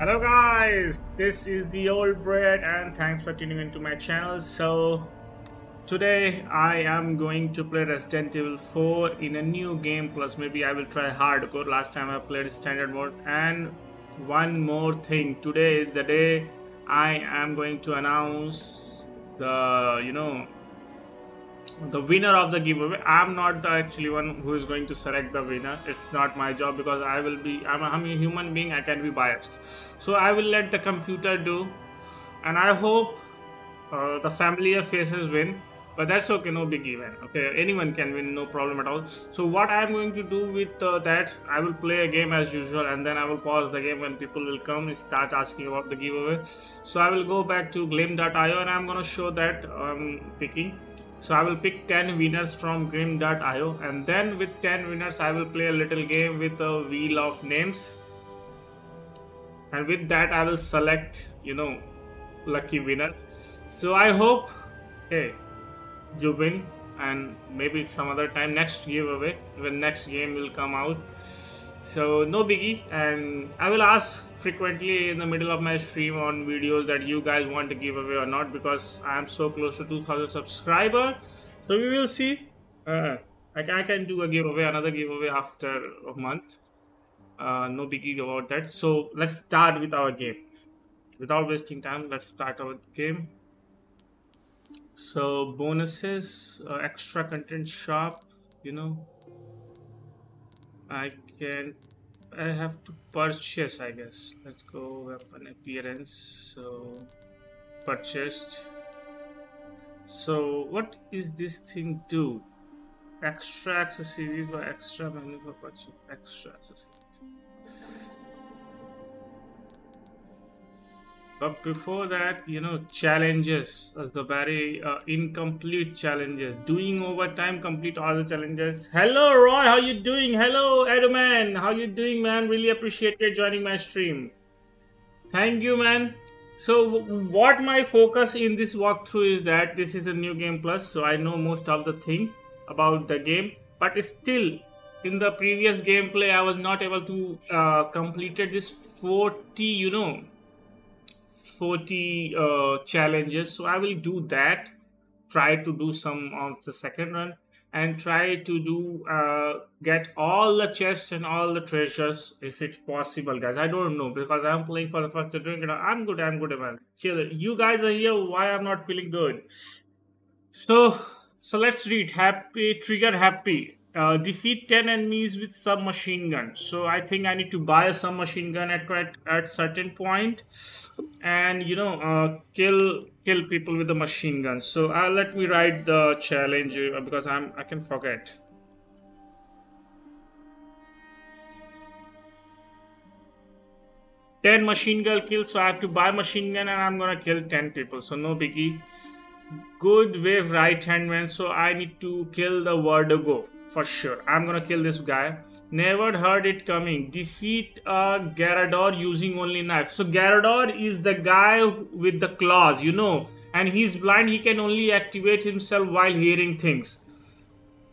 Hello guys, this is the Old Brat and thanks for tuning into my channel. So today I am going to play Resident Evil 4 in a new game plus maybe I will try hardcore. Last time I played standard mode and one more thing. Today is the day I am going to announce the you know the winner of the giveaway. I'm not the actually one who is going to select the winner. It's not my job because i will be i'm a, I'm a human being. I can be biased. So i will let the computer do. And i hope uh, the familiar faces win. But that's okay no big event okay anyone can win no problem at all. So what i'm going to do with uh, that i will play a game as usual and then i will pause the game when people will come and start asking about the giveaway. So i will go back to gleam.io and i'm going to show that i'm picking so I will pick 10 winners from gleam.io and then with 10 winners I will play a little game with a wheel of names. And with that I will select, you know, lucky winner. So I hope, hey, you win and maybe some other time next giveaway when next game will come out so no biggie. And i will ask frequently in the middle of my stream on videos that you guys want to give away or not because i am so close to 2000 subscriber. So we will see. Uh, I, can, I can do a giveaway another giveaway after a month. Uh, no biggie about that. So let's start with our game. Without wasting time let's start our game. So bonuses uh, extra content shop you know. I can I have to purchase I guess. Let's go weapon appearance. So purchased. So what is this thing do? Extra accessories or extra menu for purchase? Extra accessories but before that you know challenges as the very uh, incomplete challenges. Doing overtime complete all the challenges. Hello roy how you doing? Hello edoman how you doing man? Really appreciate you joining my stream. Thank you man. So what my focus in this walkthrough is that this is a new game plus so i know most of the thing about the game. But still in the previous gameplay i was not able to uh, completed this 40 you know 40 uh, challenges. So i will do that. Try to do some of the second run and try to do uh, get all the chests and all the treasures if it's possible guys. I don't know because i'm playing for the first time i'm good i'm good man. Chill. You guys are here. Why i'm not feeling good? So so let's read. Happy trigger happy uh, defeat 10 enemies with submachine gun so i think i need to buy a submachine gun at at, at certain point and you know uh, kill kill people with the machine gun so uh, let me write the challenge uh, because i'm i can forget Ten machine gun kills, so I have to buy machine gun and I'm gonna kill ten people. So no biggie. Good wave right hand man. So I need to kill the Verdugo for sure. I'm gonna kill this guy. Never heard it coming. Defeat a Garrador using only knife. So Garrador is the guy with the claws, you know, and he's blind. He can only activate himself while hearing things.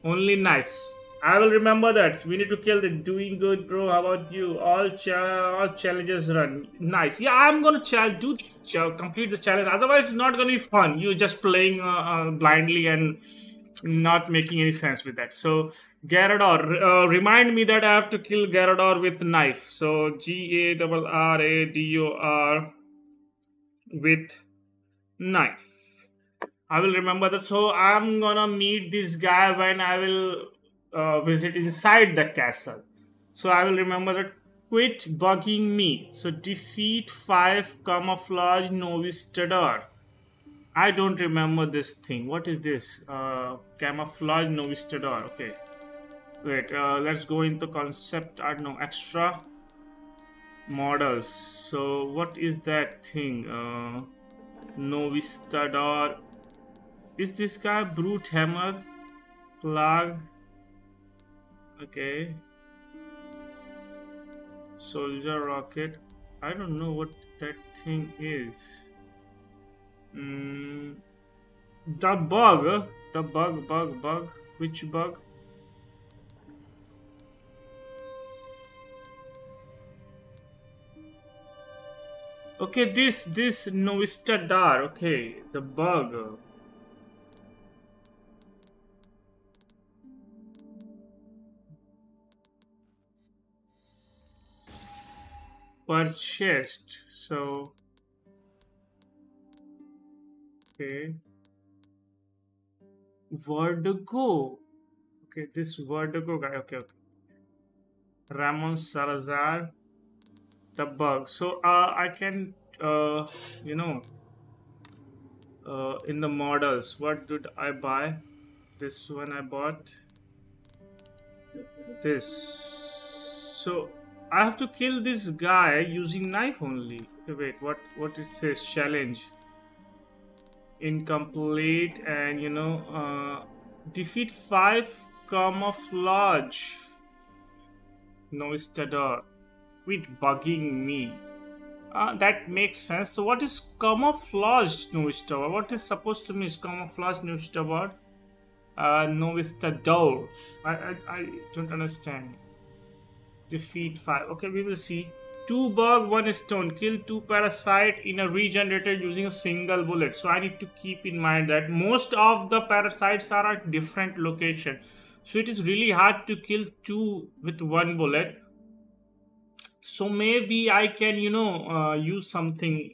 Only knives. I will remember that. We need to kill the doing good, bro. How about you? All cha all challenges run. Nice. Yeah, I'm gonna ch- do ch complete the challenge. Otherwise, it's not gonna be fun. You're just playing uh, uh, blindly and not making any sense with that. So Garrador, uh, remind me that I have to kill Garrador with knife. So G A R R A D O R with knife. I will remember that. So I'm gonna meet this guy when I will uh, visit inside the castle. So I will remember that. Quit bugging me. So defeat five camouflage novistador. I don't remember this thing. What is this? Uh, camouflage novistador. Okay. Wait, uh, let's go into concept art. No, extra models. So what is that thing? Uh, novistador. Is this guy brute hammer? Plug. Okay. Soldier rocket. I don't know what that thing is. Mm, the bug, the bug, bug, bug. Which bug? Okay, this this Novistador. Okay, the bug. Purchased. So okay. Verdugo. Okay, this Verdugo guy. Okay, okay. Ramon Salazar the bug so uh, I can uh, you know uh, in the models what did I buy this one I bought this so I have to kill this guy using knife only wait what what it says challenge incomplete and you know uh, defeat five camouflage Novistador quit bugging me. Uh, that makes sense. So what is camouflaged Novista? What is supposed to mean is camouflaged Novista word? Uh, Novista door. I, I, I don't understand. Defeat 5. Okay, we will see. 2 bug, 1 stone. Kill 2 parasite in a regenerator using a single bullet. So I need to keep in mind that most of the parasites are at different location. So it is really hard to kill 2 with 1 bullet so maybe I can you know uh, use something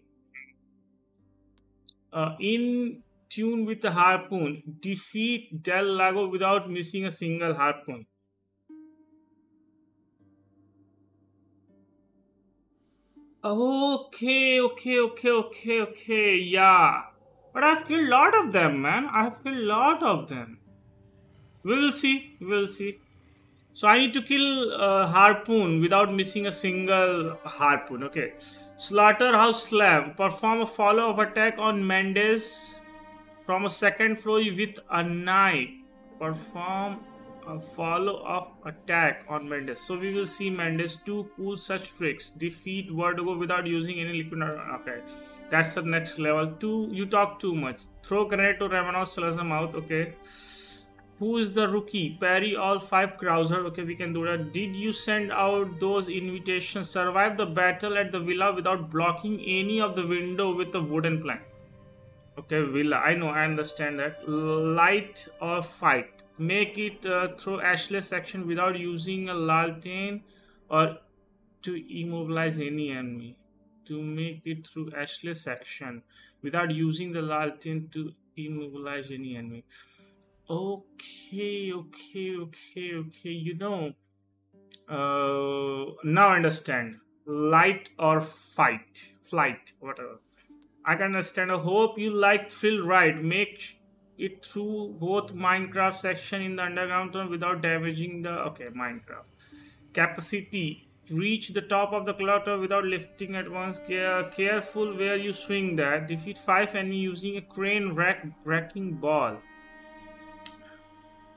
uh, in tune with the harpoon defeat Del Lago without missing a single harpoon okay okay okay okay okay yeah but I've killed a lot of them man I've killed a lot of them we will see we will see so I need to kill a Harpoon without missing a single Harpoon. Okay. Slaughterhouse Slam. Perform a follow-up attack on Mendez from a second floor with a knife. Perform a follow-up attack on Mendez. So we will see Mendez do cool such tricks. Defeat Verdugo without using any liquid. Okay. That's the next level. Two. You talk too much. Throw grenade to Ravanos Salazar mouth. Okay. Who is the rookie? Parry all five Krauser. Okay, we can do that. Did you send out those invitations? Survive the battle at the villa without blocking any of the window with a wooden plank. Okay, villa. I know, I understand that. Light or fight. Make it uh, through Ashley section without using a lantern or to immobilize any enemy. To make it through Ashley section without using the lantern to immobilize any enemy. Okay, okay, okay, okay. You know, uh, now understand. Light or fight, flight, whatever. I can understand. I hope you like Thrill Ride. Make it through both minecart section in the underground zone without damaging the okay minecart capacity. Reach the top of the clutter without lifting at once. Care, careful where you swing that. Defeat five enemy using a crane rack wrecking ball.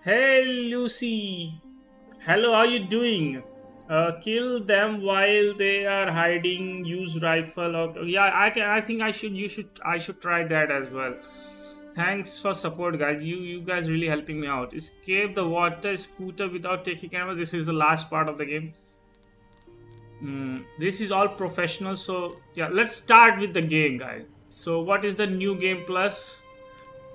Hey Lucy! Hello, how you doing? Uh, kill them while they are hiding. Use rifle. Or, yeah, I can. I think I should. You should. I should try that as well. Thanks for support, guys. You you guys really helping me out. Escape the water scooter without taking camera. This is the last part of the game. Mm, this is all professional. So yeah, let's start with the game, guys. So what is the new game plus?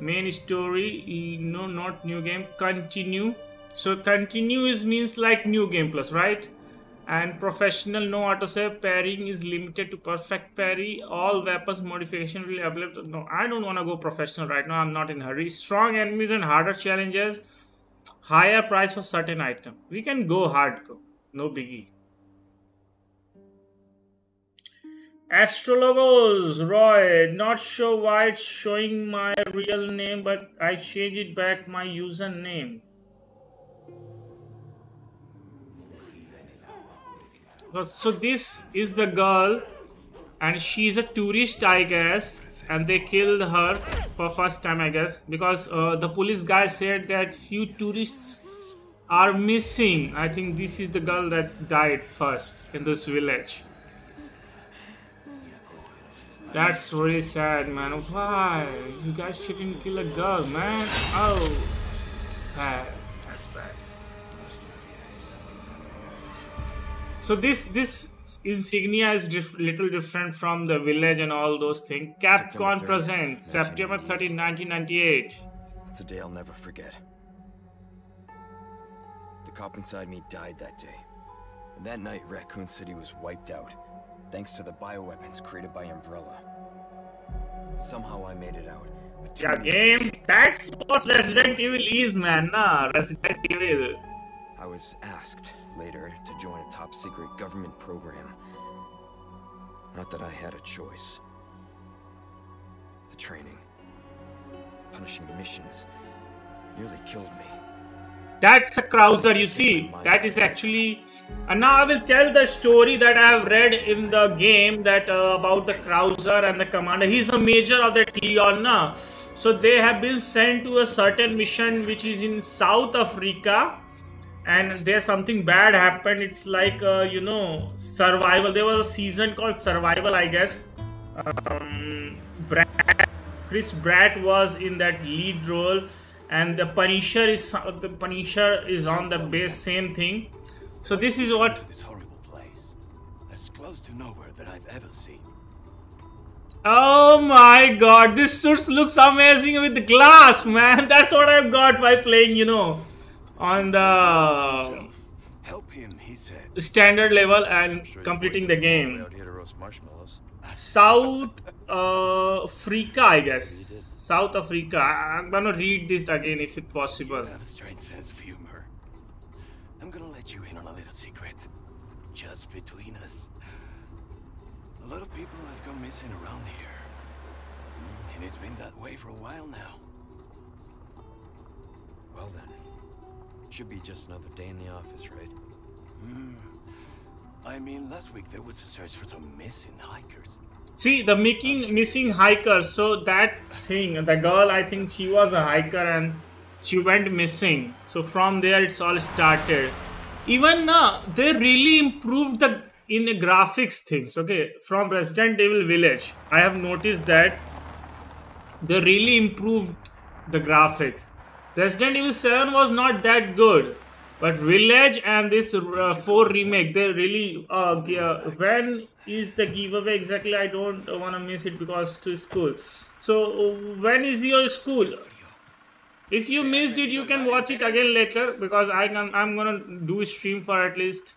main story no not new game continue so continue is means like new game plus right and professional no autosave pairing is limited to perfect parry. All weapons modification will available. No i don't want to go professional right now. I'm not in hurry. Strong enemies and harder challenges. Higher price for certain item. We can go hard no biggie. Astrologos, Roy, not sure why it's showing my real name, but I changed it back my username. So this is the girl and she's a tourist I guess and they killed her for first time I guess because uh, the police guy said that few tourists are missing. I think this is the girl that died first in this village. That's really sad, man. Why? You guys shouldn't kill a girl, man. Oh. Bad. So this this insignia is diff little different from the village and all those things. Capcom presents September 13, 1998. It's a day I'll never forget. The cop inside me died that day. And that night, Raccoon City was wiped out, thanks to the bioweapons created by Umbrella. Somehow I made it out. Yeah, game. That's what Resident Evil is, man. Nah, Resident Evil. I was asked later to join a top secret government program. Not that I had a choice. The training, punishing missions, nearly killed me. That's a Krauser, you see. That is actually... And now I will tell the story that I have read in the game that uh, about the Krauser and the commander. He's a major of the Leon. So they have been sent to a certain mission which is in South Africa. And there's something bad happened. It's like, uh, you know, survival. There was a season called Survival, I guess. Um, Brad, Chris Pratt was in that lead role and the Punisher is the Punisher is on the base same thing. So this is what this horrible place, as close to nowhere that I've ever seen. Oh my god, this suit looks amazing with the glass, man. That's what I've got by playing, you know, on the standard level and completing the game. South uh, Africa, I guess. South Africa. I'm gonna read this again if it's possible. Have a strange sense of humor. I'm gonna let you in on a little secret. Just between us. A lot of people have gone missing around here. And it's been that way for a while now. Well then. Should be just another day in the office, right? Hmm. I mean, last week there was a search for some missing hikers. See the making missing hiker. So that thing, the girl, I think she was a hiker and she went missing. So from there, it's all started. Even now, they really improved the in the graphics things. Okay, from Resident Evil Village, I have noticed that they really improved the graphics. Resident Evil 7 was not that good. But Village and this uh, 4 remake, they really, uh, when is the giveaway exactly? I don't want to miss it because to school. So when is your school? If you missed it, you can watch it again later because I can, I'm gonna do stream for at least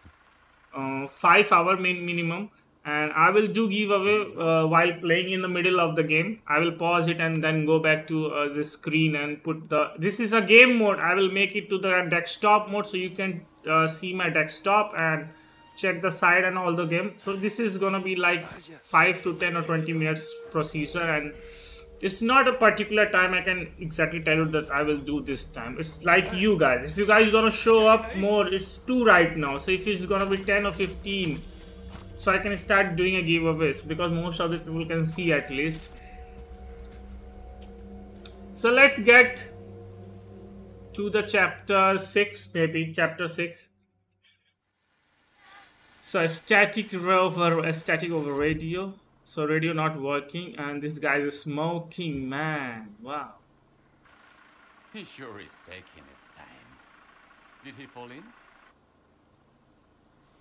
uh, 5 hour min minimum and I will do giveaway uh, while playing in the middle of the game. I will pause it and then go back to uh, the screen and put the. This is a game mode. I will make it to the desktop mode so you can uh, see my desktop and check the side and all the game. So this is gonna be like 5 to 10 or 20 minutes procedure and it's not a particular time I can exactly tell you that I will do this time. It's like you guys. If you guys gonna show up more, it's 2 right now. So if it's gonna be 10 or 15 so I can start doing a giveaways because most of the people can see at least. So let's get to the chapter 6 maybe chapter 6 so a static over static over radio. So radio not working and this guy is smoking man. Wow. He sure is taking his time. Did he fall in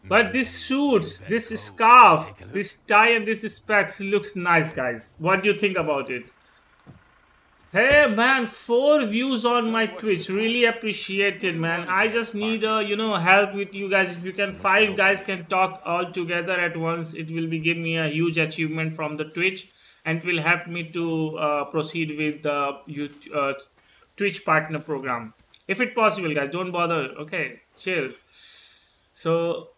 but this suits, this scarf, this tie and this specs looks nice, guys. What do you think about it? Hey man, four views on my Twitch. Really appreciate it, man. I just need uh, you know help with you guys. If you can, five guys can talk all together at once. It will be give me a huge achievement from the Twitch, and will help me to uh, proceed with the uh, Twitch partner program. If it possible, guys, don't bother. Okay, chill. So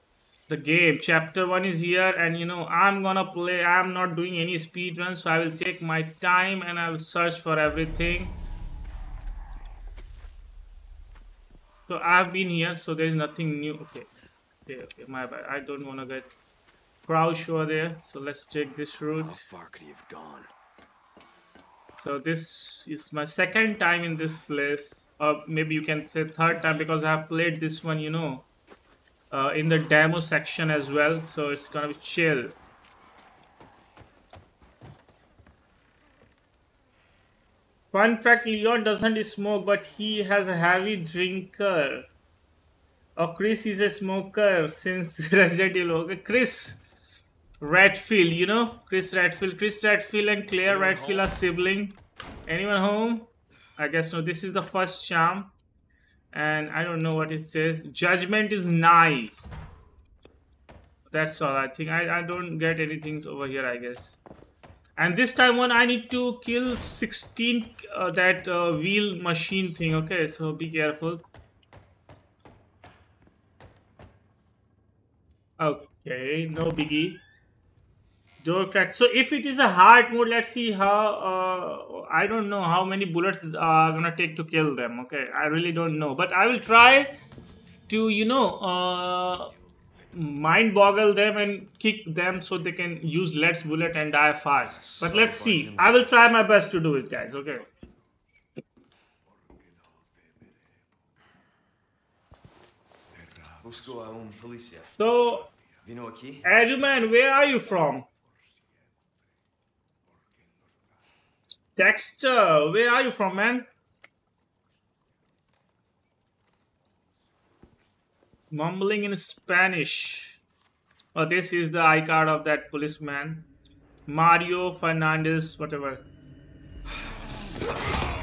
the game. Chapter 1 is here and you know i'm gonna play i'm not doing any speed run so i will take my time and i will search for everything. So i've been here so there's nothing new. Okay. Okay okay my bad. I don't want to get crouch over there so let's take this route. How far could he have gone? So this is my second time in this place. Or maybe you can say third time because i have played this one you know uh, in the demo section as well so it's gonna be chill fun fact leon doesn't smoke but he has a heavy drinker oh chris is a smoker since resident evil okay chris Redfield, you know Chris Redfield. Chris Redfield and Claire Redfield are sibling. Anyone home? I guess no. This is the first charm, and I don't know what it says. Judgment is nigh. That's all. I think I I don't get anything over here. I guess. And this time one I need to kill 16 uh, that uh, wheel machine thing. Okay, so be careful. Okay, no biggie. Door crack. So if it is a hard mode, let's see how. Uh, I don't know how many bullets are gonna take to kill them. Okay, I really don't know, but I will try to you know uh, mind boggle them and kick them so they can use less bullet and die fast. But let's see. I will try my best to do it, guys. Okay. Busco a un policía. So, Vino aquí? Ajuman, where are you from? Dexter, where are you from, man? Mumbling in Spanish. Oh, this is the iCard of that policeman. Mario Fernandez, whatever.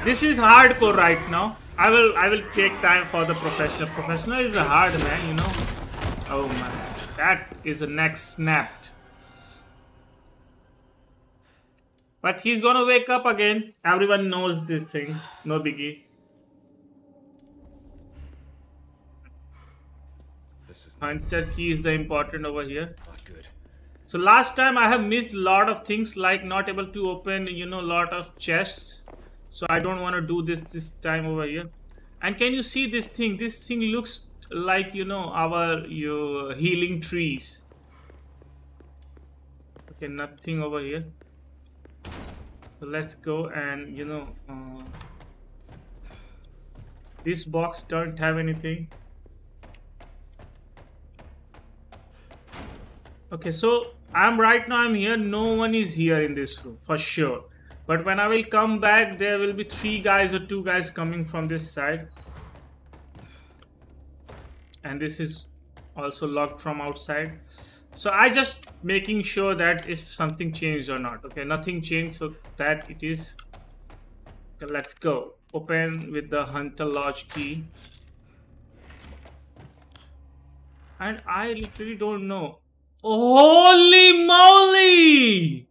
This is hardcore right now. I will I will take time for the professional. Professional is a hard man, you know. Oh man, that is a neck snapped. But he's gonna wake up again. Everyone knows this thing. No biggie. This is Hunter key is the important over here. not good. So last time I have missed a lot of things like not able to open, you know, lot of chests. So I don't want to do this this time over here. And can you see this thing? This thing looks like, you know, our your healing trees. Okay, nothing over here. Let's go and, you know, uh, this box don't have anything. Okay, so I'm right now I'm here. No one is here in this room for sure. But when I will come back, there will be three guys or two guys coming from this side. And this is also locked from outside. So I just making sure that if something changed or not. Okay, nothing changed, so that it is. Okay, let's go. Open with the Hunter Lodge key. And I literally don't know. Holy moly!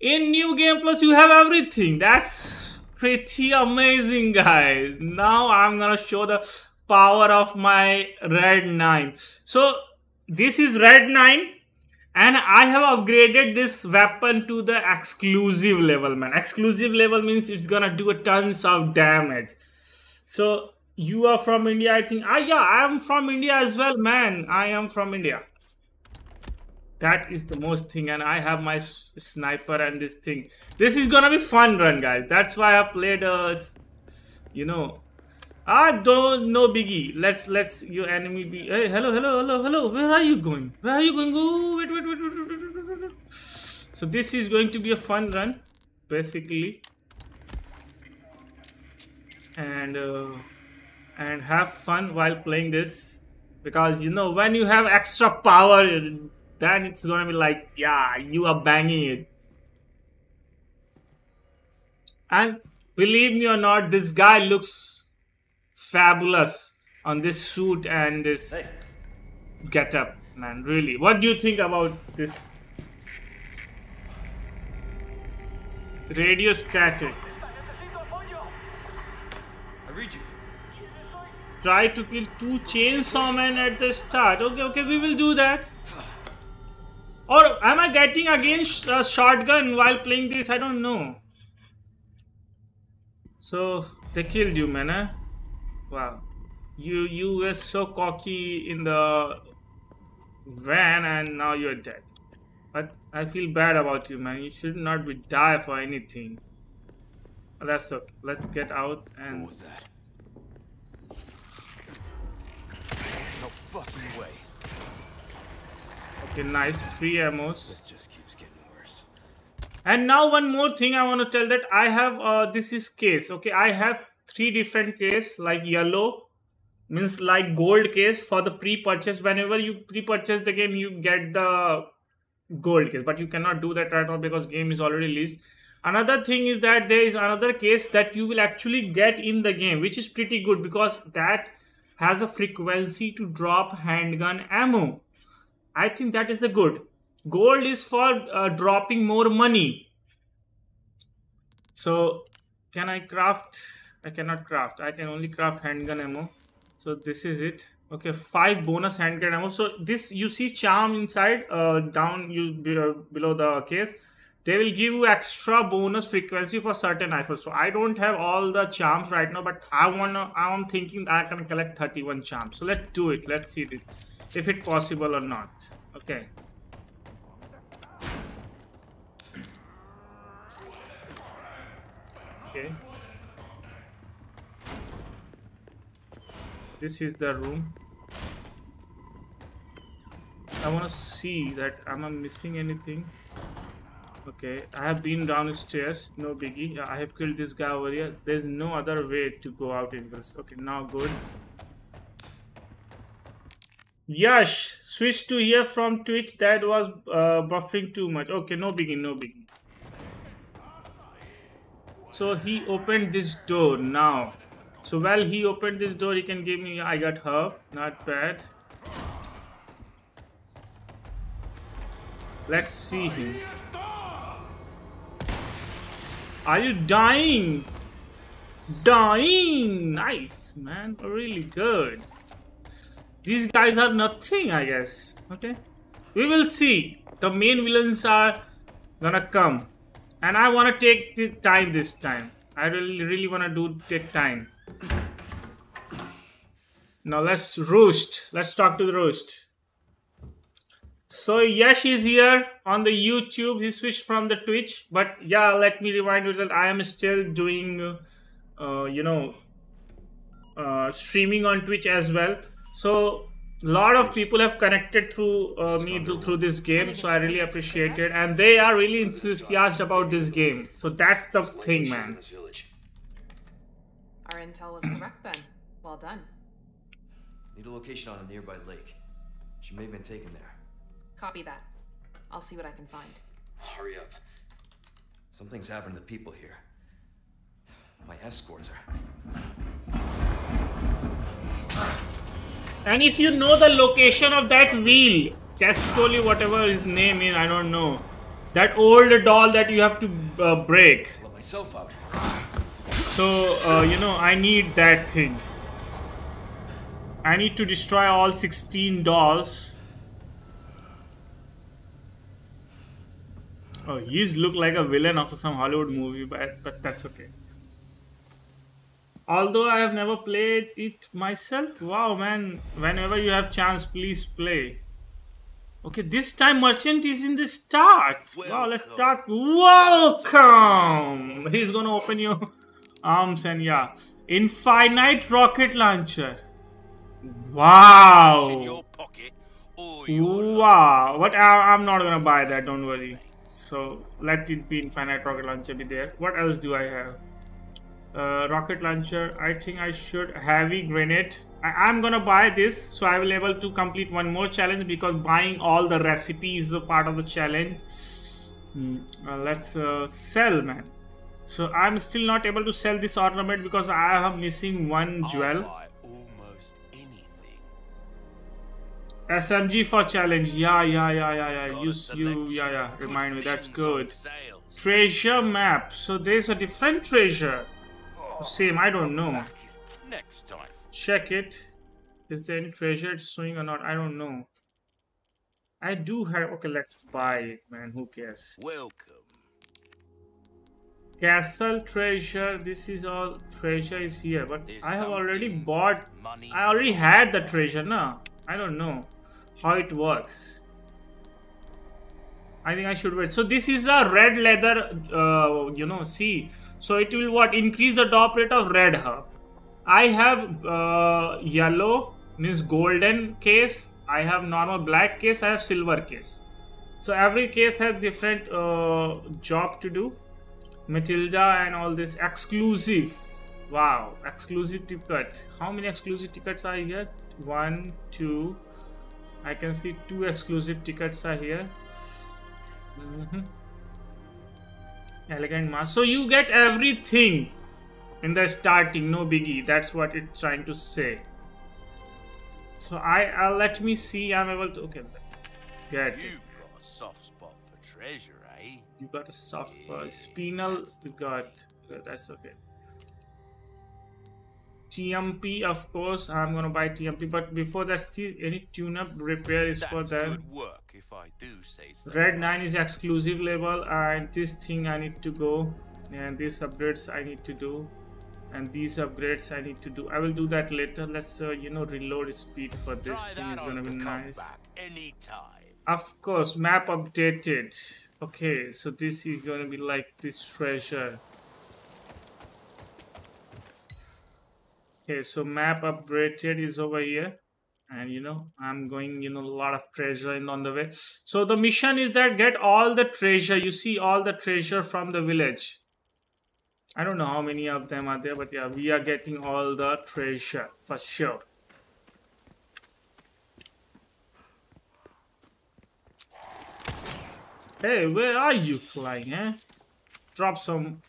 In New Game Plus, you have everything. That's pretty amazing, guys. Now I'm gonna show the power of my Red 9. So, this is Red 9. And I have upgraded this weapon to the exclusive level, man. Exclusive level means it's gonna do a tons of damage. So, you are from India, I think. Ah, yeah, I am from India as well, man. I am from India that is the most thing and i have my sniper and this thing this is gonna be fun run guys that's why i played uh s- you know ah don't no biggie. Let's let's your enemy be hey hello hello hello hello. Where are you going? Where are you going? Oh, wait, wait, wait, wait, wait, wait, wait, wait, wait. so this is going to be a fun run basically. And uh, and have fun while playing this. Because you know when you have extra power then it's gonna be like yeah you are banging it. And believe me or not this guy looks fabulous on this suit and this Hey, getup man really. What do you think about this radio static? I read you. try to kill two chainsaw men at the start. Okay okay we will do that. Or am i getting again a shotgun while playing this? I don't know. So they killed you man eh? Wow you you were so cocky in the van and now you're dead but i feel bad about you man you should not be die for anything that's okay let's get out and What was that? No fucking way. okay nice three ammos This just keeps getting worse. And now one more thing I want to tell that I have uh, this is case. Okay, I have three different case like yellow means like gold case for the pre-purchase. Whenever you pre-purchase the game, you get the gold case but you cannot do that right now because game is already released. Another thing is that there is another case that you will actually get in the game which is pretty good because that has a frequency to drop handgun ammo. I think that is the good. Gold is for uh, dropping more money. So can i craft i cannot craft. I can only craft handgun ammo. So this is it. Okay five bonus handgun ammo. So this you see charm inside uh, down you below the case. They will give you extra bonus frequency for certain rifles. So i don't have all the charms right now but i wanna i'm thinking i can collect 31 charms. So let's do it. Let's see it, if it possible or not. Okay. Okay this is the room. I want to see that am I missing anything? Okay I have been downstairs no biggie. I have killed this guy over here. There's no other way to go out in this. Okay now good. Yash switch to here from Twitch. That was uh, buffering too much. Okay no biggie no biggie. So he opened this door now so while he opened this door, he can give me, I got her, not bad. Let's see him. Are you dying? Dying! Nice, man. Really good. These guys are nothing, I guess. Okay. We will see. The main villains are gonna come. And I wanna take the time this time. I really, really wanna do take time. Now let's roost. Let's talk to the roost. So Yash is here on the YouTube. He switched from the Twitch, but yeah, let me remind you that I am still doing, uh, you know, uh, streaming on Twitch as well. So a lot of people have connected through uh, me th through this game, so I really appreciate it, and they are really enthusiastic about this game. So that's the thing, man. Our intel was correct then. Well done. Need a location on a nearby lake. She may have been taken there. Copy that. I'll see what I can find. Hurry up. Something's happened to the people here. My escorts are... And if you know the location of that wheel, Testoli, whatever his name is, I don't know. That old doll that you have to uh, break. Let myself out. So, uh, you know, I need that thing. I need to destroy all 16 dolls. Oh, he's look like a villain of some Hollywood movie, but, but that's okay. Although I have never played it myself. Wow, man. Whenever you have chance, please play. Okay, this time merchant is in the start. Welcome. Wow, let's start. Welcome! He's gonna open your arms and yeah. Infinite rocket launcher. Wow. Wow. What? I, am not gonna buy that. Don't worry. So let it be infinite rocket launcher be there. What else do I have? Uh, rocket launcher. I think I should heavy grenade. I, am gonna buy this so I will able to complete one more challenge because buying all the recipes is a part of the challenge. Hmm. Uh, let's uh, sell, man. So I'm still not able to sell this ornament because I am missing one jewel. SMG for challenge. Yeah, yeah, yeah, yeah, yeah. You, you, yeah, yeah. Remind me. That's good. Treasure map. So there's a different treasure. Oh, Same. I don't know. Next time. Check it. Is there any treasure it's showing or not? I don't know. I do have. Okay, let's buy it, man. Who cares? Welcome. Castle treasure. This is all treasure is here, but I have already bought. Money. I already had the treasure, no? I don't know how it works. I think I should wait. So this is a red leather, uh, you know, see. So it will what? Increase the top rate of red. I have uh, yellow, means golden case. I have normal black case. I have silver case. So every case has different uh, job to do. Matilda and all this exclusive. Wow, exclusive ticket. How many exclusive tickets are here? One, two, I can see two exclusive tickets are here Mhm. Elegant mask. So you get everything in the starting, no biggie. That's what it's trying to say. So I, uh, let me see. I'm able to. Okay, get. it. You've got a soft spot for treasure, eh? You got a soft uh, spinal. You got. uh, that's okay. TMP, of course. I'm gonna buy TMP, but before that, see any tune-up repair is for That's them. good work, if I do say so. Red 9 is exclusive level, and this thing I need to go and these upgrades I need to do and these upgrades I need to do. I will do that later. Let's uh, you know reload speed for this Try thing that is gonna be nice. anytime. Of course, map updated. Okay, so this is gonna be like this treasure. Okay, so map upgraded is over here. And you know, I'm going, you know, a lot of treasure in on the way. So the mission is that get all the treasure. You see all the treasure from the village. I don't know how many of them are there, but yeah, we are getting all the treasure for sure. Hey, where are you flying, eh? Drop some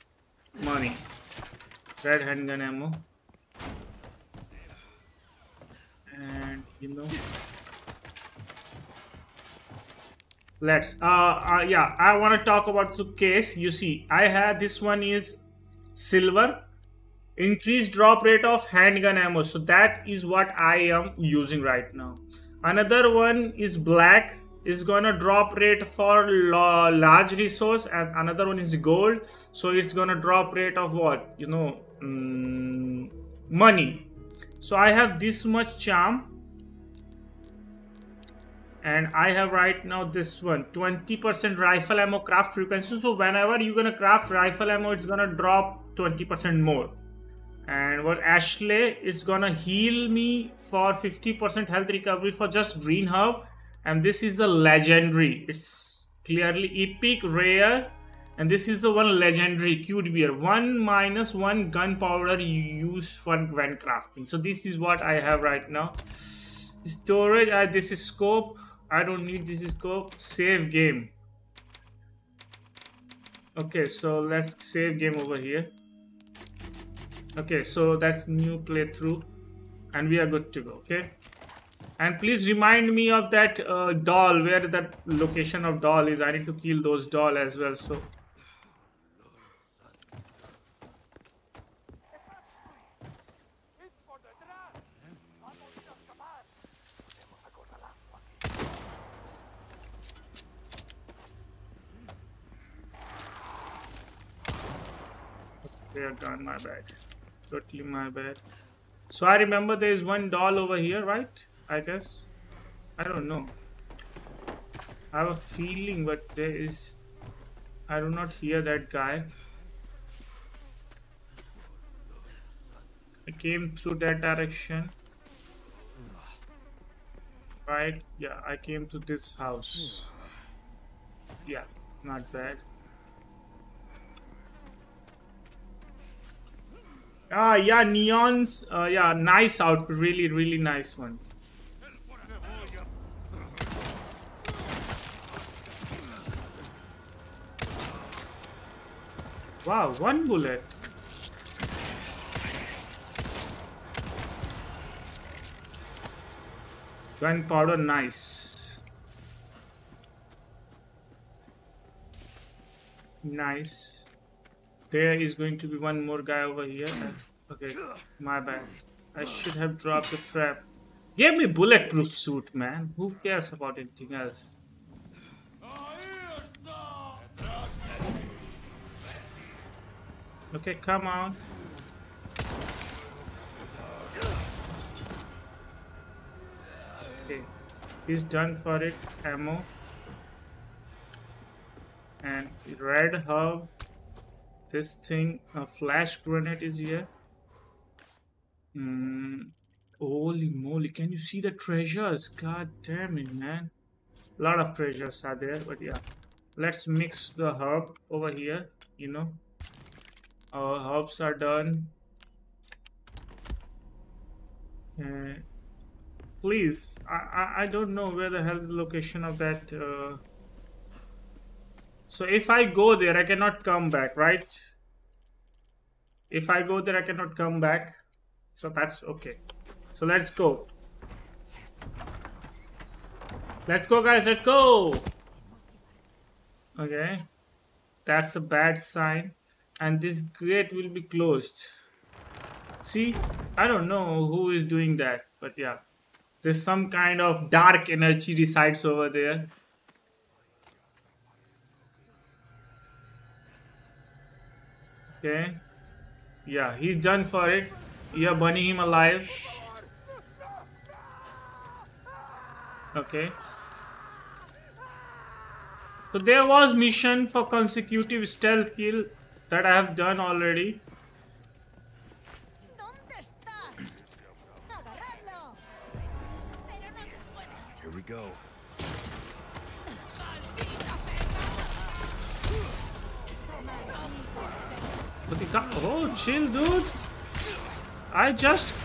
money. Red handgun ammo. And, you know... Let's, uh, uh yeah, I want to talk about the case. You see, I have, this one is silver. Increased drop rate of handgun ammo. So that is what I am using right now. Another one is black is gonna drop rate for large resource and another one is gold so it's gonna drop rate of what you know mm, money so i have this much charm. And i have right now this one 20% rifle ammo craft frequency. So whenever you're gonna craft rifle ammo it's gonna drop 20% more. And what ashley is gonna heal me for 50% health recovery for just green herb. And this is the legendary. It's clearly epic rare and this is the one legendary cute beer one minus one gunpowder you use for when crafting. So this is what i have right now. Storage uh, this is scope. I don't need this is scope. Save game. Okay so let's save game over here. Okay so that's new playthrough. And we are good to go okay? And please remind me of that uh, doll where that location of doll is. I need to kill those doll as well so they are gone my bad. Totally my bad. So i remember there is one doll over here right? I guess. I don't know. I have a feeling but there is i do not hear that guy. I came through that direction. Right? Yeah i came to this house. Yeah not bad Ah, yeah, neons. Uh, yeah, nice outfit. Really, really nice one. Wow, one bullet. Gunpowder, nice. Nice. There is going to be one more guy over here. Okay, my bad. I should have dropped the trap. Give me bulletproof suit, man. Who cares about anything else? Okay, come on. Okay, he's done for it. Ammo. And red herb. This thing, a flash grenade is here. Mm, holy moly, can you see the treasures? God damn it, man. A lot of treasures are there, but yeah. Let's mix the herb over here, you know. Our herbs are done. Uh, please, I, I, I don't know where the hell the location of that uh, So if I go there, I cannot come back, right? If I go there, I cannot come back. So that's okay. So let's go. Let's go, guys. Let's go. Okay. That's a bad sign. And this gate will be closed. See? I don't know who is doing that. But yeah. There's some kind of dark energy resides over there. Okay. Yeah, he's done for it. You're burning him alive. Okay. So there was mission for consecutive stealth kill that I have done already. Oh, chill, dude. I just.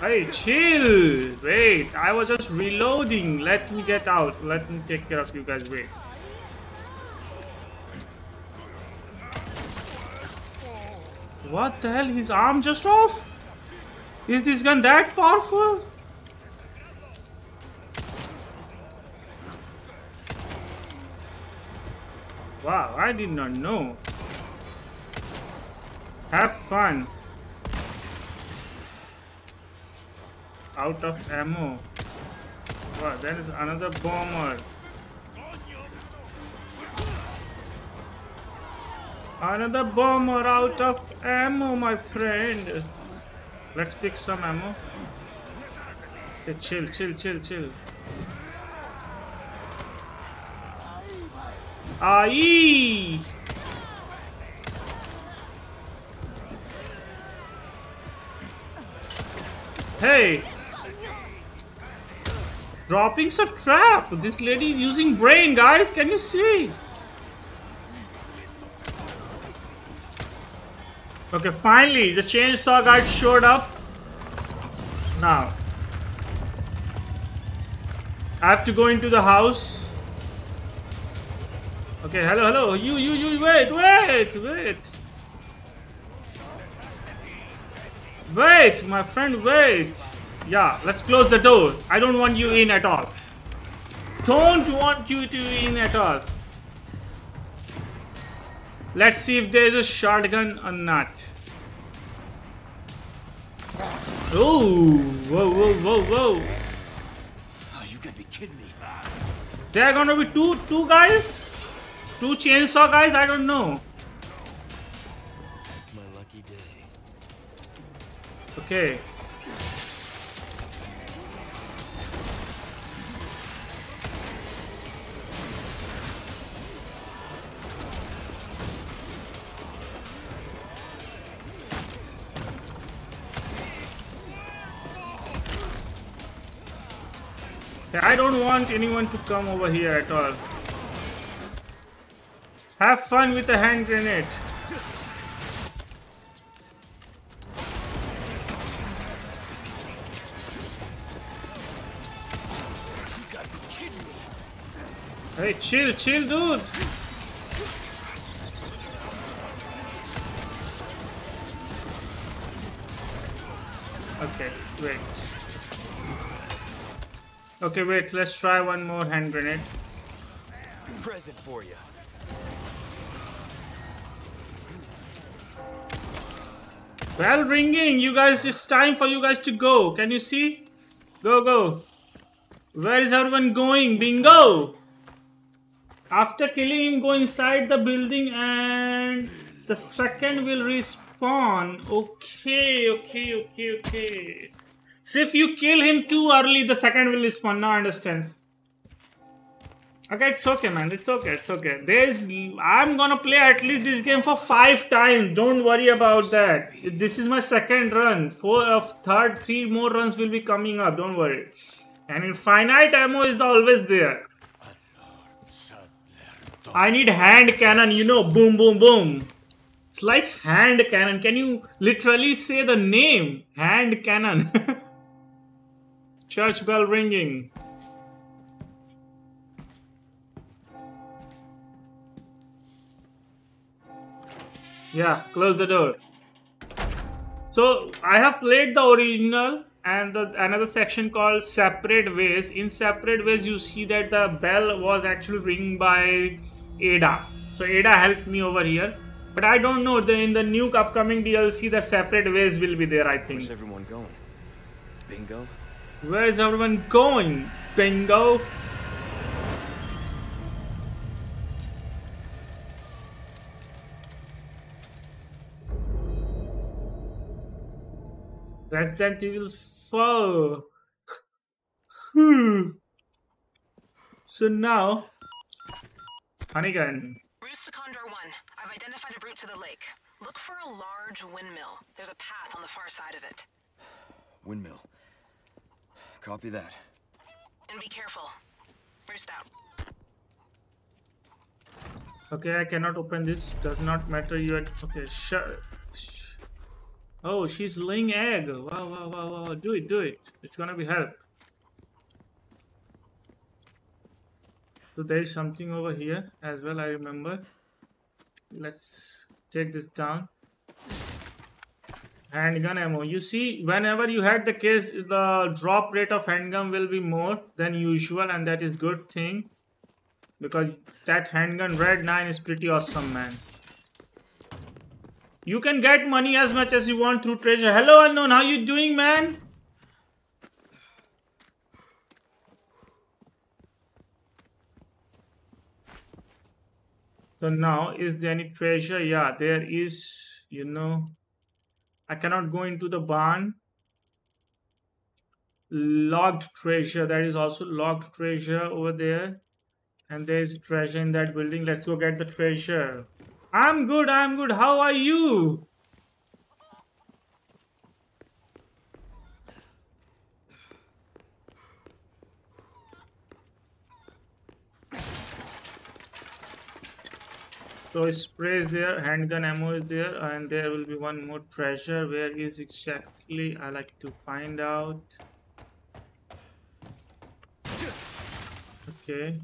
Hey, chill. Wait, I was just reloading. Let me get out. Let me take care of you guys. Wait. What the hell? His arm just off? Is this gun that powerful? Wow, I did not know. Have fun. Out of ammo. Wow, there is another bomber. Another bomber out of ammo, my friend. Let's pick some ammo. Okay, chill, chill, chill, chill. Aye! Hey! Dropping's a trap! This lady using brain, guys! Can you see? Okay, finally, the chainsaw guy showed up. Now, I have to go into the house. Okay, hello, hello. You, you, you, wait, wait, wait. Wait, my friend, wait. Yeah, let's close the door. I don't want you in at all. Don't want you to in at all. Let's see if there's a shotgun or not. Oh, whoa, whoa, whoa, whoa. Oh, you gotta be kidding me. There are gonna be two, two guys? Two chainsaw guys? I don't know. It's my lucky day. Okay. I don't want anyone to come over here at all. Have fun with the hand grenade. Hey, chill, chill, dude. Okay, wait. Okay, wait, let's try one more hand grenade. Present for you. Bell ringing, you guys, it's time for you guys to go. Can you see? Go, go. Where is everyone going? Bingo! After killing him, go inside the building and the second will respawn. Okay, okay, okay, okay. So if you kill him too early, the second will respawn. Now I understand. Okay, it's okay, man. It's okay. It's okay. There's. I'm gonna play at least this game for five times. Don't worry about that. This is my second run. Four of third, three more runs will be coming up. Don't worry. And infinite ammo is always there. I need hand cannon. You know, boom, boom, boom. It's like hand cannon. Can you literally say the name? Hand cannon. Church bell ringing. Yeah, close the door. So I have played the original and the, another section called separate ways. In separate ways, you see that the bell was actually ringing by Ada. So Ada helped me over here. But I don't know, the, in the new upcoming DLC, the separate ways will be there, I think. Where's everyone going? Bingo? Where is everyone going? Bingo? Resident Evil 4. Hmm. so now, Honeygun. Roost Condor 1. I've identified a route to the lake. Look for a large windmill. There's a path on the far side of it. Windmill. Copy that. And be careful. Roost out. Okay, I cannot open this. Does not matter. You are okay. Shut. Oh, she's laying egg. Wow, wow, wow, wow. Do it, do it. It's gonna be help. So there is something over here as well. I remember. Let's take this down. Handgun ammo. You see, whenever you had the case, the drop rate of handgun will be more than usual, and that is good thing because that handgun red 9 is pretty awesome man you can get money as much as you want through treasure. Hello unknown. How you doing man? So now is there any treasure? Yeah there is you know. I cannot go into the barn. Logged treasure. That is also logged treasure over there. And there's treasure in that building. Let's go get the treasure. I'm good, I'm good. How are you? So spray is there, handgun ammo is there, and there will be one more treasure. Where is exactly? I like to find out. Okay.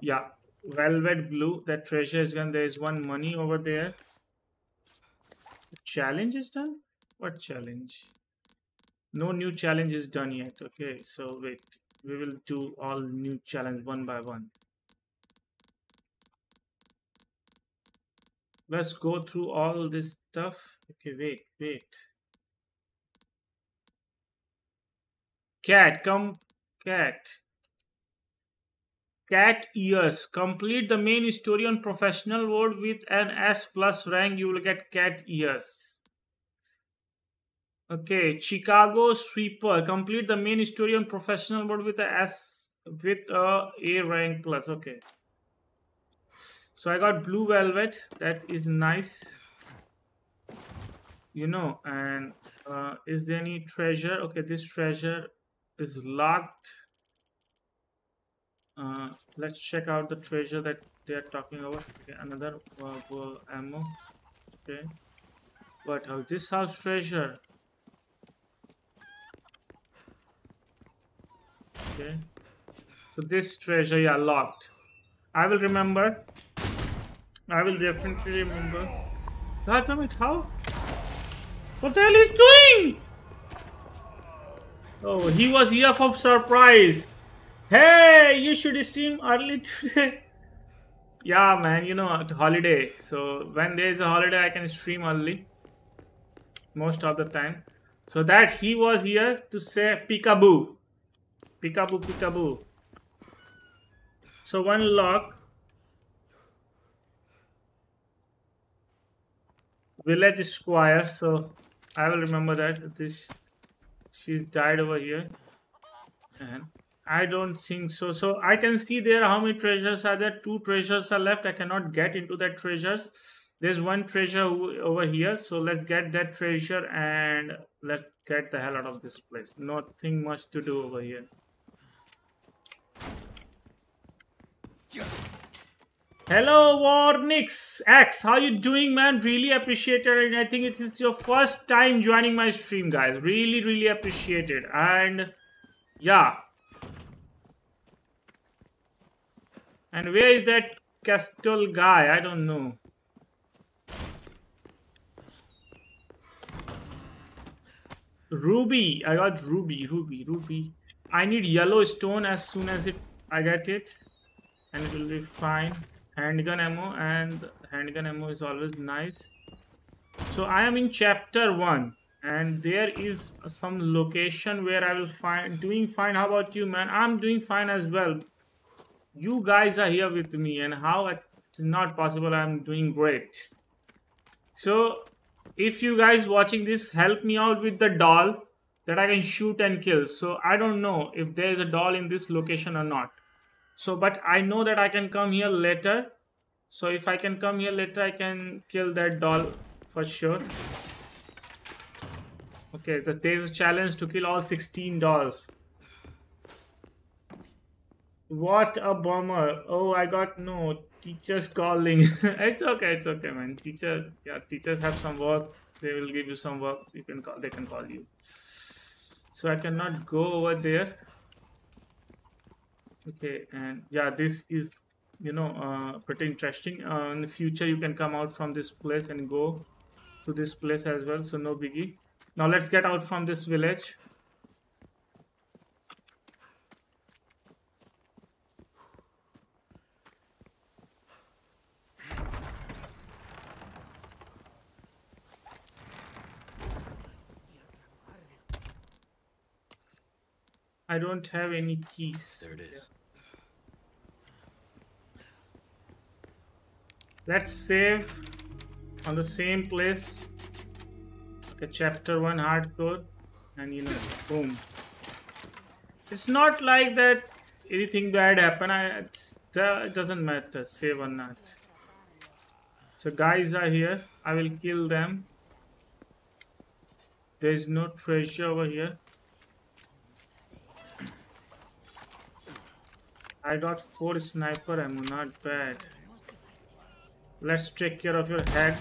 Yeah, velvet blue. That treasure is gone. There is one money over there. Challenge is done. What challenge? No new challenge is done yet. Okay, so wait. We will do all new challenge one by one. Let's go through all this stuff. Okay, wait, wait. Cat, come, cat. Cat ears. Complete the main story on professional mode with an S plus rank. You will get cat ears. Okay, Chicago Sweeper. Complete the main story on professional mode with a S with a A rank plus. Okay. So I got blue velvet. That is nice. You know, and uh, is there any treasure? Okay, this treasure is locked. Uh, let's check out the treasure that they are talking about. Okay, another uh, ammo. Okay, but how this house treasure? Okay, so this treasure, yeah, locked. I will remember. I will definitely remember. God damn it! How? What the hell is doing? Oh, he was here for surprise. Hey, you should stream early today. yeah, man, you know, holiday. So when there is a holiday, I can stream early. Most of the time. So that he was here to say peekaboo. Peekaboo, peekaboo. So one lock. Village squire. So I will remember that. This she's died over here. And I don't think so. So I can see there how many treasures are there. Two treasures are left. I cannot get into that treasures. There's one treasure over here. So let's get that treasure and let's get the hell out of this place. Nothing much to do over here. Hello, Warnix X. How you doing, man? Really appreciate it. And I think it is your first time joining my stream, guys. Really, really appreciate it. And yeah. And where is that Castle guy? I don't know. Ruby. I got Ruby, Ruby, Ruby. I need yellow stone as soon as it I get it. And it will be fine handgun ammo and handgun ammo is always nice so i am in chapter 1 and there is some location where i will find doing fine how about you man i'm doing fine as well you guys are here with me and how it's not possible i'm doing great. So if you guys watching this help me out with the doll that i can shoot and kill. So i don't know if there is a doll in this location or not. So but i know that i can come here later. So if i can come here later i can kill that doll for sure. Okay there's a challenge to kill all 16 dolls what a bummer. Oh i got no teachers calling. It's okay it's okay man. Teacher yeah teachers have some work. They will give you some work. You can call they can call you. So i cannot go over there. Okay and yeah this is you know uh, pretty interesting. Uh, in the future you can come out from this place and go to this place as well. So no biggie. Now let's get out from this village I don't have any keys. There it is. Let's save on the same place. Okay, chapter 1 hardcore. And you know, boom. It's not like that anything bad happen. I, it doesn't matter, save or not. So guys are here. I will kill them. There is no treasure over here. I got four sniper ammo, not bad. Let's take care of your head.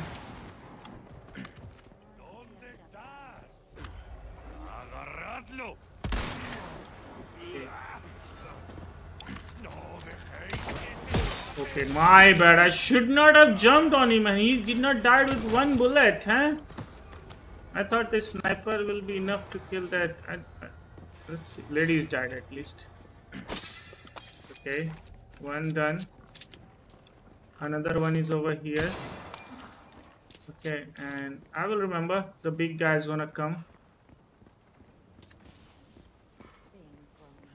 Okay, my bad. I should not have jumped on him and he did not die with one bullet, huh? I thought the sniper will be enough to kill that. I, I, ladies died at least. Okay, one done. Another one is over here. Okay, and I will remember the big guy is gonna come.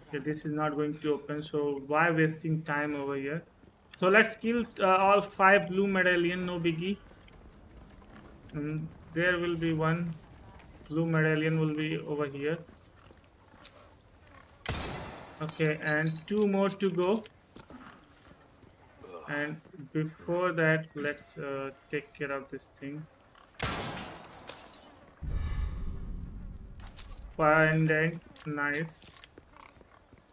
Okay, this is not going to open, so why wasting time over here? So let's kill uh, all five blue medallion, no biggie. And there will be one blue medallion will be over here okay and two more to go. And before that let's uh, take care of this thing. Find and nice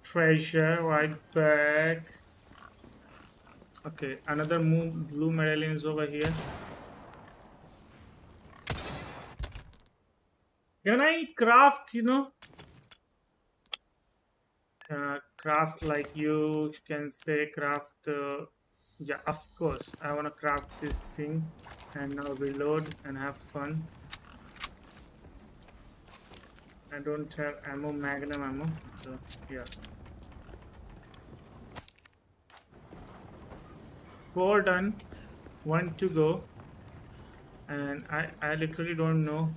treasure right back okay another blue medallion is over here. Can i craft you know uh, craft like you can say craft uh, yeah of course i want to craft this thing and now reload and have fun. I don't have ammo magnum ammo so yeah. Four done one to go and i i literally don't know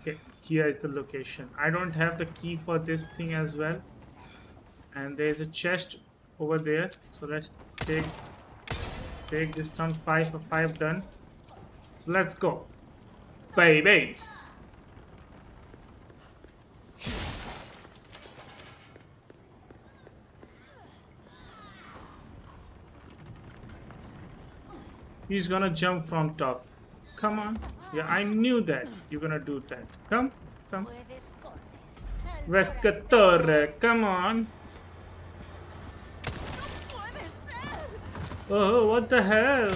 okay here is the location. I don't have the key for this thing as well and there's a chest over there. So let's take take this down five for five done. So let's go. Baby. He's gonna jump from top. Come on. Yeah i knew that you're gonna do that. Come come. Vescatore, come on Oh, what the hell?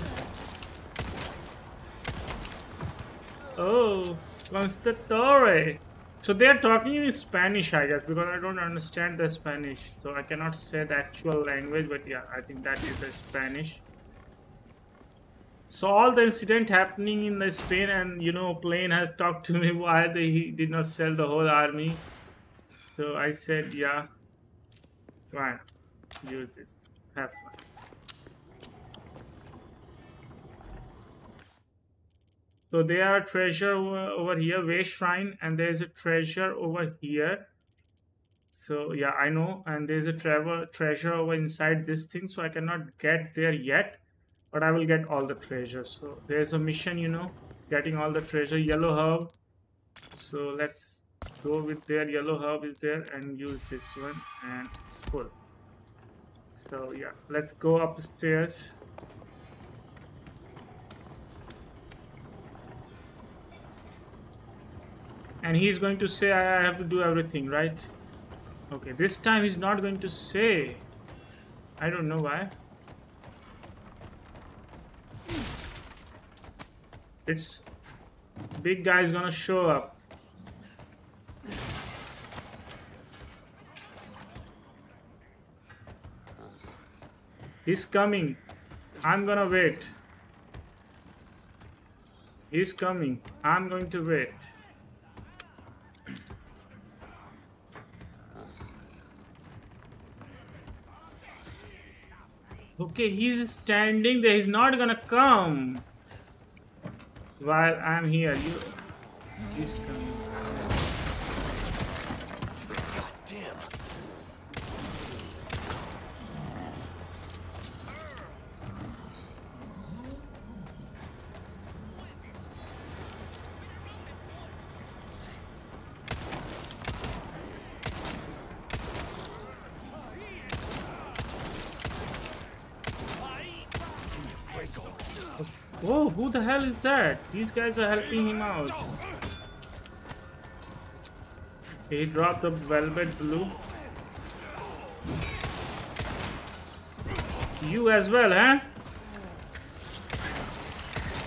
Oh, Constatore. So they are talking in Spanish, I guess, because I don't understand the Spanish. So I cannot say the actual language, but yeah, I think that is the Spanish. So all the incident happening in the Spain and, you know, plane has talked to me why they, he did not sell the whole army. So I said, yeah, fine, use it, have fun. So there are treasure over, here, Waste Shrine, and there's a treasure over here. So yeah, I know, and there's a travel treasure over inside this thing, so I cannot get there yet, but I will get all the treasures. So there's a mission, you know, getting all the treasure. Yellow herb. So let's go with there. Yellow herb is there, and use this one, and it's full. So yeah, let's go upstairs. And he's going to say I have to do everything right? Okay this time he's not going to say. I don't know why. It's big guy is gonna show up. He's coming. I'm gonna wait. He's coming. I'm going to wait Okay, he's standing there. He's not gonna come. While I'm here, you. He's coming. Whoa, who the hell is that? These guys are helping him out. He dropped the velvet blue. You as well, huh?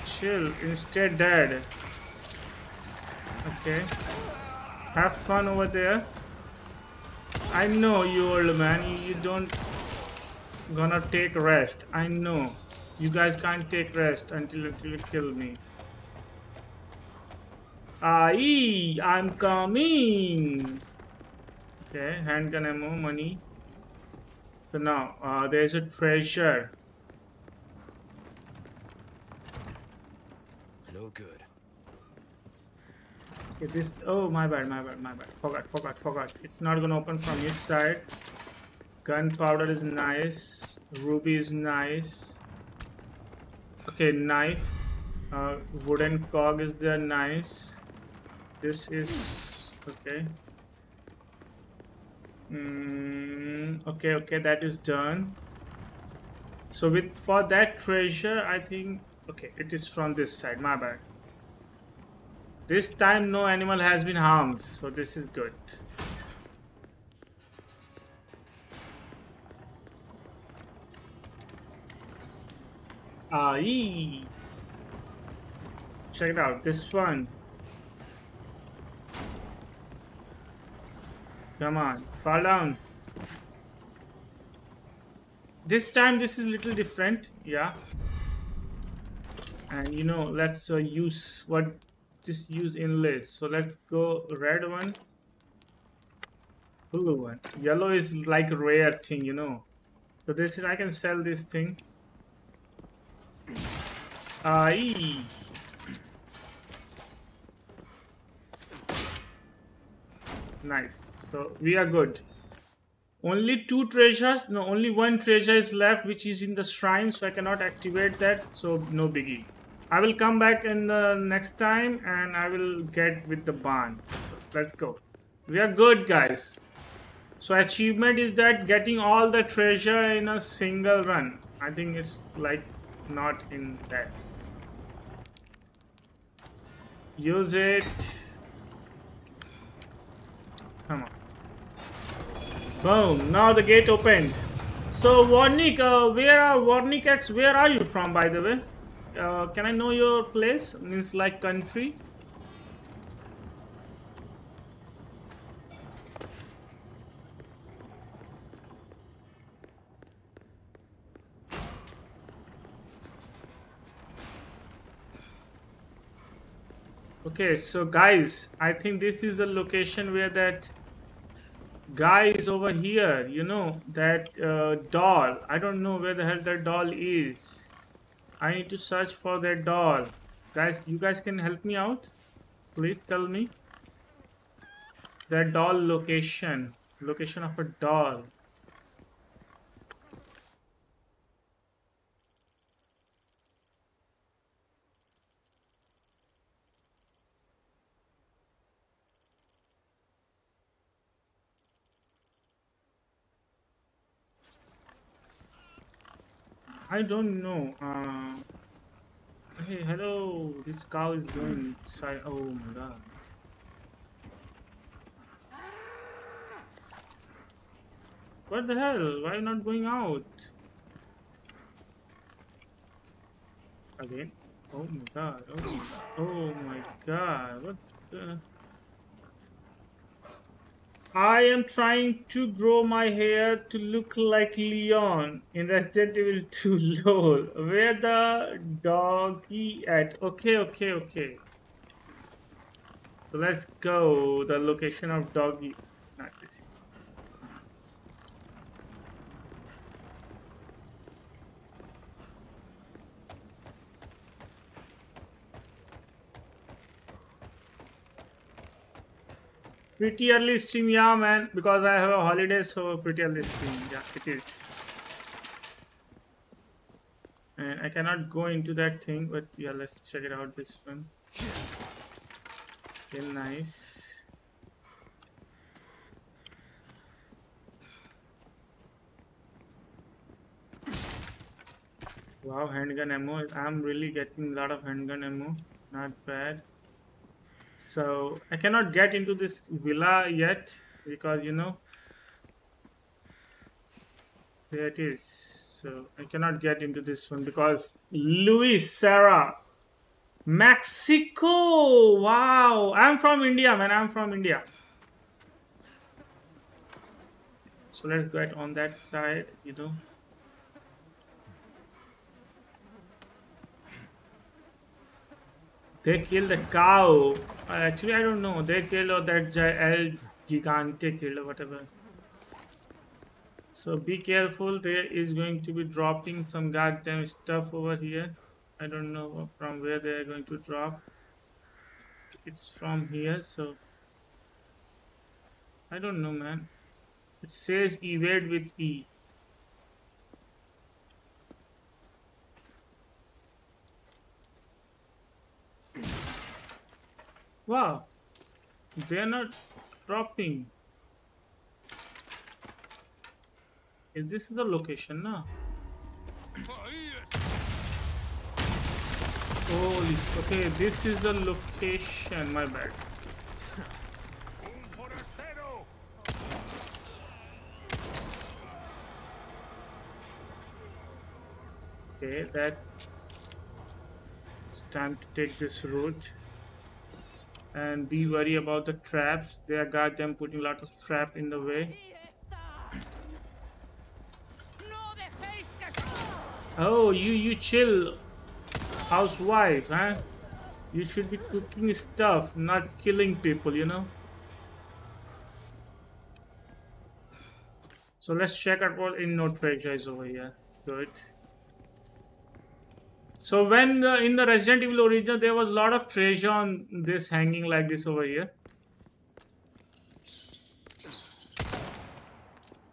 Chill, instead dead. Okay. Have fun over there. I know you old man, you don't gonna take rest. I know. You guys can't take rest until, until you kill me. Aye, I'm coming. Okay, handgun ammo, money. So now, uh, there's a treasure. No good. Okay, this. Oh, my bad, my bad, my bad. Forgot, forgot, forgot. It's not gonna open from this side. Gunpowder is nice. Ruby is nice. Okay, knife. Uh, wooden cog is there, nice. This is okay. Mm, okay, okay, that is done. So with for that treasure, I think okay, it is from this side. My bad. This time, no animal has been harmed, so this is good. Ah, Check it out, this one. Come on, fall down. This time this is a little different, yeah. And you know, let's uh, use what this use inlays. So let's go red one, blue one. Yellow is like rare thing, you know. So this is I can sell this thing. Aí. Nice. So we are good. Only two treasures. No, only one treasure is left, which is in the shrine. So I cannot activate that. So no biggie. I will come back in the next time and I will get with the barn. Let's go. We are good, guys. So achievement is that getting all the treasure in a single run. I think it's like not in that. Use it. Come on. Boom. Now the gate opened. So Warnick, uh, where are Warnickex? Where are you from, by the way? Uh, can I know your place? Means like country. Okay, so guys, I think this is the location where that guy is over here. You know, that uh, doll. I don't know where the hell that doll is. I need to search for that doll. Guys, you guys can help me out? Please tell me. That doll location. Location of a doll. I don't know. Uh, hey, hello. This cow is going inside. Oh my god. What the hell? Why not going out? Again? Oh my god. Oh my, oh my god. What the... I am trying to grow my hair to look like Leon in Resident Evil 2 LOL. Where the doggy at? Okay, okay, okay. So let's go. The location of doggy. Not this. Pretty early stream, yeah, man. Because I have a holiday, so pretty early stream. Yeah, it is. And I cannot go into that thing, but yeah, let's check it out. This one. Okay, nice. Wow, handgun ammo. I'm really getting a lot of handgun ammo. Not bad so I cannot get into this villa yet because you know there it is. So I cannot get into this one because Luis Sarah Mexico. Wow. I'm from India man. I'm from India. So let's get on that side you know They killed the cow. Uh, actually, I don't know. They killed or that El Gigante killed or whatever. So be careful. There is going to be dropping some goddamn stuff over here. I don't know from where they are going to drop. It's from here, so I don't know, man. It says evade with E. Wow, they're not dropping. Is this the location now? Holy, okay, this is the location, my bad. Okay, that it's time to take this route and be worry about the traps. They are goddamn putting a lot of trap in the way. Oh you you chill housewife huh? You should be cooking stuff not killing people you know? So let's check out what in no treasure is over here. Good so when the, in the Resident Evil original, there was a lot of treasure on this hanging like this over here.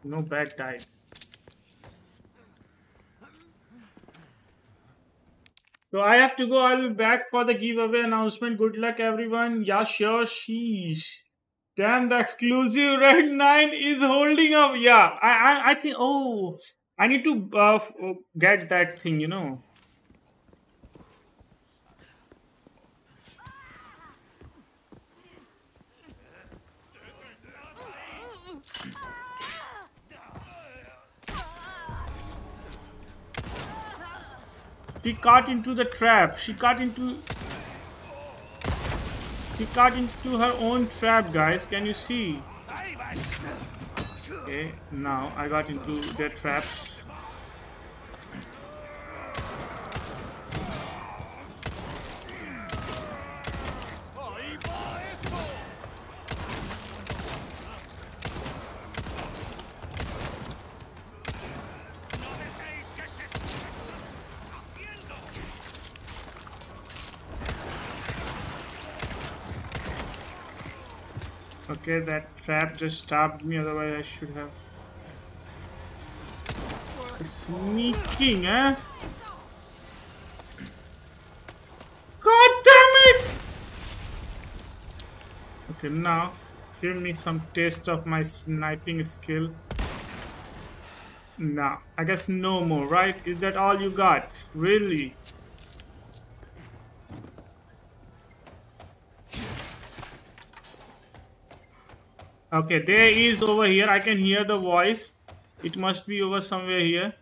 No bad type. So I have to go. I'll be back for the giveaway announcement. Good luck, everyone. Yeah, sure. Sheesh. Damn, the exclusive Red 9 is holding up. Yeah, I, I, I think. Oh, I need to uh, get that thing, you know. He caught into the trap. She caught into... She caught into her own trap, guys. Can you see? Okay, now I got into their traps. Okay, that trap just stopped me, otherwise I should have. Sneaking, eh? God damn it! Okay, now give me some taste of my sniping skill. Nah, I guess no more, right? Is that all you got? Really? Okay, there is over here. I can hear the voice. It must be over somewhere here.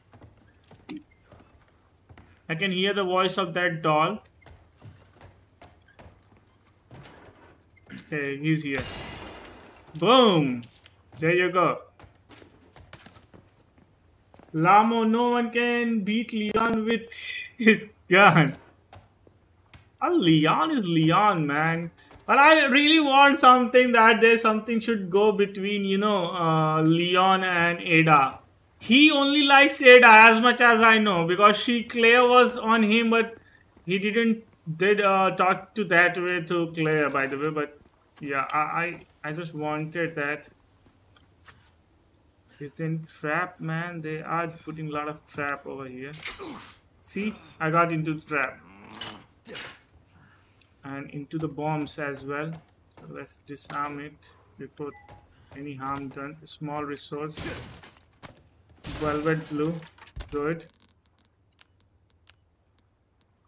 I can hear the voice of that doll. Okay, he's here. Boom! There you go. Lamo, no one can beat Leon with his gun. Ah, Leon is Leon, man. But I really want something that there's something should go between, you know, uh, Leon and Ada. He only likes Ada as much as I know because she Claire was on him, but he didn't did uh, talk to that way to Claire, by the way. But yeah, I I, I just wanted that. Is then trap, man? They are putting a lot of trap over here. See, I got into trap and into the bombs as well so let's disarm it before any harm done small resource velvet blue good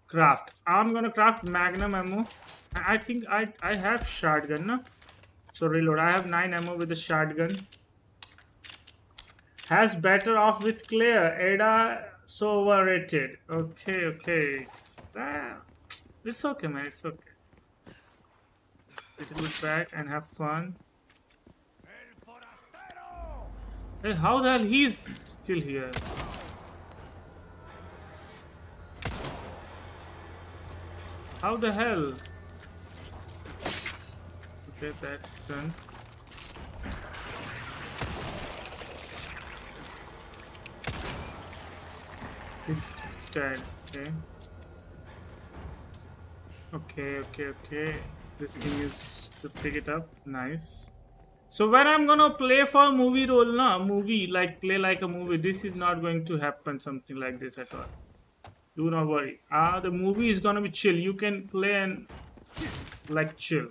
craft i'm gonna craft magnum ammo i think i i have shotgun no? so reload i have nine ammo with the shotgun has better off with Claire. Ada so overrated. Okay, okay. It's uh, okay, man. It's okay bit back and have fun. Hey, how the hell he's still here? How the hell? Okay, that's done. dead, okay. Okay, okay, okay this thing is to pick it up. Nice. So when i'm gonna play for movie role na movie like play like a movie this is not going to happen something like this at all. Do not worry. Ah uh, the movie is gonna be chill. You can play and like chill.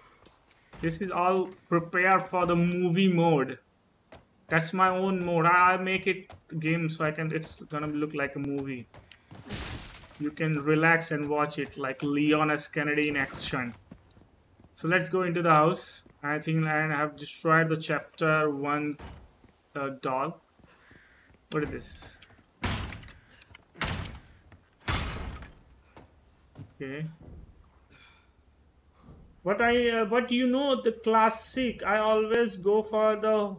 This is all prepared for the movie mode. That's my own mode. I make it game so i can it's gonna look like a movie. You can relax and watch it like leon s kennedy in action so let's go into the house. I think and I have destroyed the chapter 1 uh, doll. What is this? Okay. What I uh, but you know the classic I always go for the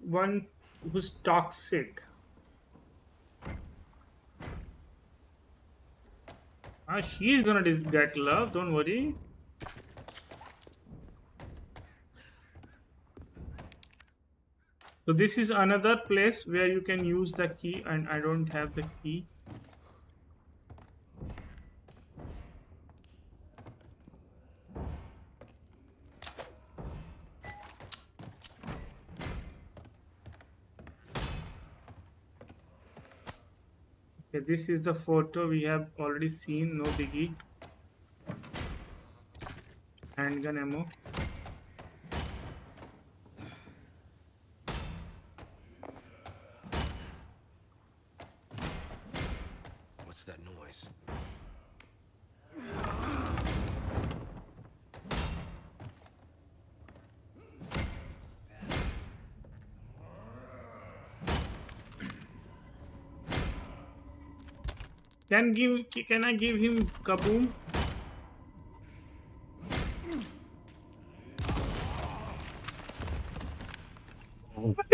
one who's toxic. Ah, she's gonna get love, don't worry. So this is another place where you can use the key and I don't have the key. Okay, this is the photo we have already seen, no biggie. Handgun ammo. Can give can I give him kaboom? Oh.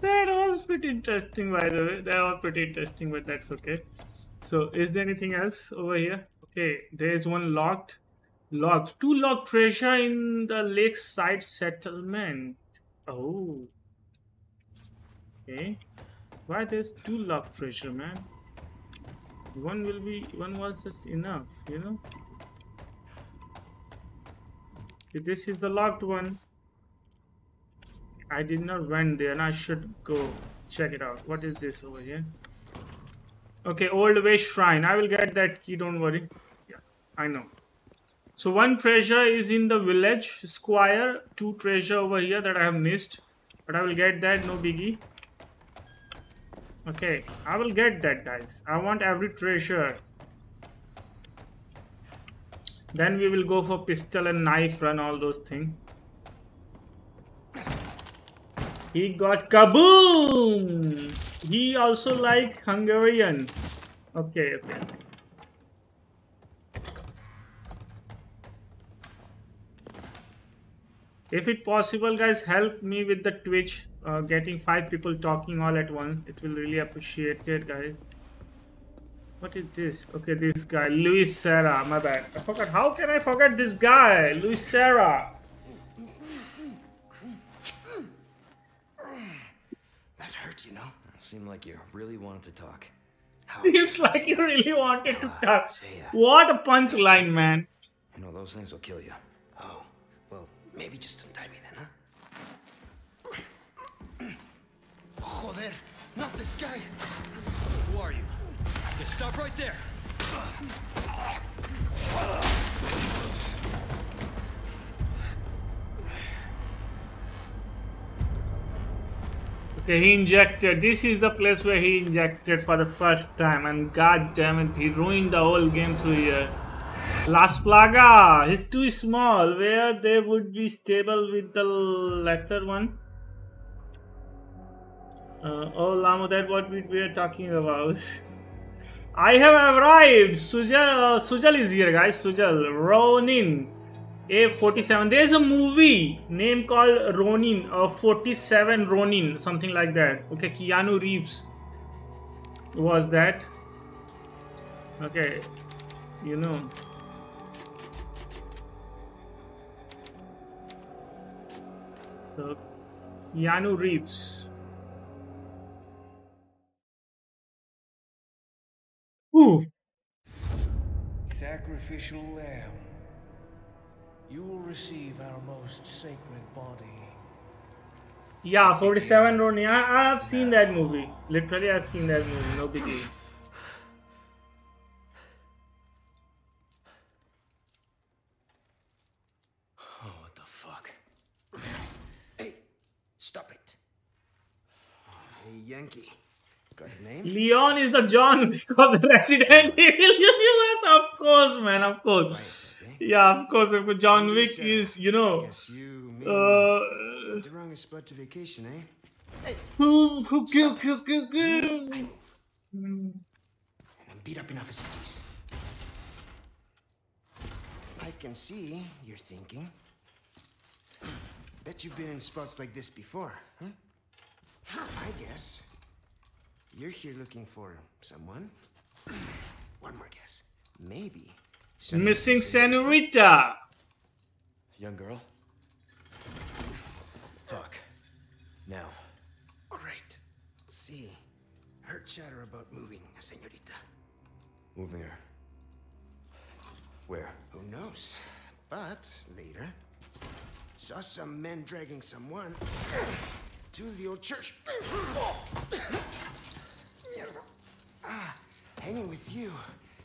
that was pretty interesting by the way. That was pretty interesting, but that's okay. So is there anything else over here? Okay, there is one locked. Locked. Two locked treasure in the lakeside settlement. Oh. Okay. Why there's two locked treasure, man? One will be one was just enough, you know? This is the locked one. I did not went there and I should go check it out. What is this over here? Okay, Old Way Shrine. I will get that key, don't worry. Yeah, I know. So one treasure is in the village squire, Two treasure over here that I have missed. But I will get that, no biggie. Okay, I will get that guys. I want every treasure. Then we will go for pistol and knife run all those things. He got kaboom! He also like Hungarian. Okay, okay. If it possible, guys, help me with the Twitch. Uh, getting five people talking all at once. It will really appreciate it, guys. What is this? Okay, this guy, Luis Serra. My bad. I forgot. How can I forget this guy, Luis Serra? That hurts, you know? Seemed like you really wanted to talk. How Seems like you really wanted to uh, talk. What a punchline, man. You know, those things will kill you. Oh, well, maybe just untie me then, huh? Joder, not this guy. Who are you? Just stop right there. Okay, he injected. This is the place where he injected for the first time, and god damn it, he ruined the whole game through here. Las Plaga! He's too small. Where they would be stable with the latter one? Uh, oh, Lamo, that what we were talking about. I have arrived. Sujal, uh, Sujal is here, guys. Sujal, Ronin. A47. There's a movie name called Ronin, uh, 47 Ronin, something like that. Okay, Keanu Reeves was that. Okay, you know. So, Keanu Reeves. Ooh. Sacrificial lamb. You will receive our most sacred body. Yeah, 47 Ronin. I, have seen that movie. Literally, I've seen that movie. No biggie. Oh, what the fuck? Hey, stop it. Hey, Yankee. Got name? Leon is the John Wick of the Resident Evil universe. Of course, man. Of course. Yeah, of course. If John Wick is, you know. Guess you, me, uh, the wrong spot to vacation, eh? Hey. Okay, okay, okay, okay. And I'm beat up enough of cities. I can see you're thinking. Bet you've been in spots like this before, huh? I guess you're here looking for someone. One more guess. Maybe Missing Senorita. Young girl. Talk. Now. All right. See. Heard chatter about moving, Senorita. Moving her. Where? Who knows? But later, saw some men dragging someone to the old church. Ah, hanging with you.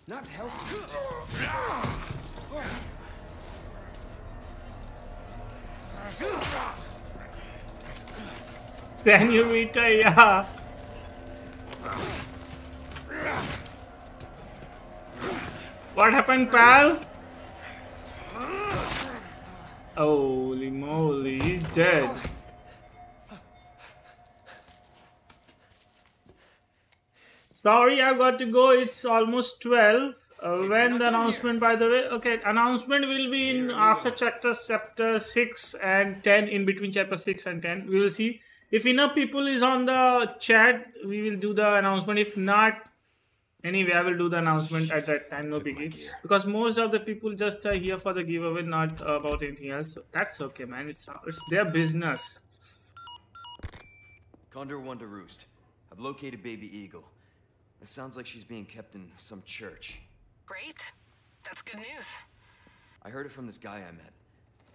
Not healthy. Senorita, yeah. What happened, pal? Holy moly, he's dead. Sorry, I've got to go. It's almost 12. Uh, when the announcement, by the way, okay, announcement will be in after chapter chapter 6 and 10, in between chapter 6 and 10. We will see. If enough people is on the chat, we will do the announcement. If not, anyway, I will do the announcement at that time, no biggie. Because most of the people just are here for the giveaway, not about anything else. So that's okay, man. It's, it's their business. Condor One to Roost. I've located Baby Eagle. It sounds like she's being kept in some church. Great. That's good news. I heard it from this guy I met.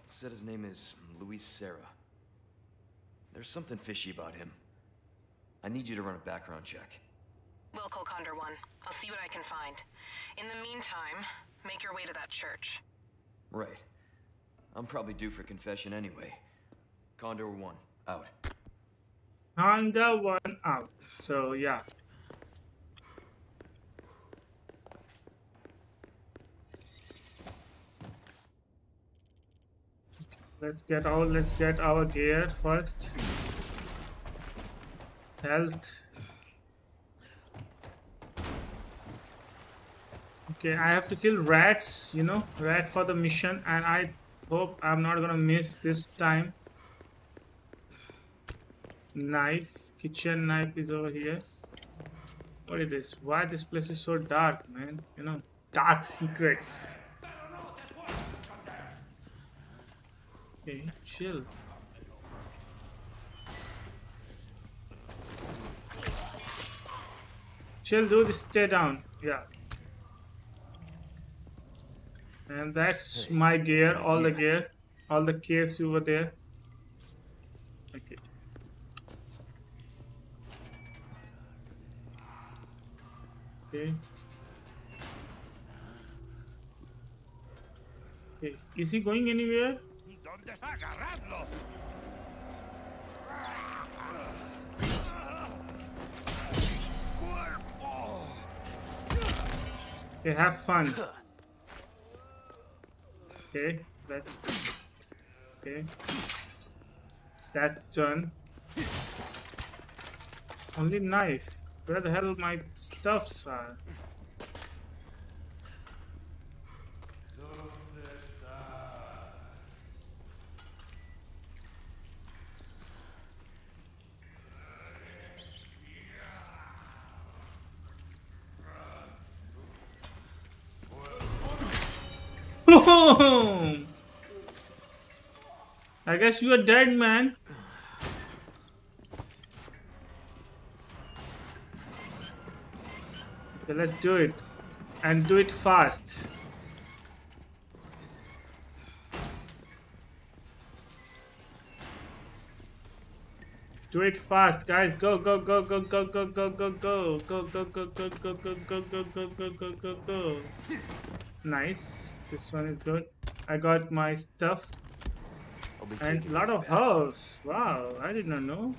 Said his name is Luis Serra. There's something fishy about him. I need you to run a background check. We'll call Condor One. I'll see what I can find. In the meantime, make your way to that church. Right. I'm probably due for confession anyway. Condor One, out. Condor one out. So yeah. Let's get our let's get our gear first. Health. Okay, I have to kill rats, you know, rat for the mission, and I hope I'm not gonna miss this time. Knife, kitchen knife is over here. What is this? Why this place is so dark, man? You know, dark secrets. Okay, chill. Chill, dude. Stay down. Yeah. And that's my gear, all the gear, all the case over there. Okay. Okay. Okay. Is he going anywhere? Okay, have fun. Okay, that's okay. That's done. Only knife. Where the hell my stuffs are? Boom! I guess you are dead, man. Okay, let's do it. And do it fast. Do it fast, guys. Go, go, go, go, go, go, go, go, go. Go, go, go, go, go, go, go, go, go, go, go, go, go. Nice. This one is good. I got my stuff. And a lot of herbs. Wow, I did not know.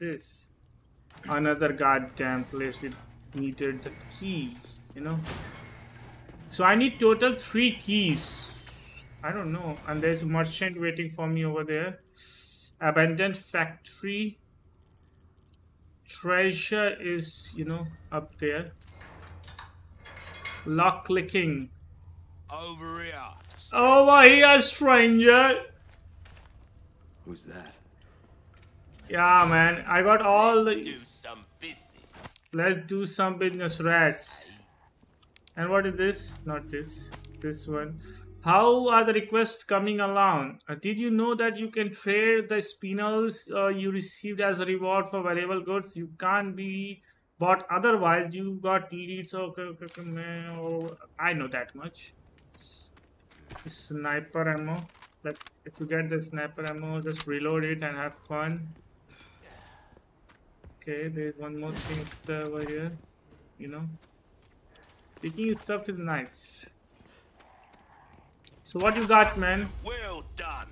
This. Another goddamn place we needed the key, you know. So I need total three keys. I don't know. And there's a merchant waiting for me over there. Abandoned factory. Treasure is, you know, up there. Lock clicking. Over here. Over here, stranger. Who's that? Yeah, man. I got all the. Do some business. Let's do some business, rats. And what is this? Not this. This one. How are the requests coming along? Uh, did you know that you can trade the spinels uh, you received as a reward for valuable goods? You can't be bought otherwise. You got leads. Okay, okay, okay, man. Oh, I know that much. Sniper ammo. Like, if you get the sniper ammo, just reload it and have fun. Okay, there's one more thing over here. You know, picking stuff is nice. So what you got, man? Well done.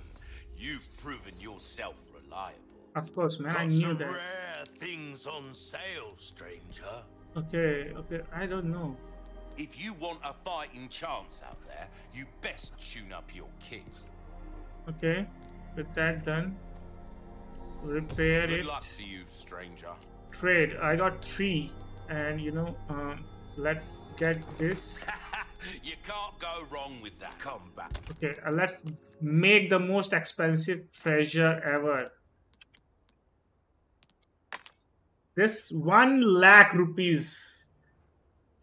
You've proven yourself reliable. Of course, man. Got I knew some that. rare things on sale, stranger. Okay, okay. I don't know. If you want a fighting chance out there, you best tune up your kit. Okay, with that done. Repair Good it. luck to you, stranger. Trade. I got three. and you know, um, let's get this. you can't go wrong with that. Come back. Okay, uh, let's make the most expensive treasure ever. This one lakh rupees.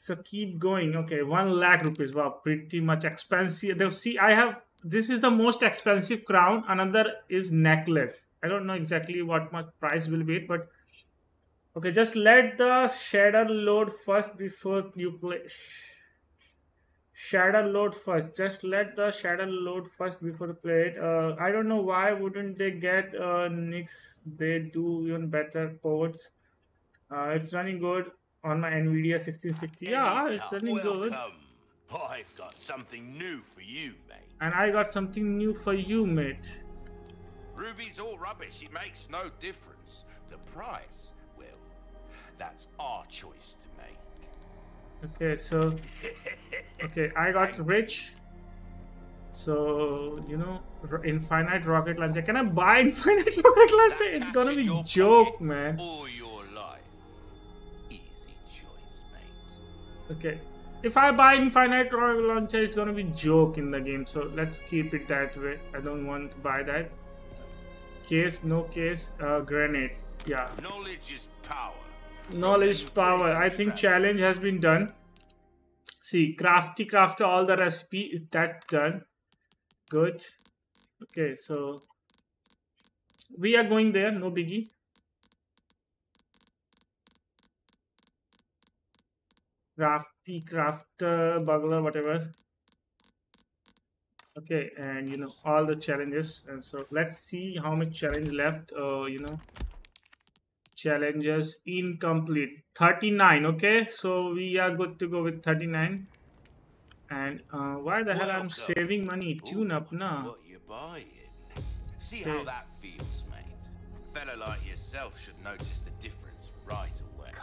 So keep going. Okay, one lakh rupees. Wow, pretty much expensive. Though, see, I have this is the most expensive crown. Another is necklace. I don't know exactly what much price will be, but okay, just let the shader load first before you play. Shadow load first. Just let the shadow load first before play it. Uh, I don't know why wouldn't they get uh, Nixxes? They do even better ports. Uh, it's running good on my Nvidia 1660. Yeah, it's running good. I've got something new for you, mate. And I got something new for you, mate. Ruby's all rubbish. It makes no difference. The price, well, that's our choice to make. Okay, so okay, I got rich. So you know, infinite rocket launcher. Can I buy infinite rocket launcher? It's gonna be joke, man. Okay, if I buy infinite rocket launcher, it's gonna be joke in the game. So let's keep it that way. I don't want to buy that. Case, no case, uh, grenade. Yeah. Knowledge is power. Knowledge power. I think challenge has been done. See, crafty craft all the recipe is that done. Good. Okay, so we are going there. No biggie. Crafty crafter, bugler, whatever. Okay and you know all the challenges. And so let's see how much challenge left. Uh you know challenges incomplete. 39 okay? So we are good to go with 39 and uh why the hell i'm saving money? Tune up now. what you buying? See okay. how that feels mate. A like yourself should notice the difference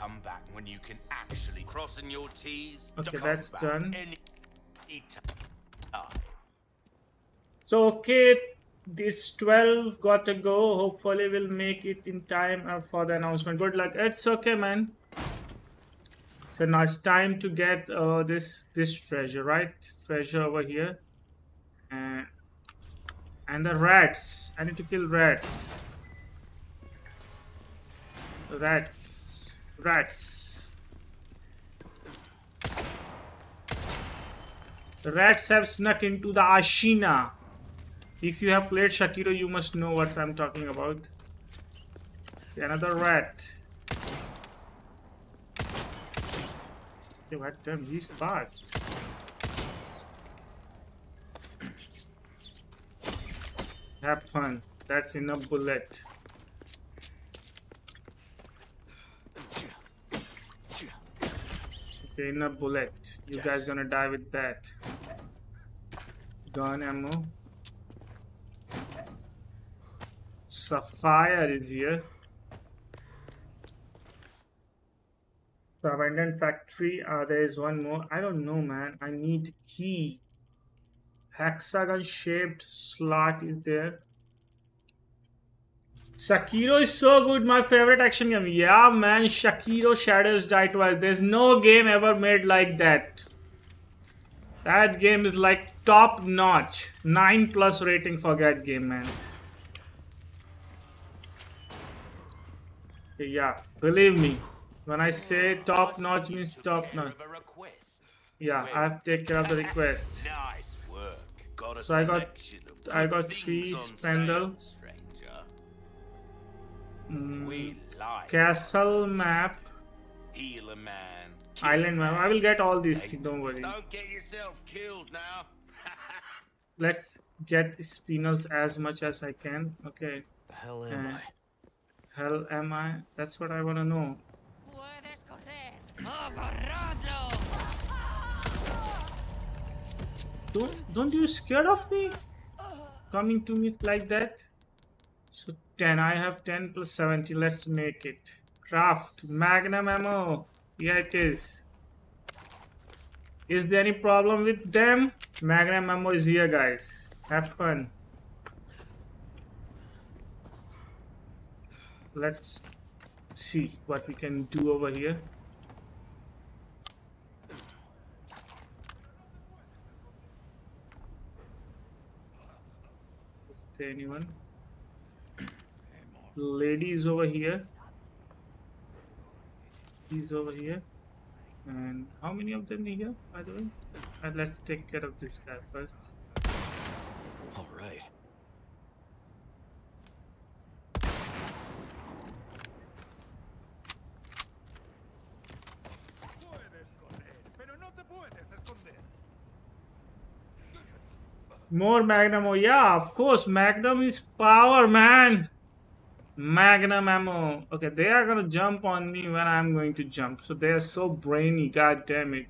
come back when you can actually crossing your t's okay that's done. So okay, this 12 got to go. Hopefully we'll make it in time uh, for the announcement. Good luck. It's okay, man. So now it's time to get uh, this this treasure, right? Treasure over here. And and the rats. I need to kill rats. Rats. Rats. The rats have snuck into the Ashina. If you have played Sekiro, you must know what I'm talking about. Another rat. Okay, what damn, he's fast. Have fun. That's enough bullet. Okay, enough bullet. You yes. guys gonna die with that. Gun ammo. Sapphire is here. The abandoned factory. Uh, there is one more. I don't know, man. I need key. Hexagon shaped slot is there. Sekiro is so good, my favorite action game. Yeah, man, Sekiro Shadows Die Twice. There's no game ever made like that. That game is like top notch. 9 plus rating for that game, man. Yeah, believe me. When I say top notch means top notch. Yeah, I have to take care of the request. So I got I got three spinel. Mm, castle map. Island map. I will get all these things, don't worry. Don't get yourself killed now. Let's get spinels as much as I can. Okay. The hell am I? hell am I? That's what I want to know. Don't, don't you scared of me? Coming to me like that? So 10. I have 10 plus 70. Let's make it. Craft. Magnum ammo. Yeah, it is. Is there any problem with them? Magnum ammo is here, guys. Have fun. Let's see what we can do over here. Is there anyone? Lady is over here. He's over here. And how many of them are here, by the way? And let's take care of this guy first. All right. More Magnum. Oh, yeah, of course. Magnum is power, man. Magnum ammo. Okay, they are gonna jump on me when I'm going to jump. So they are so brainy. God damn it.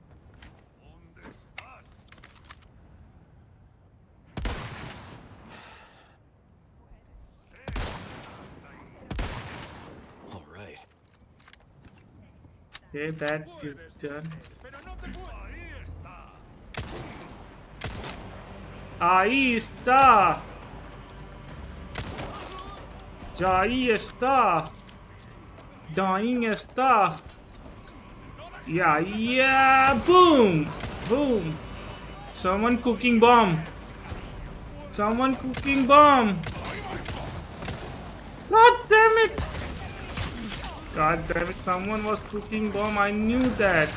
All right. Okay, that is done. Ahí está. Ya ahí está. Dying está. Yeah, yeah, boom, boom. Someone cooking bomb. Someone cooking bomb. God damn it. God damn it, someone was cooking bomb. I knew that.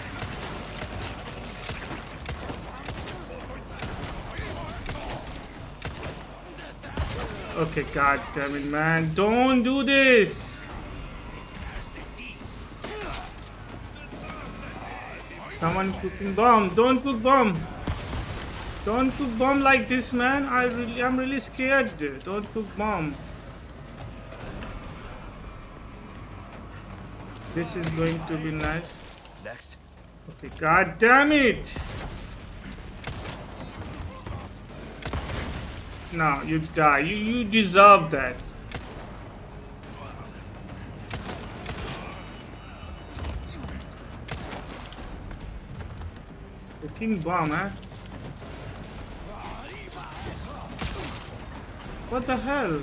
Okay, god damn it, man. Don't do this. Someone cooking bomb. Don't cook bomb. Don't cook bomb like this, man. I really, I'm really scared. Don't cook bomb. This is going to be nice. Next. Okay, god damn it! No, you die. You you deserve that. Cooking bomb, huh? What the hell?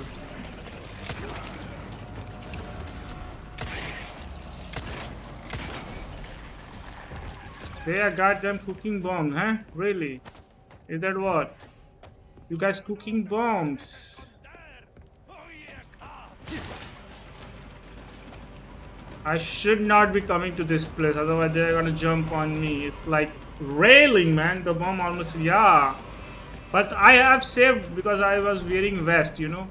They are goddamn cooking bomb, huh? Really? Is that what? You guys cooking bombs? I should not be coming to this place, otherwise they're gonna jump on me. It's like railing, man. The bomb almost, yeah. But I have saved because I was wearing vest, you know.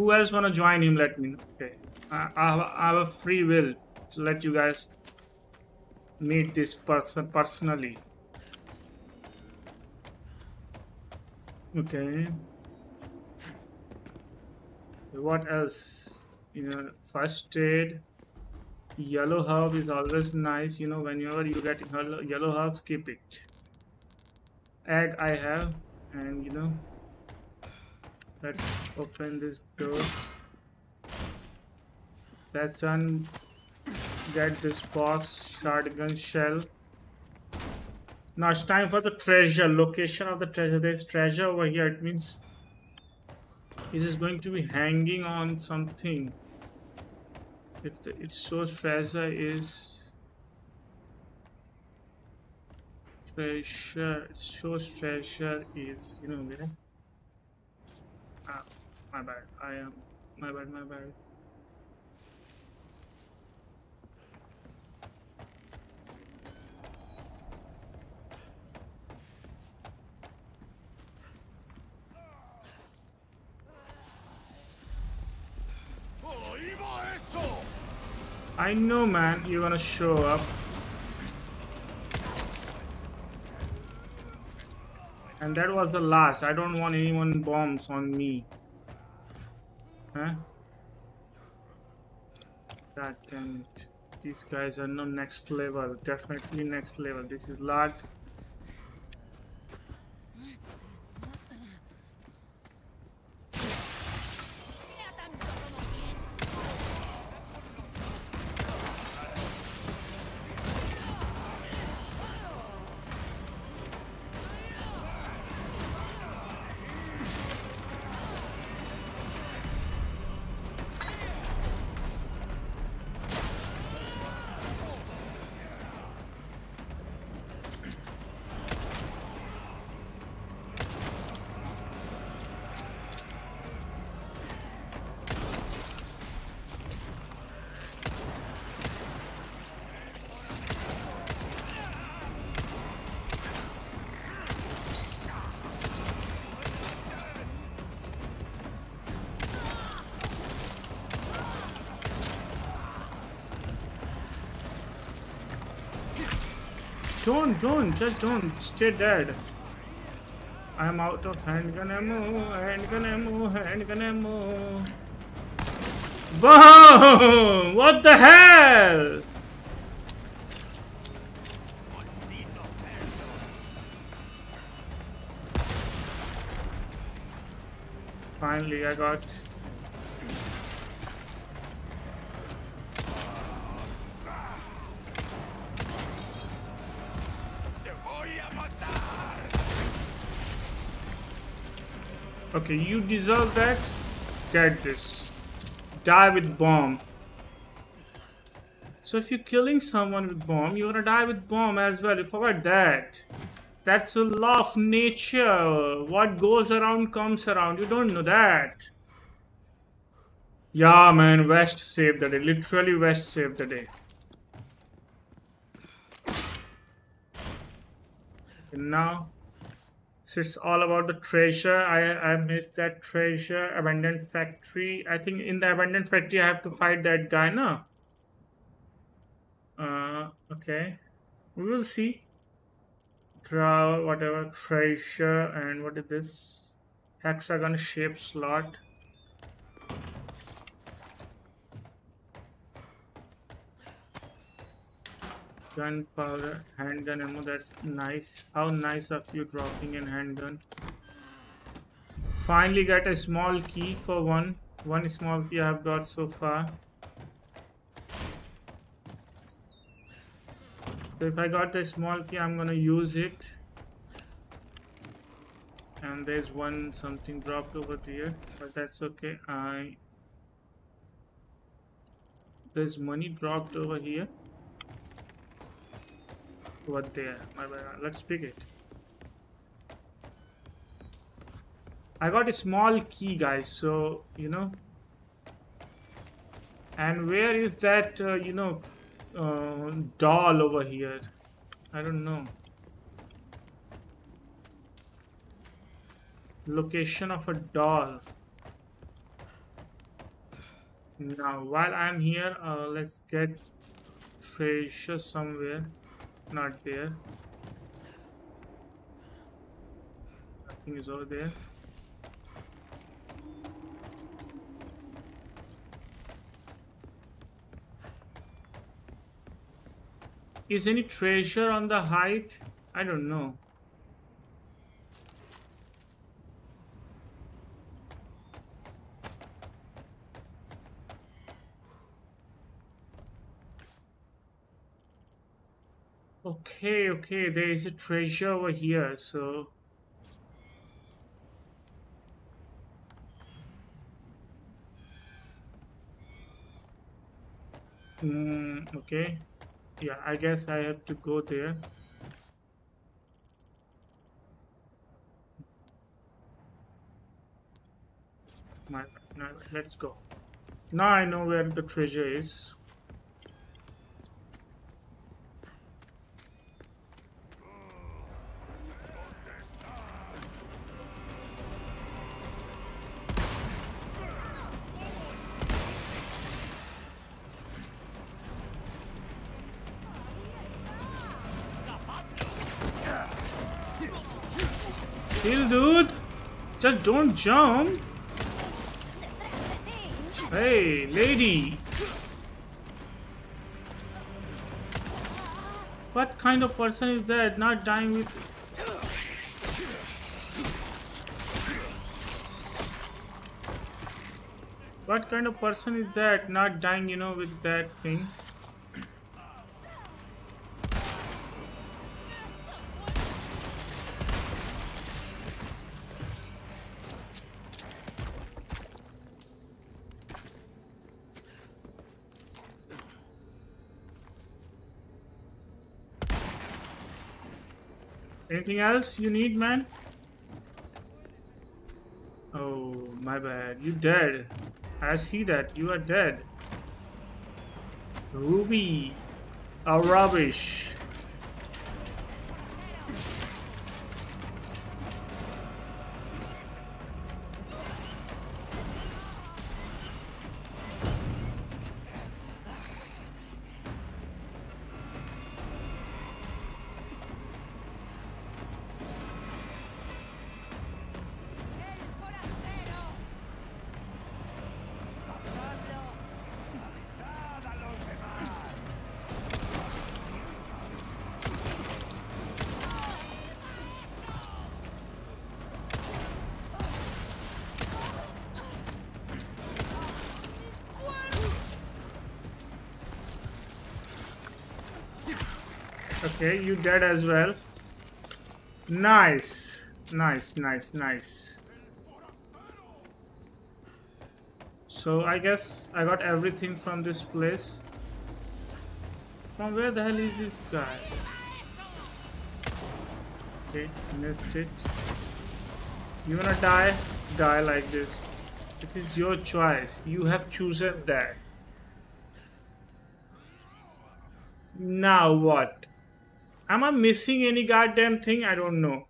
Who else wanna join him? Let me know. Okay, I, I, have, I have a free will to let you guys meet this person personally. Okay. What else? You know, first aid. Yellow herb is always nice. You know, whenever you get yellow herbs, keep it. Egg I have, and you know, let's open this door. Let's un get this box shotgun shell. Now it's time for the treasure. Location of the treasure. There's treasure over here. It means it is going to be hanging on something. If the, it treasure is treasure, it treasure is you know where. Ah, my bad. I am my bad. My bad. I know, man, you're gonna show up. And that was the last. I don't want anyone bombs on me. Huh? Damn it. These guys are no next level. Definitely next level. This is locked. Don't, don't, just don't. Stay dead. I'm out of handgun ammo, handgun ammo, handgun ammo. Boom! What the hell? Finally, I got You deserve that. Get this. Die with bomb. So if you're killing someone with bomb, you're gonna die with bomb as well. You forgot that. That's the law of nature. What goes around comes around. You don't know that. Yeah, man. West saved the day. Literally, West saved the day. Now so it's all about the treasure. I I missed that treasure. Abandoned factory. I think in the abandoned factory I have to fight that guy, no? Uh, okay. We will see. Draw whatever treasure and what is this? Hexagon shaped slot. Gunpowder handgun ammo that's nice. How nice of you dropping in handgun. Finally got a small key for one. One small key i've got so far. So if i got a small key i'm gonna use it. And there's one something dropped over there but that's okay. I there's money dropped over here what there. Let's pick it. I got a small key guys so you know. And where is that uh, you know uh, doll over here? I don't know. Location of a doll. Now while I'm here uh, let's get treasure somewhere not there. Nothing is over there. Is any treasure on the height? I don't know. Okay, okay, there is a treasure over here, so... Mm, okay. Yeah, I guess I have to go there. My, no, let's go. Now I know where the treasure is. Just don't jump. Hey, lady. What kind of person is that? Not dying with... What kind of person is that? Not dying, you know, with that thing. Anything else you need, man? Oh, my bad. You dead. I see that. You are dead. Ruby. A rubbish. Okay, you dead as well. Nice. Nice, nice, nice. So I guess I got everything from this place. From where the hell is this guy? Okay, missed it. You wanna die? Die like this. It is your choice. You have chosen that. Now what? Am I missing any goddamn thing? I don't know.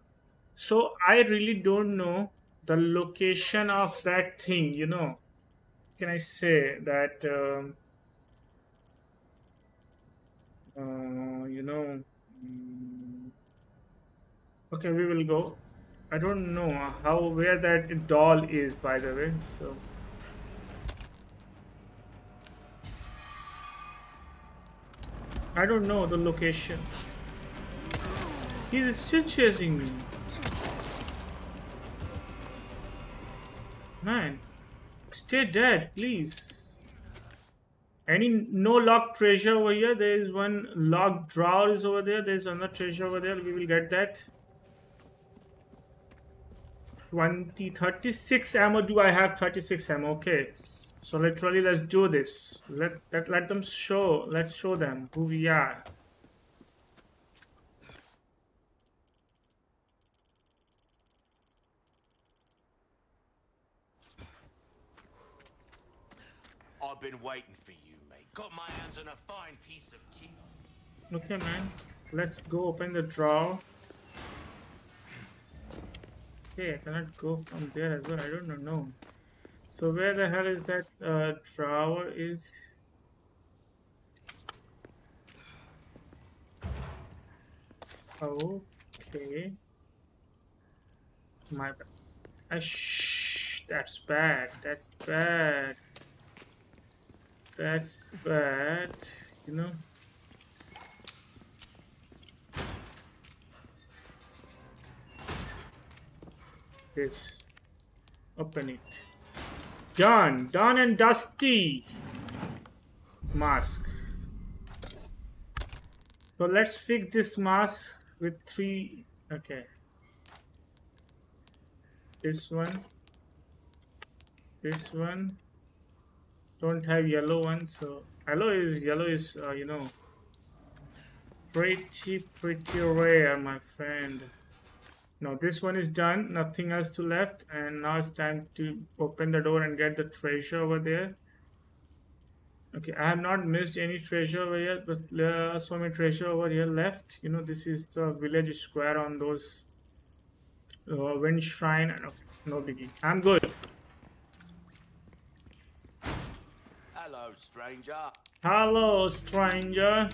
So I really don't know the location of that thing, you know. Can I say that, um, uh, you know, mm, okay, we will go. I don't know how, where that doll is, by the way, so. I don't know the location. He is still chasing me. Man, stay dead, please. Any no locked treasure over here? There is one locked drawer is over there. There is another treasure over there. We will get that. 20, 36 ammo. Do I have 36 ammo? Okay. So literally, let's do this. Let, let, let them show, let's show them who we are. I've been waiting for you, mate. Got my hands on a fine piece of kit. Okay, man. Let's go open the drawer. Okay, I cannot go from there as well. I don't know. So where the hell is that uh, drawer is? Okay. My bad. Shh, that's bad. That's bad. That's bad. You know. This. Open it. Done. Done and dusty. Mask. So let's fix this mask with three. Okay. This one. This one. Don't have yellow one. So yellow is yellow is uh, you know pretty pretty rare, my friend. Now this one is done, nothing else to left, and now it's time to open the door and get the treasure over there. Okay, I have not missed any treasure over here, but there so many treasure over here left. You know, this is the village square on those uh, wind shrine. No biggie. I'm good. Hello, stranger. Hello, stranger.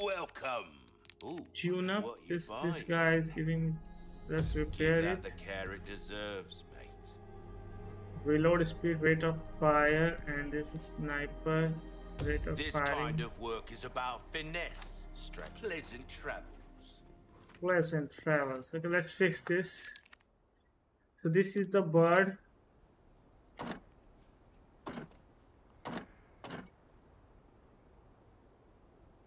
Welcome. Ooh, Tune up. This this guy is giving. Let's repair Give it. the care it deserves, mate. Reload speed, rate of fire, and this is sniper rate of This firing. kind of work is about finesse, pleasant travels. pleasant travels. Okay, let's fix this. So this is the bird.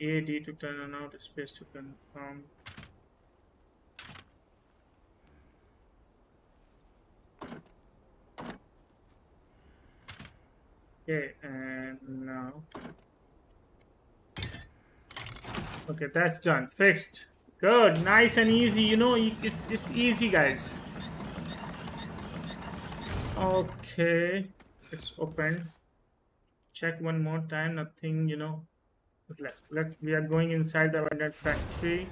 AD to turn on out, space to confirm. Okay, and now. Okay, that's done. Fixed. Good, nice and easy. You know, it's it's easy, guys. Okay, it's open. Check one more time. Nothing, you know. Let let we are going inside the abandoned factory.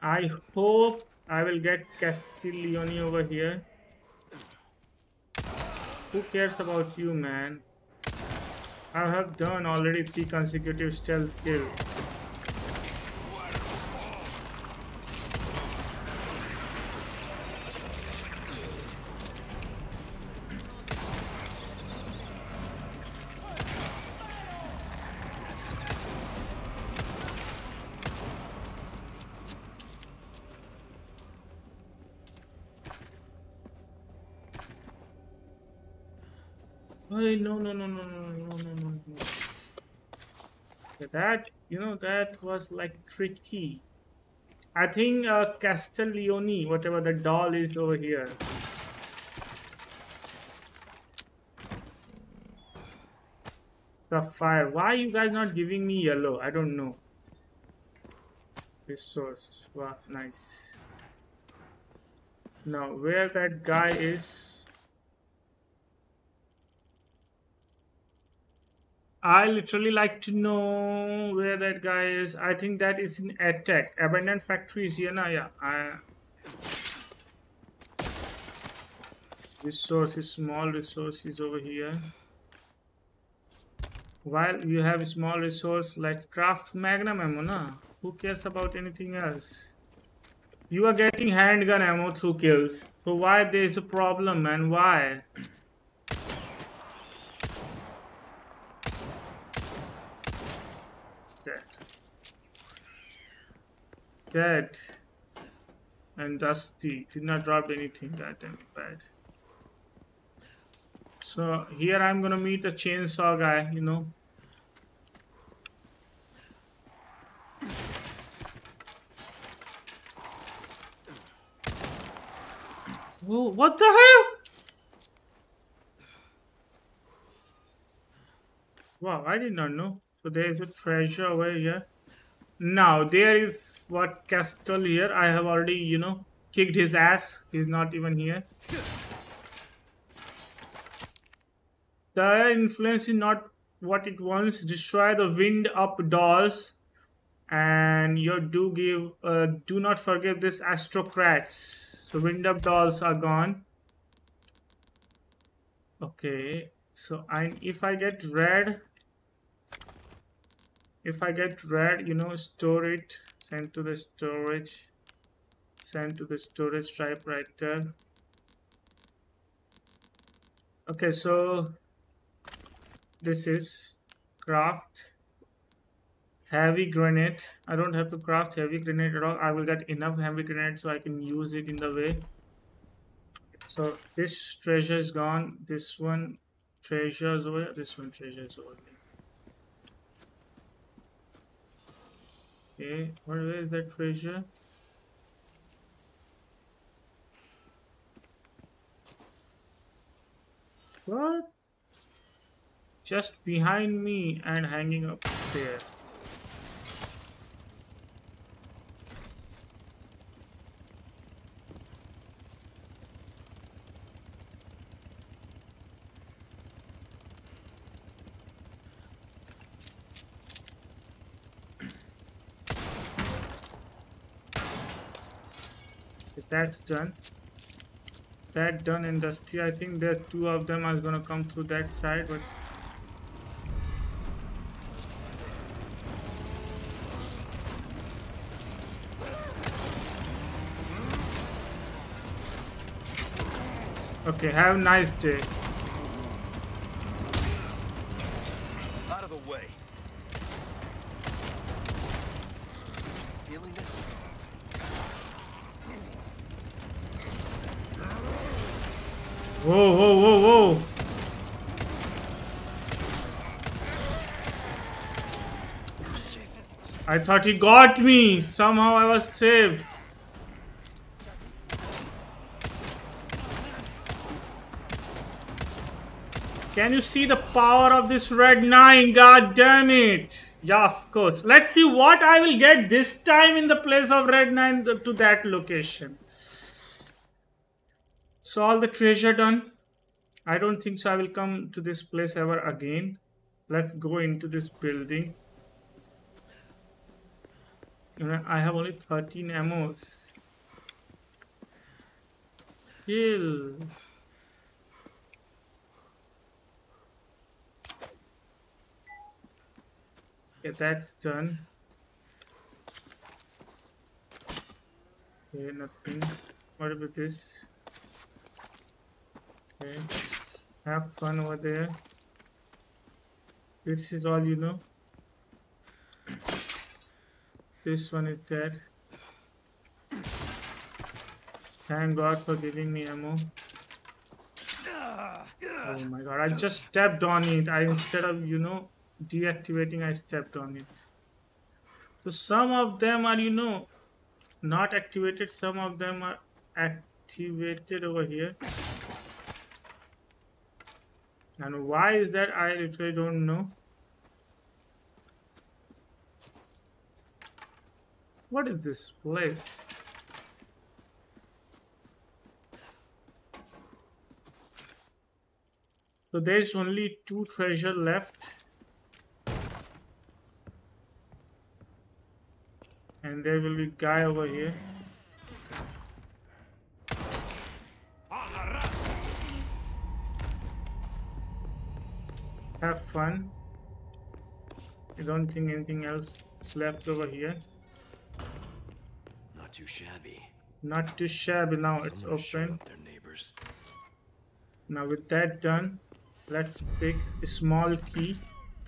I hope I will get Castiglione over here. Who cares about you, man? I have done already three consecutive stealth kills. That, you know, that was like tricky. I think uh, Castiglione, whatever the doll is over here. Sapphire. Why you guys not giving me yellow? I don't know. Resource. Wow, nice. Now, where that guy is... I literally like to know where that guy is. I think that is in attack. Abandoned factory is here now. Yeah. I... Resources, small resources over here. While you have small resource, let's craft magnum ammo, na? Who cares about anything else? You are getting handgun ammo through kills. So why there is a problem, man? Why? Dead. And Dusty. Did not drop anything that damn bad. So here I'm gonna meet a chainsaw guy, you know. Whoa, what the hell? Wow, I did not know. So there is a treasure over here. Now, there is what Castle here. I have already, you know, kicked his ass. He's not even here. The influence is not what it wants. Destroy the wind up dolls. And you do give, uh, do not forget this aristocrats. So wind up dolls are gone. Okay, so I if I get red, if I get red you know store it send to the storage send to the storage typewriter okay so this is craft heavy grenade. I don't have to craft heavy grenade at all. I will get enough heavy grenade so I can use it in the way. So this treasure is gone. This one treasure is over this one treasure is over there Okay, where is that treasure? What? Just behind me and hanging up there. That's done. That done in dusty i think there two of them are gonna come through that side but okay have a nice day Whoa, whoa, whoa, whoa. I thought he got me. Somehow I was saved. Can you see the power of this red 9? God damn it. Yeah, of course. Let's see what I will get this time in the place of red 9 to that location. So all the treasure done. I don't think so I will come to this place ever again. Let's go into this building. I have only 13 ammos. Kill. Okay, that's done. Okay, nothing. What about this? Okay. Have fun over there. This is all you know. This one is dead. Thank God for giving me ammo. Oh my god, I just stepped on it. I instead of, you know, deactivating, I stepped on it. So some of them are, you know, not activated. Some of them are activated over here. And why is that? I literally don't know. What is this place? So there's only two treasure left. And there will be guy over here. Have fun. I don't think anything else is left over here. Not too shabby. Not too shabby now, it's Someone showed open. Their neighbors. Now with that done, let's pick a small key.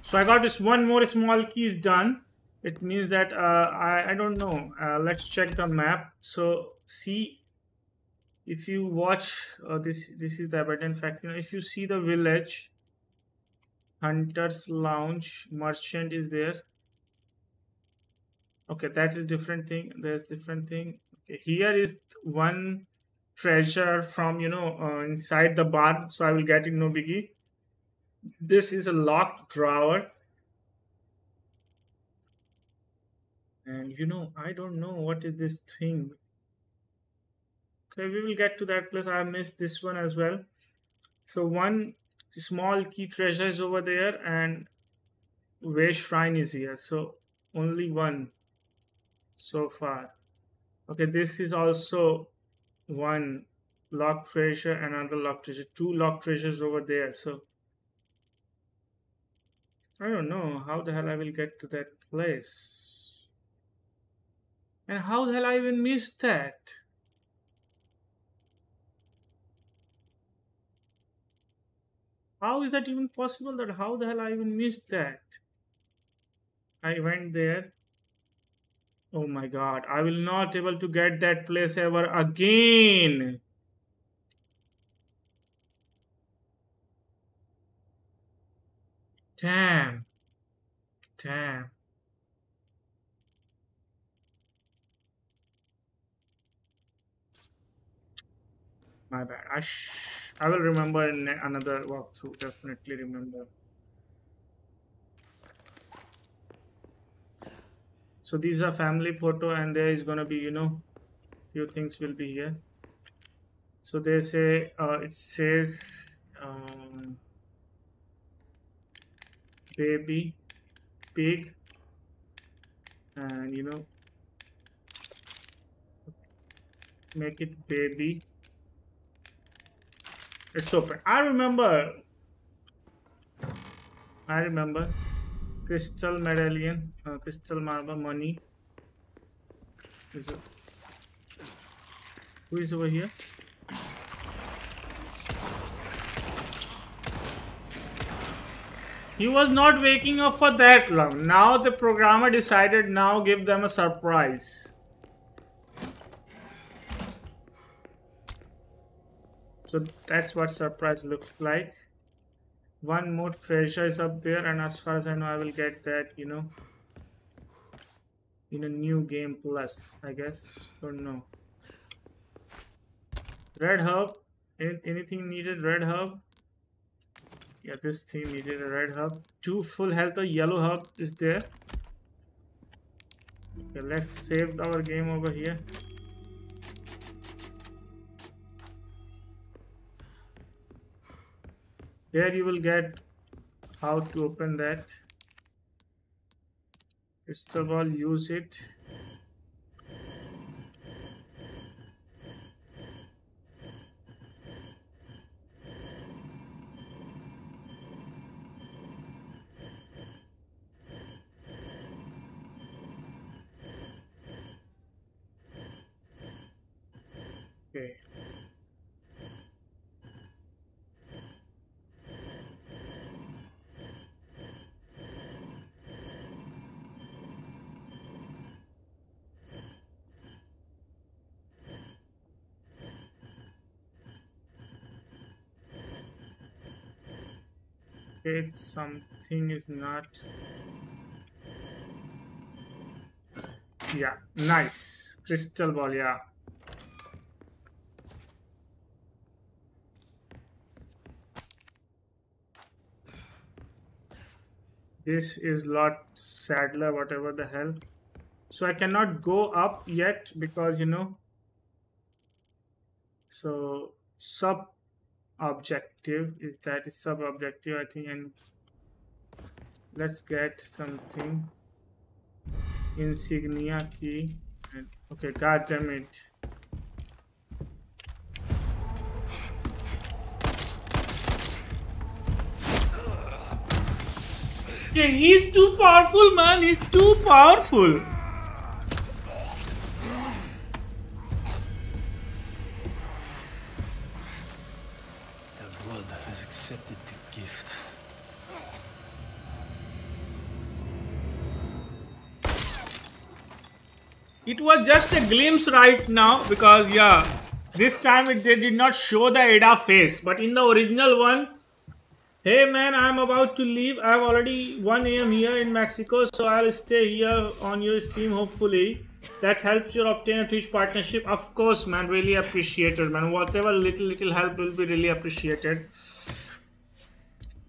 So I got this one more small key is done. It means that uh, I, I don't know. Uh, let's check the map. So see if you watch uh, this this is the abandoned factory. If you see the village, Hunter's Lounge, merchant is there. Okay, that is different thing. There's different thing. Okay, here is one treasure from you know uh, inside the bar so i will get it no biggie. This is a locked drawer. And you know i don't know what is this thing. Okay we will get to that place. I missed this one as well. So one small key treasure is over there and way shrine is here. So only one so far. Okay this is also one locked treasure another locked treasure two locked treasures over there. So i don't know how the hell i will get to that place. And how the hell i even missed that? How is that even possible that how the hell i even missed that? I went there Oh my god, I will not able to get that place ever again. Damn. Damn. My bad. I I will remember in another walkthrough. Definitely remember. So these are family photo and there is gonna be you know few things will be here. So they say uh, it says um, baby pig and you know make it baby. It's open. I remember. I remember crystal medallion, uh, crystal marble money. Is? Who is over here? He was not waking up for that long. Now the programmer decided now give them a surprise. So that's what surprise looks like one more treasure is up there and as far as I know I will get that you know in a new game plus I guess. Don't know. Red herb? Anything needed? Red herb yeah this thing needed a red herb two full health of yellow herb is there. Okay let's save our game over here there you will get how to open that. Crystal ball use it okay Okay, something is not. Yeah, nice. Crystal ball, yeah. This is Lord Saddler, whatever the hell. So I cannot go up yet because, you know, so sub objective is that is sub objective I think and let's get something. Insignia key and, okay god damn it. Yeah he's too powerful man he's too powerful it was just a glimpse right now because yeah this time it, they did not show the Ada face but in the original one hey man I'm about to leave I'm already 1 a.m. here in Mexico so I'll stay here on your stream hopefully that helps you obtain a Twitch partnership of course man really appreciated man whatever little little help will be really appreciated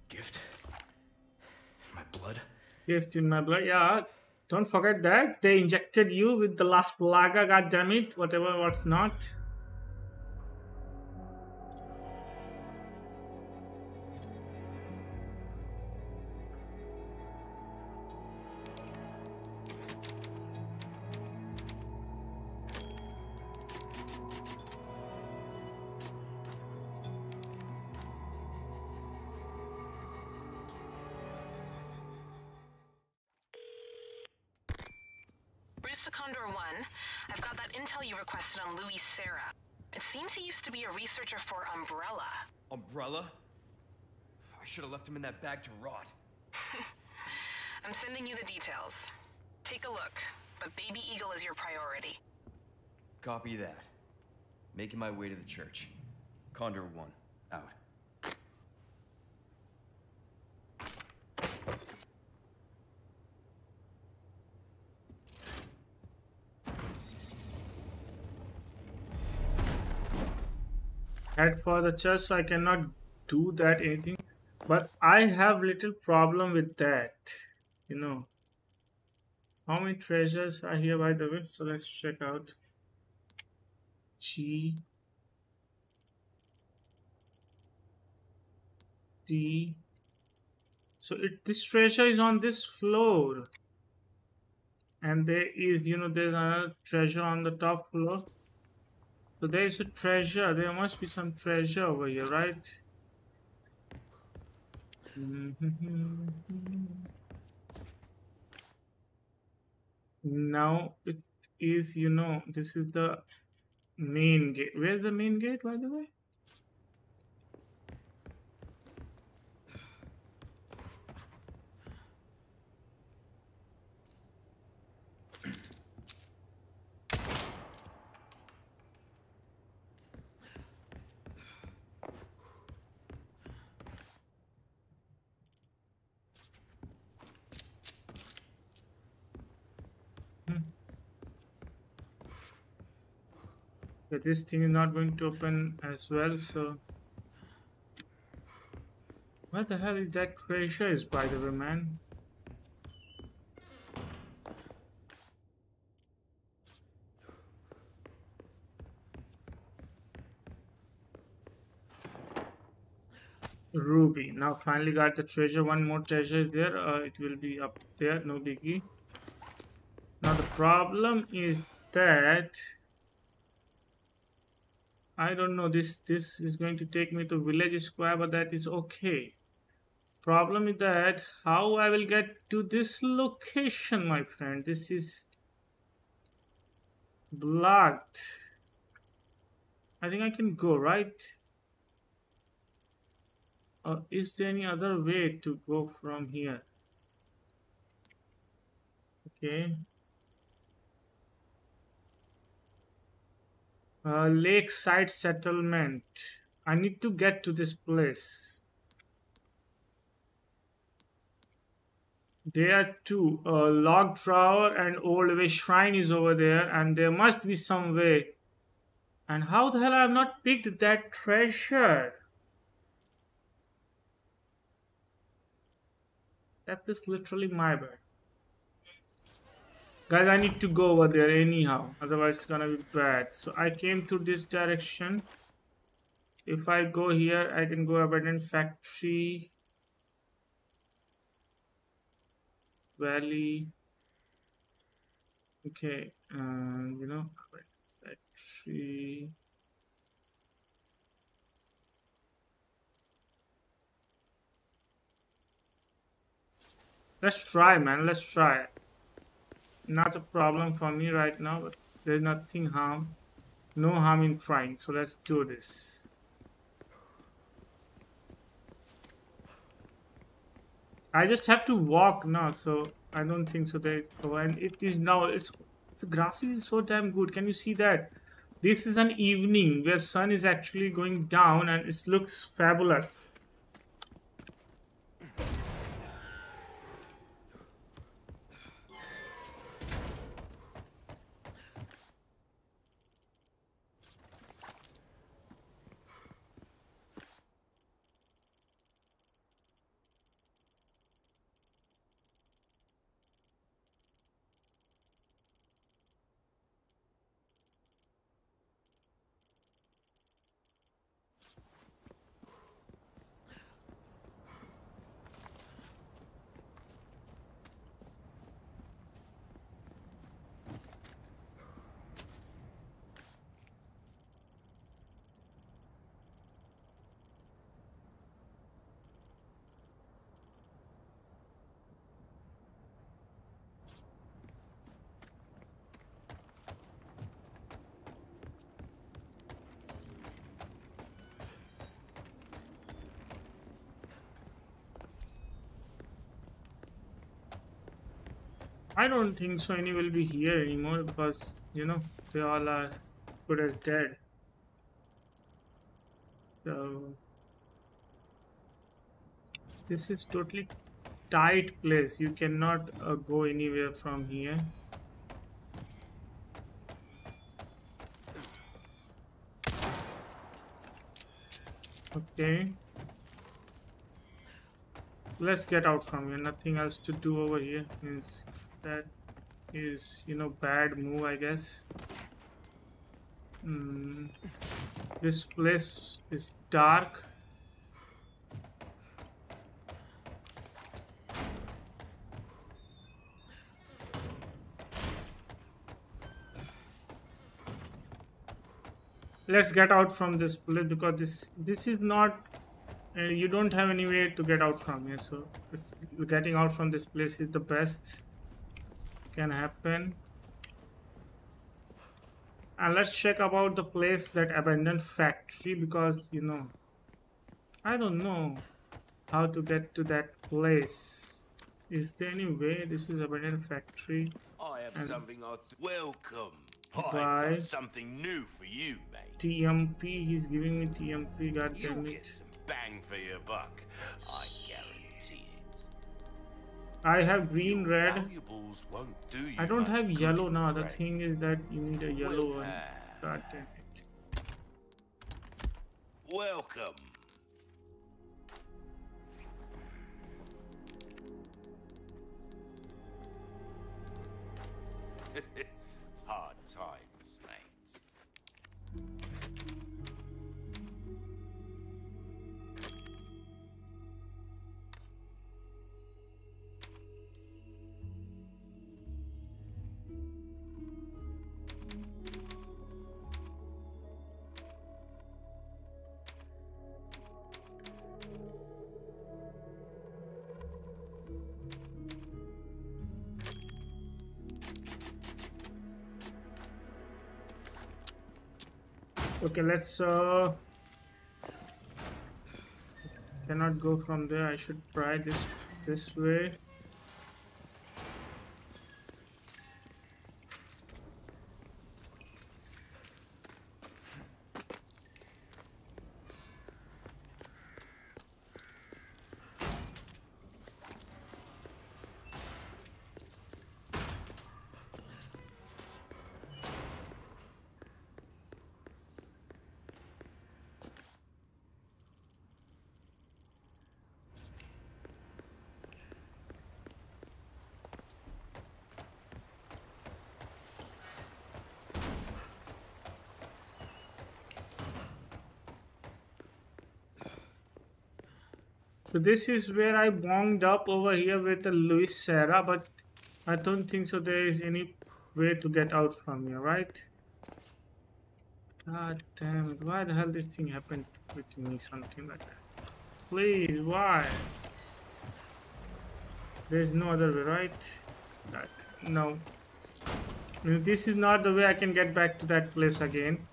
Gift? My blood? gift in my blood yeah don't forget that they injected you with the last plaga, it, whatever what's not. Intel you requested on Luis Serra. It seems he used to be a researcher for Umbrella. Umbrella? I should have left him in that bag to rot. I'm sending you the details. Take a look, but Baby Eagle is your priority. Copy that. Making my way to the church. Condor 1, out. Head for the church so I cannot do that anything. But I have little problem with that you know. How many treasures are here by the way? So let's check out. G. D. So it this treasure is on this floor. And there is you know there's another treasure on the top floor so there is a treasure. There must be some treasure over here, right? Mm-hmm. now it is, you know, this is the main gate. Where's the main gate, by the way? This thing is not going to open as well so what the hell is that treasure is by the way man? Ruby. Now finally got the treasure. One more treasure is there. Uh, it will be up there. No biggie. Now the problem is that I don't know this this is going to take me to village square but that is okay. Problem is that how I will get to this location my friend? This is blocked. I think I can go right? Or is there any other way to go from here? Okay Uh, lakeside settlement. I need to get to this place. There are two. A log tower and old way shrine is over there, and there must be some way. And how the hell I have not picked that treasure? That is literally my bad. Guys, I need to go over there anyhow. Otherwise, it's gonna be bad. So I came to this direction. If I go here, I can go abandoned factory. Valley. Okay, and you know, factory. Let's try, man. Let's try not a problem for me right now but there's nothing harm no harm in trying so let's do this. I just have to walk now so I don't think so that oh, and it is now it's the graphics is so damn good can you see that? This is an evening where sun is actually going down and it looks fabulous I don't think so any will be here anymore because you know they all are good as dead. So this is totally tight place. You cannot uh, go anywhere from here. Okay. Let's get out from here. Nothing else to do over here. Means that is you know bad move I guess. Mm. this place is dark. Let's get out from this place because this this is not uh, you don't have any way to get out from here so getting out from this place is the best can happen. And let's check about the place that abandoned factory because you know I don't know how to get to that place. Is there any way this is abandoned factory? I have and something I welcome. I've got something new for you mate. TMP he's giving me TMP god damn get it some bang for your buck. I I have green red I don't have yellow now the thing is that you need a yellow one ah. god damn it Welcome. Okay, let's uh cannot go from there. I should try this this way. So this is where I bonged up over here with the Luis Serra, but I don't think so there is any way to get out from here, right? God damn it, why the hell this thing happened with me, something like that. Please, why? There's no other way, right? That, no. This is not the way I can get back to that place again.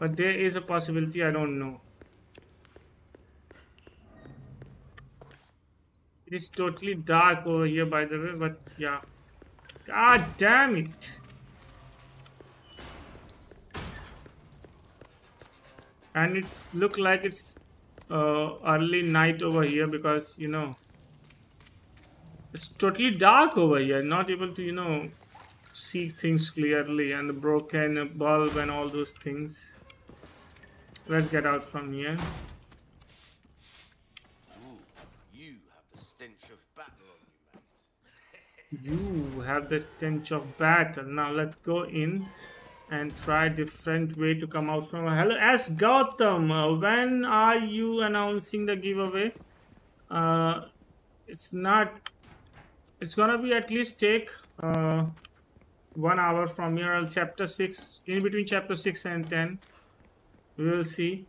But there is a possibility, I don't know. It's totally dark over here, by the way, but yeah. God damn it! And it's look like it's uh, early night over here because you know it's totally dark over here. Not able to you know see things clearly and the broken bulb and all those things. Let's get out from here. You have the stench of battle. Now let's go in and try different way to come out from hello as Gautam uh, when are you announcing the giveaway? Uh, it's not it's gonna be at least take uh, one hour from here. Chapter 6 in between chapter 6 and 10 we will see.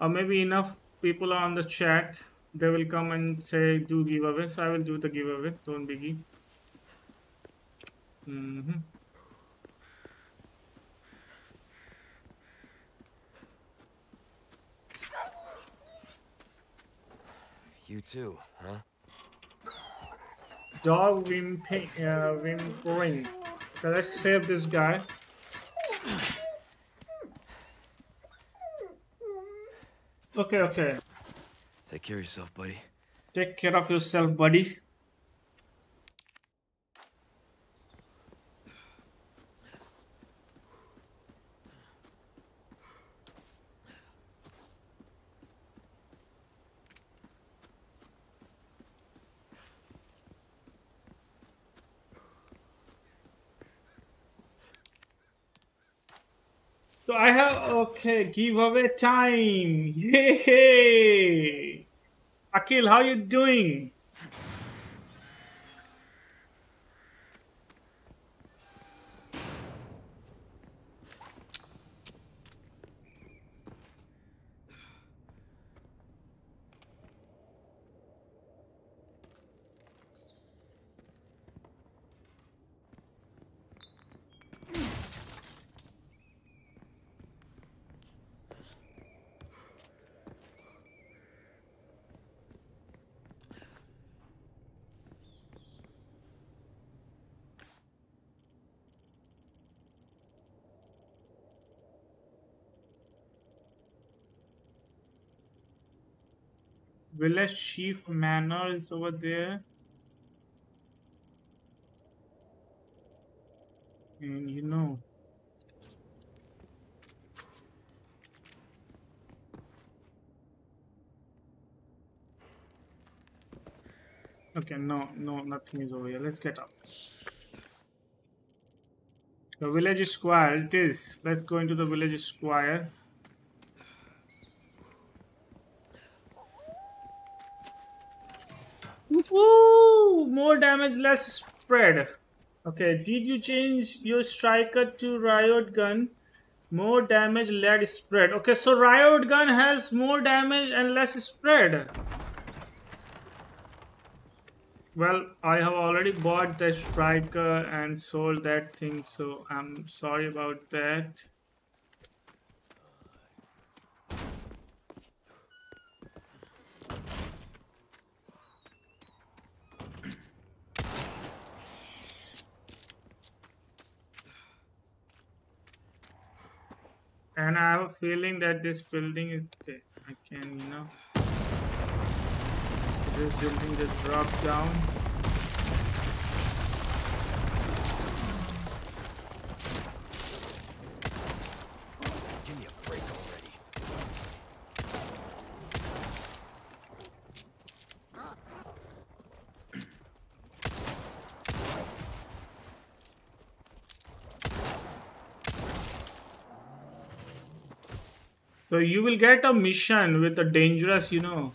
Or maybe enough people are on the chat they will come and say do giveaway so i will do the giveaway don't biggie mm -hmm. You too, huh? Dog whimpering, uh, whimpering. So let's save this guy. Okay, okay. Take care of yourself, buddy. Take care of yourself, buddy. So I have okay giveaway time. Yay! Akil, how you doing? Village Chief Manor is over there. And you know. Okay, no, no, nothing is over here. Let's get up. The village square, it is. Let's go into the village square. Woo! More damage, less spread. Okay, did you change your striker to riot gun? More damage, less spread. Okay, so riot gun has more damage and less spread. Well, I have already bought the striker and sold that thing, so I'm sorry about that. And I have a feeling that this building is okay. I can, you know, this building just drop down. So you will get a mission with a dangerous, you know.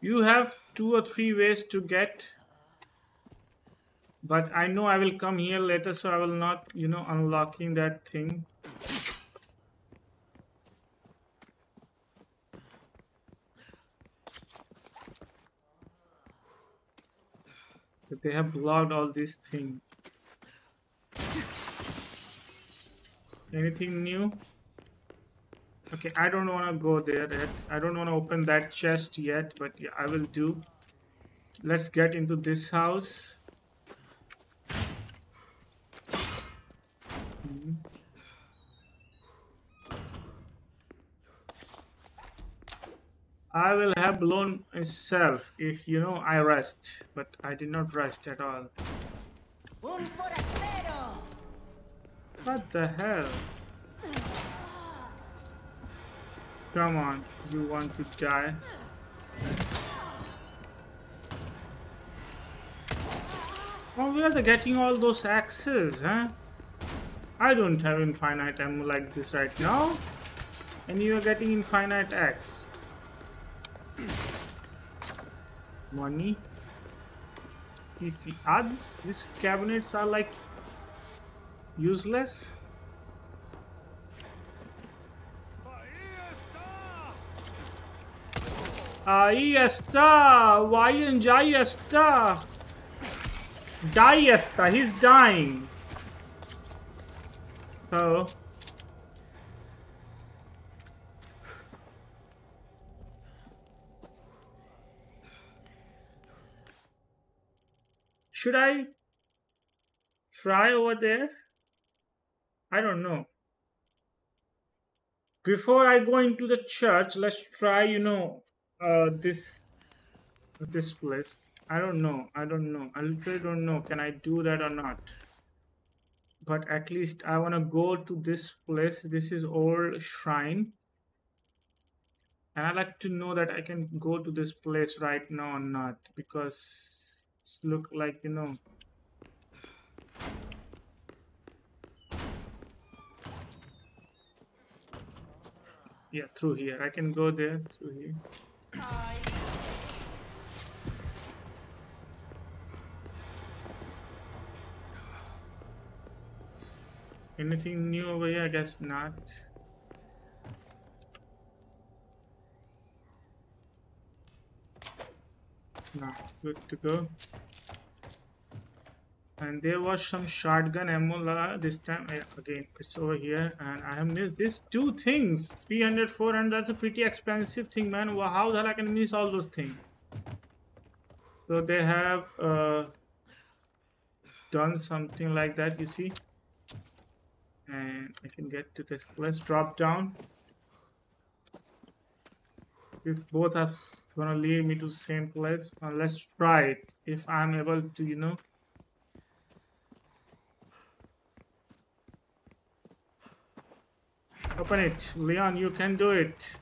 You have two or three ways to get. But I know I will come here later, so I will not, you know, unlocking that thing. They have blocked all these things. Anything new? Okay, I don't want to go there yet. I don't want to open that chest yet, but yeah, I will do. Let's get into this house. I will have blown myself if you know I rest, but I did not rest at all. What the hell? Come on, you want to die? Oh, where are they getting all those axes, huh? I don't have infinite ammo like this right now. And you are getting infinite axe. Money. These the odds, these cabinets are like useless. Ahí está. Vayan, ya está. Die está. He's dying. So. Should I try over there? I don't know. Before I go into the church, let's try, you know, uh, this this place. I don't know. I don't know. I literally don't know. Can I do that or not? But at least I want to go to this place. This is old shrine. And I like to know that I can go to this place right now or not. Because look like, you know, yeah through here i can go there through here Anything new over here? I guess not. No, good to go. And there was some shotgun ammo this time. again, it's over here. And I have missed these two things. 300, 400. That's a pretty expensive thing, man. Wow, how the hell I can miss all those things? So they have uh, done something like that, you see and I can get to this let's drop down if both are gonna lead me to same place uh, let's try it if I'm able to you know open it Leon you can do it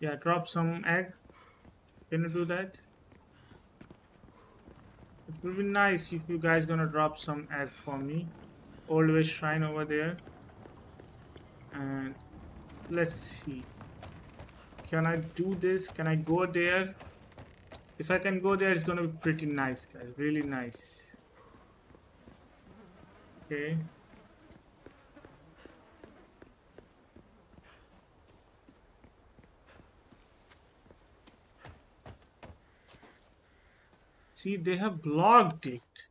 Yeah, drop some egg. Can you do that? It would be nice if you guys gonna drop some egg for me. Always shrine over there. And let's see. Can I do this? Can I go there? If I can go there, it's gonna be pretty nice, guys. Really nice. Okay. See, they have blocked it.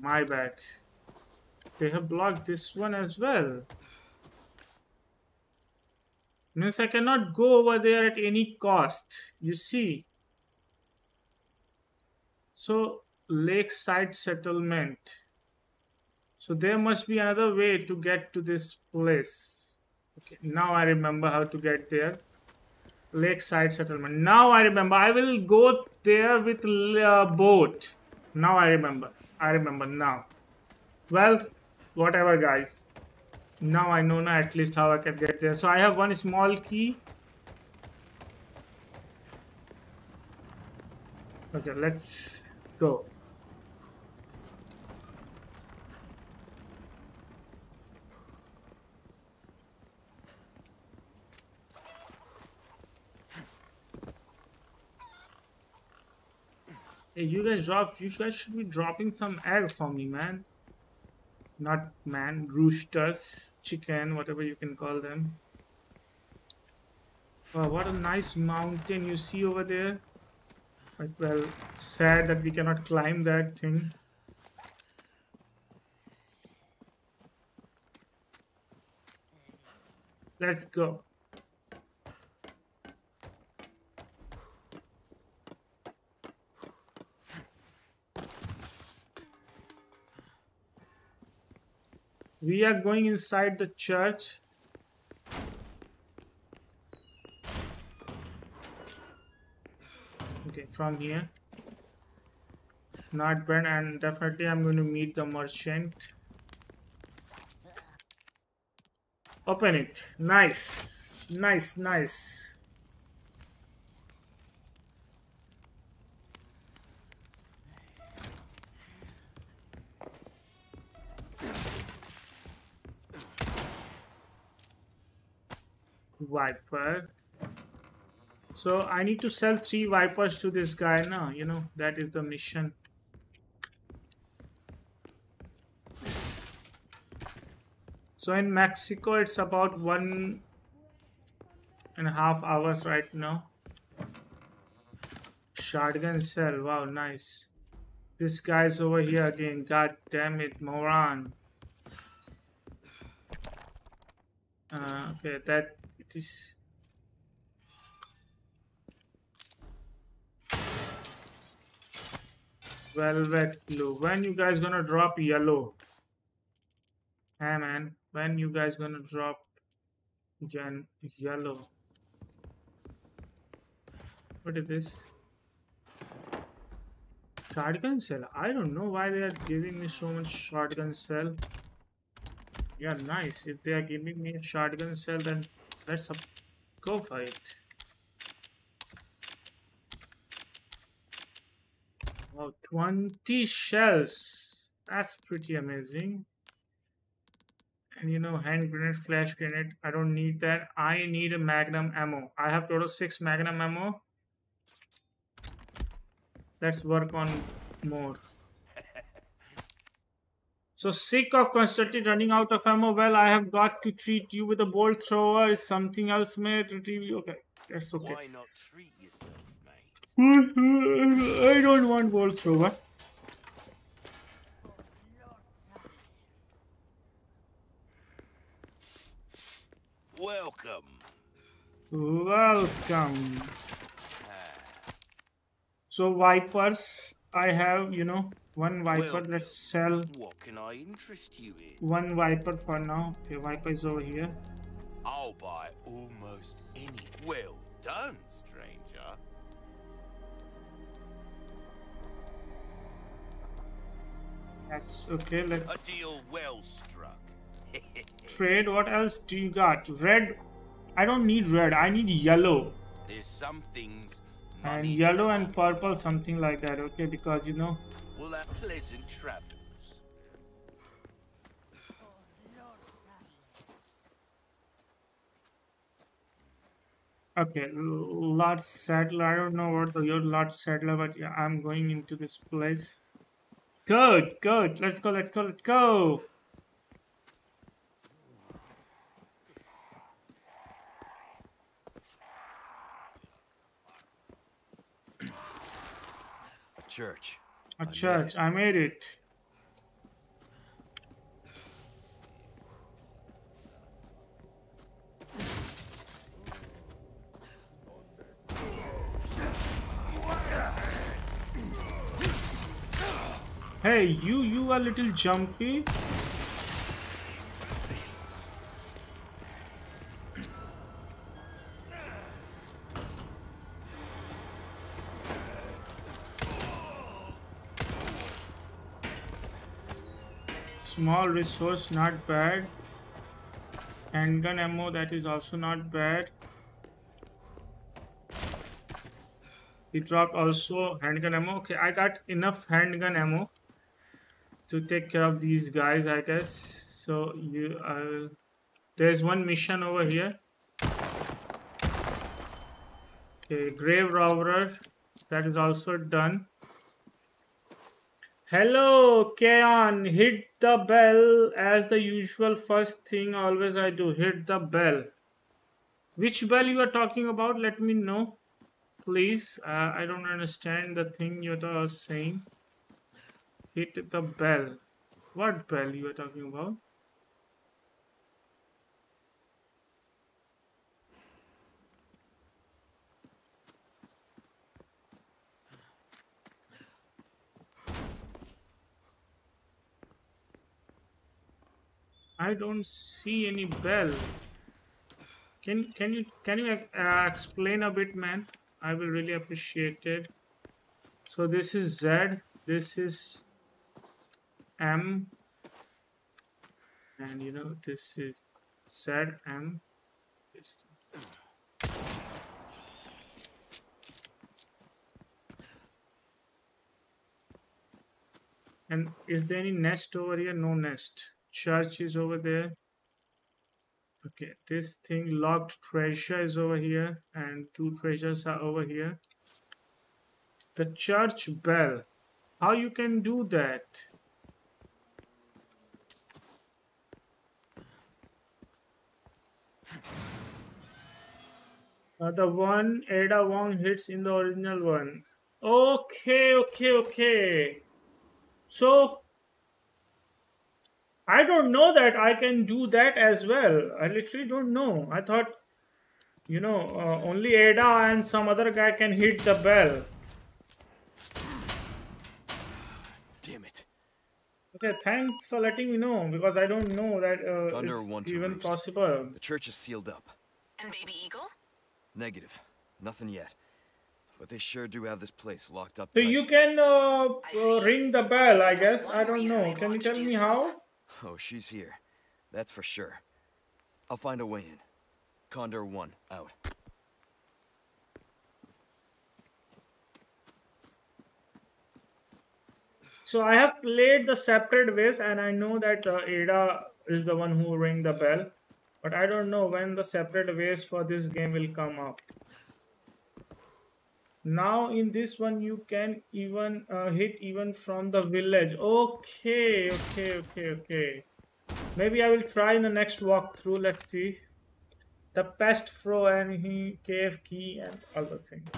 My bad. They have blocked this one as well. Means I cannot go over there at any cost. You see. So, lakeside settlement. So there must be another way to get to this place. Okay, now I remember how to get there lakeside settlement. Now i remember i will go there with a uh, boat. Now i remember i remember now. Well whatever guys. Now i know now at least how i can get there. So i have one small key. Okay let's go. Hey, you guys drop. You guys should be dropping some egg for me, man. Not man, roosters, chicken, whatever you can call them. Wow, what a nice mountain you see over there. Well, sad that we cannot climb that thing. Let's go. We are going inside the church. Okay, from here. Not bad, and definitely I'm going to meet the merchant. Open it. Nice. Nice, nice. Viper. So I need to sell three Vipers to this guy now, you know, that is the mission. So in Mexico, it's about one and a half hours right now. Shotgun cell, wow, nice. This guy's over here again, god damn it, moron. Uh, okay, that it is. Velvet blue. When you guys gonna drop yellow? Hey man, when you guys gonna drop gen yellow? What is this? Shotgun cell. I don't know why they are giving me so much shotgun cell. Yeah, nice. If they are giving me a shotgun cell, then let's go for it. Wow, 20 shells. That's pretty amazing. And you know, hand grenade, flash grenade. I don't need that. I need a magnum ammo. I have total 6 magnum ammo. Let's work on more. So sick of constantly running out of ammo. Well, I have got to treat you with a bolt thrower. Is something else made to treat you? Okay, that's okay. Why not treat yourself, mate? I don't want bolt thrower. Welcome. Welcome. Ah. So vipers, I have you know one viper. Welcome. Let's sell What can I interest you in? one viper for now. Okay, viper is over here. I'll buy almost any. Well done, stranger. That's okay. Let's deal well struck. trade. What else do you got? Red. I don't need red. I need yellow. There's some things. And yellow and purple, something like that. Okay, because you know. Well, have pleasant travels. Okay, Lord Saddler. I don't know what the your Lord Saddler, but yeah, I'm going into this place. Good, good. Let's go, let's go, let's go. Church. Church. it. I made it. Hey, you, you are a little jumpy. Small resource, not bad. Handgun ammo, that is also not bad. he dropped also handgun ammo okay i got enough handgun ammo to take care of these guys i guess so you uh, there's one mission over here okay grave robber that is also done hello Kaon hit the bell as the usual first thing always i do. Hit the bell. Which bell you are talking about? Let me know please. Uh, i don't understand the thing you're saying. Hit the bell. What bell you are talking about I don't see any bell. Can can you can you uh, explain a bit, man? I will really appreciate it. So this is Z, this is M, and you know this is Z M. This and is there any nest over here? No nest church is over there. Okay this thing locked treasure is over here and two treasures are over here. The church bell how you can do that? Uh, the one Ada Wong hits in the original one. Okay okay okay. So I don't know that I can do that as well. I literally don't know. I thought, you know, uh, only Ada and some other guy can hit the bell. Damn it. Okay, thanks for letting me know because I don't know that uh, Thunder it's one to even roost. possible. The church is sealed up. And Baby Eagle? Negative. Nothing yet. But they sure do have this place locked up So tight. you can uh, uh, ring the bell, I guess. I don't know. Can you tell do me so. how? Oh, she's here. That's for sure. I'll find a way in. Condor 1, out. So I have played the separate ways, and I know that uh, Ada is the one who ring the bell, but I don't know when the separate ways for this game will come up. Now in this one, you can even uh, hit even from the village. Okay, okay, okay, okay. Maybe I will try in the next walkthrough. Let's see. The pest fro and he cave key and all those things.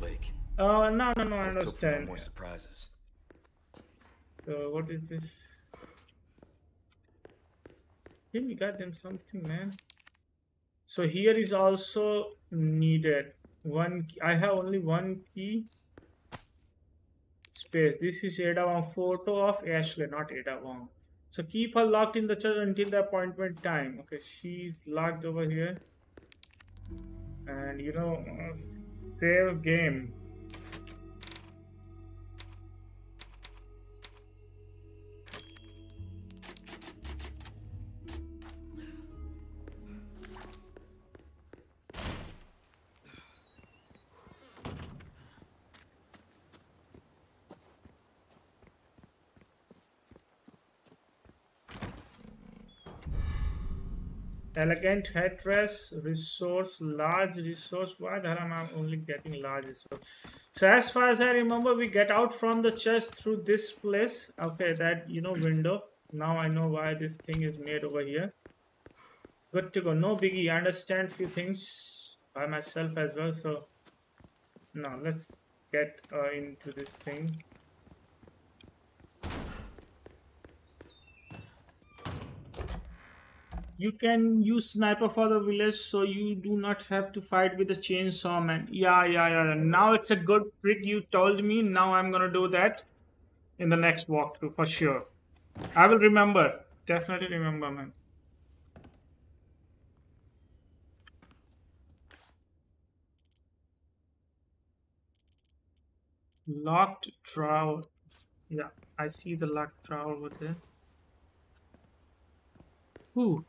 Lake. Uh, no, no, no, I for no understand. more surprises. So what is this? Give me goddamn something, man. So here is also needed one. Key. I have only one key. Space. This is Ada Wong photo of Ashley, not Ada Wong. So keep her locked in the church until the appointment time. Okay, she's locked over here. And you know, uh, save game. Elegant headdress resource large resource. Why the hell am i only getting large resource? So as far as i remember we get out from the church through this place. Okay that you know window. Now i know why this thing is made over here. Good to go. No biggie. I understand few things by myself as well. So now let's get uh, into this thing you can use sniper for the village so you do not have to fight with the chainsaw man. Yeah yeah yeah now it's a good trick you told me. Now i'm gonna do that in the next walkthrough for sure. I will remember. Definitely remember man. Locked trowel yeah i see the locked trowel over there. Ooh.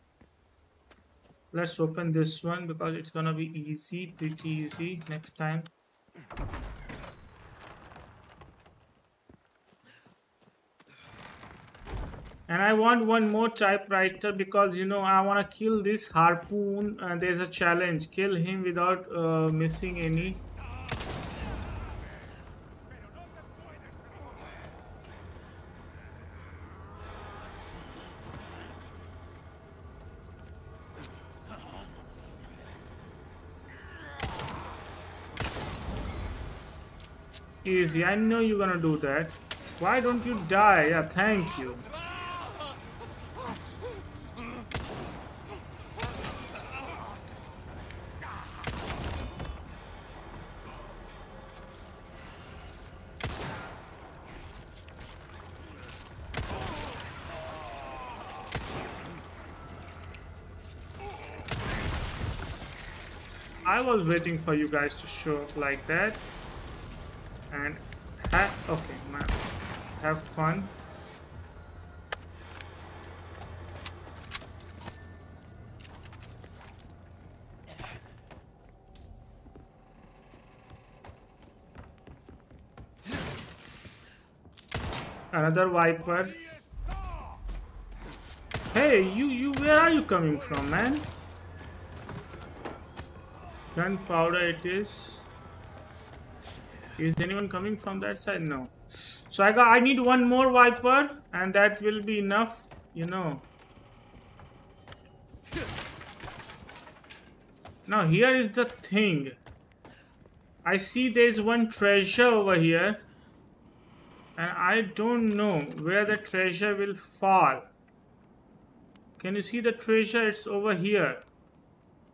Let's open this one because it's gonna be easy, pretty easy. Next time. and I want one more typewriter because you know I want to kill this harpoon. And uh, there's a challenge. Kill him without uh, missing any Easy, I know you're gonna do that. Why don't you die? Yeah, thank you. I was waiting for you guys to show up like that and have okay man have fun. Another viper. Hey you you where are you coming from man? Gunpowder it is is anyone coming from that side? No. So I got I need one more viper and that will be enough, you know. Now here is the thing. I see there's one treasure over here. And I don't know where the treasure will fall. Can you see the treasure? It's over here.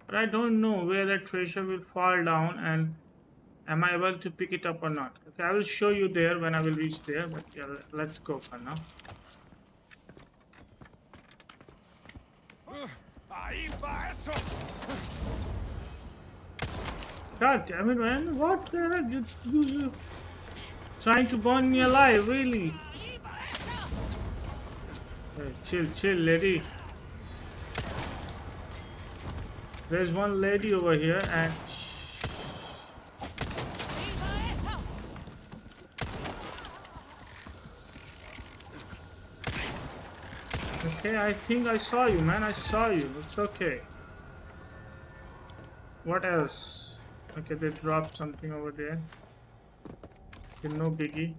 But I don't know where the treasure will fall down and am I able to pick it up or not? Okay I will show you there when I will reach there but yeah let's go for now. God damn it man. What the heck you, you, you trying to burn me alive really? Hey, chill chill lady. There's one lady over here and Okay, I think I saw you, man. I saw you. It's okay. What else? Okay, they dropped something over there. Okay, no biggie.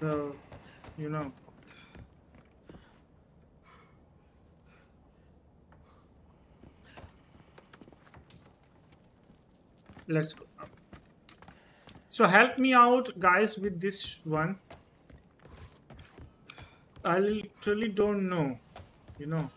So, you know. Let's go. So help me out, guys, with this one. I literally don't know, you know.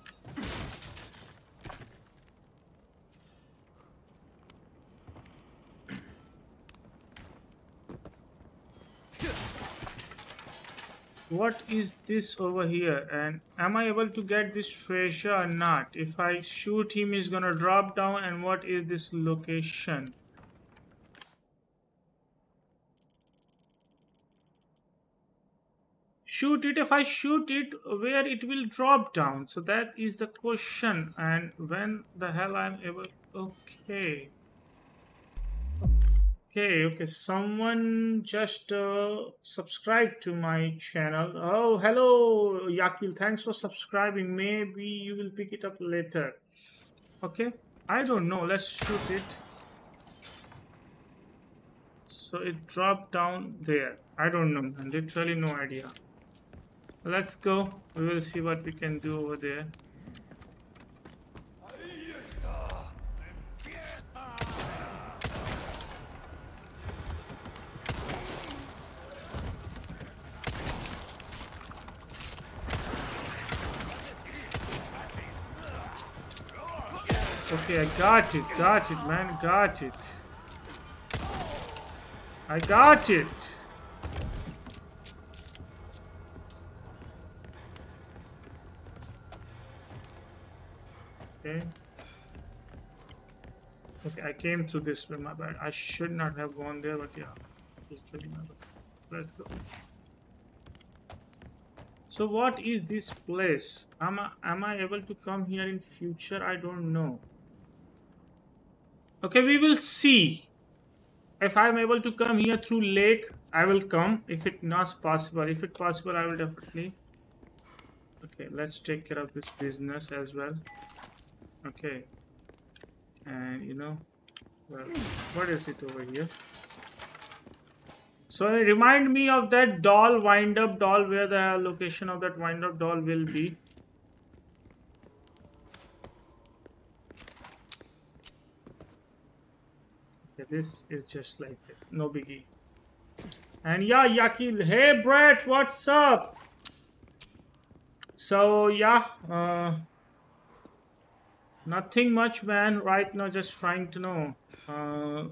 What is this over here and am I able to get this treasure or not? If I shoot him he's gonna drop down and what is this location? Shoot it. If I shoot it where it will drop down? So that is the question. And when the hell I'm able okay. Okay okay. Someone just uh, subscribe to my channel. Oh hello Yakil. Thanks for subscribing. Maybe you will pick it up later. Okay. I don't know. Let's shoot it. So it dropped down there. I don't know literally no idea Let's go. We will see what we can do over there. Okay, I got it, got it, man, got it. I got it. Okay, I came through this way, my bad. I should not have gone there, but yeah. It's my bad. Let's go. So what is this place? Am I, am I able to come here in future? I don't know. Okay, we will see. If I'm able to come here through lake, I will come. If it not possible, if it possible, I will definitely. Okay, let's take care of this business as well. Okay. And you know, well, what is it over here? So remind me of that doll, wind up doll, where the location of that wind up doll will be. Okay, this is just like this, no biggie. And yeah, Yaki, hey Brett, what's up? So yeah, uh, nothing much, man. Right now, just trying to know, uh,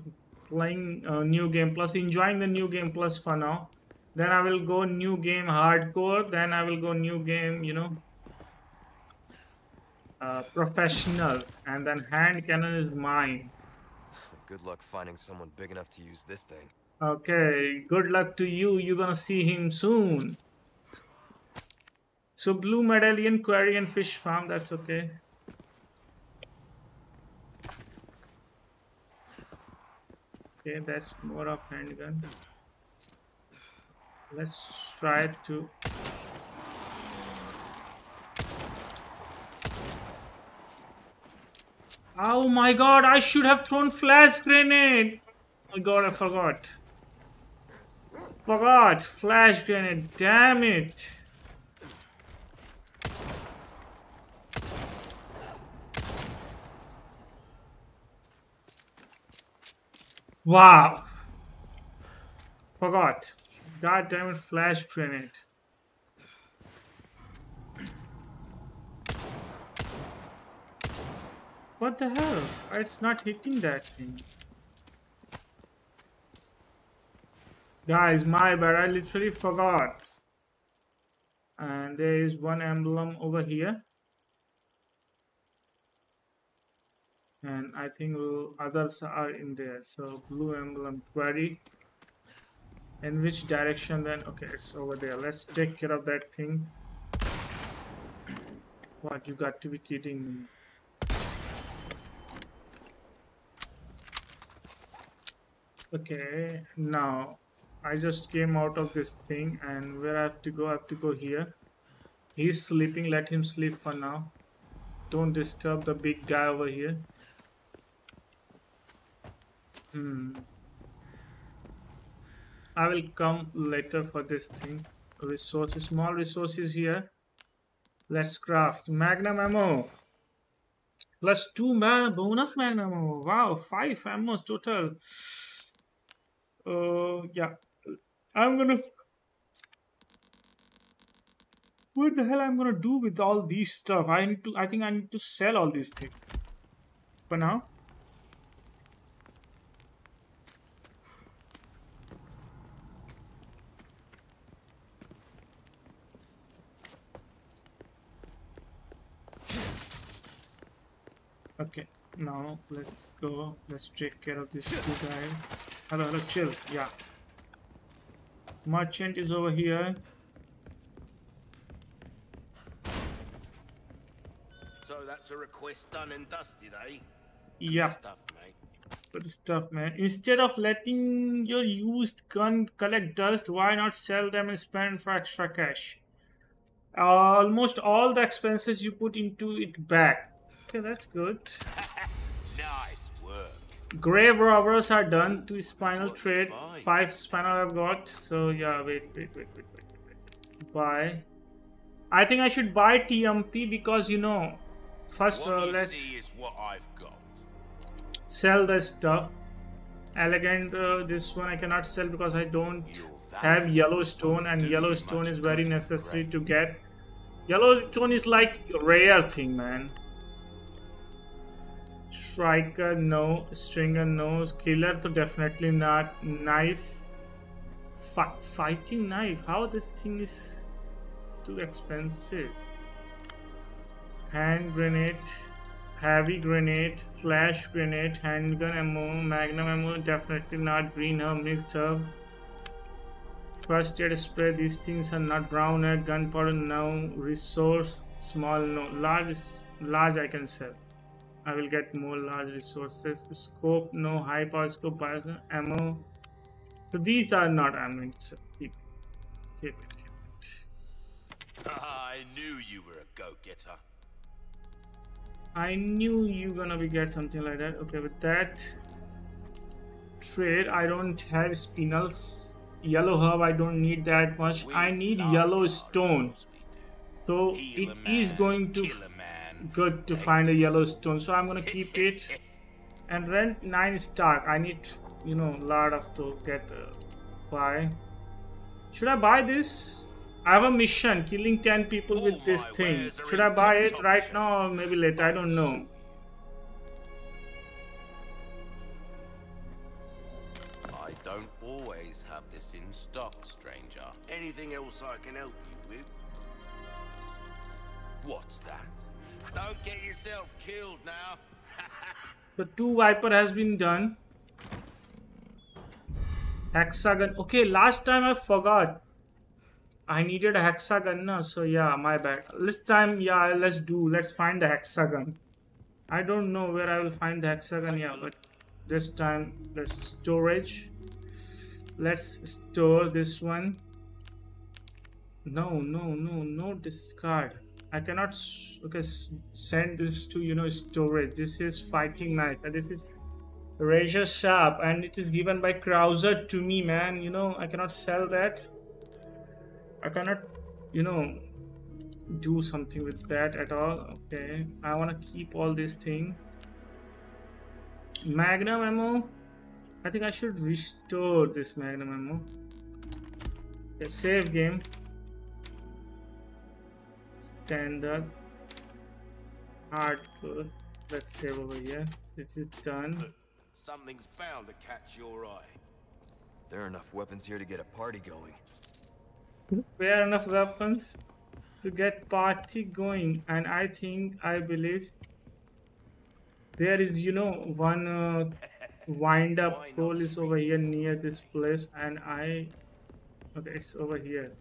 playing uh, new game plus, enjoying the new game plus for now. Then I will go new game hardcore. Then I will go new game, you know, uh, professional, and then hand cannon is mine. Good luck finding someone big enough to use this thing. Okay, good luck to you. You're gonna see him soon. So blue medallion, quarry and fish farm, that's okay. Okay, that's more of handgun. Let's try to Oh my god, I should have thrown flash grenade. Oh my god, I forgot. Forgot. Flash grenade. Damn it. Wow. Forgot. God damn it, flash grenade. What the hell? It's not hitting that thing. Guys, my bad. I literally forgot. And there is one emblem over here. And I think others are in there. So blue emblem quarry. In which direction then? Okay, it's over there. Let's take care of that thing. What, you got to be kidding me. okay now I just came out of this thing and where I have to go I have to go here he's sleeping let him sleep for now don't disturb the big guy over here hmm I will come later for this thing resources small resources here let's craft magnum ammo plus two bonus magnum ammo wow five ammos total uh, yeah. I'm gonna... What the hell I'm gonna do with all these stuff? I need to... I think I need to sell all these things. For now. Okay, now let's go. Let's take care of this two guys. Hello, hello, chill. Yeah. Merchant is over here. So that's a request done and dusted, eh? Yeah. Good stuff, mate. Good stuff, man. Instead of letting your used gun collect dust, why not sell them and spend for extra cash? almost all the expenses you put into it back. Okay, that's good. nice work. Grave robbers are done. Two spinel trade. Five spinel I've got. So yeah, wait, wait, wait, wait, wait, wait. Buy. I think I should buy TMP because you know. First, uh, let's sell the stuff. Elegant. Uh, this one I cannot sell because I don't have Yellowstone, and Yellowstone is very necessary to get. Yellowstone is like rare thing, man. Striker, no. Stringer, no. Killer, so definitely not. Knife. fighting knife. How this thing is too expensive. Hand grenade. Heavy grenade. Flash grenade. Handgun ammo. Magnum ammo. Definitely not green herb. Mixed herb. First aid spray. These things are not brown. Gunpowder, no. Resource. Small, no. Large, large I can sell. I will get more large resources. Scope, no high power scope, bios, ammo. So these are not ammo. So keep, keep it, keep it. Ah, I knew you were a go-getter. I knew you gonna be get something like that. Okay, with that trade, I don't have spinels. Yellow herb, I don't need that much. I need yellow stone. So it is going to good to find a yellow stone. So I'm gonna keep it. And Red9 stock. I need you know a lot of to get uh, buy. Should I buy this? I have a mission, killing 10 people with this thing. Should I buy it right now or maybe later? I don't know. I don't always have this in stock, stranger. Anything else I can help you with? What's that? Don't get yourself killed now. the two viper has been done. Hexagon. Okay, last time I forgot. I needed a hexagon now, so yeah, my bad. This time, yeah, let's do, let's find the hexagon. I don't know where I will find the hexagon, yeah, but this time, let's storage. Let's store this one. No, no, no, no discard. I cannot, okay, send this to, you know, storage. This is fighting knife, and this is razor sharp, and it is given by Krauser to me, man. You know, I cannot sell that. I cannot, you know, do something with that at all. Okay, I want to keep all this thing. Magnum ammo. I think I should restore this Magnum ammo. Okay, save game. Standard. Hardcore. Let's save over here. This is done. Something's bound to catch your eye. There are enough weapons here to get a party going fair enough weapons to get party going and i think i believe there is you know one uh, wind up pole is over here near this place and i okay it's over here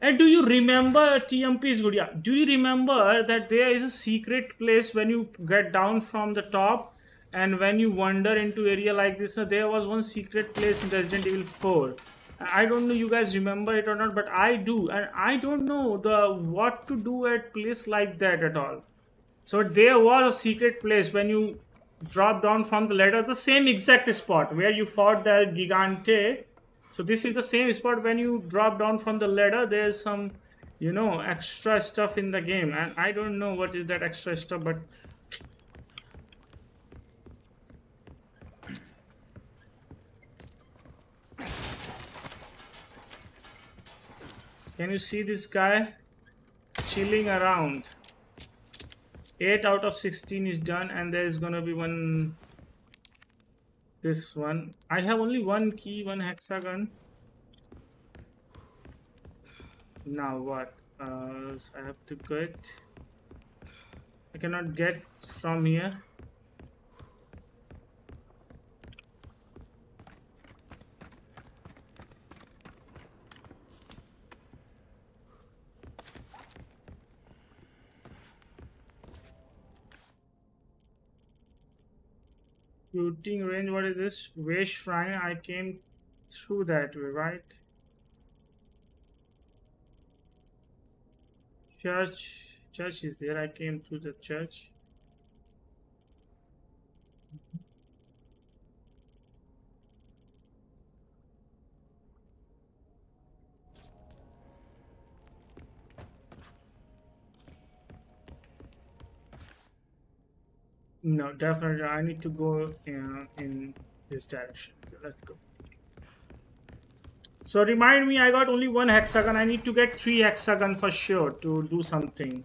and do you remember tmp is good yeah do you remember that there is a secret place when you get down from the top and when you wander into area like this there was one secret place in resident evil 4 I don't know you guys remember it or not, but I do, and I don't know the what to do at place like that at all. So there was a secret place when you drop down from the ladder, the same exact spot where you fought the Gigante. So this is the same spot when you drop down from the ladder. There's some, you know, extra stuff in the game, and I don't know what is that extra stuff, but Can you see this guy? Chilling around. 8 out of 16 is done and there is gonna be one this one. I have only one key one hexagon. Now what? Uh, so i have to get i cannot get from here Shooting range, what is this? Way shrine, I came through that way, right? Church, church is there, I came through the church. No, definitely. I need to go in, in this direction. let's go. So remind me, I got only one hexagon. I need to get three hexagon for sure to do something.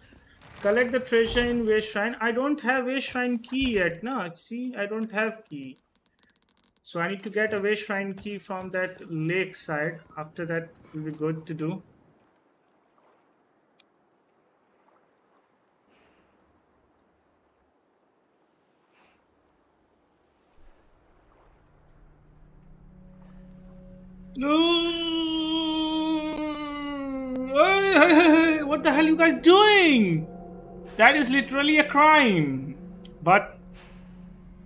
Collect the treasure in Way Shrine. I don't have Way Shrine key yet. No, see, I don't have key. So I need to get a Way Shrine key from that lake side. After that, will be good to do. No! Hey, hey, hey, what the hell you guys doing? That is literally a crime. But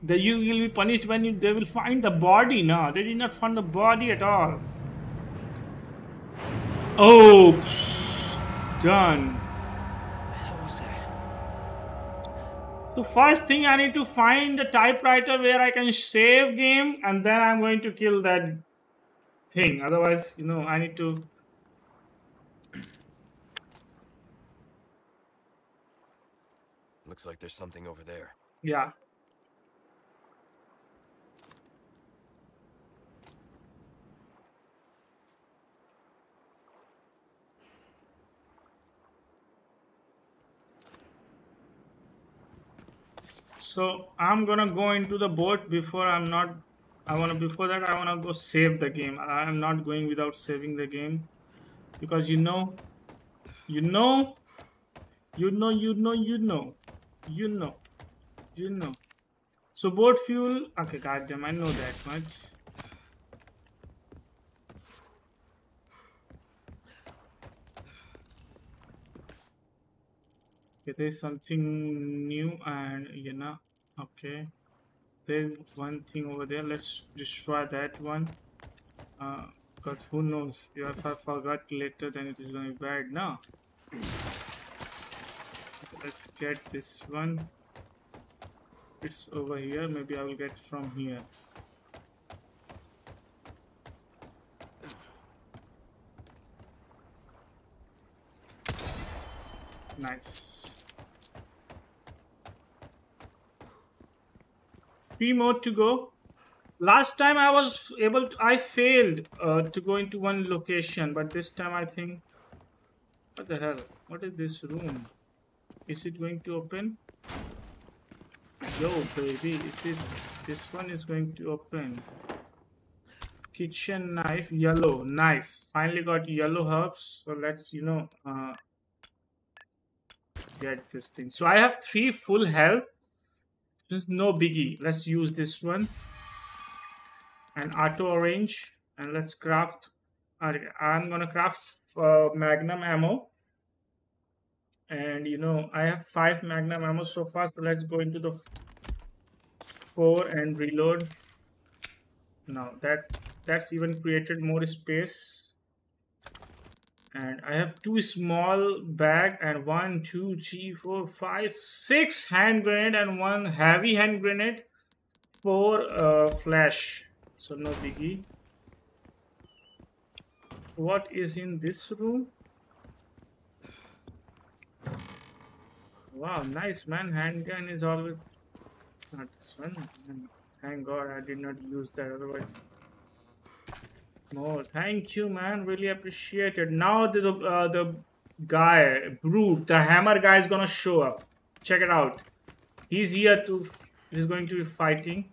The you will be punished when you, they will find the body. No, they did not find the body at all. Oh, done. Was that? So first thing I need to find the typewriter where I can save game and then I'm going to kill that thing. Otherwise, you know, I need to Looks like there's something over there. yeah. So I'm gonna go into the boat before I'm not I wanna before that I wanna go save the game. I'm not going without saving the game. Because you know you know you know you know you know you know you know. So boat fuel okay goddamn I know that much. Okay, there's something new and you know okay there's one thing over there. Let's destroy that one. Uh because who knows? If i forgot later then it is going to be bad now. Let's get this one. It's over here. Maybe i will get from here. Nice three more to go. Last time i was able to i failed uh, to go into one location but this time i think what the hell? What is this room? Is it going to open? Yo baby is it this one is going to open. Kitchen knife yellow nice. Finally got yellow herbs so let's you know uh, get this thing. So i have three full health no biggie. Let's use this one. And auto arrange. And let's craft. I'm gonna craft uh, magnum ammo. And you know i have five magnum ammo so far. So let's go into the four and reload. Now that's that's even created more space and I have two small bag and one, two, three, four, five, six hand grenade and one heavy hand grenade, for uh, flash. So no biggie. What is in this room? Wow, nice man. Handgun is always not this one. Thank God I did not use that. Otherwise. Oh, thank you, man. Really appreciate it. Now the uh, the guy, Brute, the hammer guy is gonna show up. Check it out. He's here to. He's going to be fighting.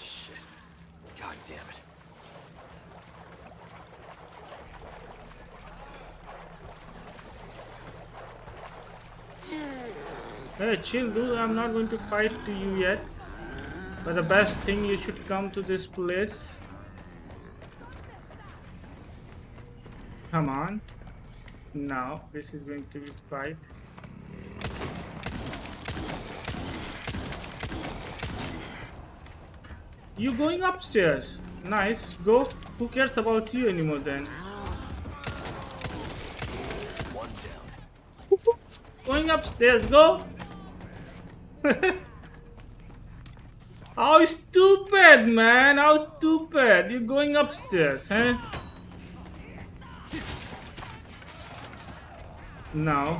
Shit. God damn it. Dude. I'm not going to fight to you yet. But the best thing, you should come to this place. Come on. Now, this is going to be fight. You going upstairs? Nice. Go. Who cares about you anymore then? One down. Going upstairs, go! How stupid, man! How stupid! You're going upstairs, huh? No.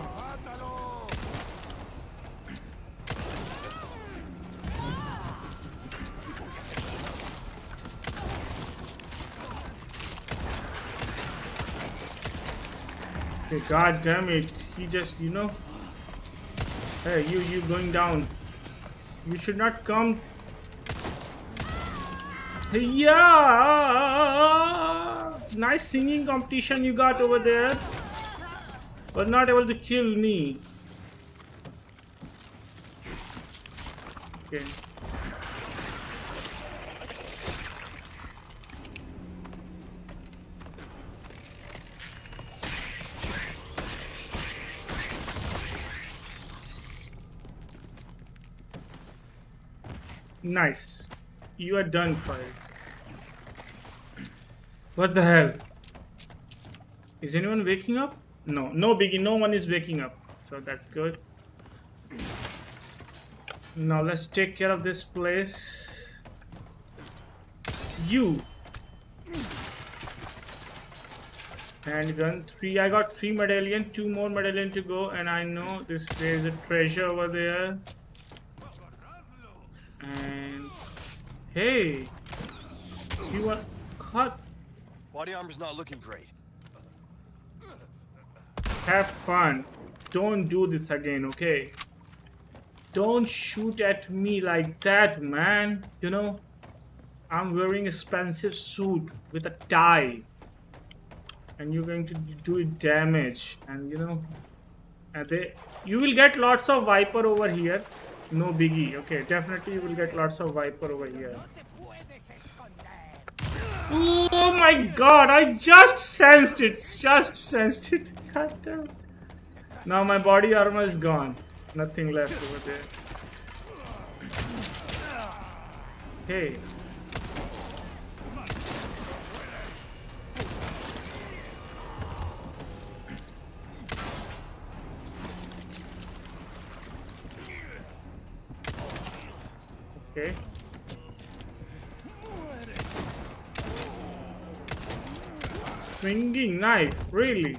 God damn it. He just, you know. Hey, you, you going down. You should not come. Yeah! Nice singing competition you got over there. But not able to kill me. Okay. Nice. You are done for it. What the hell? Is anyone waking up? No, no biggie, no one is waking up. So that's good. Now let's take care of this place. You. Handgun. Three. I got three medallion. Two more medallion to go. And I know this there's a treasure over there. Hey, you are caught. Body armor's not looking great. Have fun. Don't do this again, okay? Don't shoot at me like that, man. You know, I'm wearing expensive suit with a tie. And you're going to do it damage. And you know, and they, you will get lots of Viper over here. No biggie. Okay, definitely you will get lots of Viper over here. Oh my god, I just sensed it. Just sensed it. God damn. Now my body armor is gone. Nothing left over there. Hey. Okay. Swinging knife, really?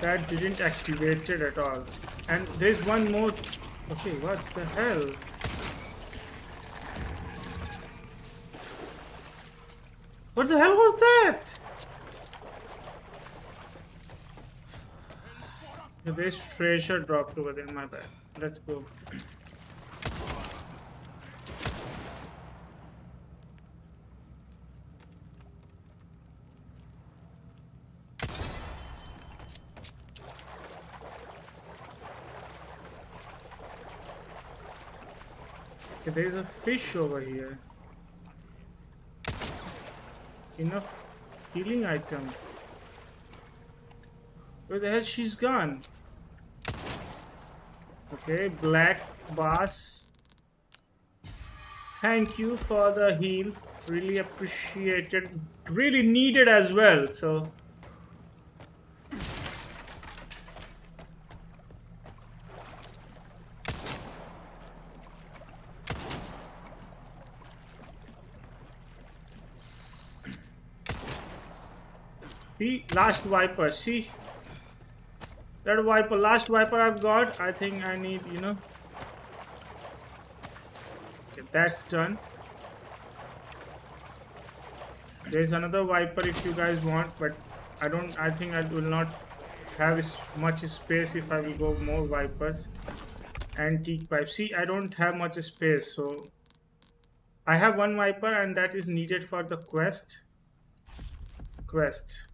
That didn't activate it at all. And there's one more. Okay, what the hell? What the hell was that? There's treasure dropped over there, my bad. Let's go. Okay, there's a fish over here. Enough healing item. Where the hell she's gone? Okay, black bass. Thank you for the heal. Really appreciated. Really needed as well. So The last viper, see? That viper, last viper I've got, I think I need, you know. Okay, that's done. There's another viper if you guys want, but I don't, I think I will not have much space if I will go more vipers. Antique pipe. See, I don't have much space, so I have one viper and that is needed for the quest. Quest.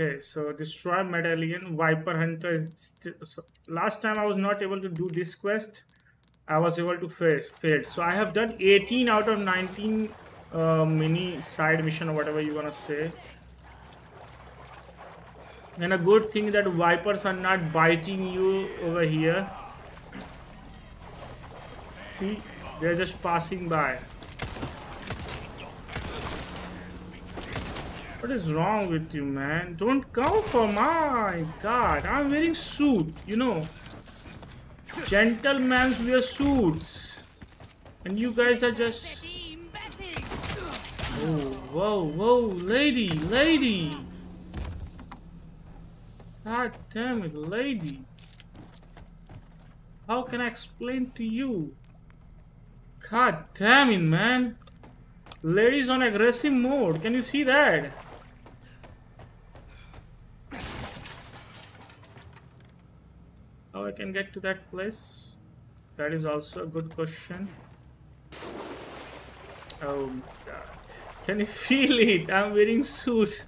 Okay, so destroy medallion, Viper Hunter so last time I was not able to do this quest. I was able to face fail. So I have done 18 out of 19 uh, mini side mission or whatever you wanna say. And a good thing that vipers are not biting you over here. See, they're just passing by. What is wrong with you, man? Don't come for my god. I'm wearing suit, you know. Gentlemen wear suits. And you guys are just... Oh, whoa, whoa, lady, lady. God damn it, lady. How can I explain to you? God damn it, man. Ladies on aggressive mode. Can you see that? How I can get to that place? That is also a good question. Oh god. Can you feel it? I'm wearing suit.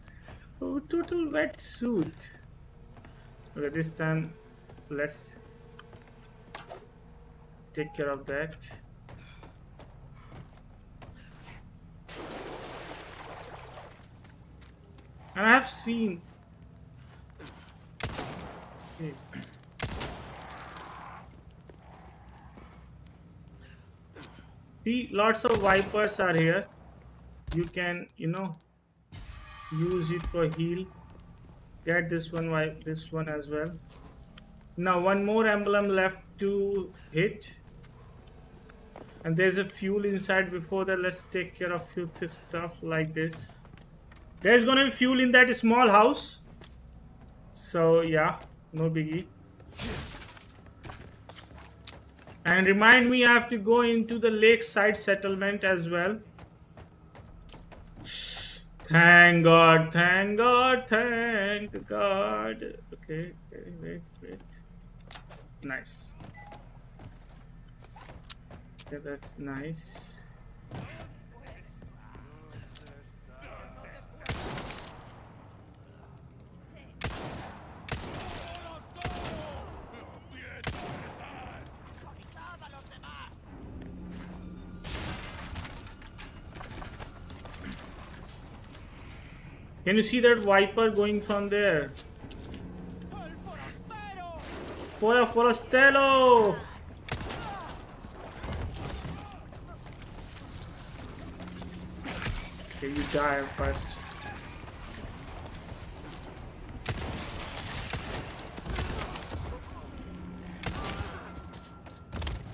Oh, total wet suit. Okay, this time let's take care of that. And I have seen... Okay. See, lots of vipers are here. You can, you know, use it for heal. Get this one, this one as well. Now one more emblem left to hit. And there's a fuel inside before that. Let's take care of few stuff like this. There's gonna be fuel in that small house. So yeah, no biggie. And remind me I have to go into the lakeside settlement as well. Thank God, thank God, thank God. Okay, okay, wait, wait. Nice. Okay, that's nice. Can you see that viper going from there? For a Forastero! Okay, you die first.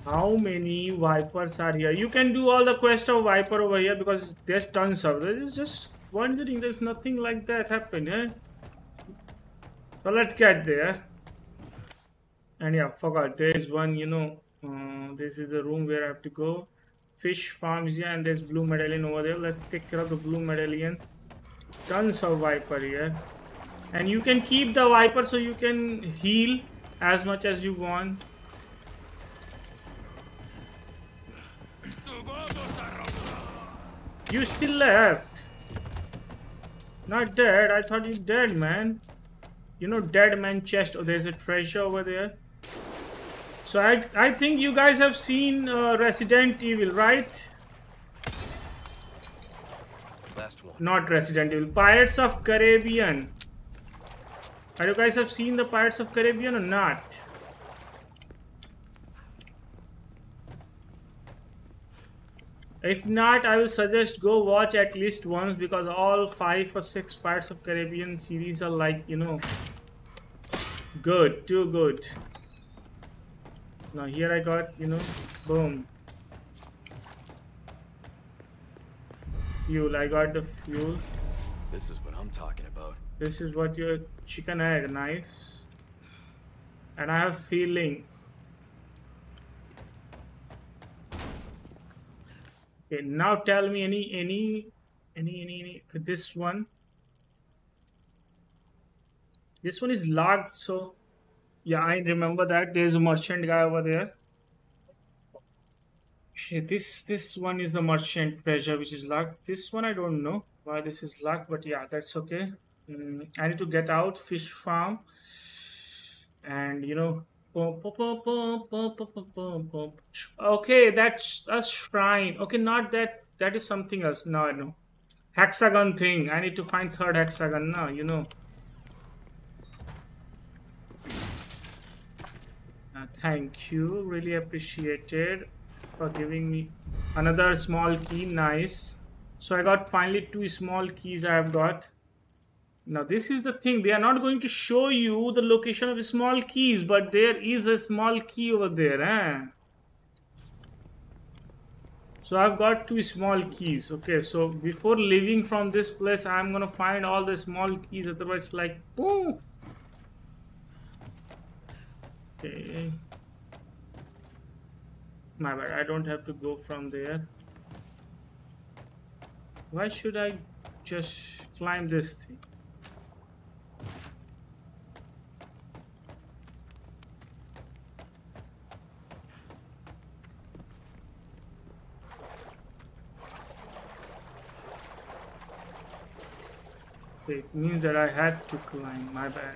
How many Vipers are here? You can do all the quest of Viper over here because there's tons of them. It's just wondering there's nothing like that happen, eh? So let's get there. And yeah, forgot. There is one, you know, uh, this is the room where I have to go. Fish farms here and there's blue medallion over there. Let's take care of the blue medallion. Tons of viper here. And you can keep the viper so you can heal as much as you want. You still left. Not dead. I thought you dead, man. You know, dead man chest. Oh, there's a treasure over there. So I, I think you guys have seen uh, Resident Evil, right? Last one. Not Resident Evil. Pirates of Caribbean. Are you guys have seen the Pirates of Caribbean or not? If not, I will suggest go watch at least once because all five or six parts of Caribbean series are like, you know, good, too good. Now here I got, you know, boom. Fuel, I got the fuel. This is what I'm talking about. This is what your chicken egg, nice. And I have feeling Okay, now tell me any any any any, any this one. This one is locked, so yeah, I remember that. There's a merchant guy over there. Okay, this this one is the merchant treasure which is locked. This one I don't know why this is locked, but yeah, that's okay. Mm, I need to get out fish farm, and you know Okay, that's a shrine. Okay, not that. That is something else. No, no. Hexagon thing. I need to find third hexagon now, you know. Uh, thank you. Really appreciated for giving me another small key. Nice. So I got finally two small keys I have got. Now this is the thing, they are not going to show you the location of small keys, but there is a small key over there. Eh? So I've got two small keys. Okay, so before leaving from this place, I'm gonna find all the small keys, otherwise like, boom. Okay. My bad, I don't have to go from there. Why should I just climb this thing? It means that I had to climb. My bad.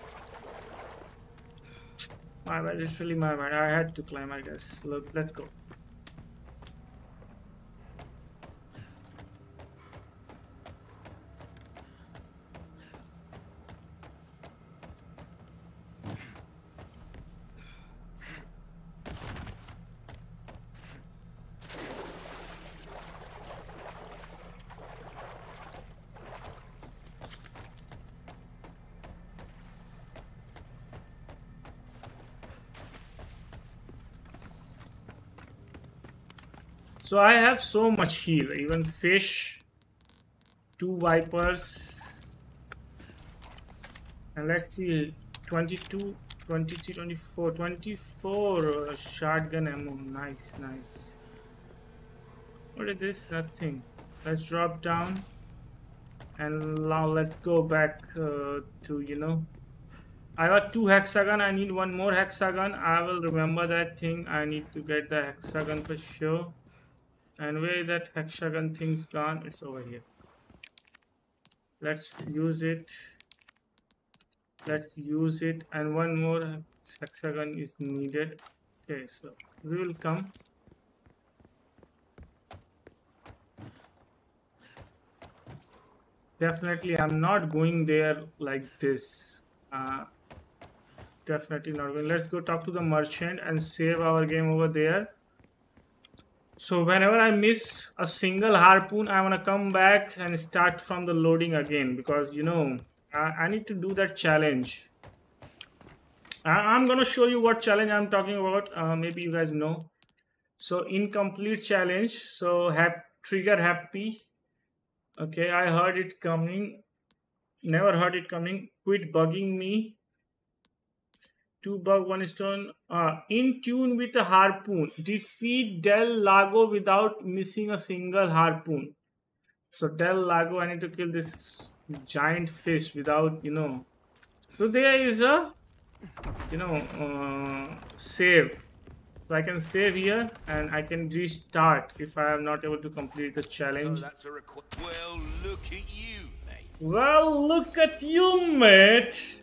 My bad. It's really my bad. I had to climb, I guess. Look, let's go. So I have so much heal, even fish, two vipers, and let's see, 22, 23, 24, 24 uh, shotgun ammo. Nice, nice. What is this? Nothing. Let's drop down, and now let's go back uh, to you know. I got two hexagon. I need one more hexagon. I will remember that thing. I need to get the hexagon for sure. And where that hexagon thing's gone? It's over here. Let's use it. Let's use it. And one more hexagon is needed. Okay, so we will come. Definitely, I'm not going there like this. Uh, definitely not going. Let's go talk to the merchant and save our game over there. So whenever I miss a single harpoon, I want to come back and start from the loading again because you know I, I need to do that challenge. I, am gonna show you what challenge I'm talking about. Uh, maybe you guys know. So incomplete challenge. So have trigger happy. Okay, I heard it coming. Never heard it coming. Quit bugging me two bug one stone uh, in tune with a harpoon. Defeat del lago without missing a single harpoon. So del lago i need to kill this giant fish without you know. So there is a you know uh, save. So i can save here and i can restart if i am not able to complete the challenge. Well look at you mate. Well look at you mate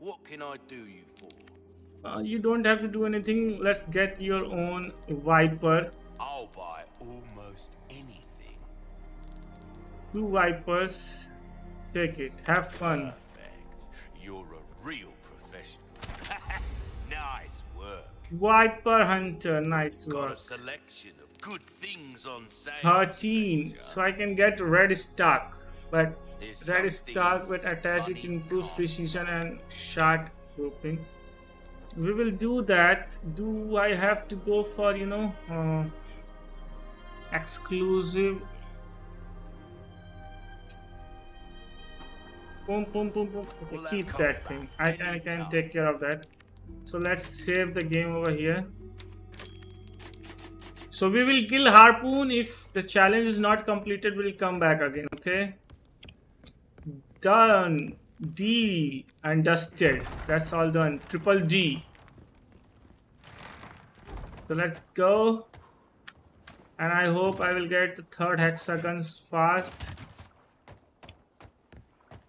what can I do you for? Uh, you don't have to do anything. Let's get your own Viper. I'll buy almost anything. Two Vipers. Take it. Have fun. Perfect. You're a real professional. nice work. Viper Hunter. Nice work. Got a selection of good things on sale. 13. So I can get red stock. But that is start with attach it improves precision and shot grouping. We will do that. Do i have to go for you know uh, exclusive? Boom boom boom boom. Okay, keep that thing. I can, I can take care of that. So let's save the game over here. So we will kill harpoon. If the challenge is not completed we'll come back again okay done D and dusted. That's all done. Triple D so let's go. And I hope I will get the third hexagons fast.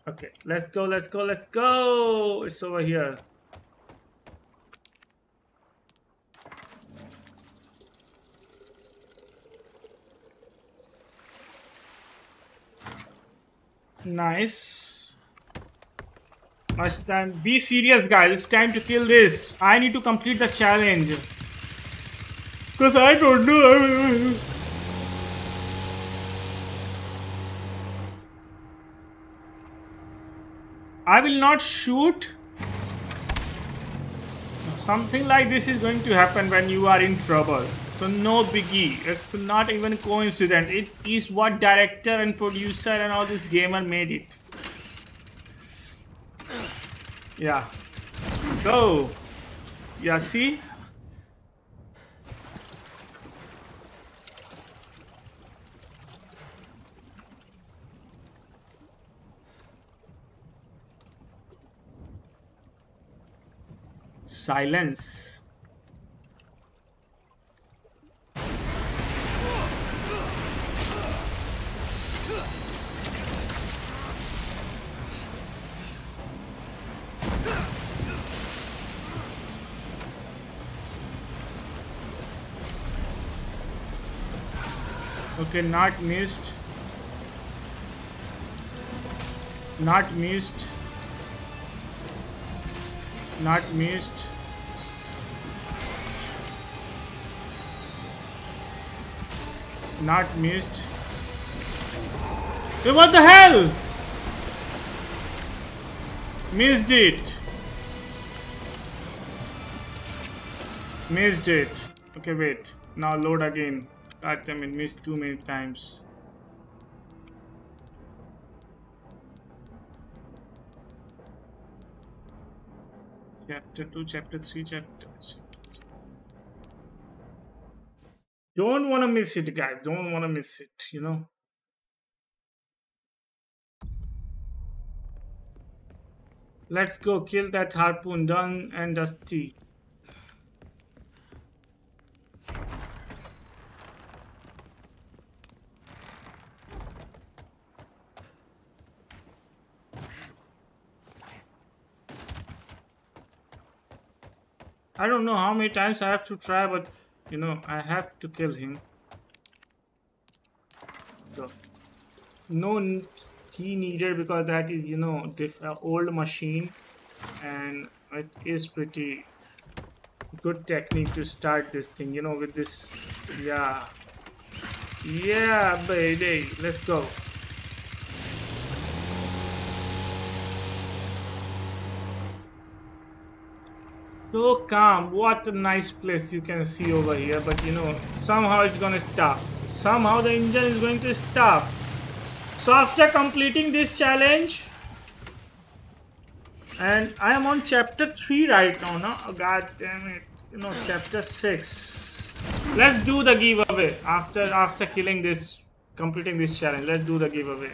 Okay let's go let's go let's go. It's over here Nice. Much time. Be serious, guys. It's time to kill this. I need to complete the challenge. Because I don't know. I will not shoot. Something like this is going to happen when you are in trouble. So no biggie. It's not even coincidence. It is what director and producer and all this gamer made it. Yeah. Go. Yeah, see? Silence. Okay, not missed. Not missed. Not missed. Not missed. Hey, what the hell? Missed it. Missed it. Okay, wait. Now load again. God damn missed too many times. Chapter 2, Chapter 3, Chapter... Don't want to miss it, guys. Don't want to miss it, you know? Let's go kill that harpoon, done and dusty. I don't know how many times I have to try, but you know, I have to kill him. So, no key needed because that is, you know, this uh, old machine and it is pretty good technique to start this thing, you know, with this, yeah. Yeah, baby, let's go. So calm. What a nice place you can see over here. But you know, somehow it's gonna stop. Somehow the engine is going to stop. So after completing this challenge, and I am on chapter 3 right now, no? Oh, God damn it. You know, chapter 6. Let's do the giveaway after after killing this, completing this challenge. Let's do the giveaway.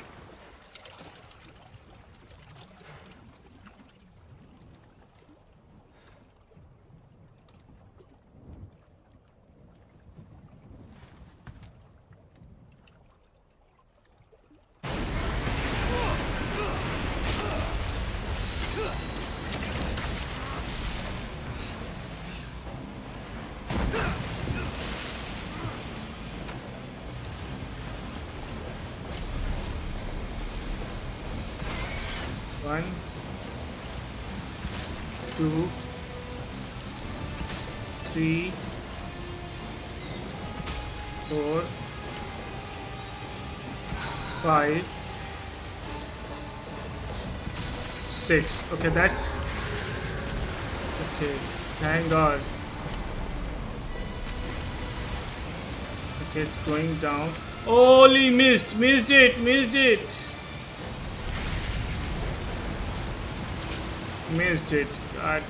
Six. Okay, that's okay. Thank God. Okay, it's going down. Holy missed, missed it, missed it. Missed it. God.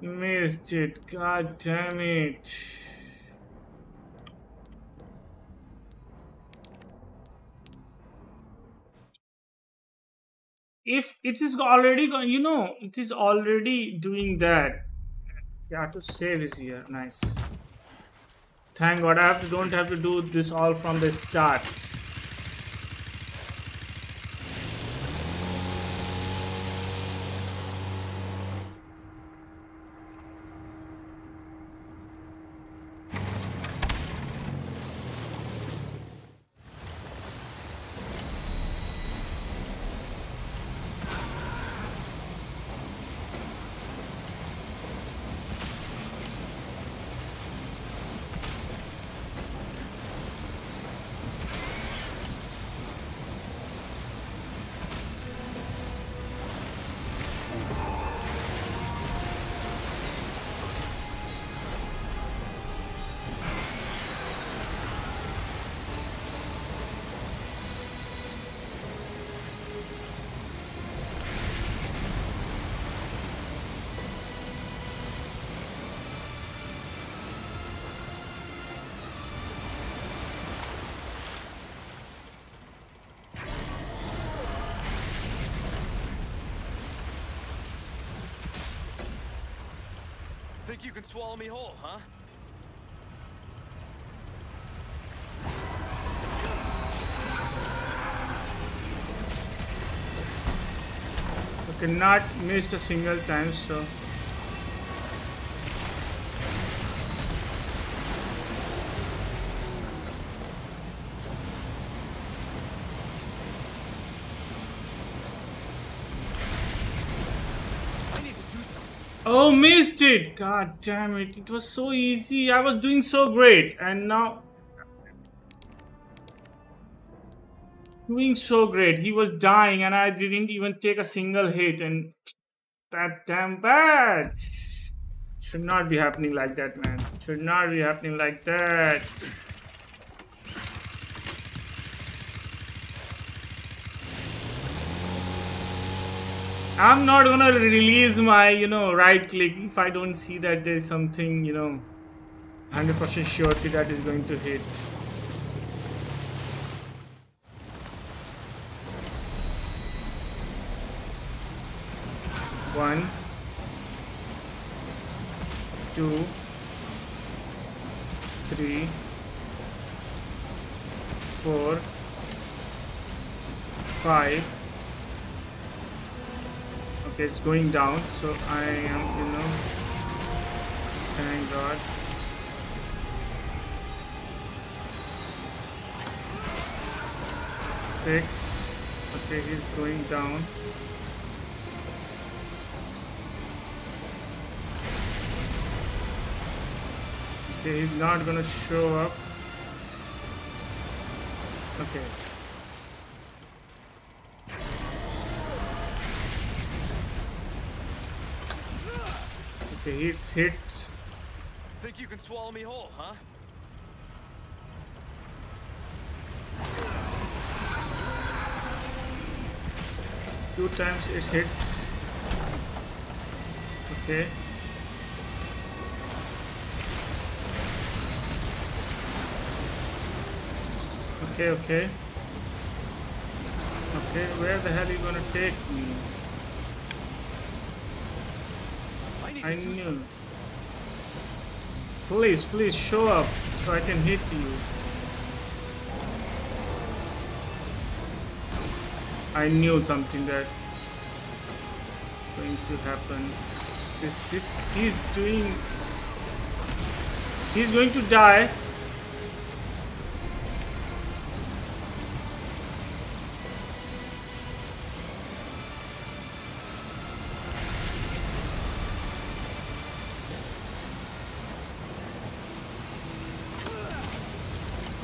Missed it. God damn it. If it is already going, you know, it is already doing that. Yeah, to save is here. Nice. Thank God I have to, don't have to do this all from the start. Swallow me whole, huh? Okay, not missed a single time, so. Oh, missed it! God damn it, it was so easy. I was doing so great, and now. Doing so great. He was dying, and I didn't even take a single hit, and that damn bad. Should not be happening like that, man. Should not be happening like that. I'm not gonna release my, you know, right click if I don't see that there's something, you know, 100% surety that is going to hit. One, two, three, four, five. Going down, so I am, you know, thank God. Six. Okay, he's going down. Okay, he's not gonna show up. Okay. Okay, it's hit. Think you can swallow me whole, huh? Two times it hits. Okay. Okay, okay. Okay, where the hell are you gonna take me? I knew. Please, please show up so I can hit you. I knew something that going to happen. This, this, he's doing. He's going to die.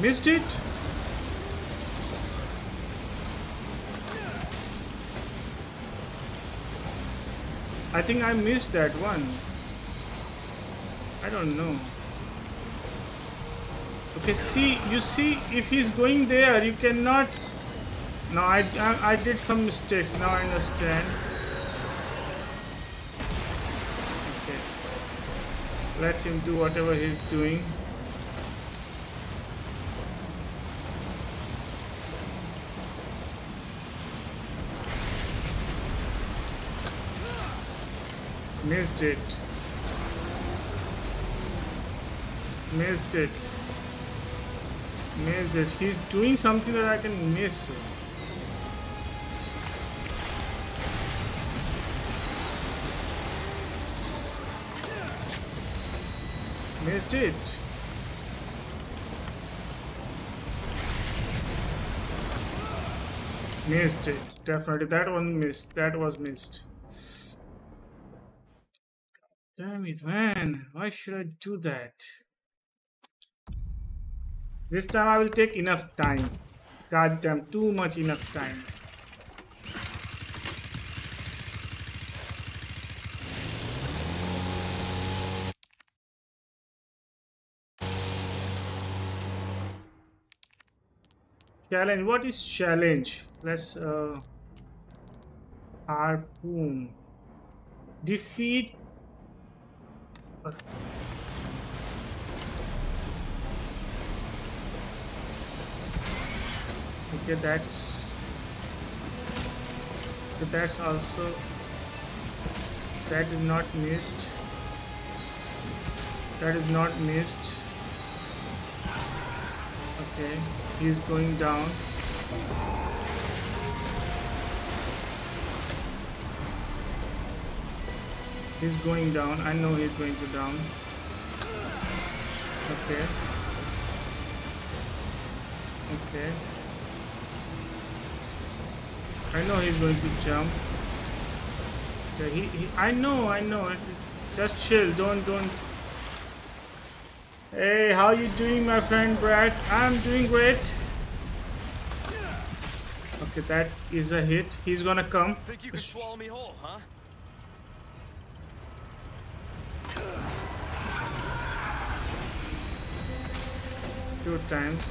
Missed it? I think I missed that one. I don't know. Okay, see, you see, if he's going there, you cannot... No, I, I, I did some mistakes, now I understand. Okay. Let him do whatever he's doing. Missed it. Missed it. Missed it. He's doing something that I can miss. Missed it. Missed it. Definitely. That one missed. That was missed. Man. Why should I do that? This time I will take enough time. God damn, too much enough time. Challenge. What is challenge? Let's uh harpoon. Defeat Okay, that's that's also that is not missed. That is not missed. Okay, he's going down. He's going down. I know he's going to down. Okay. Okay. I know he's going to jump. Okay, he, he I know, I know. It's just chill. Don't don't Hey, how you doing my friend Brad? I'm doing great. Okay, that is a hit. He's gonna come. Think you can swallow me whole, huh? Two times.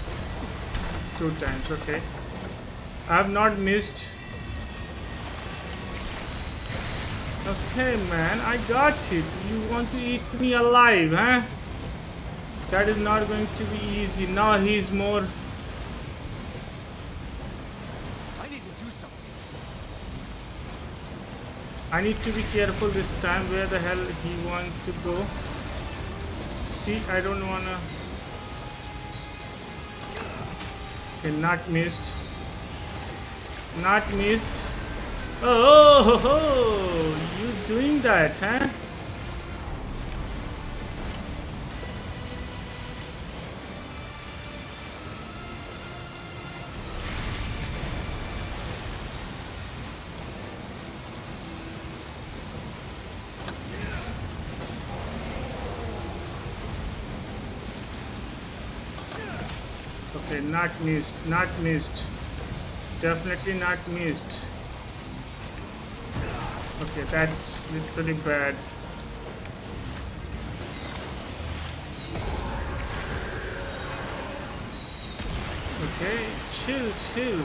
Two times, okay. I have not missed. Okay, man, I got it. You want to eat me alive, huh? That is not going to be easy. Now he's more... I need to do something. I need to be careful this time where the hell he wants to go. See, I don't wanna... Okay, not missed. Not missed. Oh, ho, ho, you doing that, huh? Not missed, not missed. Definitely not missed. Okay, that's literally bad. Okay, chill, chill.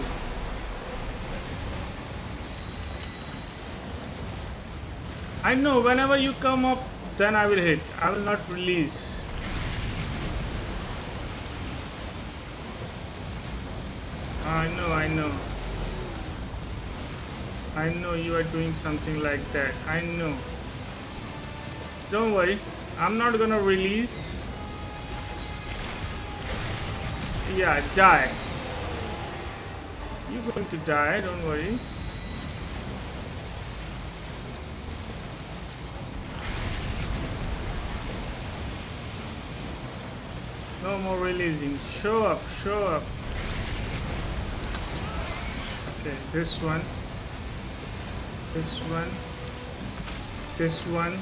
I know whenever you come up, then I will hit. I will not release. I know, I know. I know you are doing something like that. I know. Don't worry. I'm not gonna release. Yeah, die. You're going to die, don't worry. No more releasing. Show up, show up. Okay, this one. This one. This one.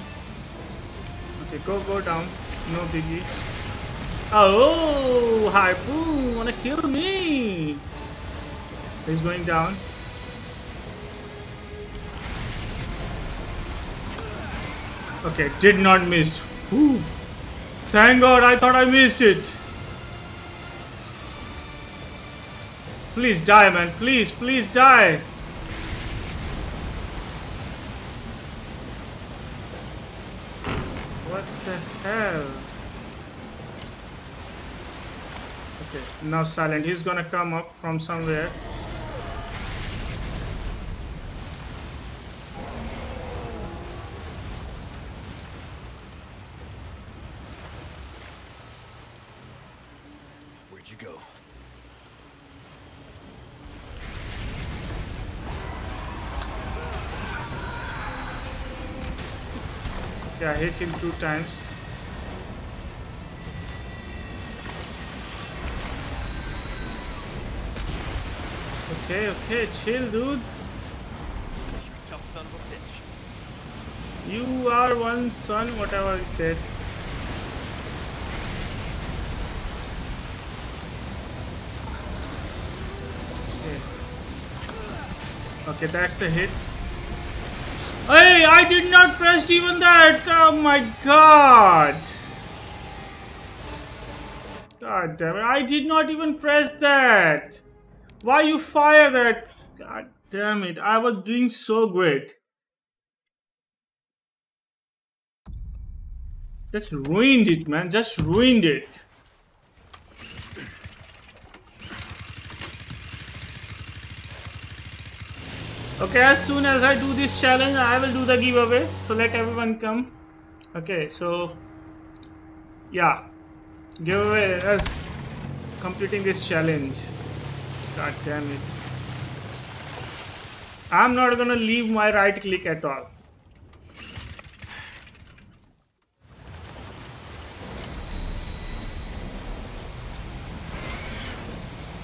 Okay, go, go down. No biggie. Oh, Harpoon, wanna kill me? He's going down. Okay, did not miss. Thank God, I thought I missed it. Please die, man. Please, please die. What the hell? Okay, now silent. He's gonna come up from somewhere. Where'd you go? Yeah, hit him two times. Okay, okay, chill, dude. You tough son of a bitch. You are one son, whatever he said. Okay. Okay, that's a hit. Hey, I did not press even that. Oh my god. God damn it. I did not even press that. Why you fire that? God damn it. I was doing so great. Just ruined it, man. Just ruined it. Okay, as soon as I do this challenge, I will do the giveaway. So let everyone come. Okay, so yeah, giveaway as completing this challenge. God damn it. I'm not gonna leave my right click at all.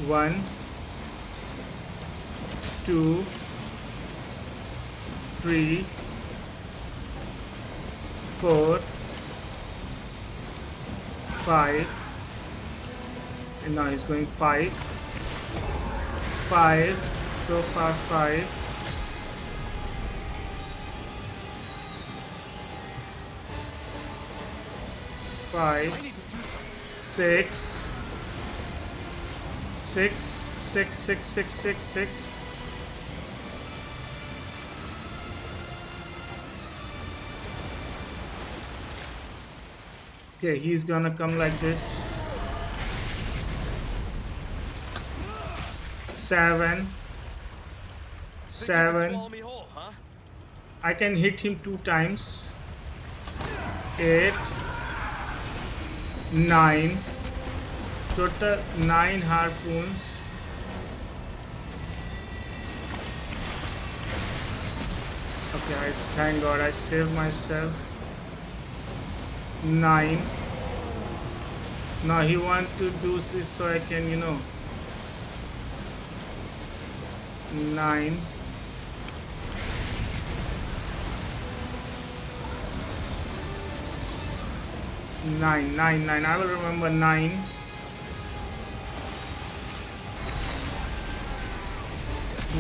One, two, three, four, five, and now he's going five, five, so far five, five, six, Six, six, six, six, six, six. Okay, he's gonna come like this. Seven. Seven. I can hit him two times. Eight. Nine. Total nine harpoons. Okay, I, thank God I saved myself. Nine. Now he want to do this so I can, you know. Nine. Nine, nine, nine. I will remember nine.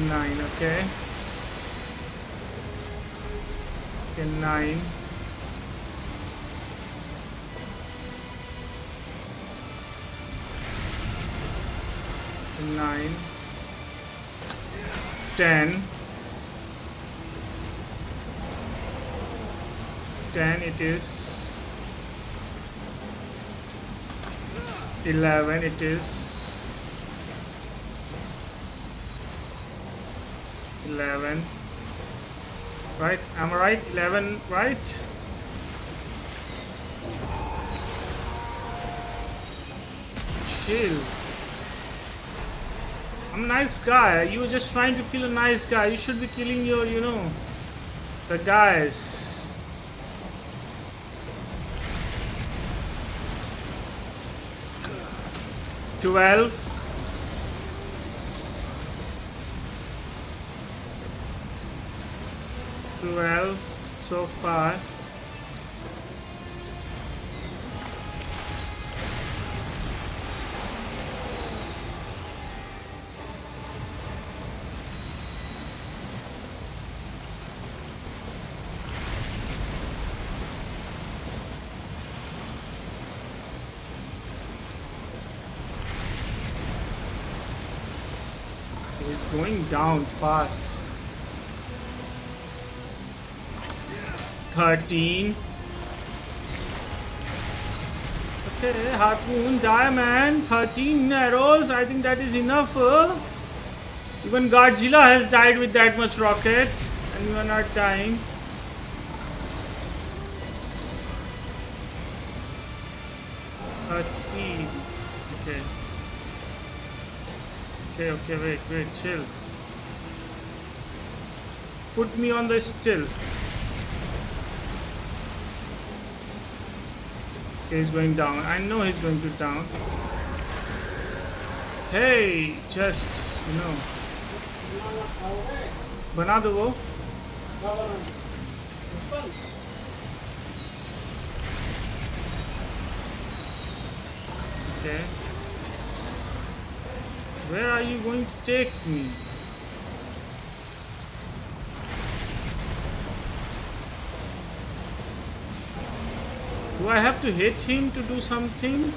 Nine, okay. Okay, nine. Nine. Ten. Ten it is. 11 it is 11 right am I right 11 right chill I'm a nice guy you were just trying to kill a nice guy you should be killing your you know the guys Twelve. Twelve so far. Going down fast. 13. Okay, harpoon, die man. 13 arrows. I think that is enough. uh. Even Godzilla has died with that much rocket. And you are not dying. Thirteen. Okay. Okay, okay, wait, wait, chill Put me on the still. Okay, he's going down. I know he's going to down. Hey, just, you know. बना दो वो Okay. Where are you going to take me? Do I have to hit him to do something?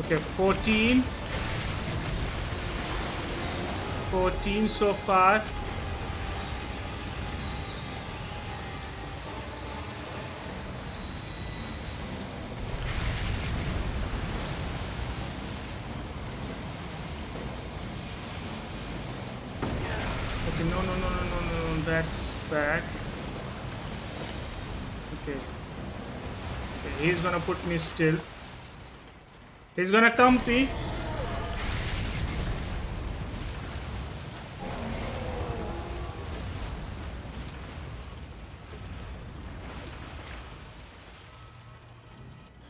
Okay, 14. 14 so far. Okay, no, no, no, no, no, no, no, that's bad. Okay. okay. He's gonna put me still. He's gonna come me.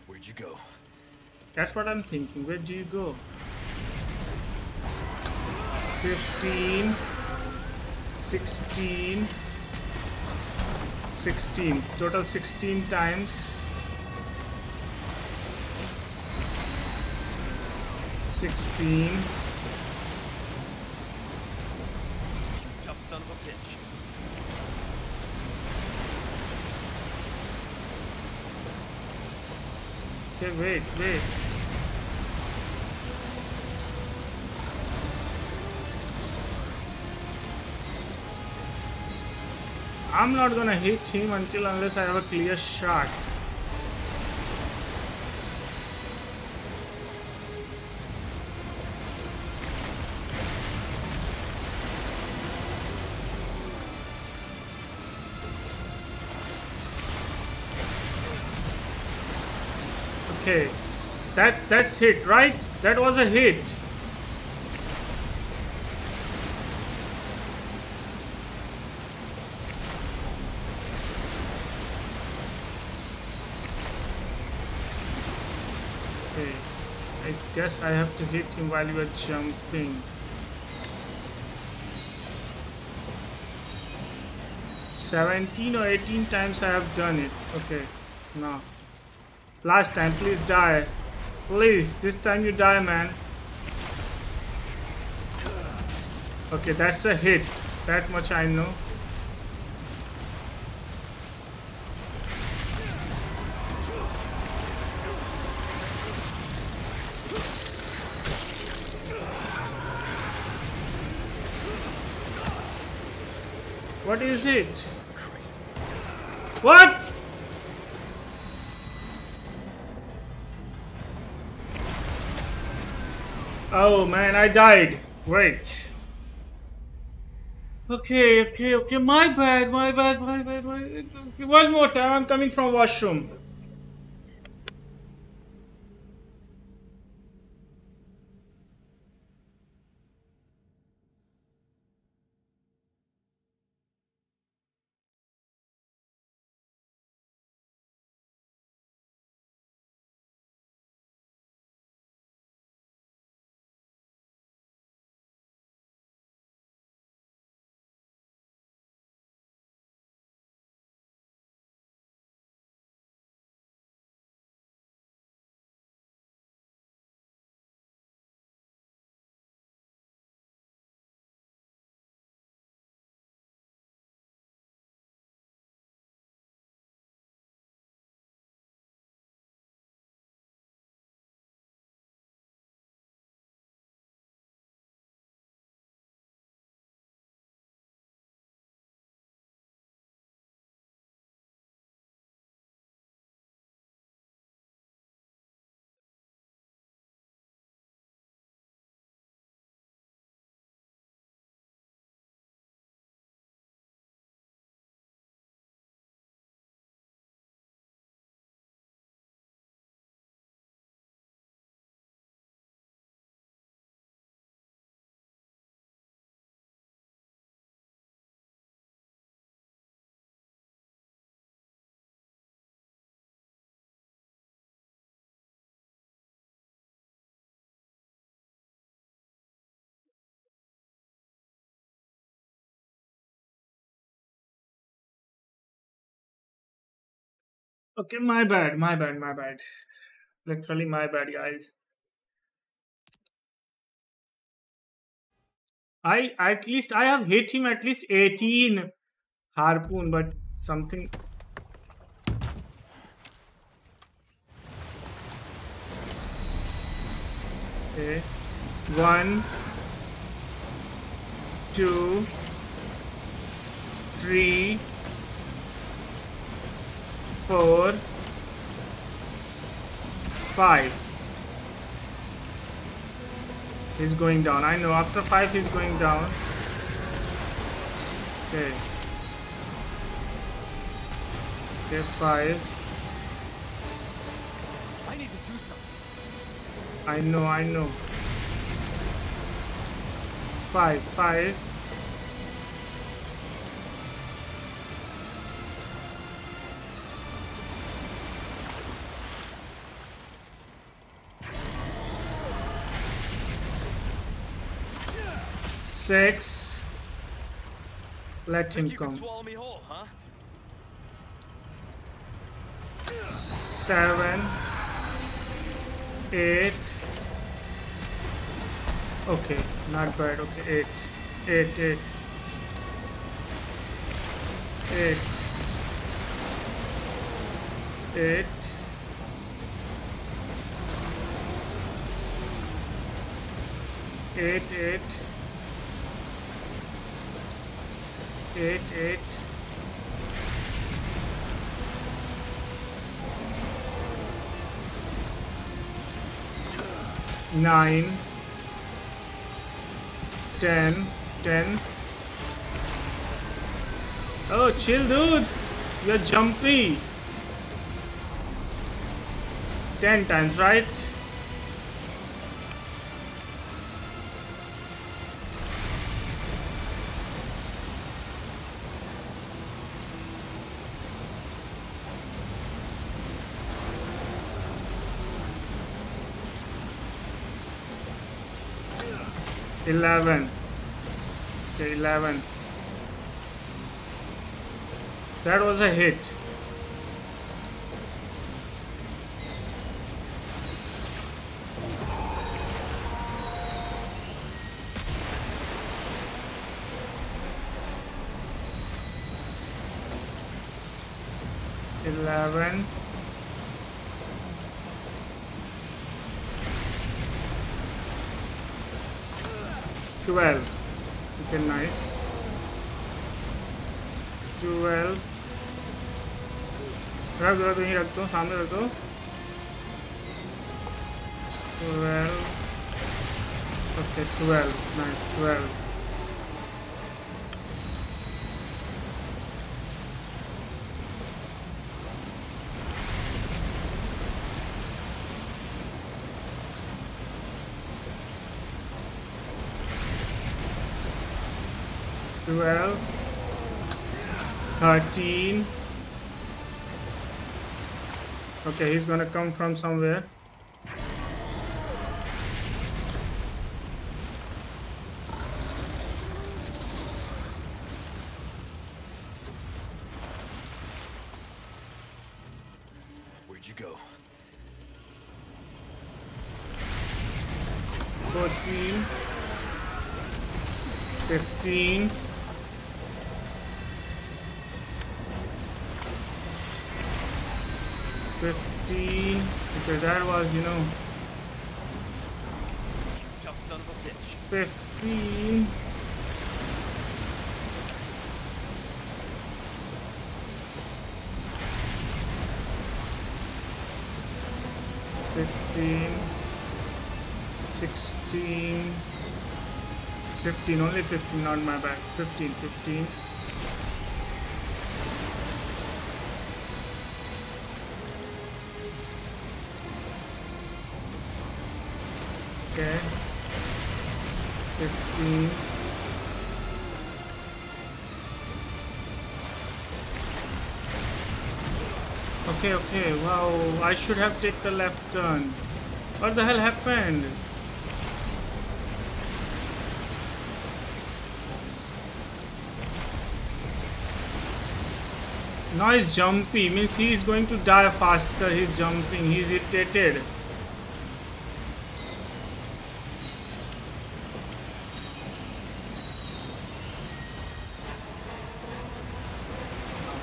Where'd you go? That's what I'm thinking. Where do you go? 15, 16, 16. Total 16 times. 16. You tough son of a bitch. Okay, wait, wait. I'm not gonna hit him until unless I have a clear shot. Okay. That that's hit, right? That was a hit. Okay. I guess I have to hit him while you are jumping. Seventeen or eighteen times I have done it. Okay. Now. Last time, please die. Please, this time you die, man. Okay, that's a hit. That much I know. What is it? What? Oh man, I died. Wait. Okay, okay, okay. My bad, my bad, my bad. My bad. One more time. I'm coming from washroom. Okay, my bad, my bad, my bad. Literally my bad, guys. I at least I have hit him at least 18 harpoon, but something Okay. One, two, three, four, five. He's going down. I know. After five, he's going down. Okay. Okay, five. I need to do something. I know, I know. Five, five. six. Let him come. Whole, huh? Seven. Eight. Okay, not bad. Okay, eight. Eight, eight. Eight. Eight. Eight, eight. Eight, eight. Nine, ten, ten. Oh, chill, dude. You're jumpy. Ten times, right? Eleven. Okay, eleven. That was a hit. Eleven. Twelve. Okay, nice. Twelve. रख दो तो यहीं रख दो सामने रख दो twelve okay twelve nice twelve Twelve, thirteen. Okay, he's gonna come from somewhere. 15, only 15 on my back. 15, 15. Okay. 15. Okay, okay, wow, I should have taken the left turn. What the hell happened? Now he's jumpy, means he is going to die faster, he's jumping, he's irritated.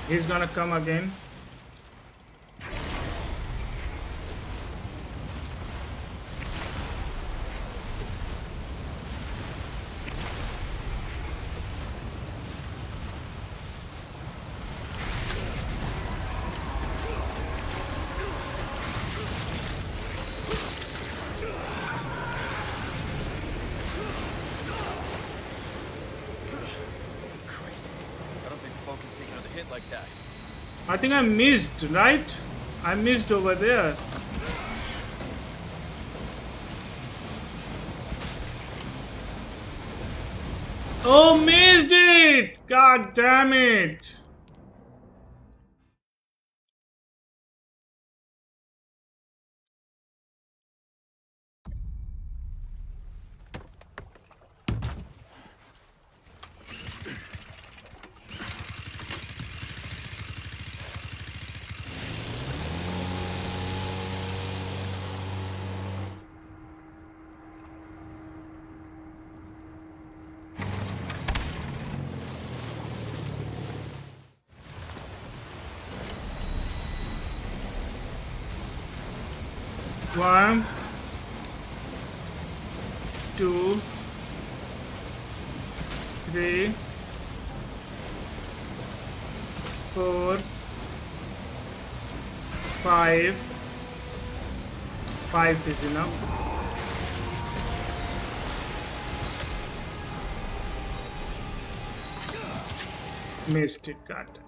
He's gonna come again. Christ. I don't think the boat can take another hit like that. I think I missed, right? I missed over there. Oh, missed it! God damn it! One, two, three, four, five. Five is enough. Missed it, got it.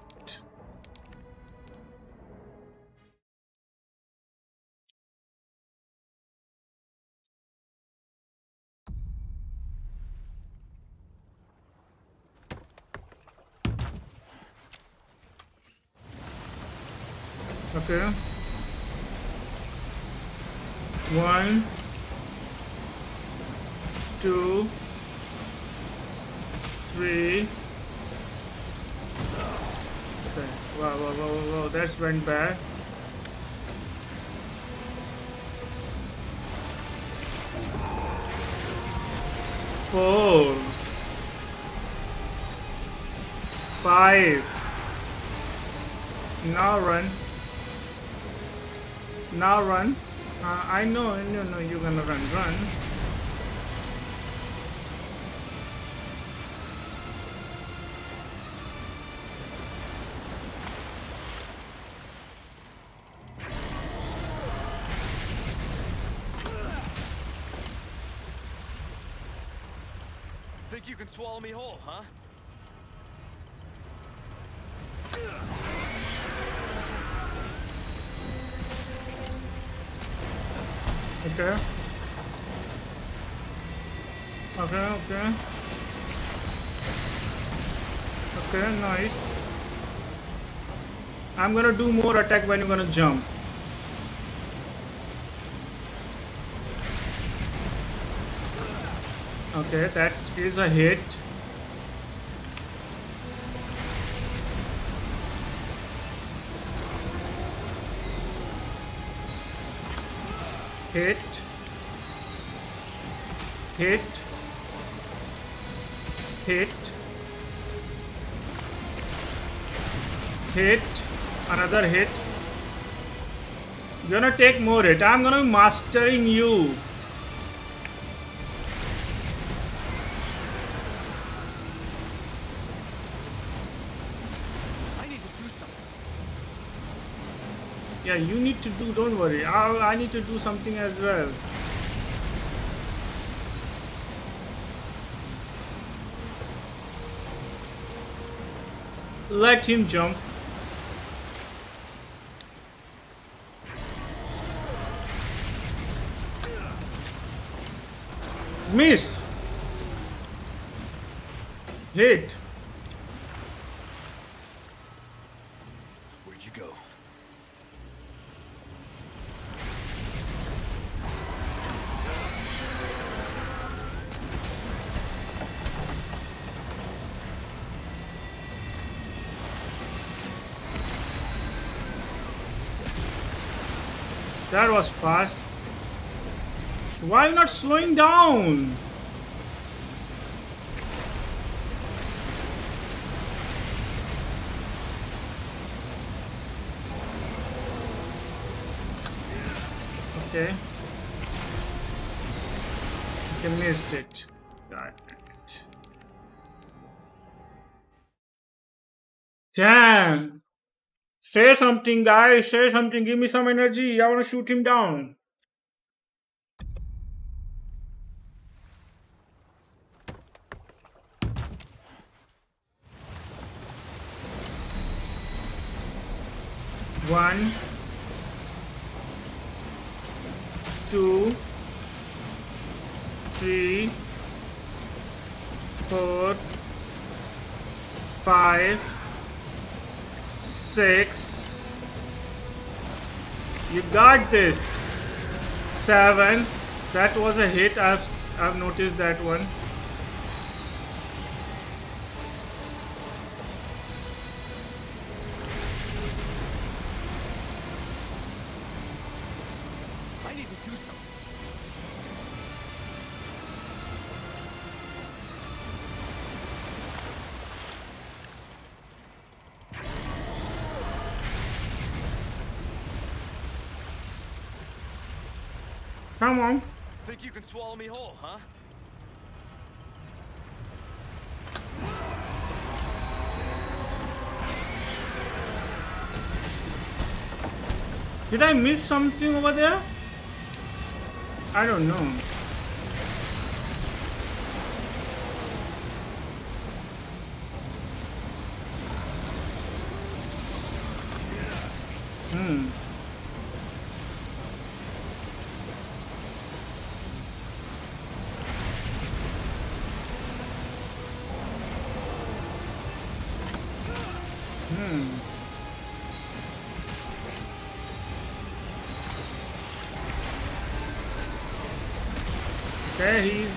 I know, no, no, you're gonna run, run. Think you can swallow me whole, huh? Okay. Okay, okay. Okay, nice. I'm gonna do more attack when you're gonna jump. Okay, that is a hit. Hit. Hit. Hit. Hit. Another hit. You're gonna take more hit. I'm gonna be mastering you. Yeah, you need to do, don't worry. I, I need to do something as well. Let him jump. Miss. Hit. Was fast. Why you not slowing down? Okay. Okay, missed it. Got it. Damn! Say something, guys. Say something. Give me some energy. I want to shoot him down. One, two, three, four, five, six. This. Seven. That was a hit. I've I've noticed that one. Think you can swallow me whole, huh? Did I miss something over there? I don't know.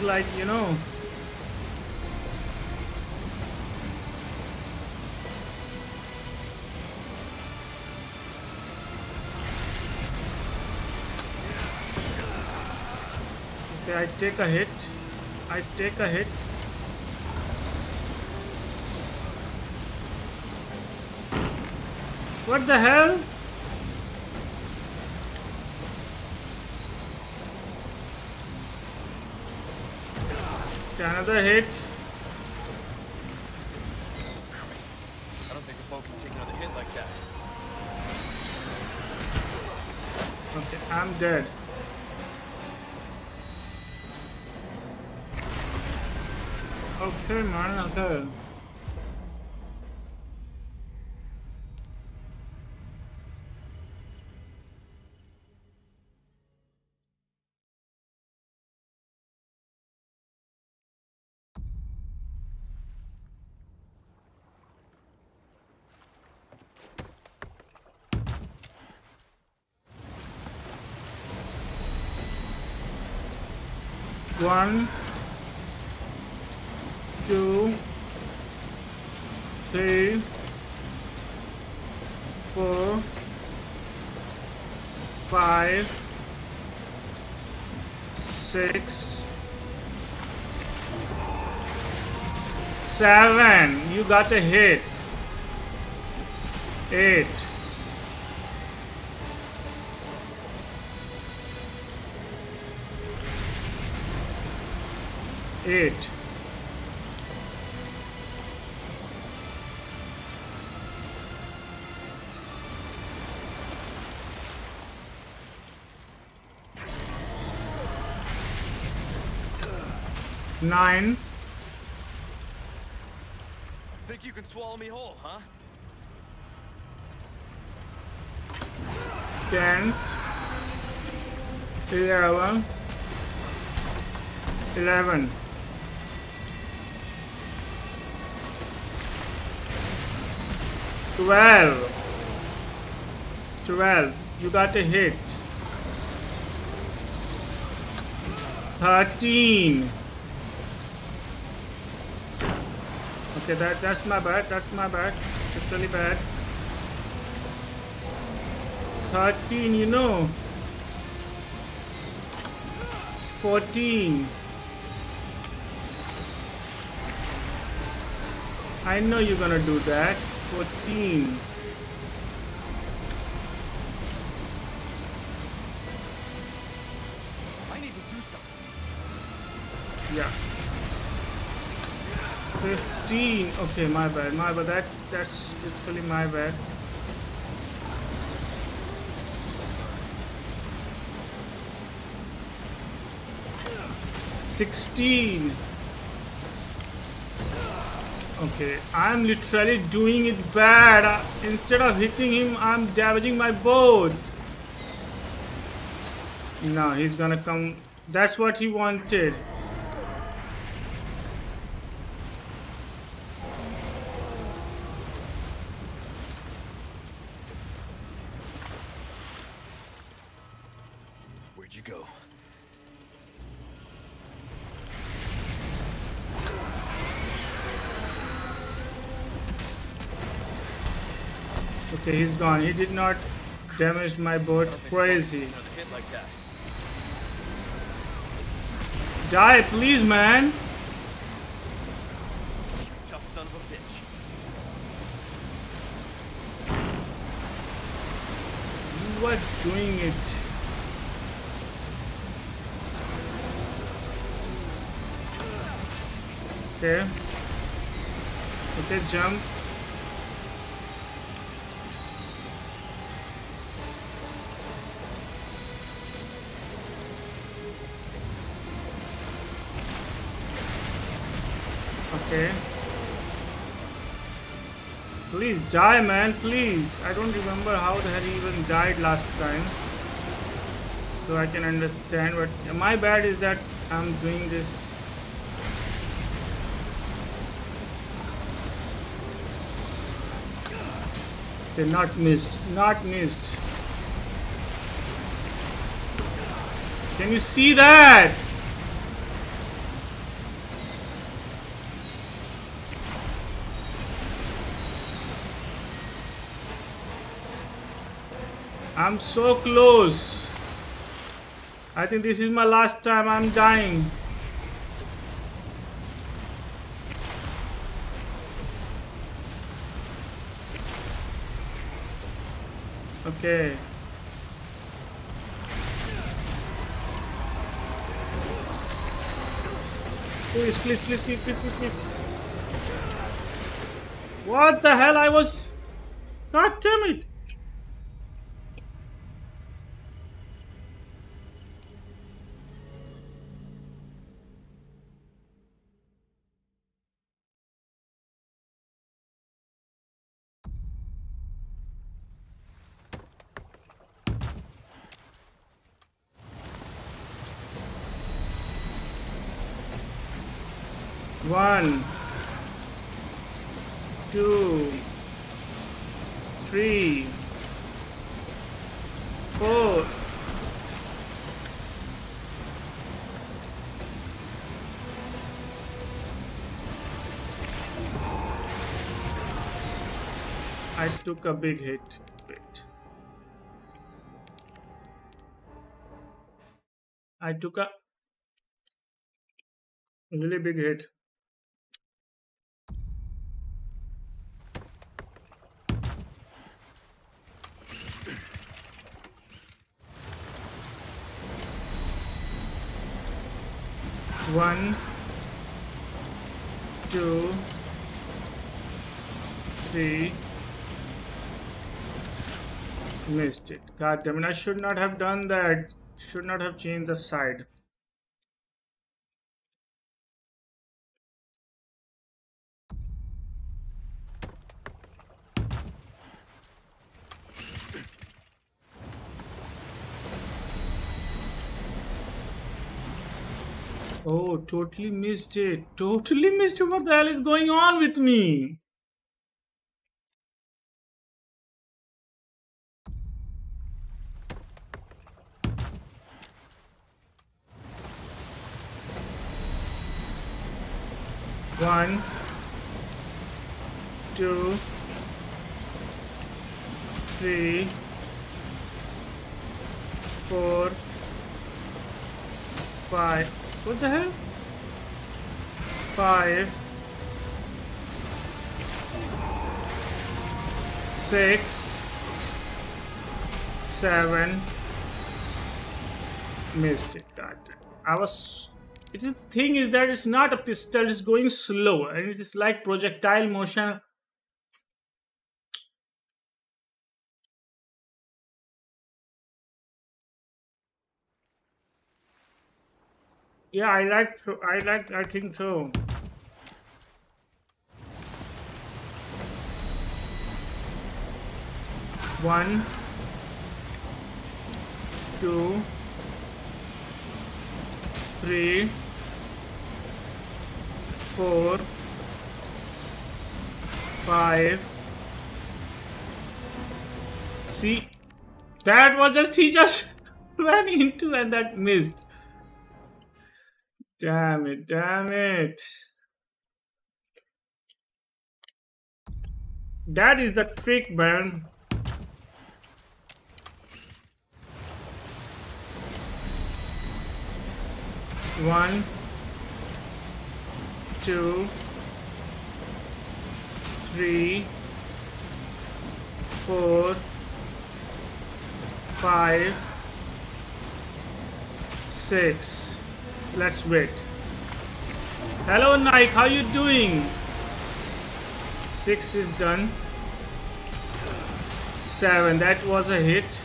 Like, you know. Okay, I take a hit. I take a hit. What the hell? Hit. I don't think a boat can take another hit like that. Okay, I'm dead. Okay, man, okay. One, two, three, four, five, six, seven. You got a hit. Eight. Eight. Nine. Think you can swallow me whole, huh? Ten. Eleven. Eleven. Twelve. Twelve. You got a hit. Thirteen. Okay, that that's my bad. That's my bad. It's really bad. Thirteen, you know. Fourteen. I know you're gonna do that. 14. I need to do something. Yeah. 15. Okay, my bad. My bad. That that's literally my bad. Sixteen. Okay, I'm literally doing it bad. Uh, Instead of hitting him, I'm damaging my boat. No, he's gonna come. That's what he wanted. Where'd you go? Okay, he's gone. He did not damage my boat. Crazy. Die, please, man. You are doing it. Okay. Okay, jump. Okay. Please die, man, please. I don't remember how the hell he even died last time. So I can understand, but my bad is that I'm doing this. Okay, not missed. Not missed. Can you see that? I'm so close. I think this is my last time I'm dying. Okay. Please, please, please, please, please, please, please. What the hell? I was... God damn it. Took a big hit. Wait. I took a really big hit. One, two, three. Missed it. God damn it, I should not have done that. Should not have changed the side. Oh, totally missed it. Totally missed it. What the hell is going on with me? One, two, three, four, five. What the hell? Five. Six. Seven. Missed it. God I was... It is, the thing is that it's not a pistol, it's going slow. And it is like projectile motion. Yeah, I like. I like. I think so. One, two, three, four, five. See, that was just he just ran into and that missed. Damn it, damn it. That is the trick, man. One, two, three, four, five, six. Let's wait. Hello Nike, how you doing? Six is done. Seven, that was a hit.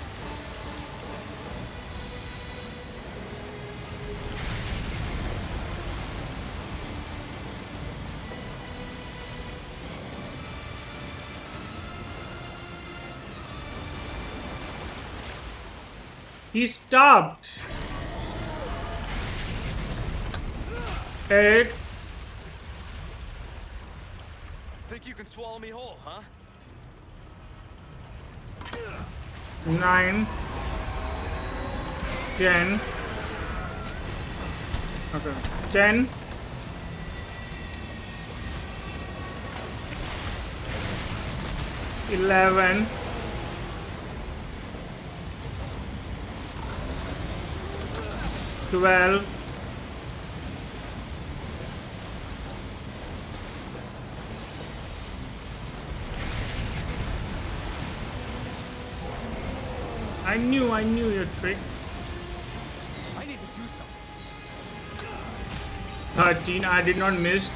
He stopped. Eight. Think you can swallow me whole, huh? Nine. Ten. Okay. Ten. Eleven. Twelve. I knew, I knew your trick. I need to do something. 13 i did not miss.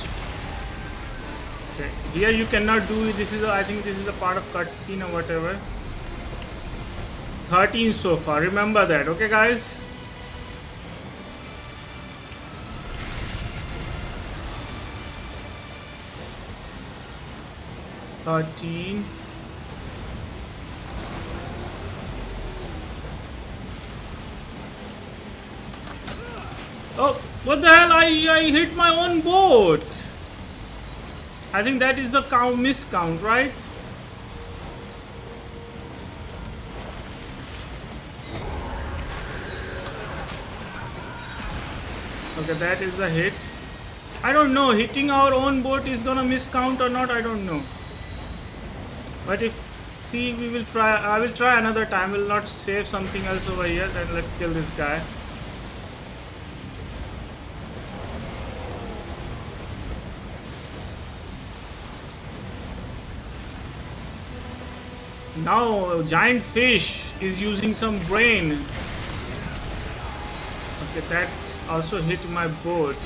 Okay. Here you cannot do it. This is a, i think this is a part of cutscene or whatever. 13 so far. Remember that. Okay guys Thirteen. Oh, what the hell? I, I hit my own boat. I think that is the count miscount, right? Okay, that is the hit. I don't know, hitting our own boat is gonna miscount or not, I don't know. But if, see, we will try, I will try another time, will not save something else over here, then let's kill this guy. Now, giant fish is using some brain. Okay, that also hit my boat.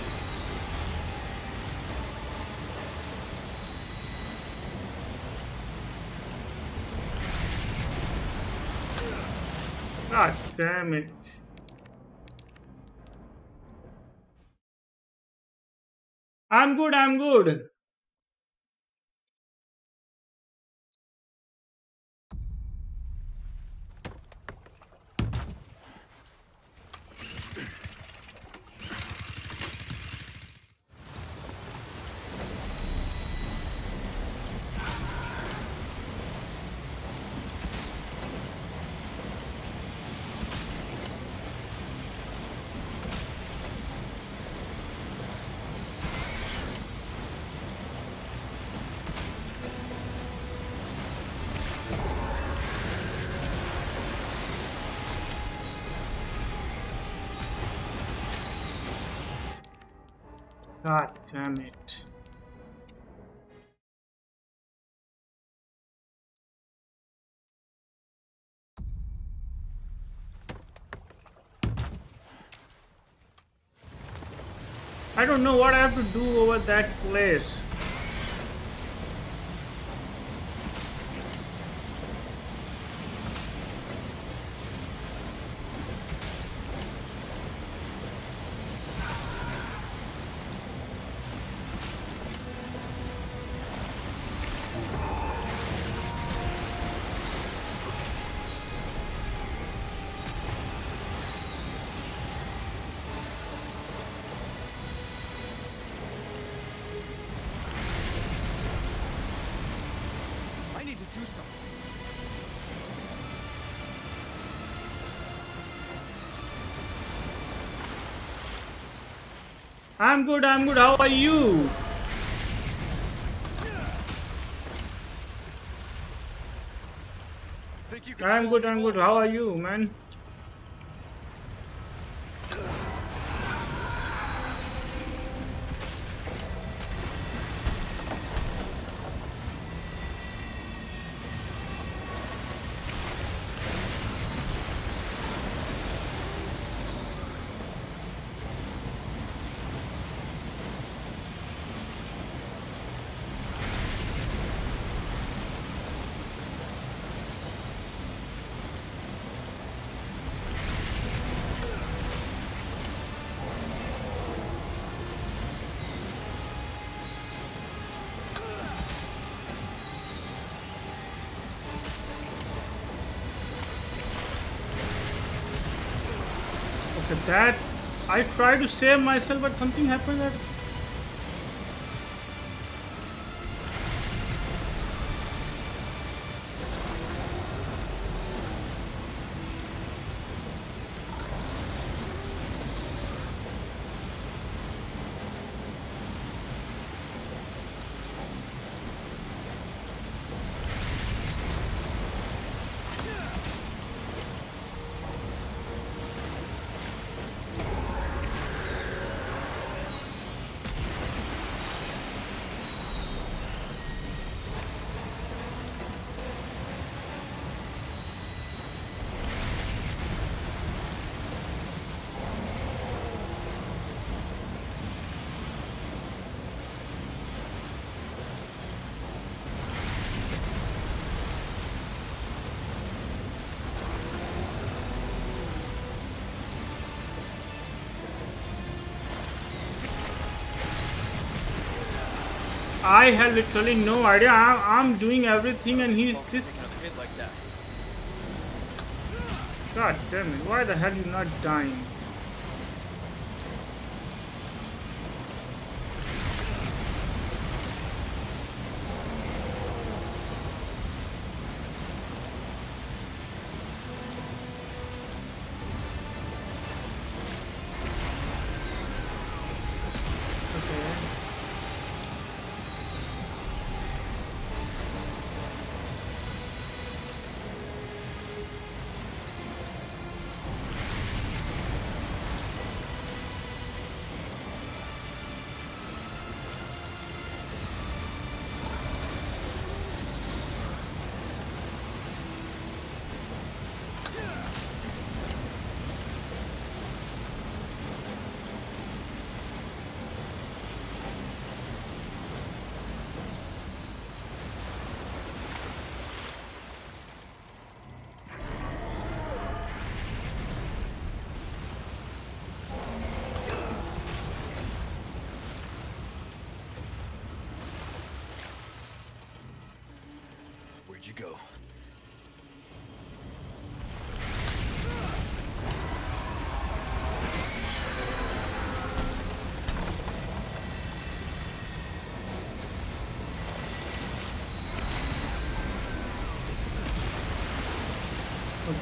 God damn it. I'm good, I'm good. God damn it. I don't know what I have to do over that place. I'm good, I'm good. How are you? I'm good, I'm good. How are you, man? That I tried to save myself, but something happened that I had literally no idea. I'm, I'm doing everything and he's this. God damn it. Why the hell you not dying?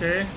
Okay.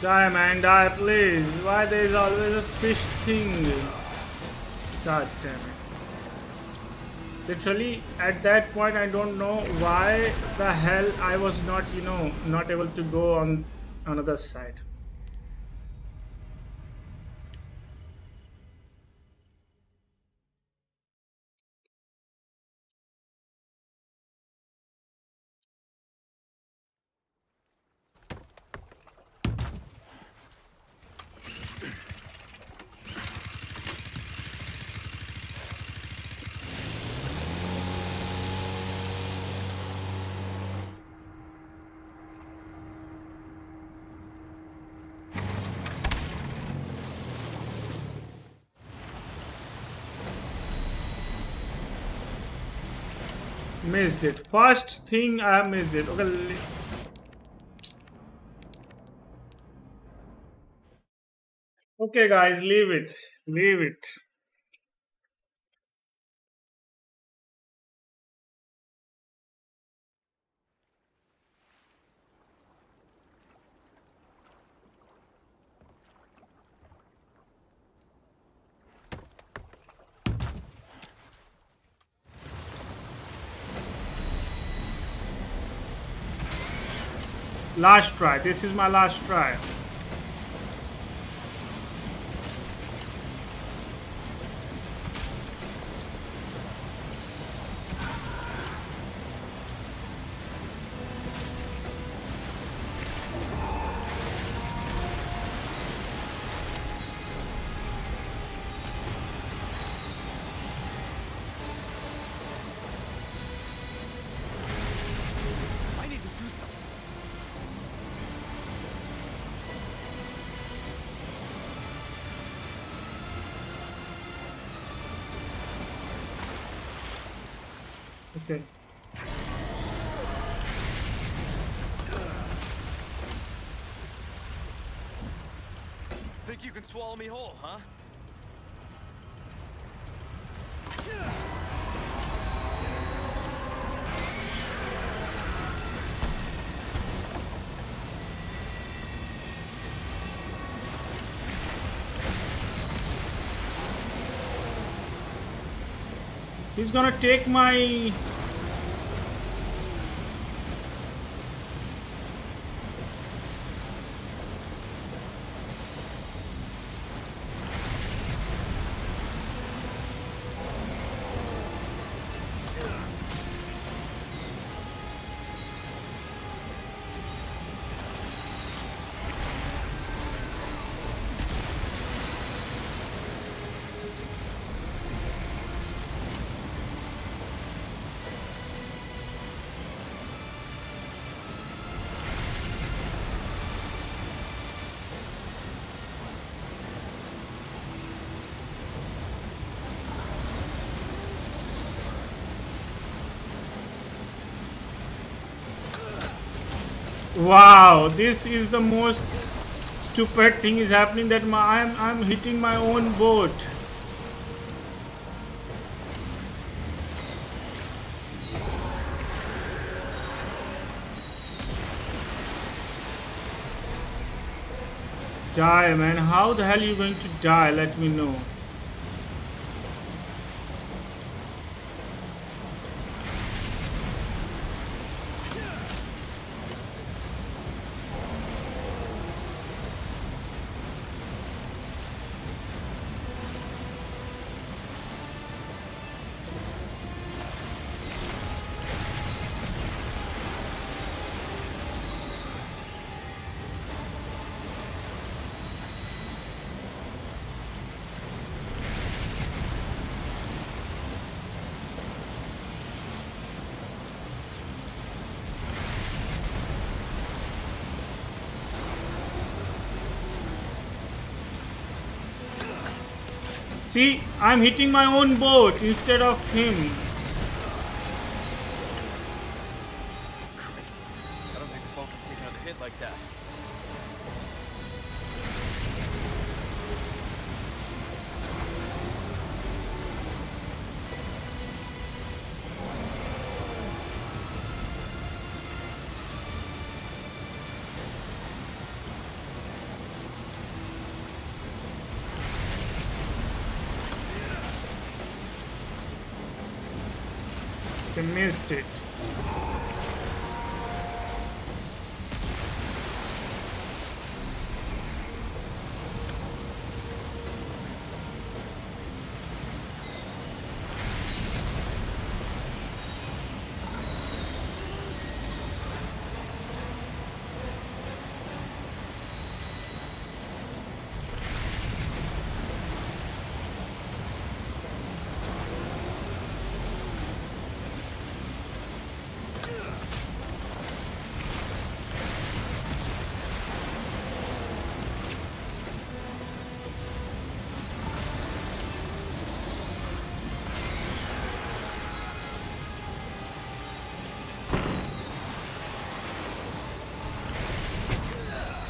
Die man, die please. Why there is always a fish thing? God damn it. Literally at that point I don't know why the hell I was not, you know, not able to go on another side. Missed it. First thing I missed it. Okay. Okay, guys, leave it. Leave it. Last try. This is my last try. Okay. Think you can swallow me whole, huh? He's gonna take my Wow, this is the most stupid thing is happening that my, I'm I'm hitting my own boat. Die man, how the hell are you going to die? Let me know. See, I'm hitting my own boat instead of him.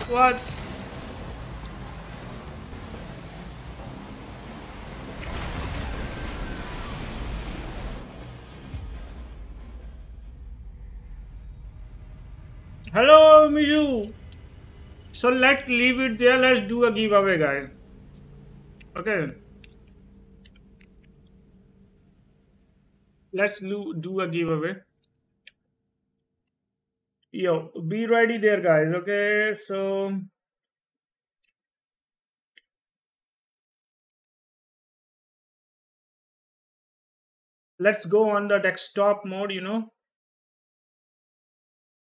What? Hello, Miju. So let's leave it there. Let's do a giveaway, guys. Okay. Let's do do a giveaway. Yo, be ready there, guys. Okay, so let's go on the desktop mode, you know.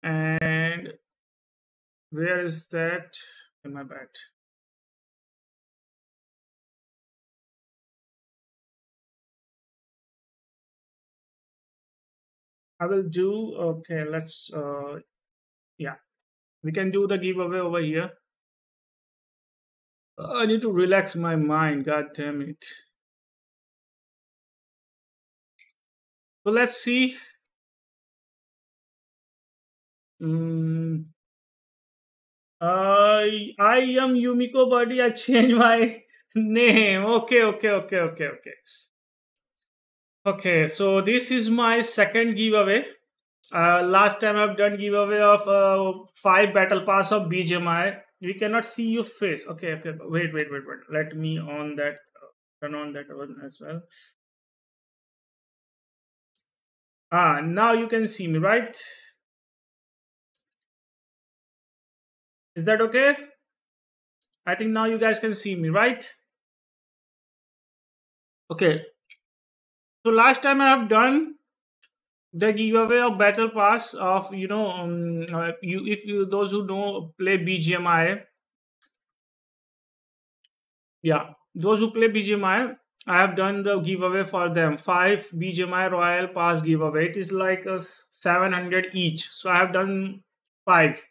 And where is that? In my bad. I will do okay. Let's uh, yeah, we can do the giveaway over here. I need to relax my mind. God damn it. So let's see. Mm. Uh, I am Yumiko Body. I changed my name. Okay, okay, okay, okay, okay. Okay, so this is my second giveaway. Uh, last time I've done giveaway of uh, five battle pass of BGMI. We cannot see your face. Okay, okay. Wait, wait, wait, wait. Let me on that. Turn on that one as well. Ah, now you can see me, right? Is that okay? I think now you guys can see me, right? Okay. So last time I have done the giveaway of battle pass of you know um, uh, you if you those who know play BGMI. Yeah, those who play BGMI, I have done the giveaway for them. Five BGMI Royal Pass giveaway. It is like a 700 each. So I have done five.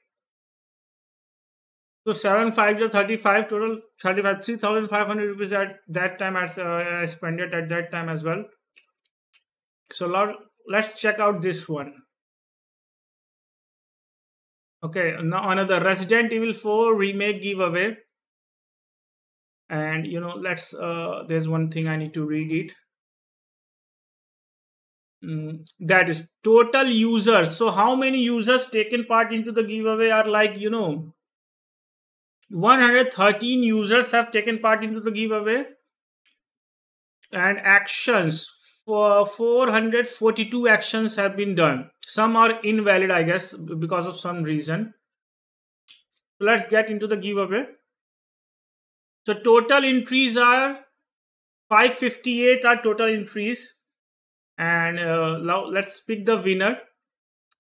So seven five is 35 total, 35, 3,500 rupees at that time as uh, I spent it at that time as well. So now let's check out this one. Okay, now another Resident Evil 4 remake giveaway. And you know, let's uh there's one thing I need to read it. Mm, that is total users. So how many users taken part into the giveaway are like, you know, 113 users have taken part into the giveaway and actions for 442 actions have been done. Some are invalid i guess because of some reason. Let's get into the giveaway. So total entries are 558 are total entries. And uh, now let's pick the winner.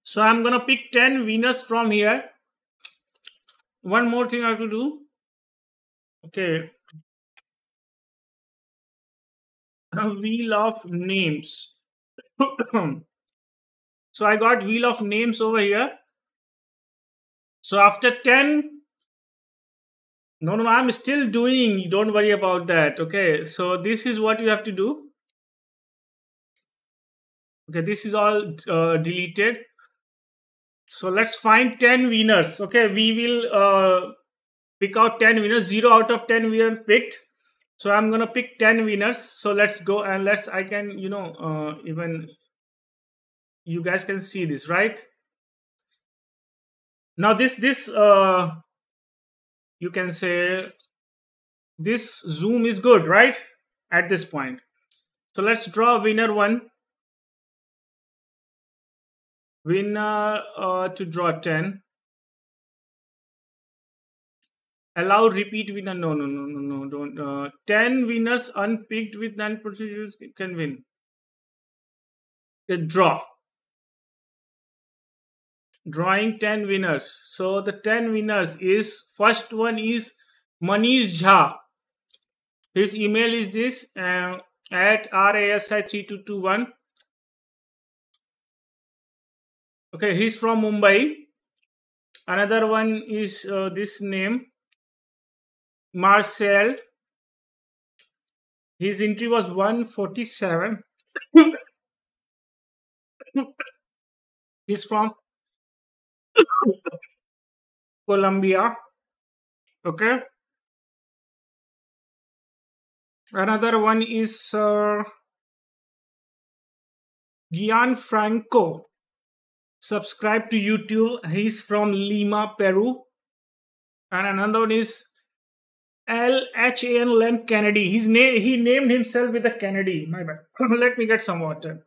So i'm gonna pick 10 winners from here. One more thing I have to do. Okay. A wheel of names. so I got wheel of names over here. So after 10 no, no, I'm still doing. Don't worry about that. Okay, so this is what you have to do. Okay, this is all uh, deleted. So let's find 10 winners. Okay, we will uh, pick out 10 winners. 0 out of 10 we have picked. So I'm to pick 10 winners. So let's go and let's, I can, you know, uh, even you guys can see this, right? Now this, this, uh, you can say this zoom is good, right? At this point. So let's draw winner one winner uh, to draw 10 allow repeat winner? No no no no no don't uh, 10 winners unpicked with nine procedures can win. A draw. Drawing 10 winners. So the 10 winners is first one is manish jha. His email is this uh, at rasi3221 okay he's from mumbai. Another one is uh, this name marcel his entry was 147 he's from colombia okay another one is uh, Gianfranco subscribe to YouTube. He's from Lima, Peru. And another one is L H A N Len Kennedy. He's name he named himself with a Kennedy. My bad. Let me get some water.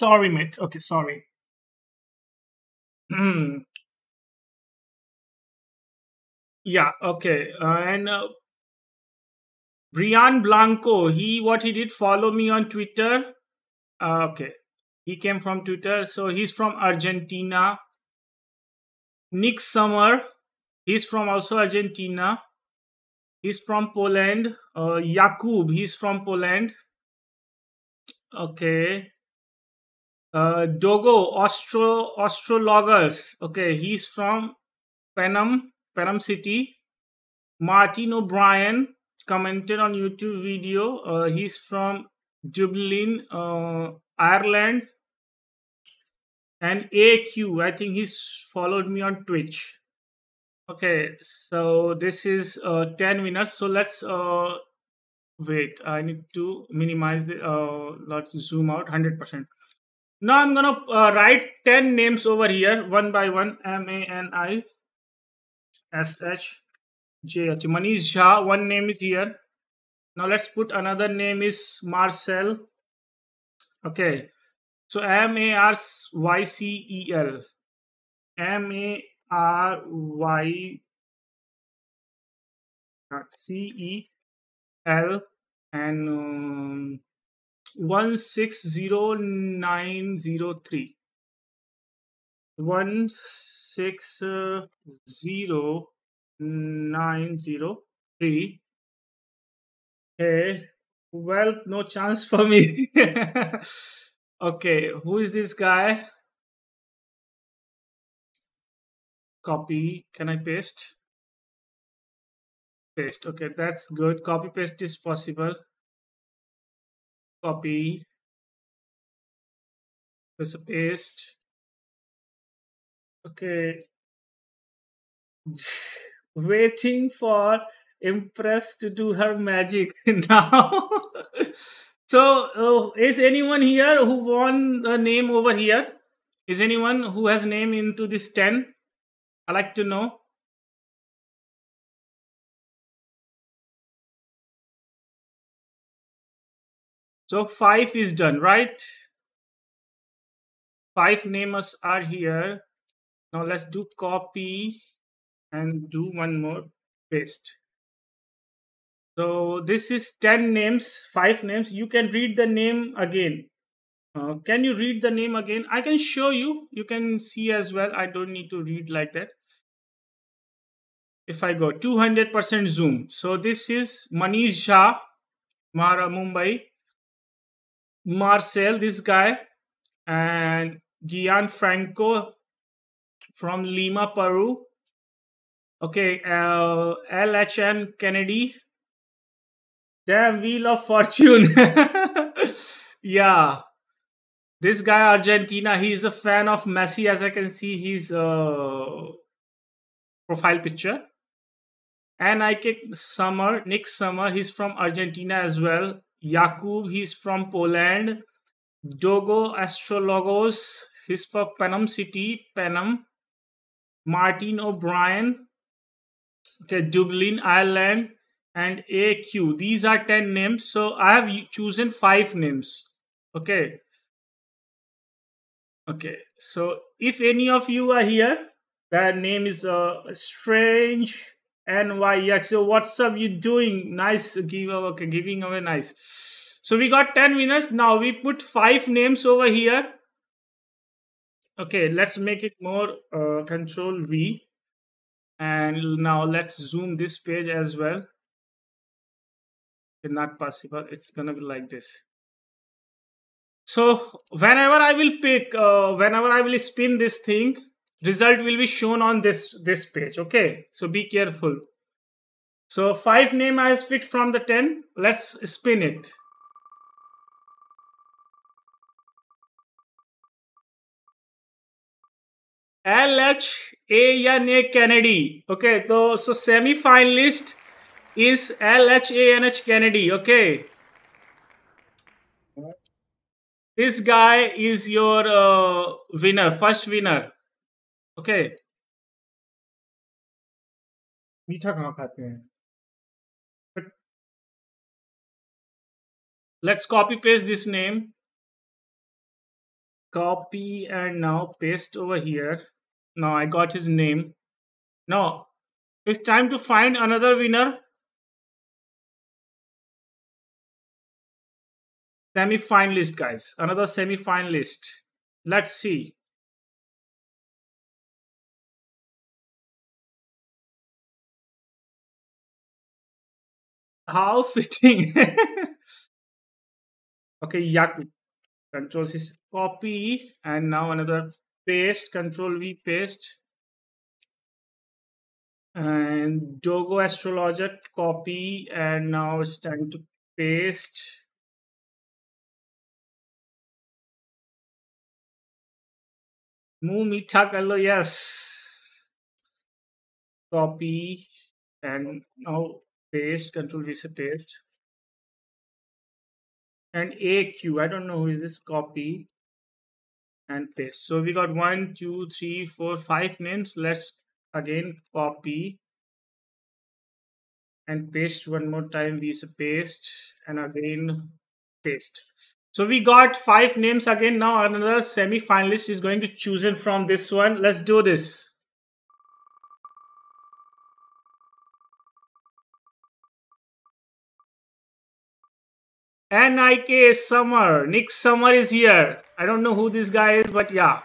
Sorry, mate. Okay, sorry. yeah, okay. Uh, and uh, Brian Blanco. He what he did follow me on Twitter. Uh, okay, he came from Twitter, so he's from Argentina. Nick Summer, he's from also Argentina. He's from Poland. Uh, Jakub, he's from Poland. Okay. Uh, Dogo Austro Astrologers. Okay, he's from Penum, Penum City. Martin O'Brien commented on YouTube video. Uh, he's from Dublin, uh, Ireland. And AQ, I think he's followed me on Twitch. Okay, so this is uh, 10 winners. So let's uh, wait. I need to minimize the, uh, let's zoom out 100%. Now I'm gonna uh, write 10 names over here, one by one. M A N I S H J H. Manish Jha, one name is here. Now let's put another name is Marcel. Okay, so M A R Y C E L. M A R Y C E L and um, 160903 160903 okay well no chance for me. Okay who is this guy? Copy can i paste? Paste okay that's good. Copy paste is possible copy press paste. Okay. Waiting for impress to do her magic now. So uh, is anyone here who won a name over here? Is anyone who has name into this 10 i like to know So 5 is done, right? 5 names are here. Now let's do copy and do one more paste. So this is 10 names, 5 names. You can read the name again. Uh, can you read the name again? I can show you. You can see as well. I don't need to read like that. If I go 200% zoom. So this is Manish Jha, Mara Mumbai. Marcel, this guy, and Gianfranco from Lima, Peru. Okay, uh, LHN Kennedy. Damn, Wheel of Fortune. yeah. This guy, Argentina, he's a fan of Messi, as I can see his uh, profile picture. And I kick Summer, Nick Summer, he's from Argentina as well. Jakub, he's from Poland. Dogo Astrologos, he's from Penum City, Penum. Martin O'Brien, okay, Dublin, Ireland, and AQ. These are 10 names. So I have chosen five names. Okay. Okay. So if any of you are here, that name is uh, strange NYX. So what's up? You doing? Nice give okay, giving away nice. So we got 10 winners. Now we put five names over here. Okay, let's make it more uh, control V. And now let's zoom this page as well. Okay, not possible. It's gonna be like this. So whenever I will pick, uh, whenever I will spin this thing, result will be shown on this this page okay? So be careful. So five name i have picked from the 10 let's spin it. LH A N A Kennedy. Okay, so so semi finalist is LH A N H Kennedy. Okay, this guy is your uh, Okay. What are you talking about, let's copy paste this name. Copy and now paste over here. Now I got his name. Now it's time to find another winner. Semi finalist, guys. Another semi finalist. Let's see. How fitting okay yaku control is copy and now another paste control v paste. And dogo astrologer copy and now it's time to paste. Move mitagalo yes. Copy and now paste control v paste and aq i don't know who is this copy and paste. So we got one two three four five names. Let's again copy and paste one more time we paste and again paste. So we got five names again. Now another semi-finalist is going to choose it from this one. Let's do this Nik Summer. Nick Summer is here. I don't know who this guy is, but yeah.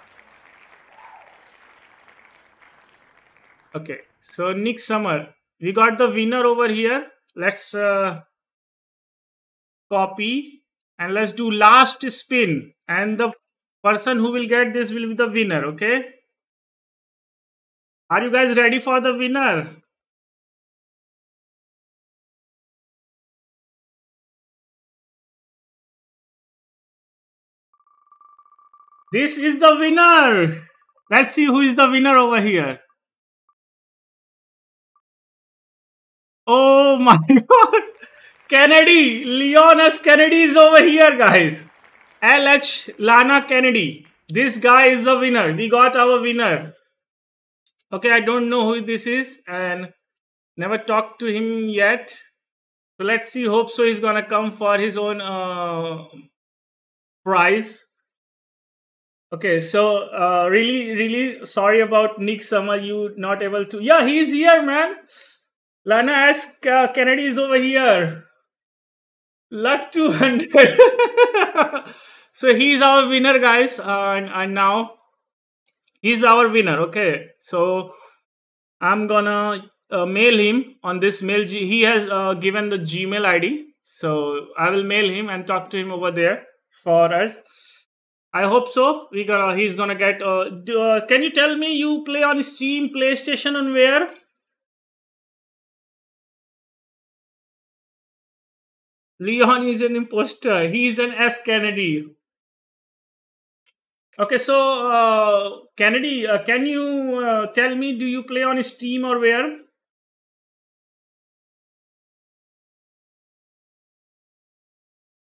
Okay, so Nick Summer. We got the winner over here. Let's uh, copy and let's do last spin. And the person who will get this will be the winner, okay? Are you guys ready for the winner? This is the winner. Let's see who is the winner over here. Oh my god. Kennedy. Leon S. Kennedy is over here, guys. LH Lhana Kennedy. This guy is the winner. We got our winner. Okay, I don't know who this is and never talked to him yet. So let's see. Hope so he's gonna come for his own uh, prize. Okay, so uh, really, really sorry about Nick Summer. You not able to. Yeah, he's here, man. Lhana ask uh, Kennedy is over here. Luck 200. so he's our winner, guys. Uh, and, and now he's our winner. Okay, so I'm gonna uh, mail him on this mail. He has uh, given the Gmail ID. So I will mail him and talk to him over there for us. I hope so. We got, he's gonna get. Uh, do, uh, can you tell me you play on Steam, PlayStation, and where? Leon is an imposter. He's an S Kennedy. Okay, so uh, Kennedy, uh, can you uh, tell me, do you play on Steam or where?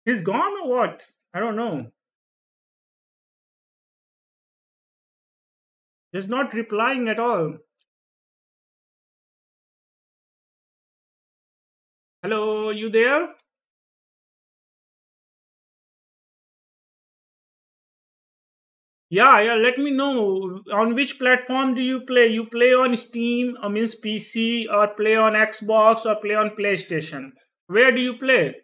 He's gone or what? I don't know. He's not replying at all. Hello, you there? Yeah, yeah, let me know on which platform do you play? You play on Steam, or means PC, or play on Xbox, or play on PlayStation. Where do you play?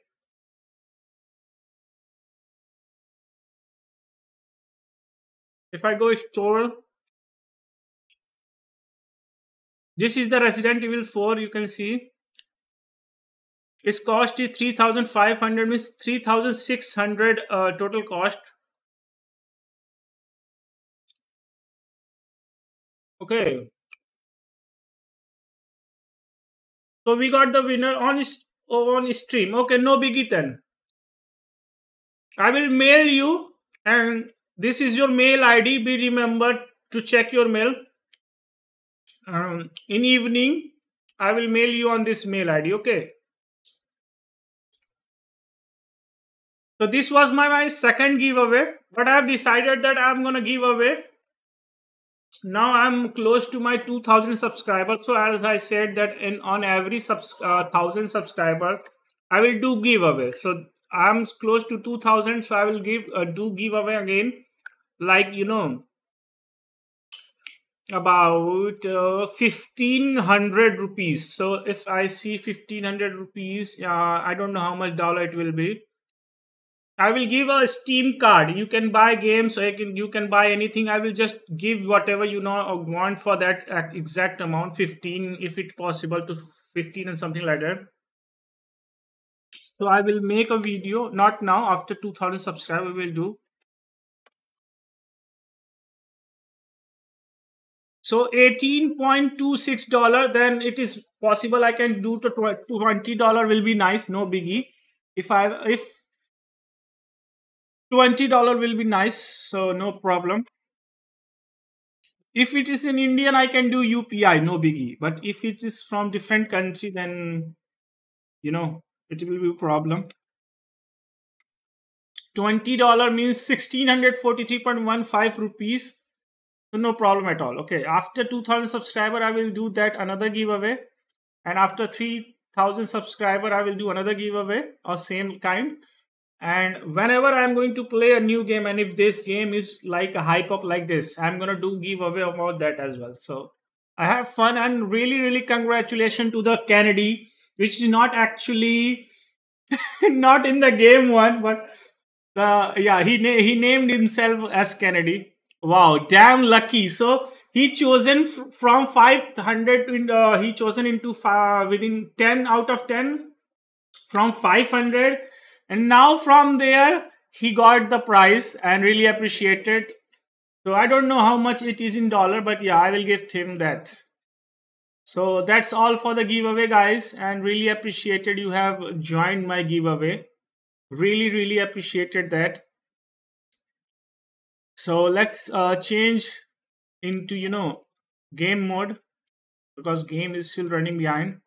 If I go store, This is the Resident Evil 4 you can see. Its cost is 3500 means 3600 uh, total cost. Okay. So we got the winner on on stream. Okay, no biggie then. I will mail you and this is your mail ID. Be remembered to check your mail um, in evening I will mail you on this mail ID okay? So this was my, my second giveaway but I have decided that I'm gonna give away. Now I'm close to my 2000 subscribers so as I said that in on every subs, uh, thousand subscriber I will do giveaway. So I'm close to 2000 so I will give uh, do giveaway again. Like you know about uh, 1500 rupees so if i see 1500 rupees uh, i don't know how much dollar it will be I will give a Steam card. You can buy games, or you can you can buy anything. I will just give whatever you know or want for that exact amount, fifteen if it's possible to fifteen and something like that. So I will make a video, not now. After two thousand subscribers, We will do. So eighteen point two six dollar. Then it is possible I can do to twenty dollar. Will be nice. No biggie. If I if $20 will be nice so no problem if it is in indian i can do upi no biggie but if it is from different country then you know it will be a problem $20 means 1643.15 rupees no problem at all. Okay. After 2000 subscriber i will do that another giveaway. And after 3000 subscriber i will do another giveaway of same kind. And whenever i'm going to play a new game and if this game is like a hype up like this i'm gonna do giveaway about that as well. So i have fun and really really congratulations to the kennedy which is not actually not in the game one but the yeah he na- he named himself as kennedy wow damn lucky so he chosen from 500 to uh, he chosen into within 10 out of 10 from 500 and now from there, he got the prize and really appreciated. So I don't know how much it is in dollar, but yeah, I will give him that. So that's all for the giveaway, guys, and really appreciated you have joined my giveaway. Really, really appreciated that. So let's uh, change into you know game mode because game is still running behind.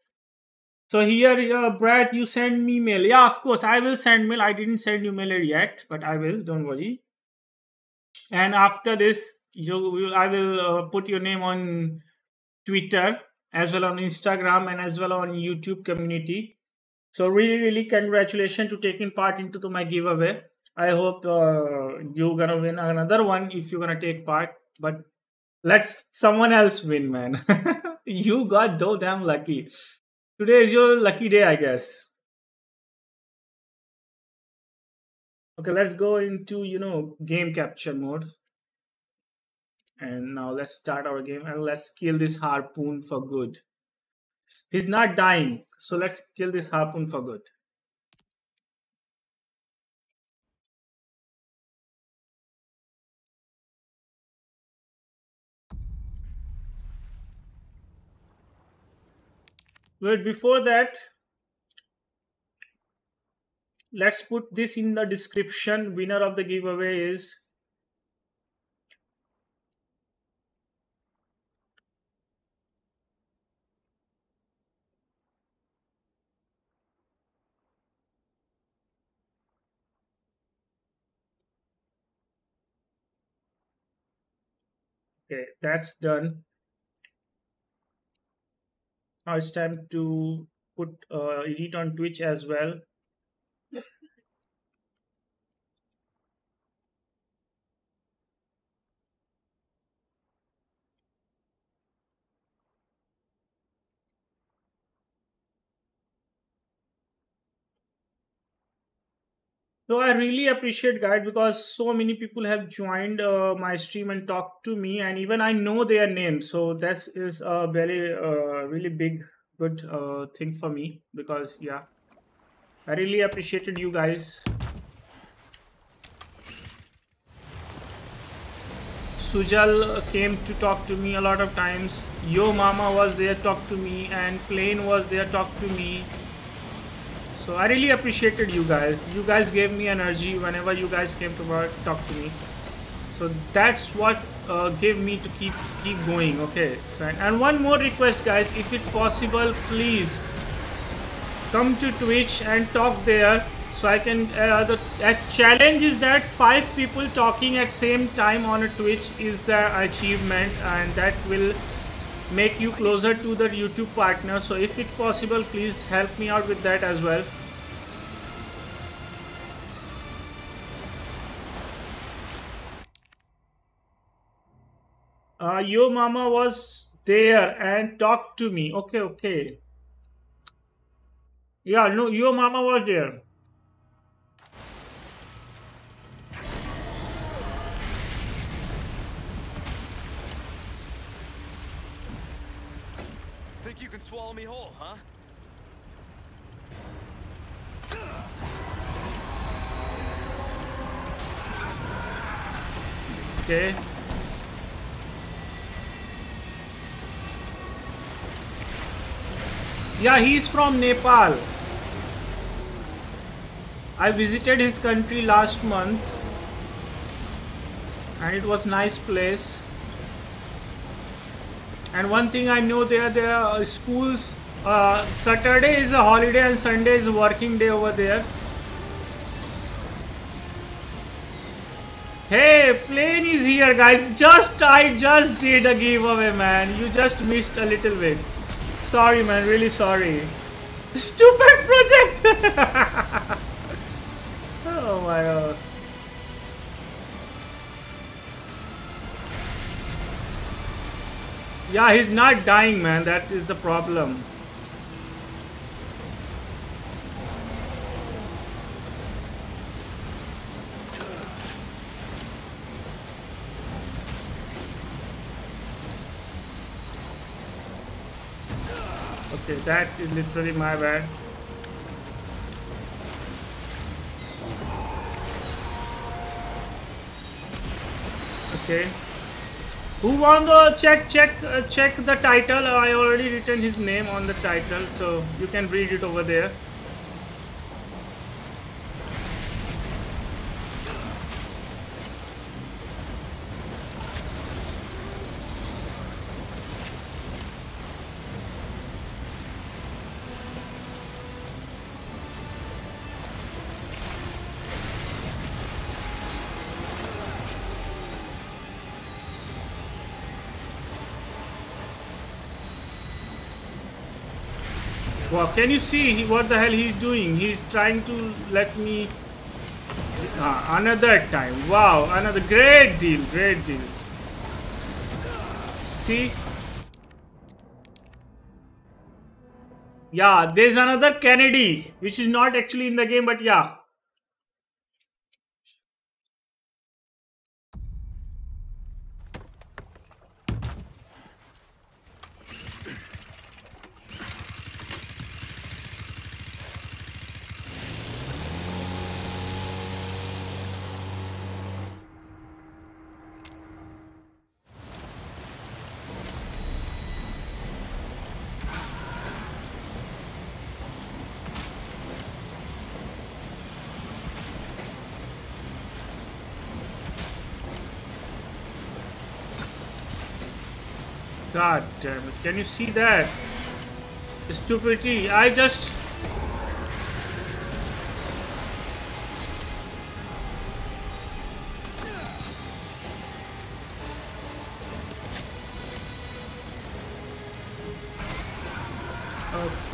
So here, uh, Brad, you send me mail. Yeah, of course, I will send mail. I didn't send you mail yet, but I will. Don't worry. And after this, you, I will uh, put your name on Twitter as well on Instagram and as well on YouTube community. So really, really congratulations to taking part into my giveaway. I hope uh, you're gonna win another one if you're gonna take part. But let's someone else win, man. you got so damn lucky. Today is your lucky day, I guess. Okay, let's go into, you know, game capture mode. And now let's start our game and let's kill this harpoon for good. He's not dying, so let's kill this harpoon for good. But before that, let's put this in the description. Winner of the giveaway is Okay, that's done now it's time to put uh, edit on twitch as well So I really appreciate guys because so many people have joined uh, my stream and talked to me, and even I know their names. So this is a very uh, really big good uh, thing for me because yeah, I really appreciated you guys. Sujal came to talk to me a lot of times. Yo Mama was there, talk to me, and Plane was there, talk to me so i really appreciated you guys you guys gave me energy whenever you guys came to talk to me so that's what uh, gave me to keep keep going okay and one more request guys if it possible please come to twitch and talk there so i can uh, the uh, challenge is that five people talking at same time on a twitch is the achievement and that will make you closer to the YouTube partner. So if it possible, please help me out with that as well. uh, your mama was there and talked to me. Okay, okay. Yeah, no, your mama was there. Think you can swallow me whole, huh? Okay. Yeah, he's from Nepal. I visited his country last month and it was nice place. And one thing I know there, there are schools, uh, Saturday is a holiday and Sunday is working day over there. Hey, plane is here guys. Just, I just did a giveaway man. You just missed a little bit. Sorry man, really sorry. Stupid project! oh my god. Yeah, he's not dying man, that is the problem. Okay, that is literally my bad. Okay. Who want to check check uh, check the title? I already written his name on the title, so you can read it over there. Can you see he, what the hell he's doing? He's trying to let me... Uh, another time. Wow, another great deal, great deal. See? Yeah, there's another Kennedy, which is not actually in the game, but yeah. God damn it. Can you see that? Stupidity. I just...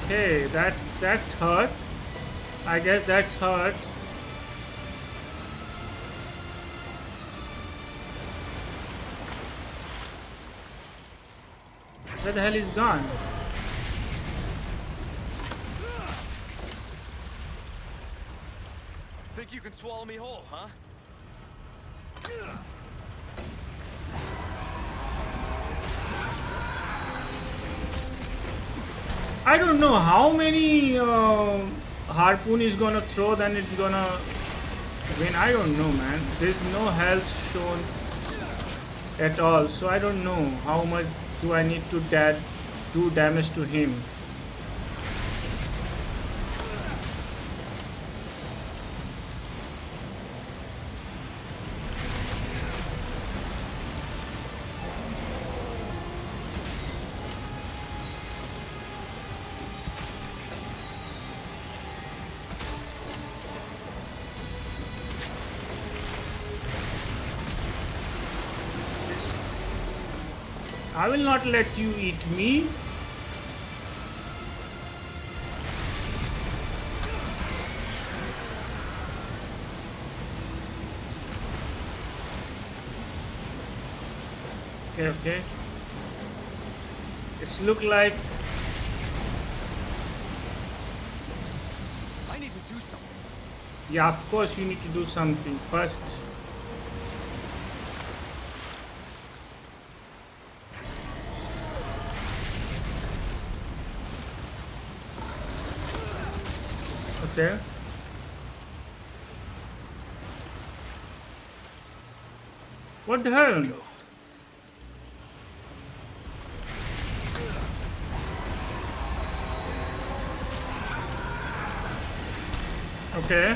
Okay, that that hurt. I guess that's hurt. Where the hell is gone? Think you can swallow me whole, huh? I don't know how many uh, harpoon is gonna throw then it's gonna win. I don't know man. There's no health shown at all. So I don't know how much do I need to do damage to him. Not let you eat me. Okay, okay. It's look like I need to do something. yeah, of course you need to do something first. Okay. What the hell? Okay.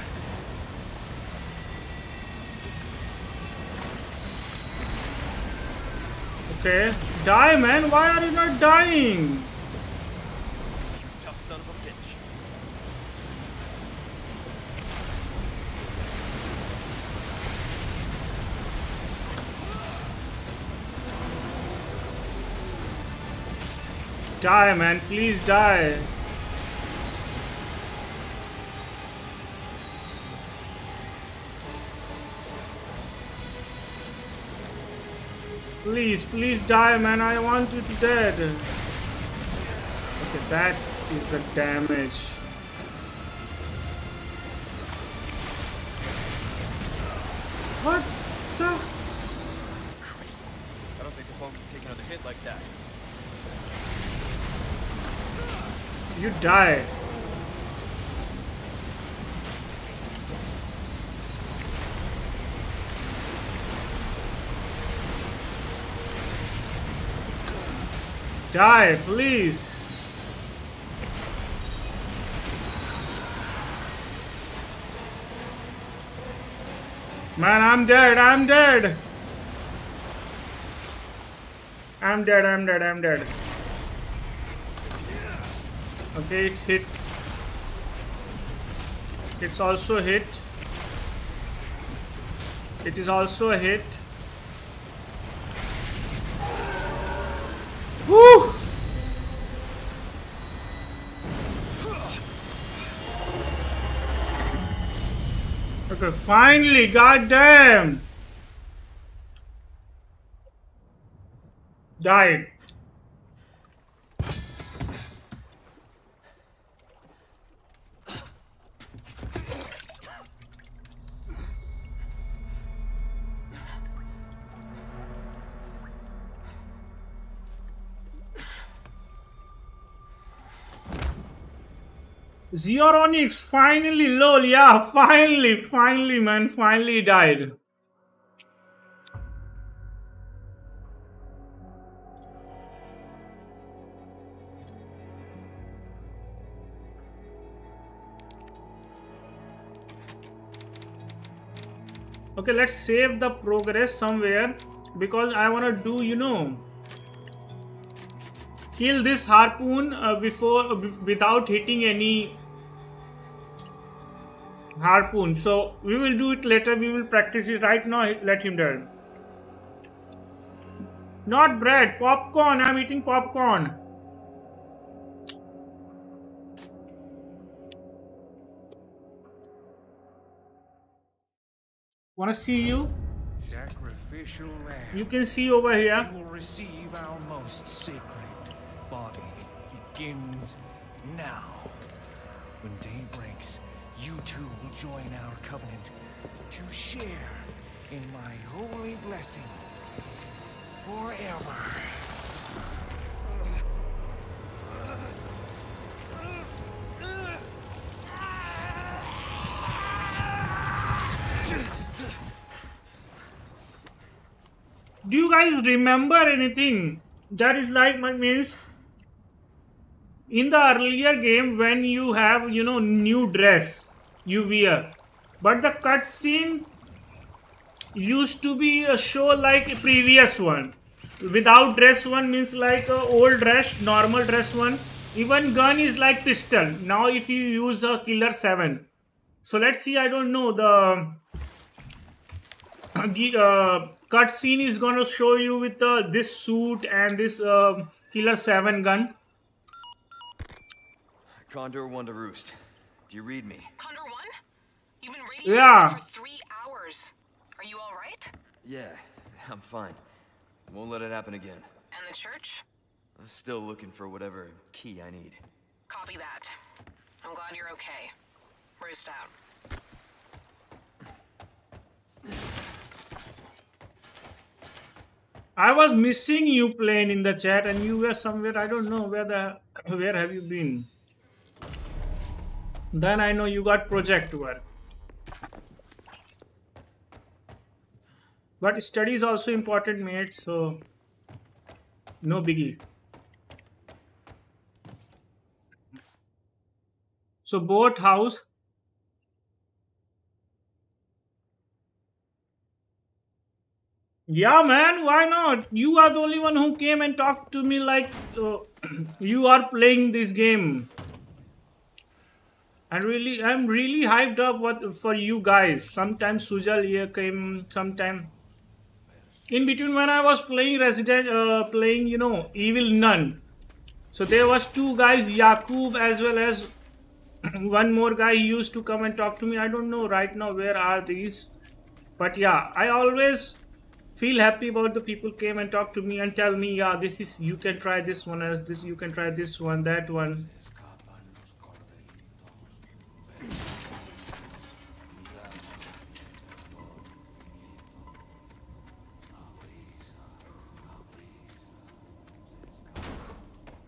Okay. Die, man. Why are you not dying? Tough son of a bitch. Die, man. Please die. Please, please die, man. I want you to dead. Okay, that is the damage. Die. Die, please. Man, I'm dead, I'm dead. I'm dead, I'm dead, I'm dead. Okay, it's hit. It's also hit. It is also a hit. Woo! Okay, finally, goddamn! Died. Zeronix finally lol yeah finally finally man finally died. Okay let's save the progress somewhere because I want to do you know kill this harpoon uh, before uh, without hitting any harpoon so we will do it later we will practice it right now let him die. not bread popcorn i'm eating popcorn want to see you Sacrificial lamb. you can see over here You will receive our most sacred body. It begins now. When day breaks, you too will join our covenant to share in my holy blessing forever. do you guys remember anything that is like my means in the earlier game when you have you know new dress you wear. But the cutscene used to be a show like a previous one. Without dress one means like a old dress normal dress one. Even gun is like pistol. Now if you use a killer 7 so let's see i don't know the uh, cutscene is gonna show you with uh, this suit and this uh, killer 7 gun. Condor one to roost. Do you read me? Condor 1? You've been radioing Yeah. for three hours. Are you alright? Yeah, I'm fine. Won't let it happen again. And the church? I'm still looking for whatever key I need. Copy that. I'm glad you're okay. Roost out. I was missing you playing in the chat and you were somewhere I don't know where the where have you been Then I know you got project work. But study is also important, mate, so no biggie. So boat house. Yeah, man, why not? You are the only one who came and talked to me like uh, you are playing this game. And really, I'm really hyped up what for you guys. Sometimes Sujal here came, sometime in between when I was playing Resident, uh, playing you know Evil Nun. So there was two guys, Yakub as well as one more guy he used to come and talk to me. I don't know right now where are these, but yeah, I always feel happy about the people came and talk to me and tell me, yeah, this is you can try this one as this, you can try this one, that one.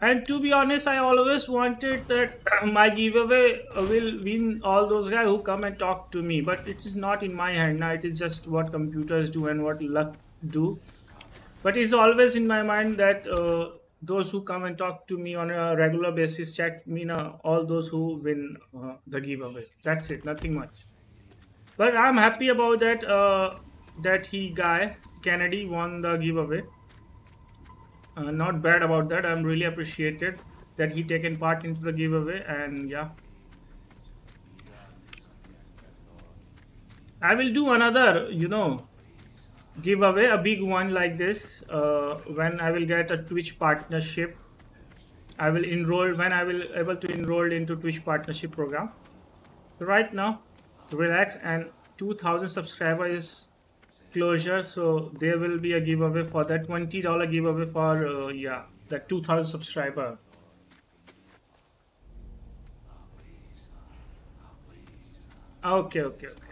And to be honest, I always wanted that my giveaway will win all those guys who come and talk to me. But it is not in my hand now. It is just what computers do and what luck do. But it's always in my mind that uh, those who come and talk to me on a regular basis chat me now all those who win uh, the giveaway. That's it. Nothing much. But I'm happy about that. Uh, that he guy Kennedy won the giveaway uh, not bad about that. I'm really appreciated that he taken part into the giveaway and yeah. I will do another you know giveaway a big one like this uh, when i will get a twitch partnership. I will enroll when i will able to enroll into twitch partnership program. Right now relax and 2000 subscribers closure so there will be a giveaway for that $20 giveaway for uh, yeah that 2000 subscriber. Okay okay okay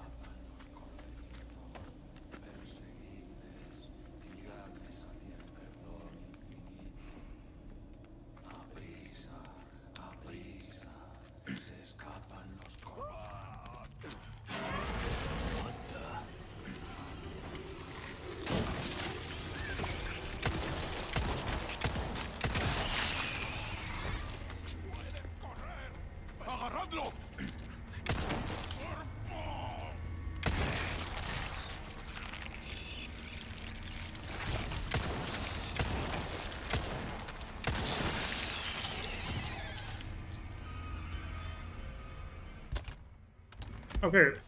Okay,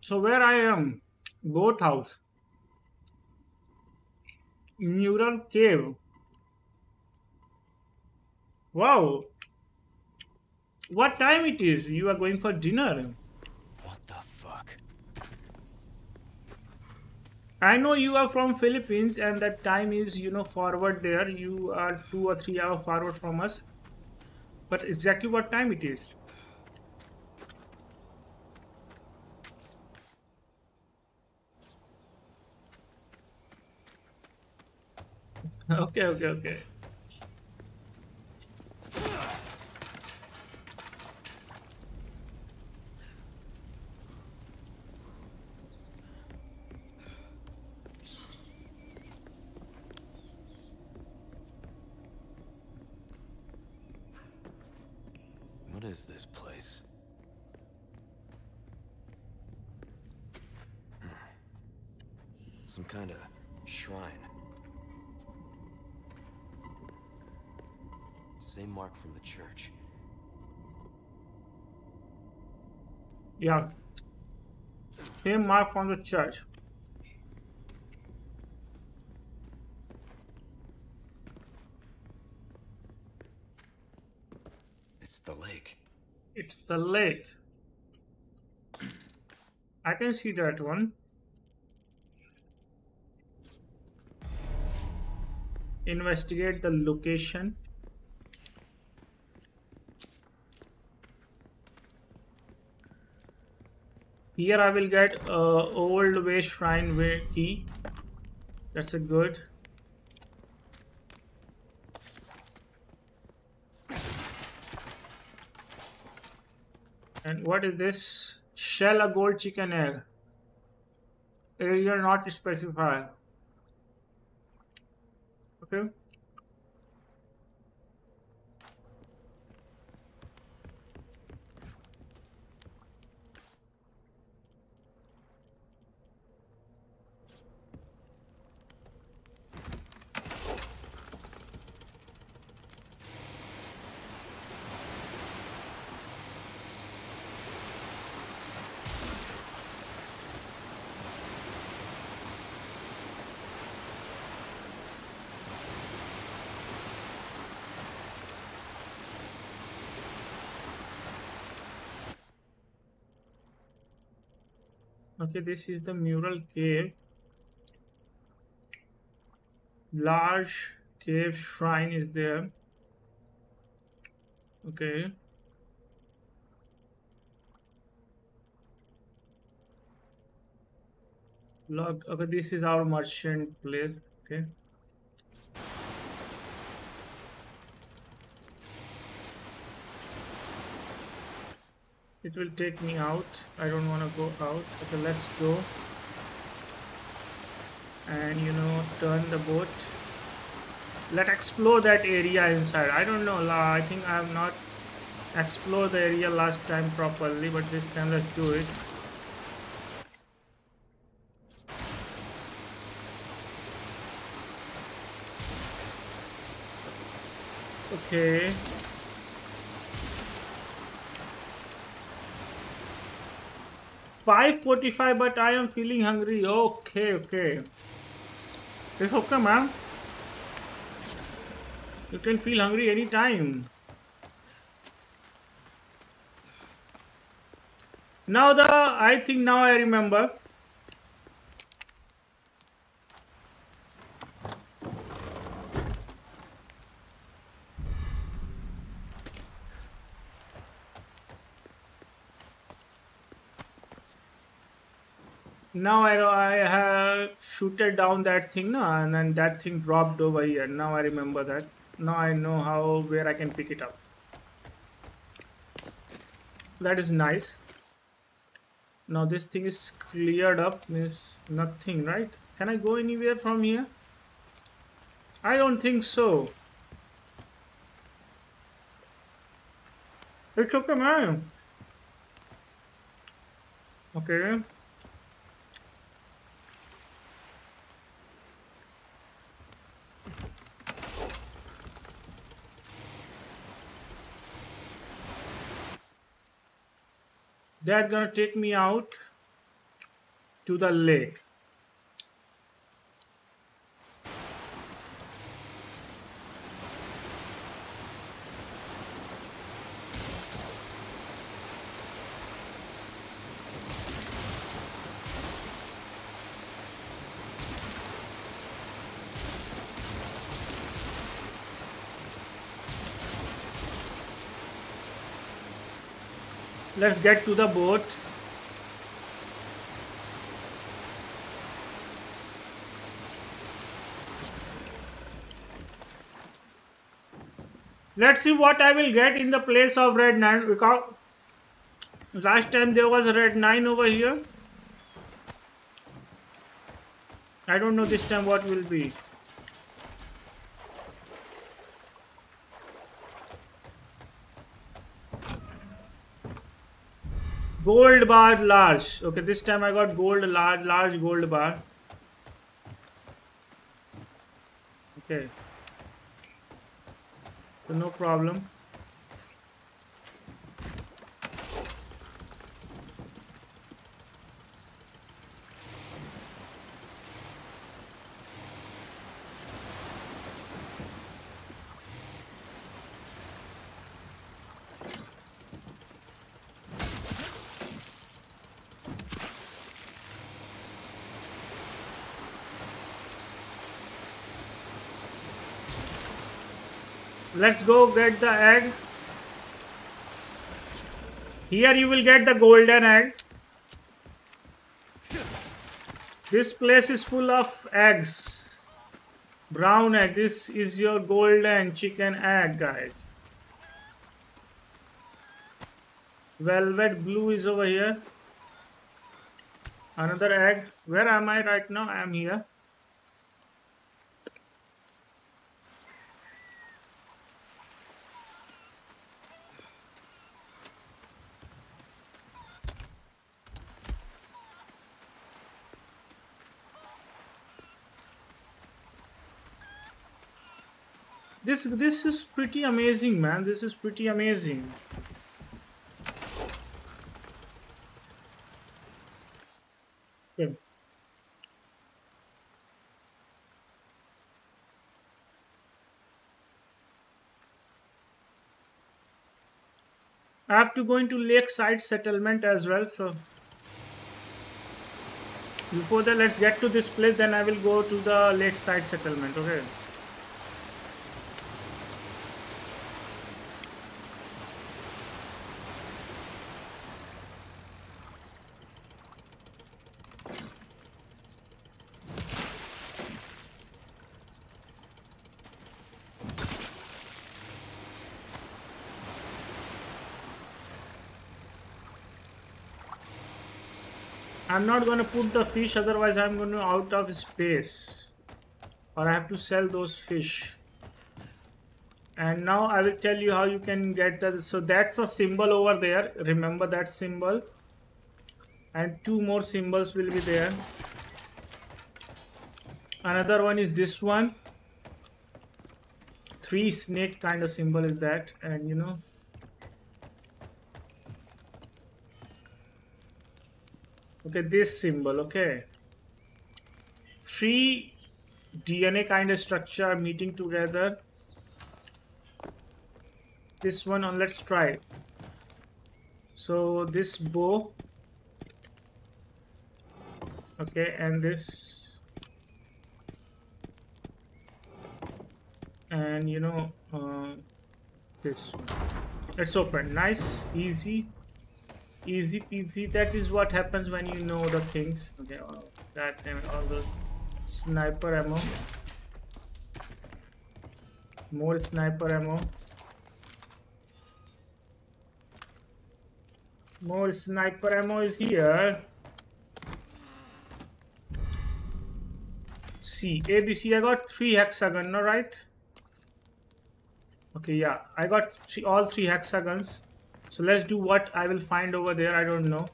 so where I am, Goat House, Mural Cave. Wow, what time it is? You are going for dinner. What the fuck? I know you are from Philippines and that time is, you know, forward there. You are two or three hours forward from us. But exactly what time it is? okay, okay, okay. What is this place? Hmm. Some kind of shrine. Same mark from the church. Yeah. Same mark from the church. It's the lake. It's the lake. I can see that one. Investigate the location. Here I will get uh, old way shrine way key. That's a good. And what is this? Shell a gold chicken egg. Area not specified. Okay. Okay this is the mural cave. Large cave shrine is there. Okay. Locked okay this is our merchant place okay it will take me out. I don't want to go out. Okay let's go. And you know turn the boat. Let explore that area inside. I don't know I think I have not explored the area last time properly but this time let's do it. Okay 5.45 but I am feeling hungry. Okay, okay. It's okay, man. You can feel hungry anytime. Now the, I think now I remember. Now I I have shooted down that thing now and then that thing dropped over here. Now I remember that. Now I know how where I can pick it up. That is nice. Now this thing is cleared up. Means nothing right? Can I go anywhere from here? I don't think so. It's okay man. Okay That's gonna take me out to the lake. Let's get to the boat. Let's see what I will get in the place of Red9 because last time there was Red9 over here. I don't know this time what will be gold bar large. Okay this time i got gold large large gold bar. Okay. So no problem let's go get the egg here you will get the golden egg this place is full of eggs brown egg this is your golden chicken egg guys Velvet blue is over here. Another egg. Where am I right now? I am here. This this is pretty amazing, man. This is pretty amazing. Okay. I have to go into lakeside settlement as well, so before that let's get to this place then I will go to the lakeside settlement, okay? Not gonna put the fish otherwise I'm gonna out of space. Or I have to sell those fish. And now I will tell you how you can get that so that's a symbol over there. Remember that symbol. And two more symbols will be there. Another one is this one. Three snake kind of symbol is that. And you know okay this symbol okay. Three DNA kind of structure meeting together. This one on let's try. So this bow. Okay and this. And you know uh, this one. Let's open. Nice easy easy peasy. That is what happens when you know the things. Okay oh, that all the sniper ammo. More sniper ammo. More sniper ammo is here. C ABC I got three hexagon no right? Okay yeah I got three, all three hexagons so let's do what I will find over there. I don't know.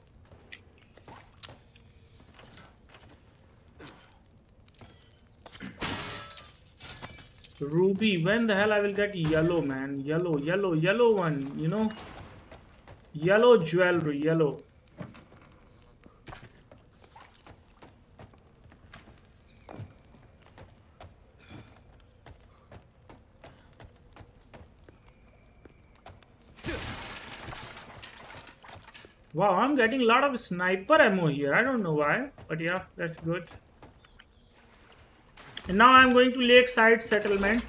Ruby, when the hell I will get yellow, man? Yellow, yellow, yellow one, you know? Yellow jewelry, yellow. Wow, I'm getting a lot of sniper ammo here. I don't know why, but yeah, that's good. And now I'm going to Lakeside Settlement.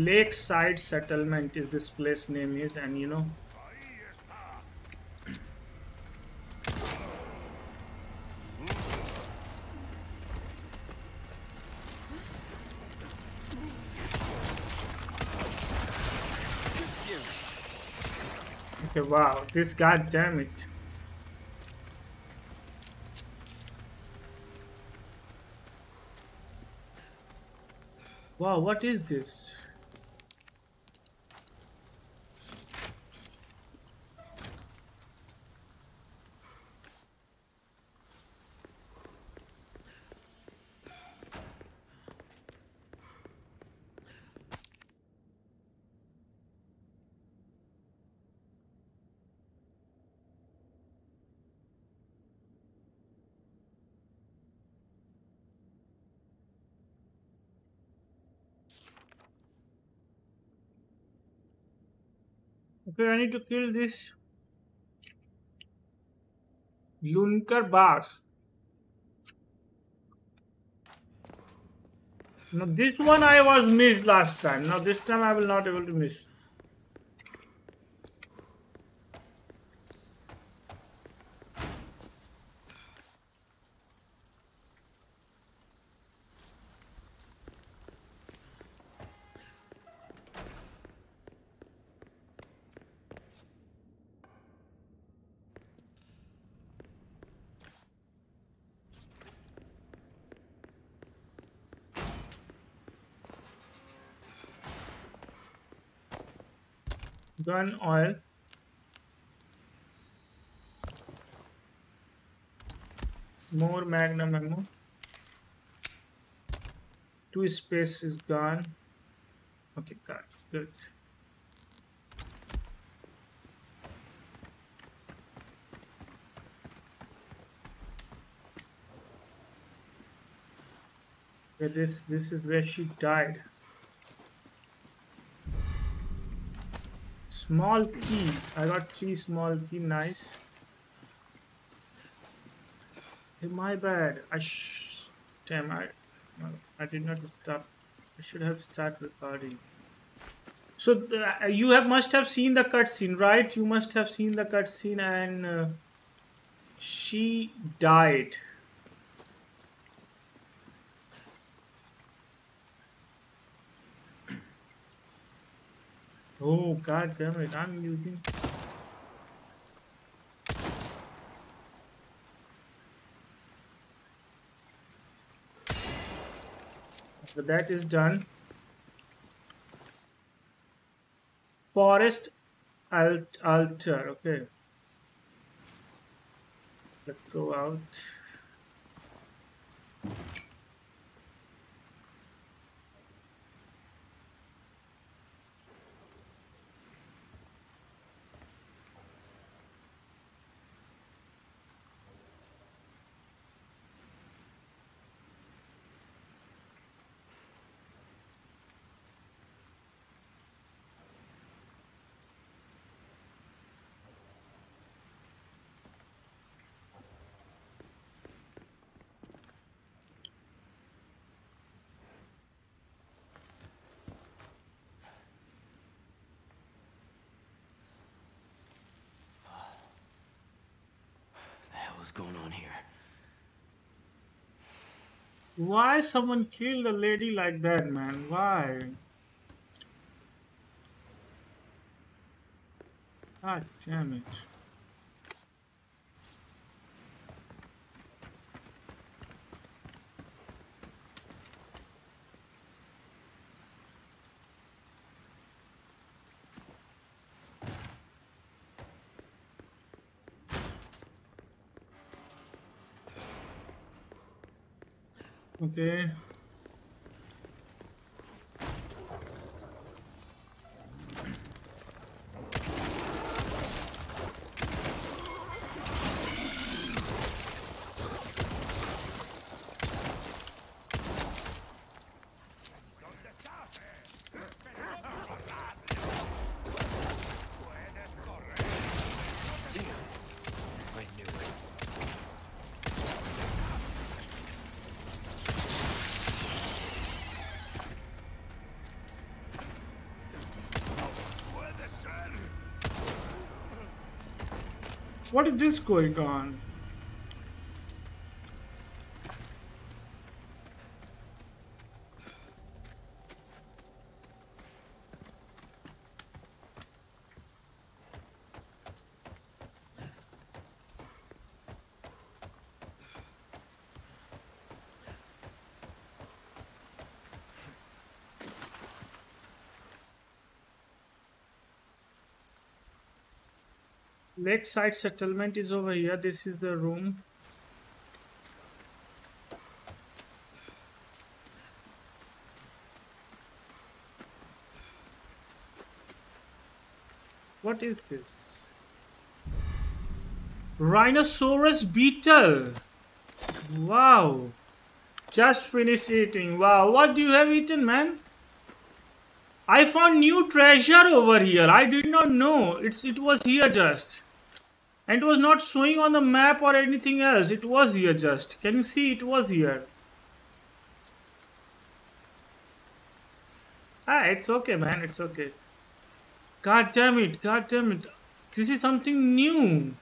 Lakeside Settlement is this place name is and you know Okay, wow, this god damn it. Wow, what is this? Okay, I need to kill this Lunker Bass. Now this one I was missed last time. Now this time I will not able to miss. Gun oil more magnum ammo two space is gone. Okay got good. This this is where she died Small key. I got three small key. Nice. Hey, my bad. I damn. I I did not stop. I should have started recording. So the, you have must have seen the cutscene, right? You must have seen the cutscene, and uh, she died. Oh god damn it, I'm using So that is done. Forest alt altar, okay. Let's go out. What's going on here? Why someone killed a lady like that, man? Why? God damn it. Okay. What is this going on? Lakeside settlement is over here. This is the room. What is this? Rhinoceros beetle. Wow. Just finished eating. Wow. What do you have eaten, man? I found new treasure over here. I did not know. It's it was here just. And it was not showing on the map or anything else. It was here just. Can you see it was here? Ah, it's okay, man. It's okay. God damn it. God damn it. This is something new.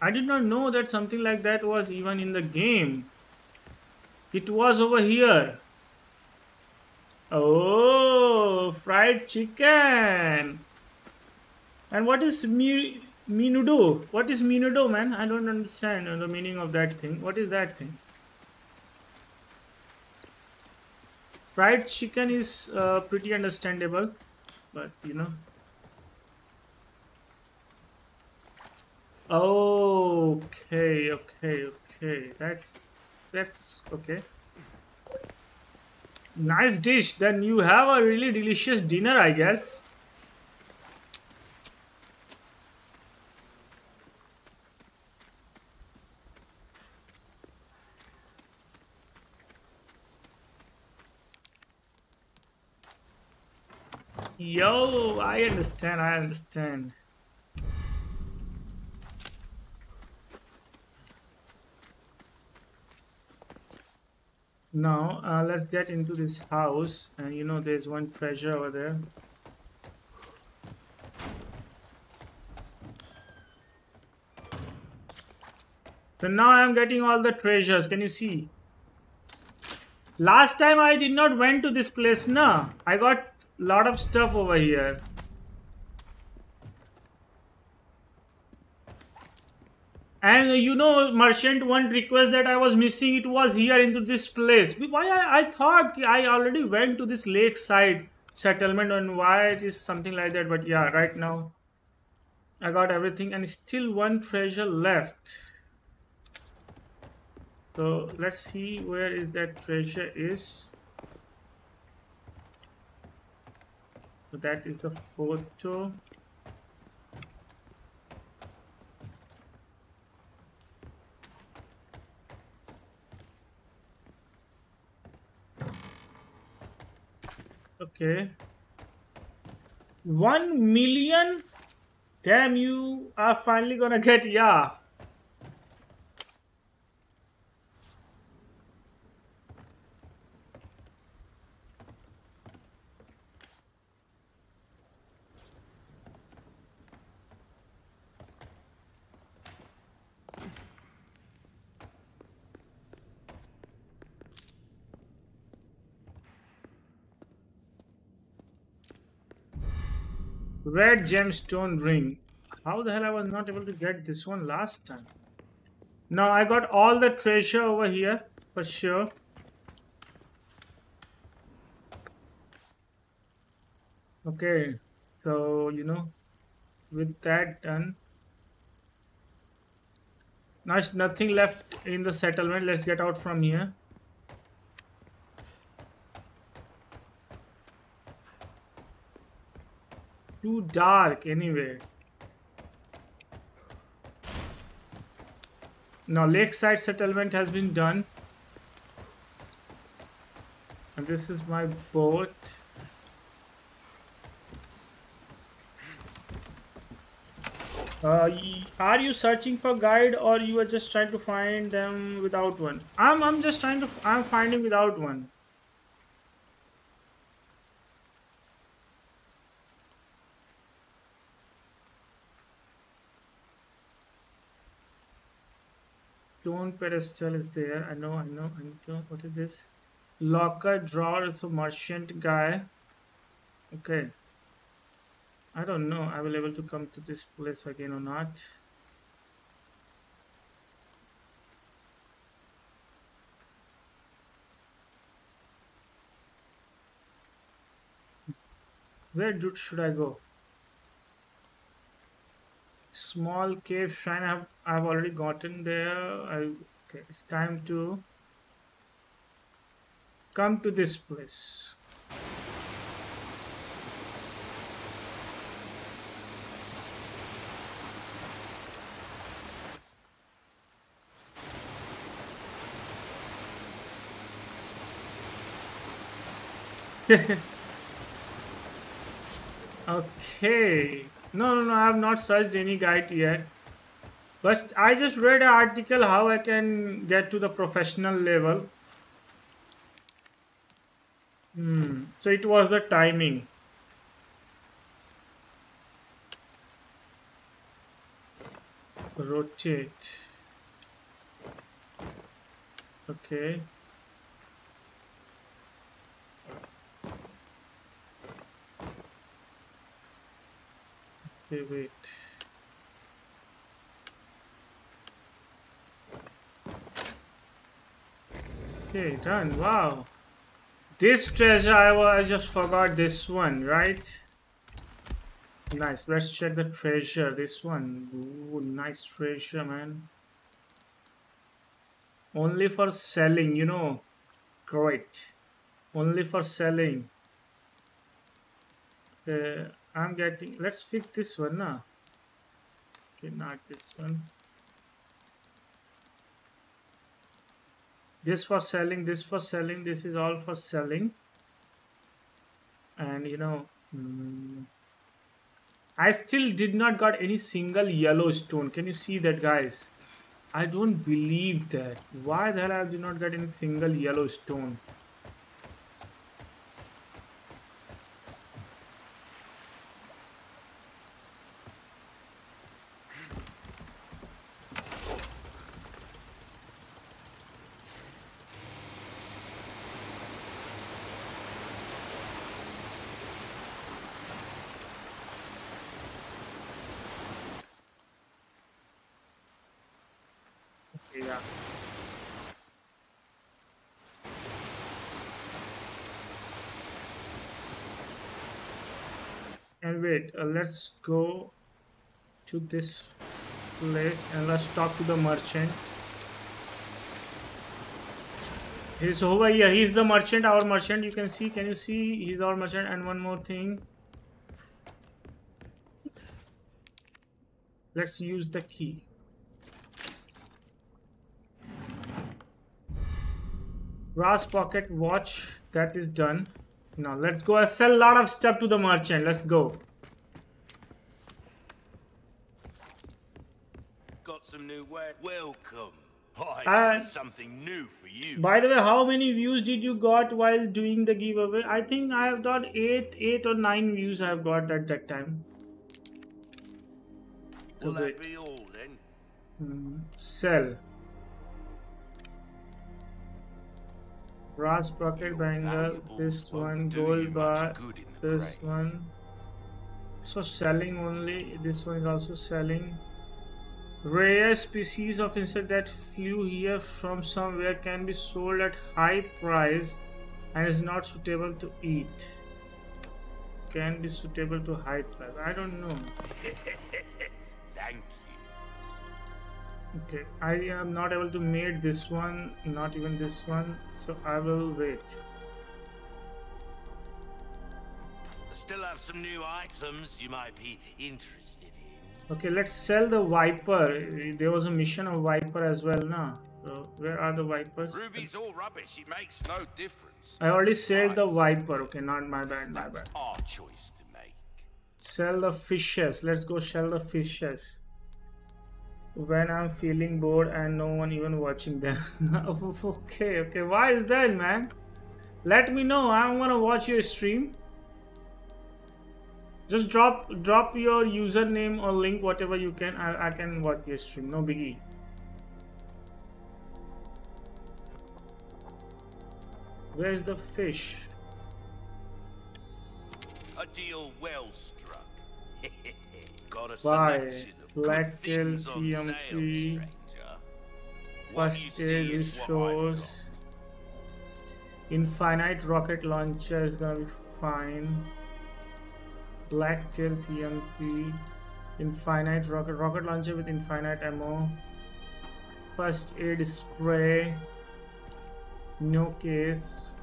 I did not know that something like that was even in the game. It was over here. Oh, fried chicken. And what is mi minudo? What is minudo, man? I don't understand the meaning of that thing. What is that thing? Fried chicken is uh, pretty understandable, but you know. Okay, okay, okay. That's that's okay. Nice dish. Then you have a really delicious dinner, I guess. Yo, I understand, I understand. Now, uh, let's get into this house. And you know, there's one treasure over there. So now I'm getting all the treasures. Can you see? Last time I did not went to this place, no. I got lot of stuff over here. And you know, merchant one request that I was missing, it was here into this place. Why I, I thought I already went to this lakeside settlement and why it is something like that. But yeah, right now I got everything and still one treasure left. So let's see where is that treasure is. So that is the photo. Okay. One million? Damn, you are finally gonna get, yeah. Red gemstone ring. How the hell I was not able to get this one last time? Now I got all the treasure over here for sure. Okay, so you know, with that done, now it's nothing left in the settlement. Let's get out from here. Too dark anyway. Now lakeside settlement has been done. And this is my boat. Uh, are you searching for guide or you are just trying to find them without one? I'm I'm just trying to I'm finding without one. Stone pedestal is there. I know, I know, I know. What is this? Locker drawer is a merchant guy. Okay. I don't know. I will able to come to this place again or not. Where should I go? Small cave shrine I've, I've already gotten there I, okay it's time to come to this place okay. No, no, no. I have not searched any guide yet. But I just read an article how I can get to the professional level. Hmm. So it was the timing. Rotate. Okay. Okay, wait. Okay, done. Wow. This treasure, I, I just forgot this one, right? Nice. Let's check the treasure. This one. Ooh, nice treasure, man. Only for selling, you know. Great. Only for selling. Okay. I'm getting let's fix this one now. Okay, not this one. This for selling, this for selling, this is all for selling. And you know, mm, I still did not got any single yellow stone. Can you see that guys? I don't believe that. Why the hell I did not get any single yellow stone? Yeah. And wait, uh, let's go to this place and let's talk to the merchant. He's over here. He's the merchant, our merchant. You can see, can you see? He's our merchant. And one more thing. Let's use the key. brass pocket watch that is done now let's go and sell a lot of stuff to the merchant let's go got some new way welcome I uh, something new for you. by the way how many views did you got while doing the giveaway? I think i have got eight eight or nine views i have got at that time. Will that be all then? Mm, sell. Brass pocket bangle this one gold bar this one. So selling only this one is also selling rare species of insect that flew here from somewhere can be sold at high price and is not suitable to eat. Can be suitable to high price. I don't know. Thank you. okay i am not able to make this one not even this one so i will wait. I still have some new items you might be interested in okay let's sell the viper. There was a mission of viper as well now so where are the vipers? Ruby's all rubbish. It makes no difference. I already sold the viper. Okay not my bad my That's bad. our choice to make. Sell the fishes. Let's go sell the fishes. When I'm feeling bored and no one even watching them. okay, okay. Why is that, man? Let me know. I'm gonna watch your stream. Just drop drop your username or link, whatever you can. I, I can watch your stream. No biggie. Where's the fish? A deal well struck. Got a Bye. selection Blacktail TMP. First aid restores. Infinite rocket launcher is gonna be fine. Blacktail TMP. Infinite rocket rocket launcher with infinite ammo. First aid spray. No case.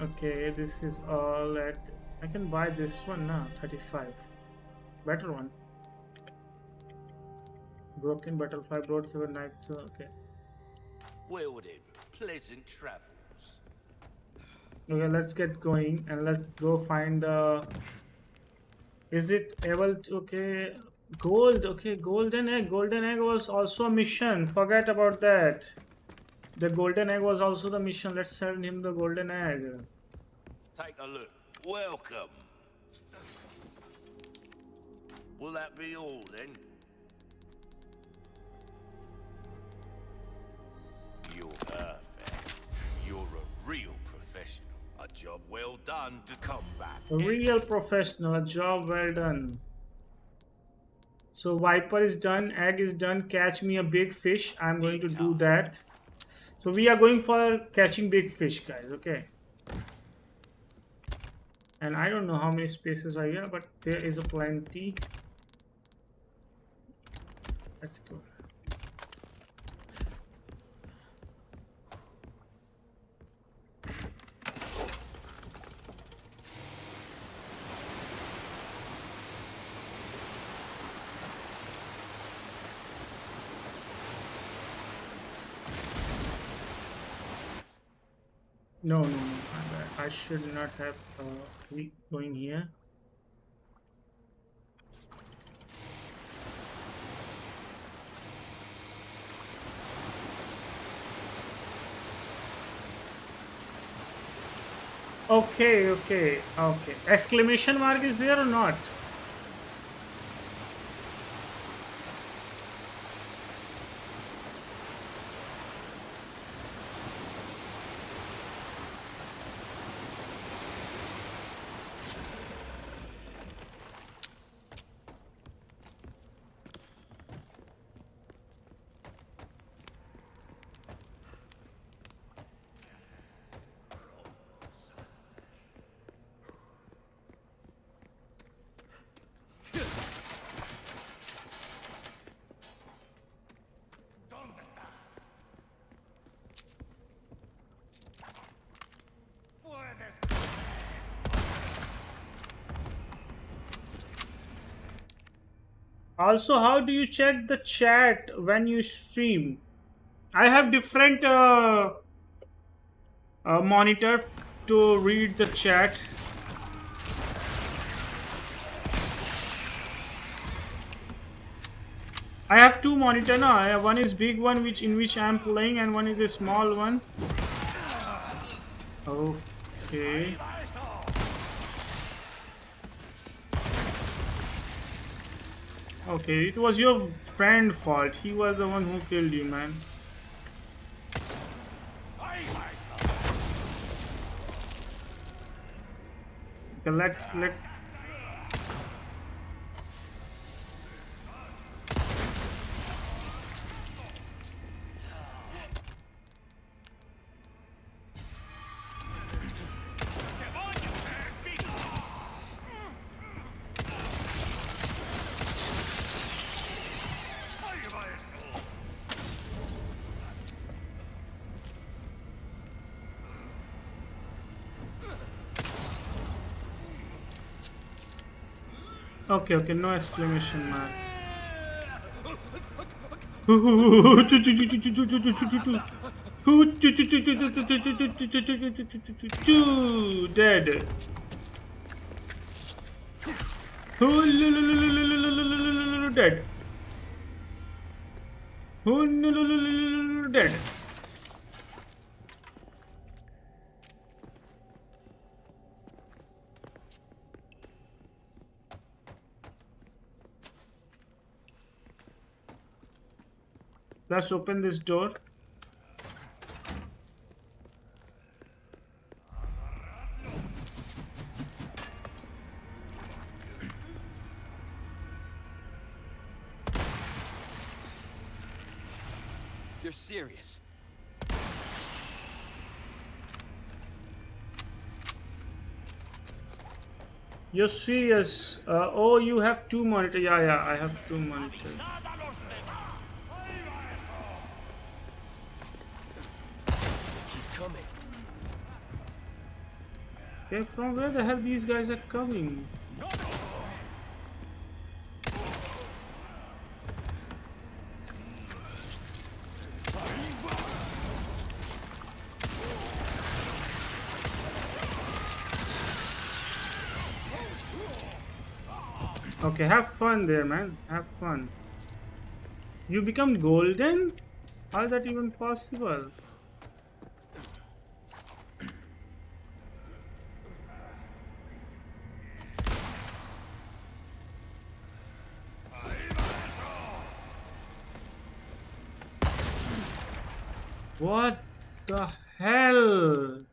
Okay, this is all at. I can buy this one now. 35. Better one. Broken Battle 5 Road 7 Nights. Okay. Well pleasant travels. Okay, let's get going and let's go find the. Is it able to. Okay. Gold. Okay, golden egg. Golden egg was also a mission. Forget about that. The golden egg was also the mission. Let's send him the golden egg. Take a look. Welcome. Will that be all then? You're perfect. Job well done to come back. A real professional. A job well done. So Viper is done. Egg is done. Catch me a big fish. I'm going to do that. So we are going for catching big fish, guys. Okay. And I don't know how many spaces are here, but there is a plenty. Let's go. No, no, no. I, should not have uh, we going here. Okay, okay, okay. Exclamation mark is there or not? Also how do you check the chat when you stream i have different uh, uh, monitor to read the chat I have two monitor now. One is big one which in which I am playing and one is a small one. Okay. Okay, it was your friend fault. He was the one who killed you, man. Okay, let's Okay, okay, no exclamation mark. Dead. Dead. Let's open this door. You're serious. You're serious? Uh, oh, you have two monitors. Yeah, yeah, I have two monitors. Okay, from where the hell these guys are coming? Okay, have fun there, man. Have fun. You become golden? How is that even possible? What the hell?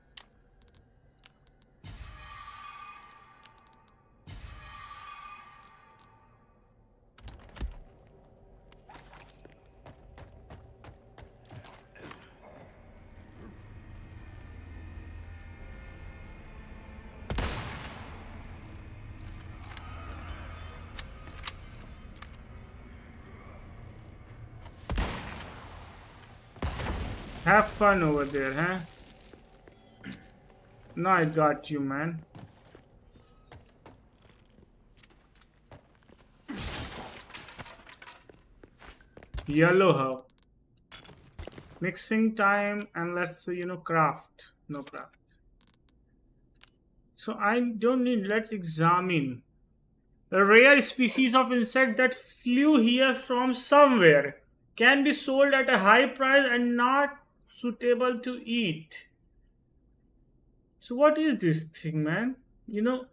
Have fun over there, huh? No, I got you, man. Yellow herb. Mixing time and let's you know craft. No craft. So I don't need let's examine. A rare species of insect that flew here from somewhere can be sold at a high price and not suitable to eat. So what is this thing, man? You know,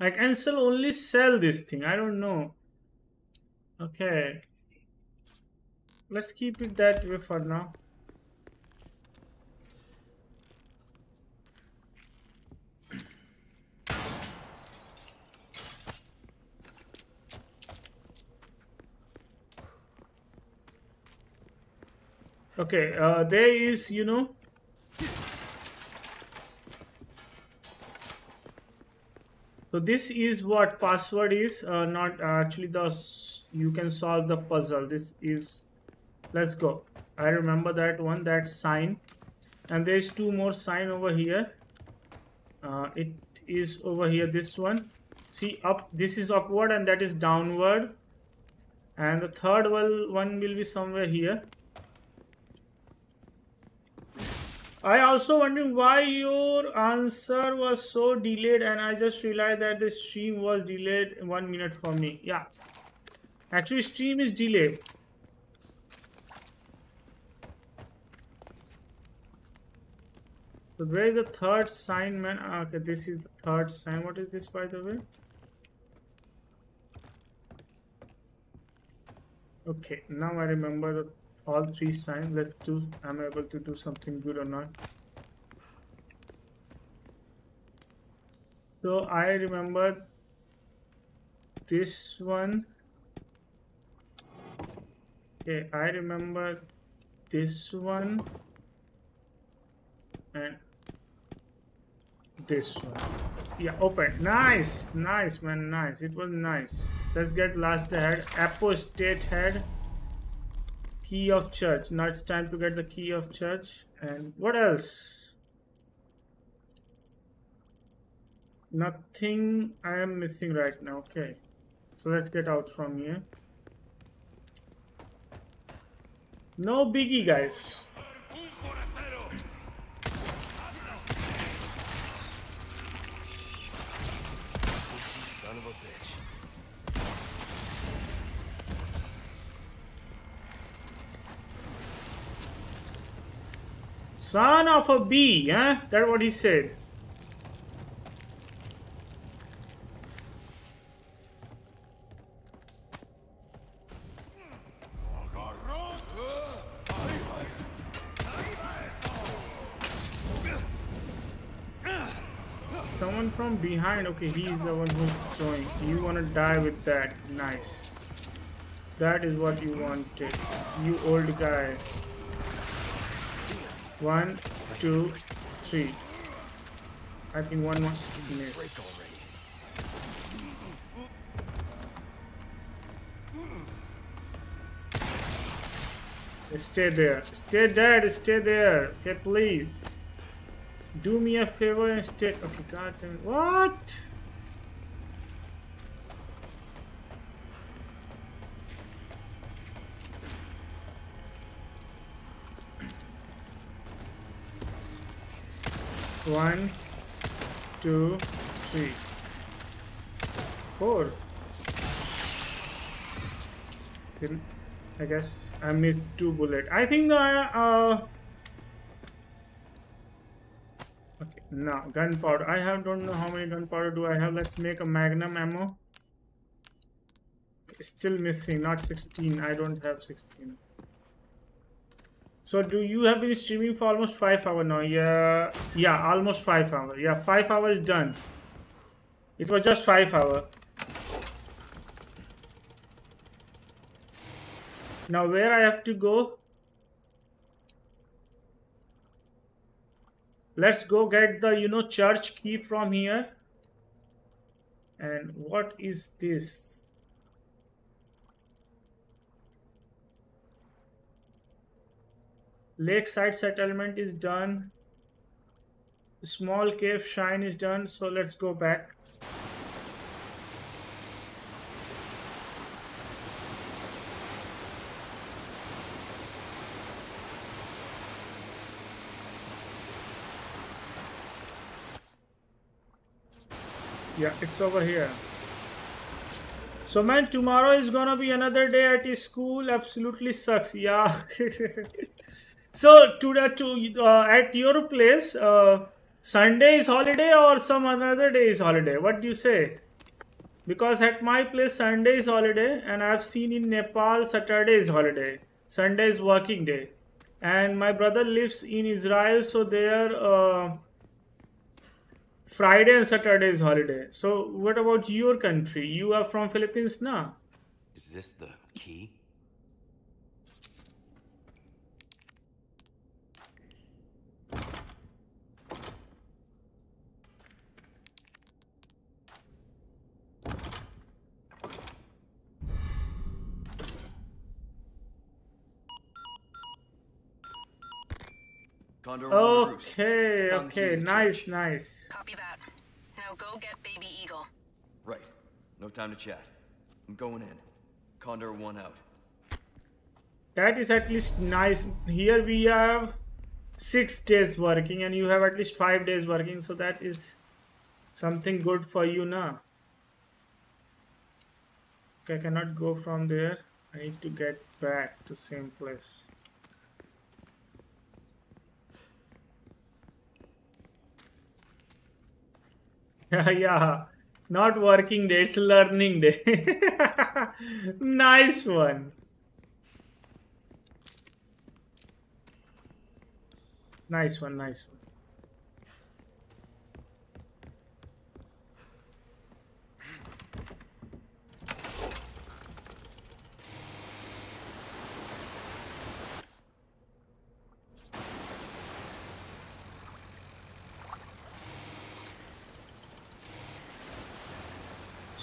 I can sell only sell this thing. I don't know. Okay. Let's keep it that way for now. Okay, uh, there is, you know, so this is what password is, uh, not actually the, you can solve the puzzle. This is, let's go. I remember that one, that sign. And there's two more sign over here. Uh, it is over here, this one. See, up, this is upward and that is downward. And the third one will be somewhere here. I also wondering why your answer was so delayed and I just realized that the stream was delayed one minute for me. Yeah. Actually stream is delayed. So where is the third sign man? Ah, okay, this is the third sign. What is this by the way? Okay, now I remember the all three signs let's do i'm able to do something good or not? So i remember this one. Okay i remember this one and this one. Yeah open. Nice nice man nice. It was nice. Let's get last head. Apostate head key of church. Now it's time to get the key of church. And what else? Nothing i am missing right now. Okay. So let's get out from here. No biggie guys Son of a bee, huh? That's what he said. Someone from behind. Okay, he's the one who's throwing. You want to die with that. Nice. That is what you wanted. You old guy. One, two, three. I think one more miss. Stay there. Stay there. Stay there. Okay, please. Do me a favor and stay. Okay, God damn it. What? One, two, three, four. I guess I missed two bullet. I think I uh, okay no gunpowder. I have don't know how many gunpowder do I have. Let's make a magnum ammo. Okay, still missing. Not 16. I don't have 16. So do you have been streaming for almost five hours now? Yeah, yeah, almost five hours. Yeah, five hours done. It was just five hour. Now where I have to go? Let's go get the, you know, church key from here. And what is this? Lakeside settlement is done. Small cave shrine is done. So let's go back. Yeah, it's over here. So man, tomorrow is gonna be another day at school. Absolutely sucks. Yeah. so to that to uh, at your place, uh, Sunday is holiday or some another day is holiday. What do you say? Because at my place Sunday is holiday, and I've seen in Nepal Saturday is holiday. Sunday is working day, and my brother lives in Israel, so there. Uh, Friday and Saturday is holiday. So what about your country? You are from Philippines now. Is this the key? Condor okay, okay, nice, nice. Copy that. Now go get baby eagle. Right. No time to chat. I'm going in. Condor one out. That is at least nice. Here we have six days working and you have at least five days working. So that is something good for you now. Okay, I cannot go from there. I need to get back to same place. yeah, not working day, it's learning day. nice one. Nice one, nice one.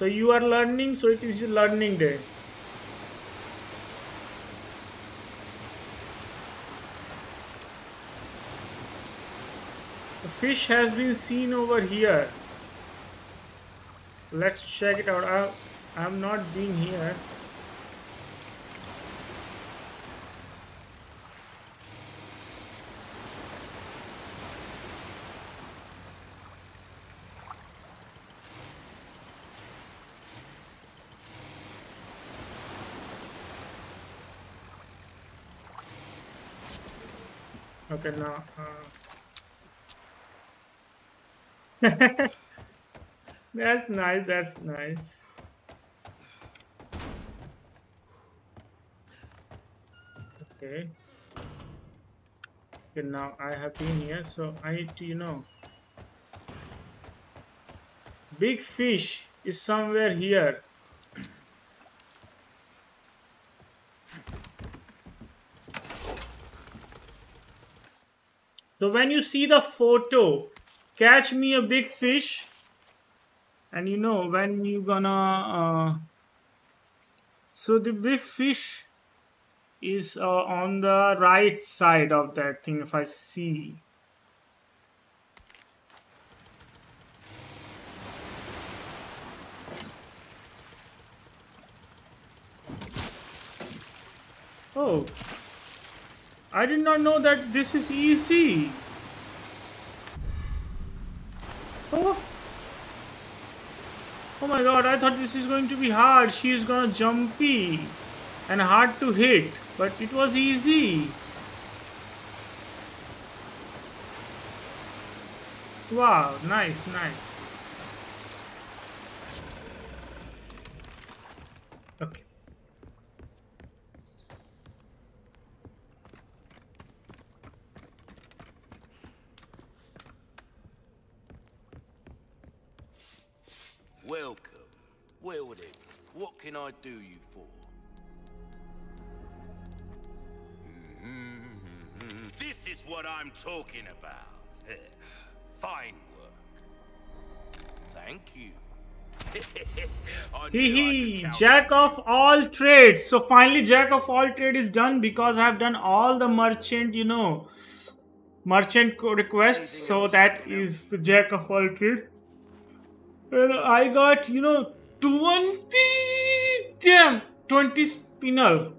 So you are learning, so it is learning day. The fish has been seen over here. Let's check it out. I, I'm not being here. Now. Uh... that's nice, that's nice. Okay. Okay, now I have been here, so I need to, you know. Big fish is somewhere here. So when you see the photo, catch me a big fish. And you know when you gonna... Uh, so the big fish is uh, on the right side of that thing if I see. Oh, I did not know that this is easy. Oh. Oh my god, I thought this is going to be hard. She is gonna jumpy. and hard to hit, but it was easy. Wow, nice, nice. Okay. Welcome. Well then, what can I do you for? Mm-hmm. This is what I'm talking about. Fine work. Thank you. I knew I Hee could hee, count jack of all trades. So finally, jack of all trade is done because I've done all the merchant, you know, merchant requests. So that is the jack of all trade. And I got, you know, 20 damn 20 spinel.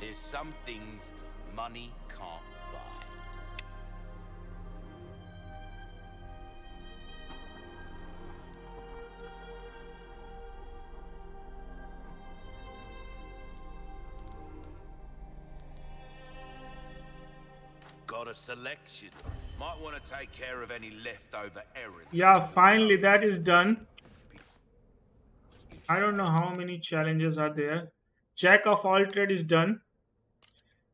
There's some things money Got a selection. Might want to take care of any leftover errands. Yeah, finally that is done. I don't know how many challenges are there. Jack of all trade is done.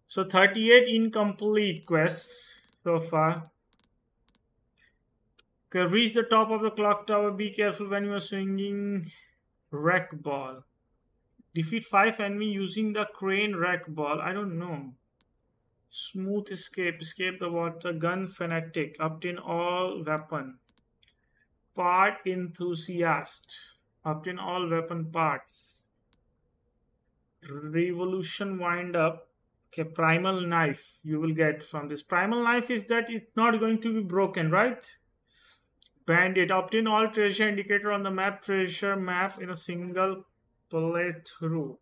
So 38 incomplete quests so far. Okay, reach the top of the clock tower. Be careful when you are swinging wreck ball. Defeat 5 enemy using the crane wreck ball. I don't know. Smooth escape. Escape the water. Gun fanatic. Obtain all weapon. Part enthusiast. Obtain all weapon parts. Revolution wind up. Okay, primal knife you will get from this. Primal knife is that it's not going to be broken, right? Bandit. Obtain all treasure indicator on the map. Treasure map in a single playthrough.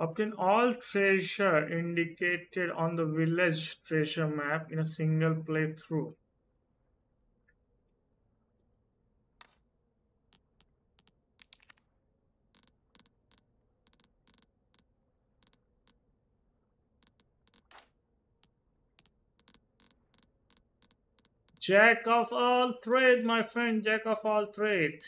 Obtain all treasure indicated on the village treasure map in a single playthrough. Jack of all trade, my friend, Jack of all trade.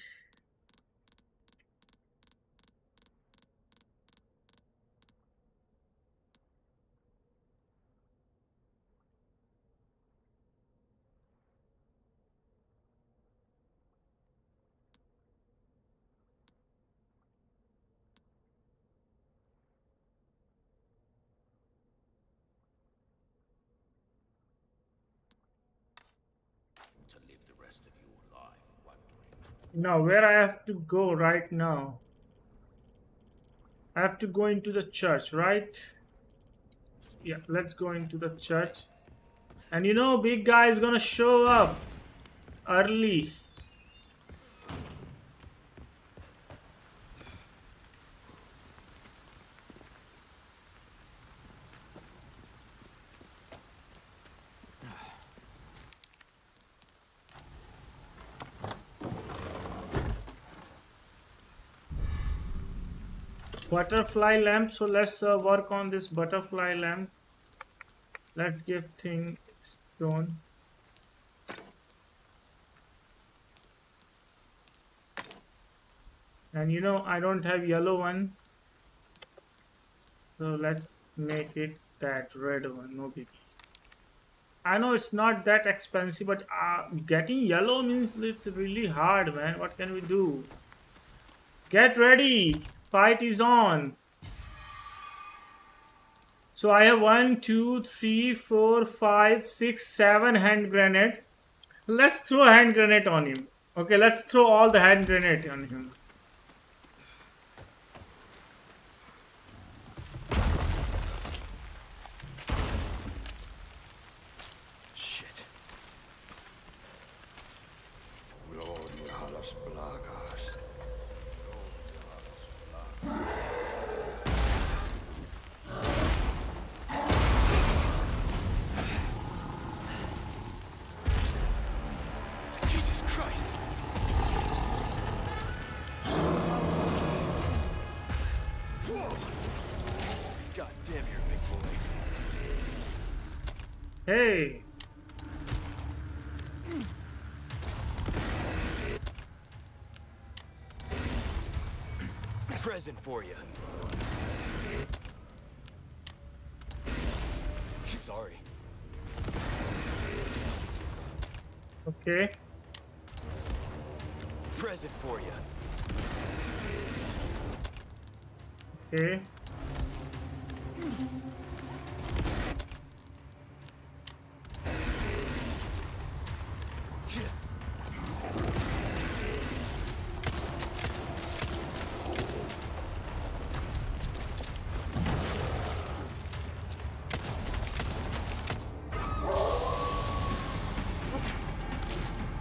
To live the rest of your life wondering. Now, where I have to go right now? I have to go into the church, right? Yeah, let's go into the church. And you know, big guy is gonna show up early. Butterfly lamp. So let's uh, work on this butterfly lamp. Let's give thing stone. And you know I don't have yellow one. So let's make it that red one. No big I know it's not that expensive but uh, getting yellow means it's really hard man. What can we do? Get ready fight is on so I have one, two, three, four, five, six, seven hand grenade. Let's throw a hand grenade on him. Okay, let's throw all the hand grenade on him.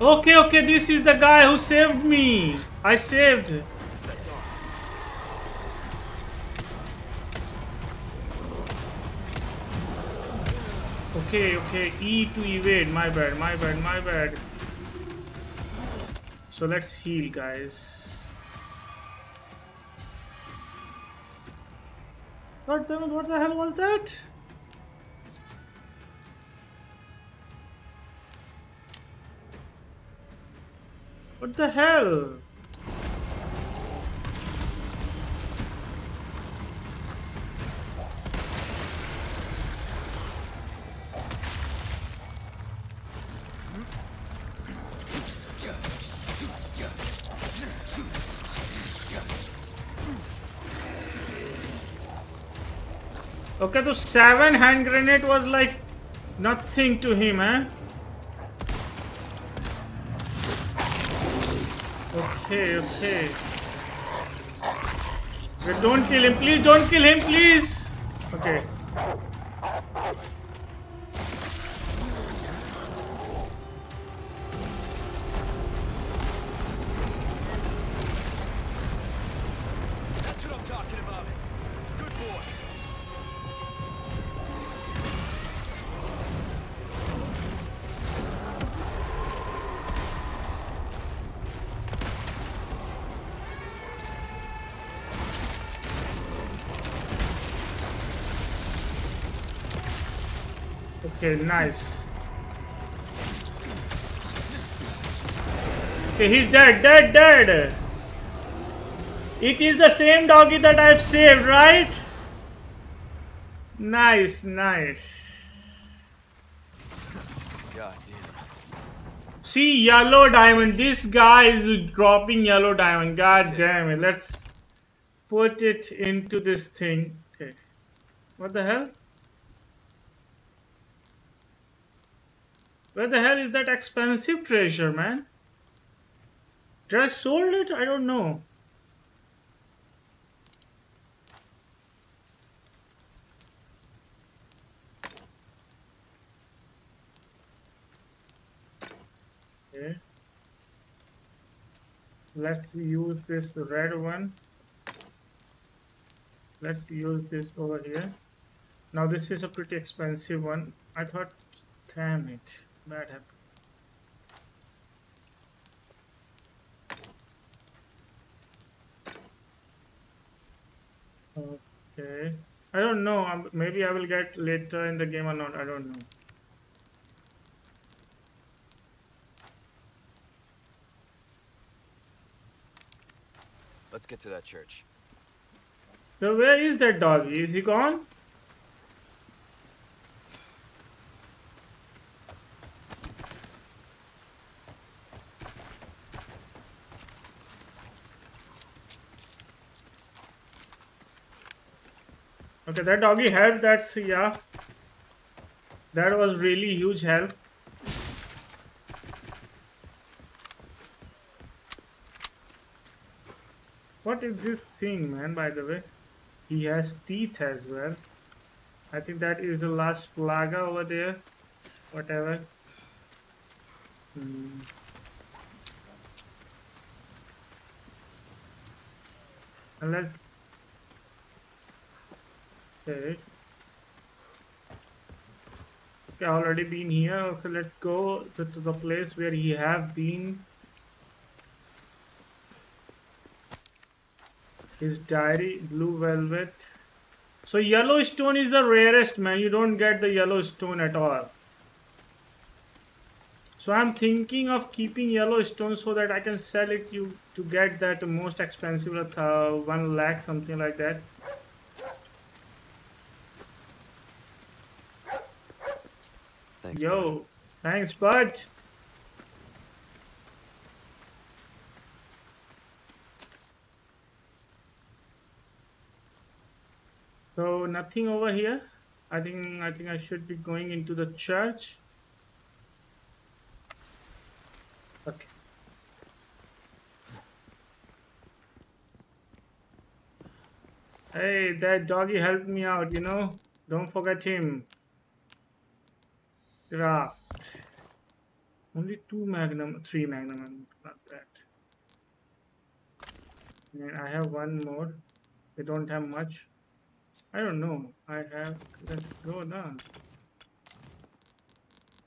Okay, okay, this is the guy who saved me. I saved. Okay, okay, E to evade. My bad, my bad, my bad. So let's heal, guys. God damn it, what the hell was that? What the hell? Okay, the seven hand grenade was like nothing to him, eh? Okay, okay. Wait, don't kill him, please, don't kill him, please. Okay. Okay, nice. Okay, he's dead, dead, dead. It is the same doggy that I've saved, right? Nice, nice. God damn. See, yellow diamond. This guy is dropping yellow diamond. God damn it. Let's put it into this thing. Okay. What the hell? Where the hell is that expensive treasure, man? Did I sold it? I don't know. Okay. Let's use this red one. Let's use this over here. Now this is a pretty expensive one. I thought, damn it, bad happened. Okay. I don't know. um, Maybe I will get later in the game or not. I don't know. Let's get to that church. So where is that doggy? Is he gone? Okay, that doggy helped. That's yeah. That was really huge help. What is this thing, man, by the way? He has teeth as well. I think that is the last plaga over there. Whatever. Hmm. Let's... Okay. Okay, already been here. Okay, let's go to, to the place where he have been His diary, blue velvet. So yellow stone is the rarest, man. You don't get the yellow stone at all. So I'm thinking of keeping yellow stone so that I can sell it you to get that most expensive uh, one lakh something like that. Thanks. Yo, bud. thanks, bud. So nothing over here. I think I think I should be going into the church. Okay. Hey, that doggy helped me out, you know? Don't forget him. Craft. Only two magnum, three magnum, not that. And I have one more. They don't have much. I don't know. I have. Let's go down.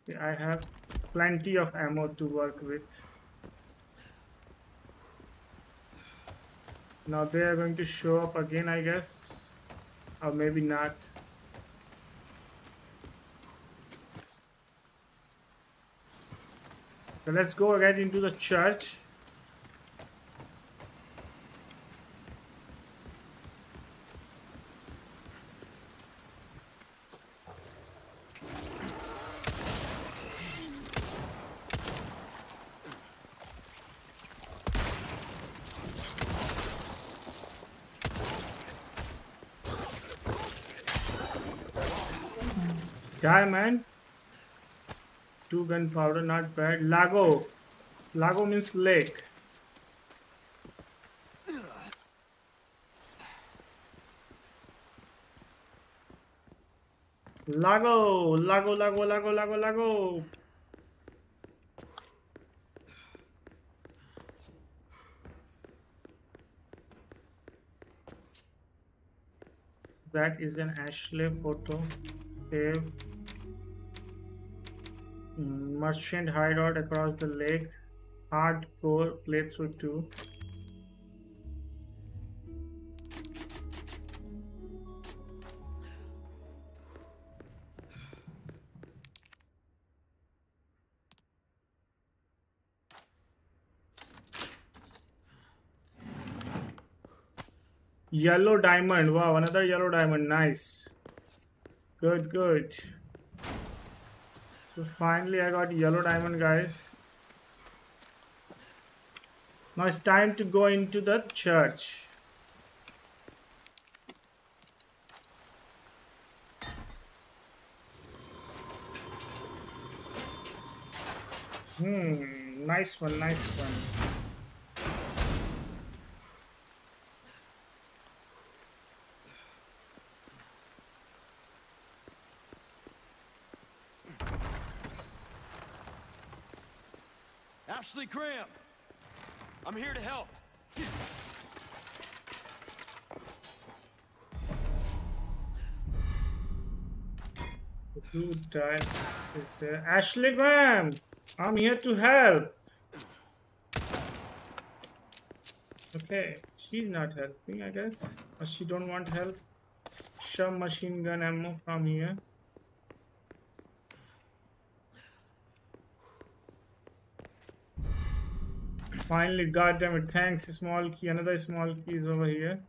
Okay, I have plenty of ammo to work with. Now they are going to show up again, I guess. Or maybe not. So let's go again into the church. Diamond. Two gunpowder, not bad. Lago. Lago means lake. Lago, Lago, Lago, Lago, Lago, Lago. That is an Ashley photo. Save. Merchant hideout across the lake. Hardcore playthrough 2. Yellow diamond. Wow, another yellow diamond. Nice. Good, good. So finally I got yellow diamond, guys. Now it's time to go into the church. Hmm, nice one, nice one. Ashley Graham! I'm here to help. Who died? Ashley Graham! I'm here to help. Okay, she's not helping, I guess. Or she don't want help. Some machine gun ammo from here. Finally, goddamn it! Thanks, small key. Another small key is over here.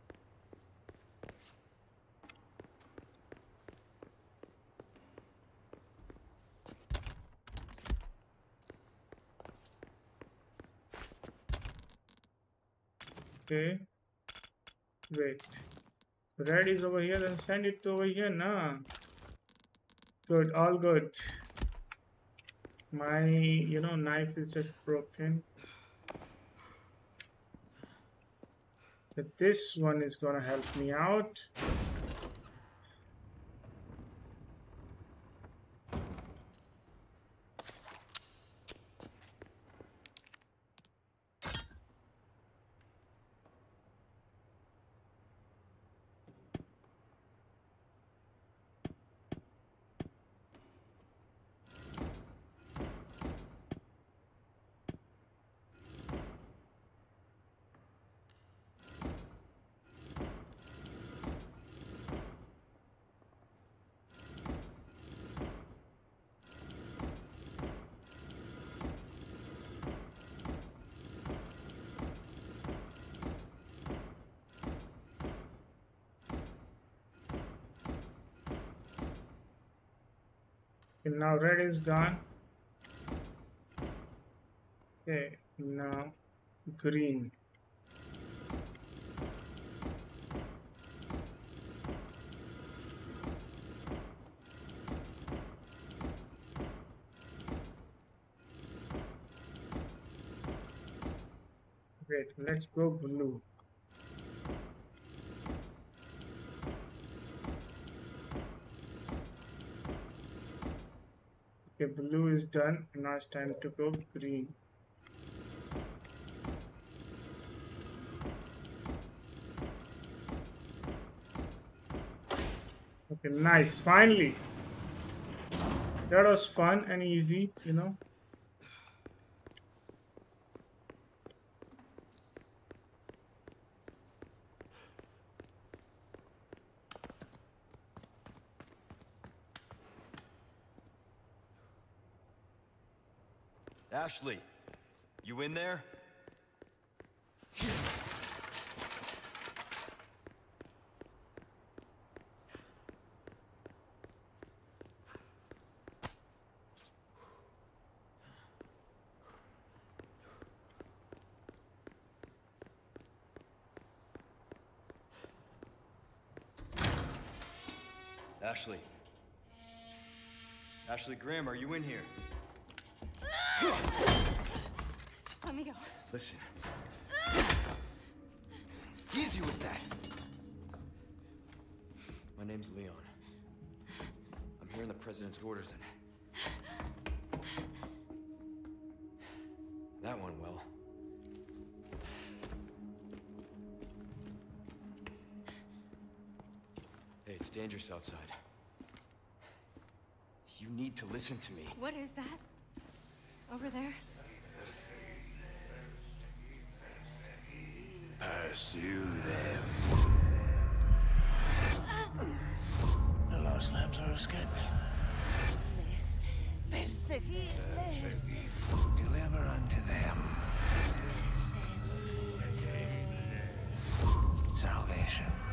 Okay. Wait. Red is over here, then send it to over here now. Good, all good. My, you know, knife is just broken. But this one is gonna help me out. Now red is gone. Okay, now green. Wait, let's go blue. Okay, blue is done. Now it's time to go green. Okay, nice. Finally. That was fun and easy, you know. Ashley, you in there? Ashley. Ashley Graham, are you in here? Just let me go. Listen. Easy with that. My name's Leon. I'm here in the president's orders and... That went well. Hey, it's dangerous outside. You need to listen to me. What is that? Over there? Pursue them. The lost lambs are escaping. Perseguirles. Deliver unto them salvation.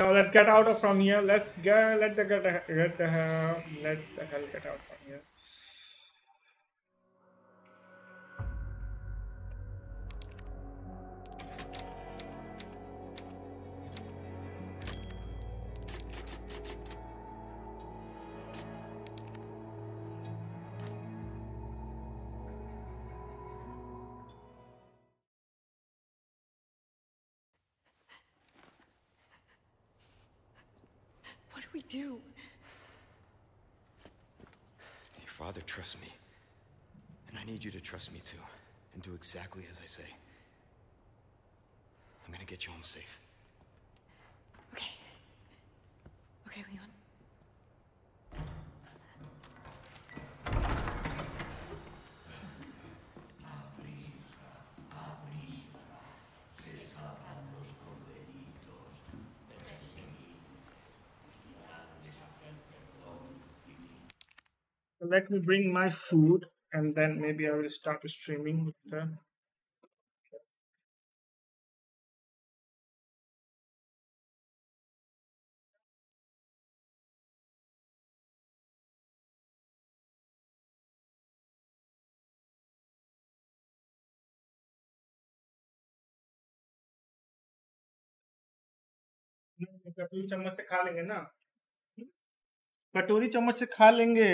Now let's get out of from here. Let's get let the get, get the hell let the hell get out from here. Safe. Okay. Okay, Leon. Let me bring my food and then maybe I will start streaming with the कटोरी चम्मच से खा लेंगे ना। कटोरी चम्मच से खा लेंगे।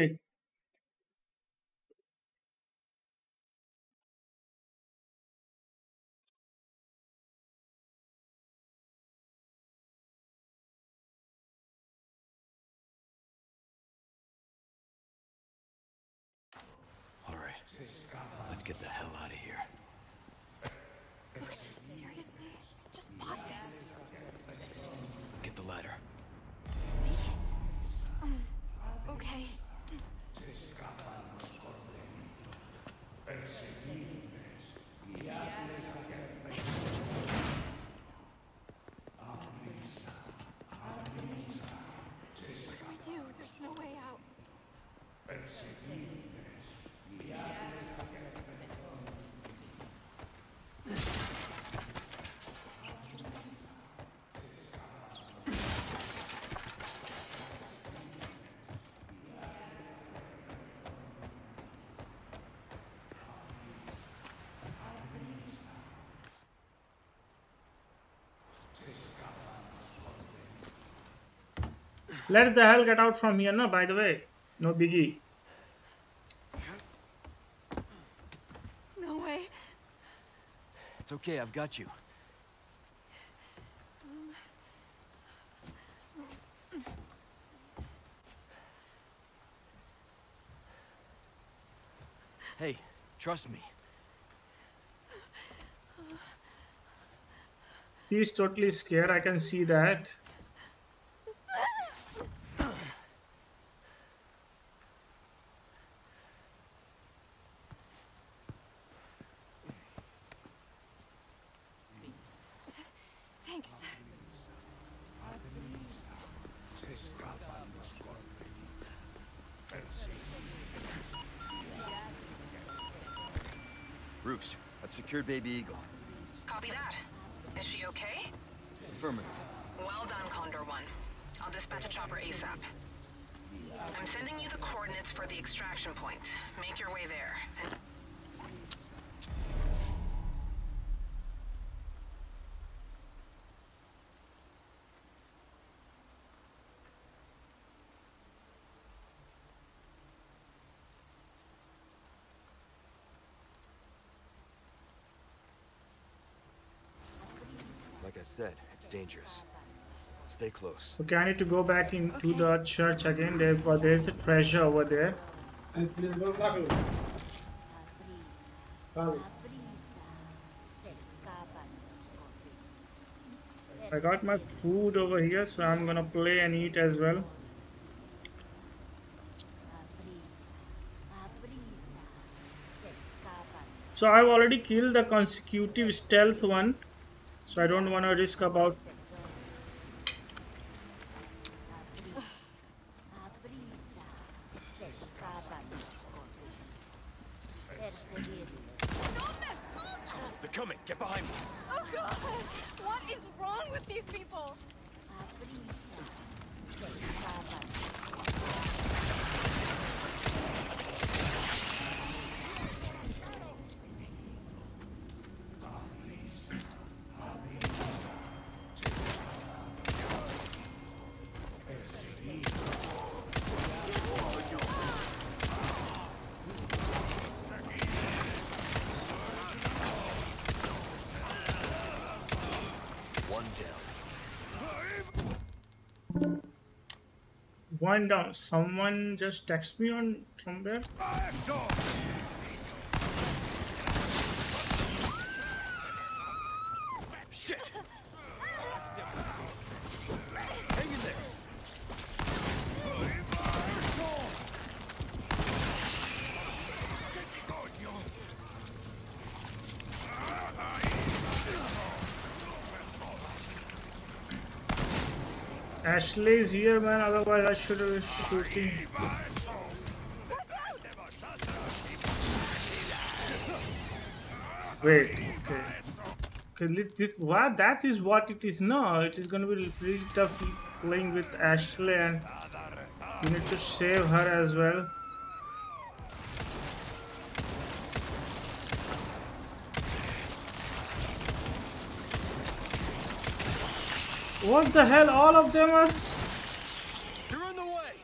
Let the hell get out from here, no, by the way. No biggie. No way. It's okay, I've got you. Hey, trust me. He's totally scared, I can see that. Thanks. Roost, I've secured Baby Eagle. Copy that. Is she okay? Affirmative. Well done, Condor One. I'll dispatch a chopper ASAP. I'm sending you the coordinates for the extraction point. Make your way there. And Like I said, it's dangerous. Stay close. Okay, I need to go back into the church again. There, but there's a treasure over there. I got my food over here, so I'm gonna play and eat as well. So I've already killed the consecutive stealth one, so I don't want to risk about They're coming! Get behind me! Oh god! What is wrong with these people? One down. One down. Someone just text me on somewhere. Ashley's here, man. Otherwise, I should have been shooting. Wait. Okay. Okay. What? That is what it is now. It is going to be pretty tough playing with Ashley, and you need to save her as well. What the hell? All of them are. You're in the way!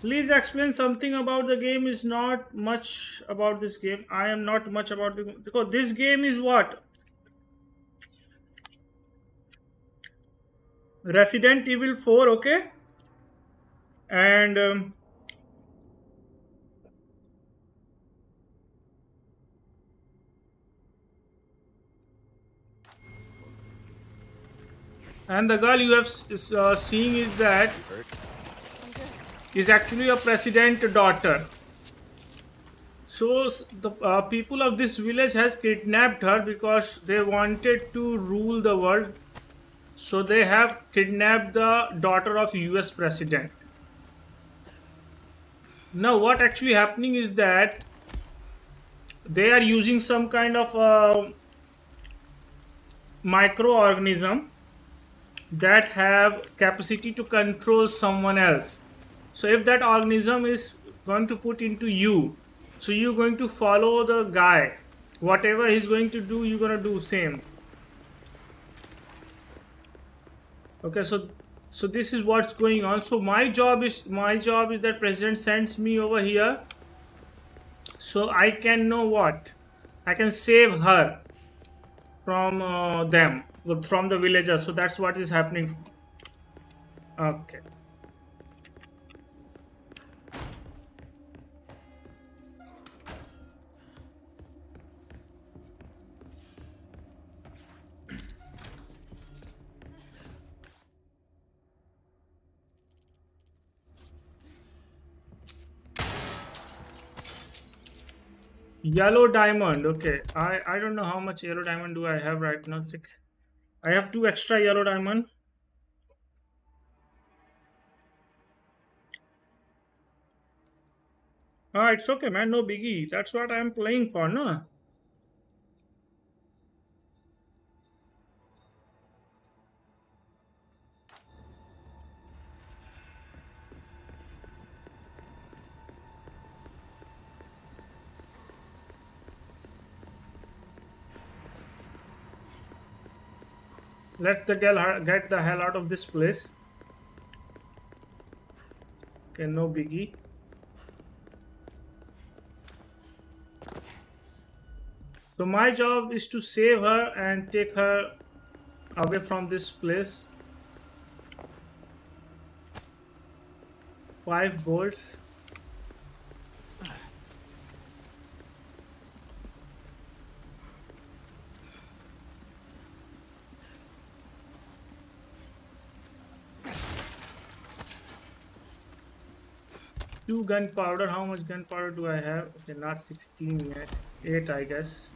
Please explain something about the game. Is not much about this game. I am not much about the because this game is what Resident Evil 4. Okay, and um, and the girl you have uh, seen is that is actually a president daughter. So the uh, people of this village has kidnapped her because they wanted to rule the world. So they have kidnapped the daughter of us president. Now what actually happening is that they are using some kind of uh, microorganism that have capacity to control someone else so if that organism is going to put into you so you're going to follow the guy whatever he's going to do you're going to do same Okay, so so this is what's going on. So my job is my job is that president sends me over here. So I can know what I can save her from uh, them from the villagers. So that's what is happening. Okay. Yellow diamond. Okay. I, I don't know how much yellow diamond do I have right now. I have two extra yellow diamond. Ah, it's okay, man. No biggie. That's what I'm playing for, no? Let the girl get the hell out of this place. Okay no biggie. So my job is to save her and take her away from this place. Five bolts two gunpowder how much gunpowder do i have? Okay not 16 yet. 8 i guess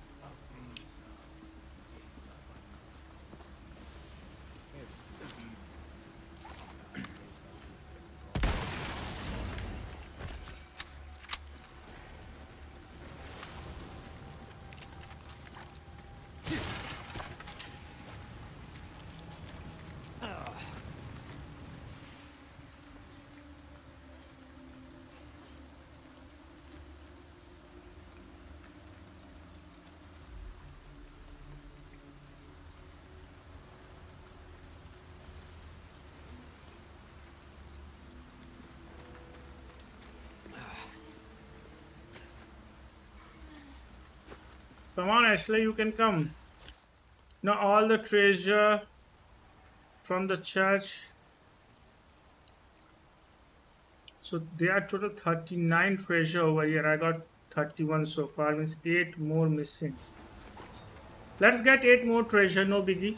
Come on, Ashley, you can come. Now all the treasure from the church. So there are total 39 treasure over here. I got 31 so far, means 8 more missing. Let's get 8 more treasure, no biggie.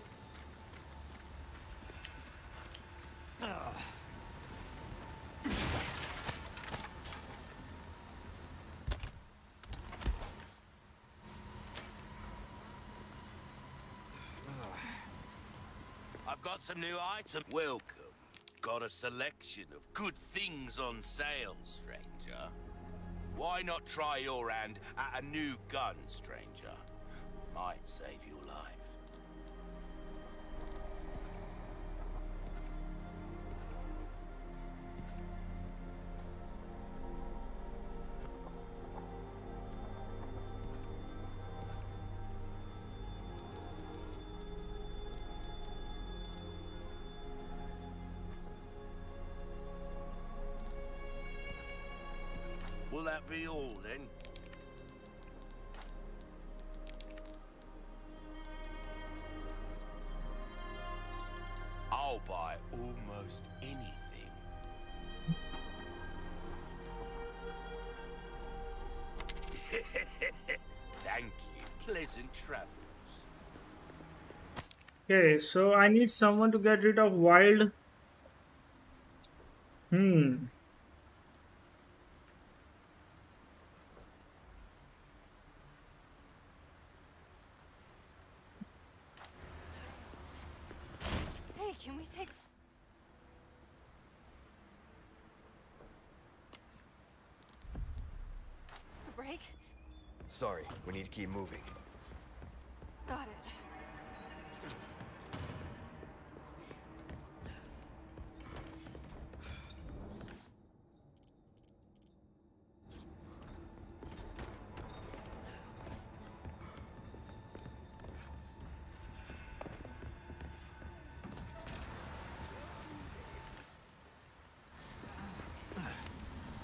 Welcome. Got a selection of good things on sale, stranger. Why not try your hand at a new gun, stranger? Might save your life. Will that be all then? I'll buy almost anything. Thank you. Pleasant travels. Okay, so I need someone to get rid of wild. keep moving. Got it.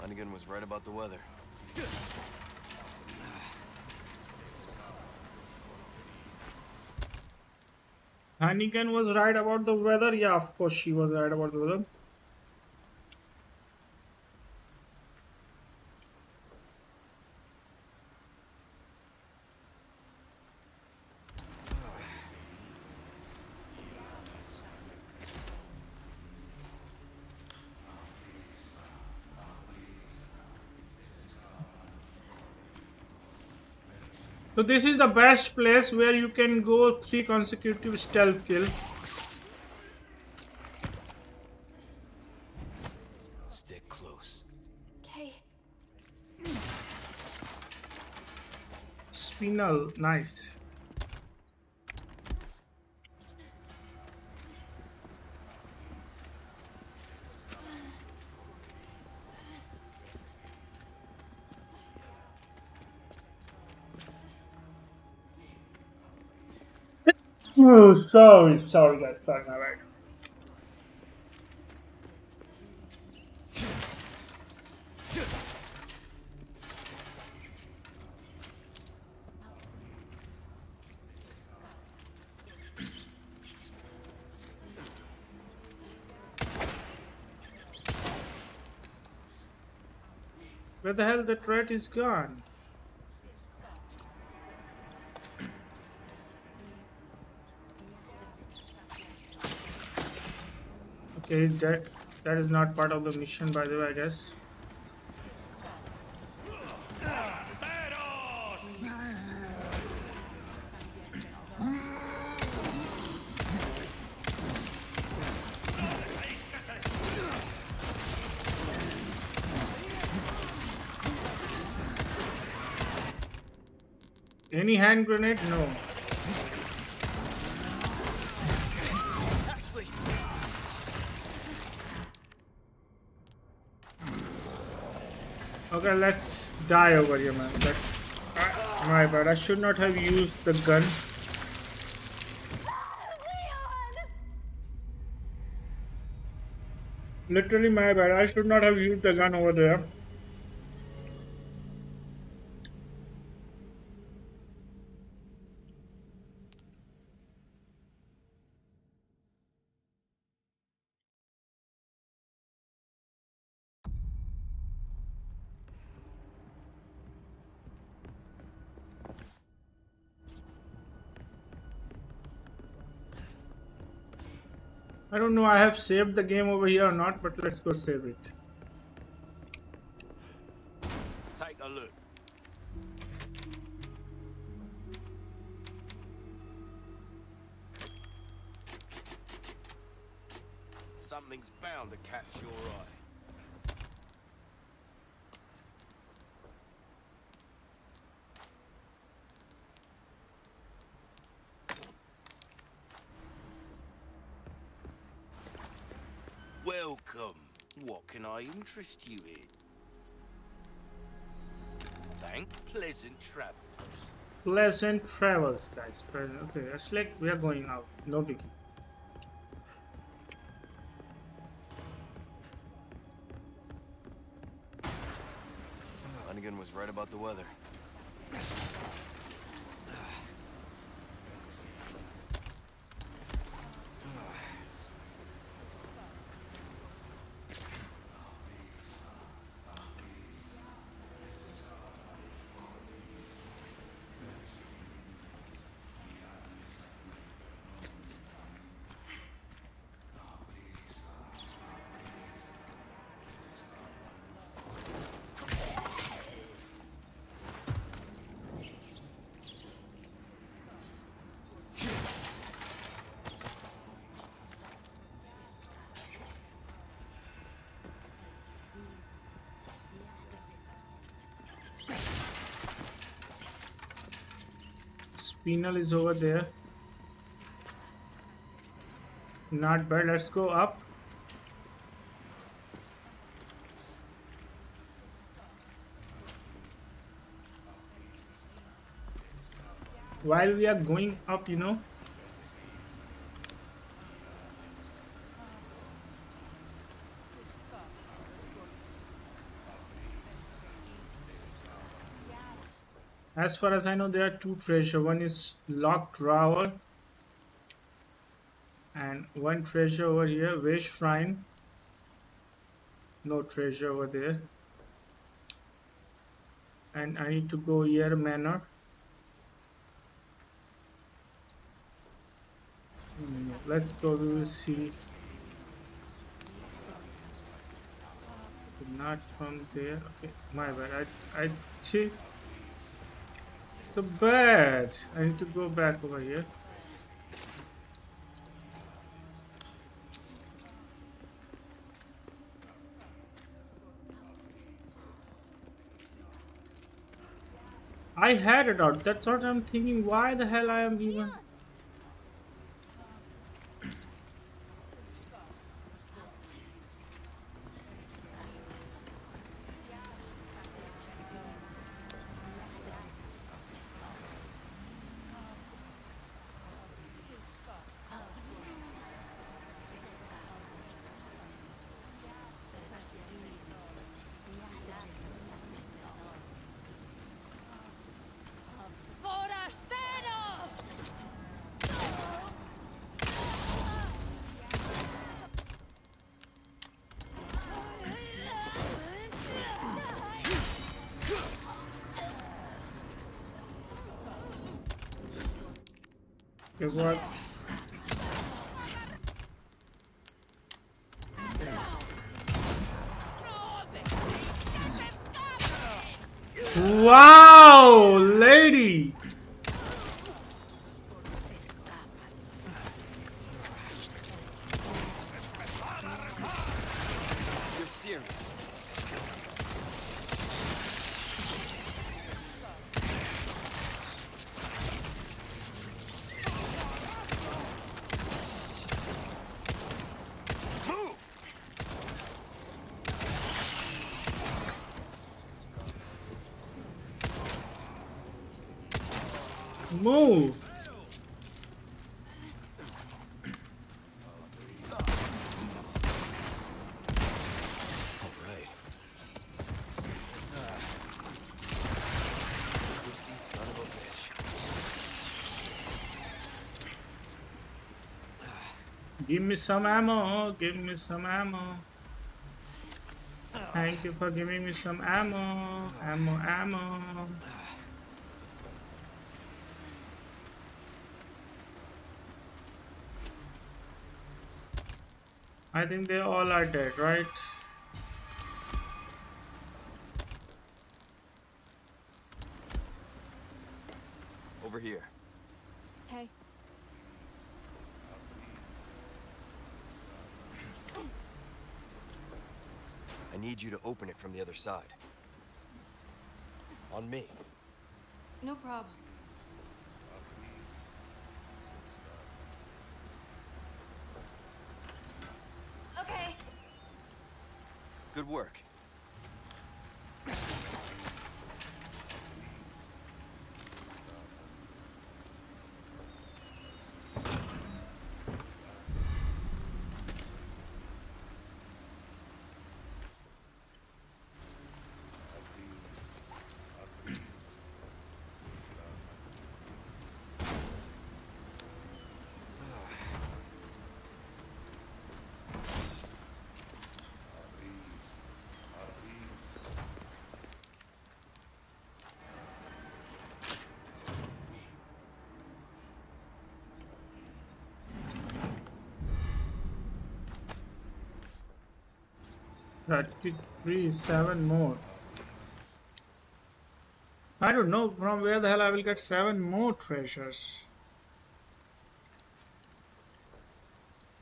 Hunnigan was right about the weather. Hunnigan was right about the weather. Yeah, of course she was right about the weather. So this is the best place where you can go three consecutive stealth kill. Stick close. Okay. Spinel, nice. Oh, sorry, sorry guys, sorry, my bad. Where the hell the rat is gone? Okay, that that is not part of the mission by the way, I guess. Any hand grenade? No. Okay, let's die over here, man. That's uh, my bad. I should not have used the gun. Literally my bad. I should not have used the gun over there. Know I have saved the game over here or not, but let's go save it. Interest you in? Thank pleasant travels. Pleasant travels, guys. Okay, it's like we are going out. No biggie. Hunnigan was right about the weather. Spinel is over there. Not bad. Let's go up. While we are going up, you know, As far as I know, there are two treasure. One is locked drawer, and one treasure over here, Waste Shrine. No treasure over there. And I need to go here, Manor. Let's go. We will see. Not from there. Okay, my bad. I I did so bad. I need to go back over here. I had it out. That's what I'm thinking. Why the hell I am even... Good luck. Wow, lady! Move! Alright. Twisty son of a bitch. Give me some ammo, give me some ammo. Oh. Thank you for giving me some ammo, ammo, ammo. I think they all are dead, right? Over here. Hey. I need you to open it from the other side. On me. No problem. Okay. Good work. Thirty-three, seven more. I don't know from where the hell I will get seven more treasures.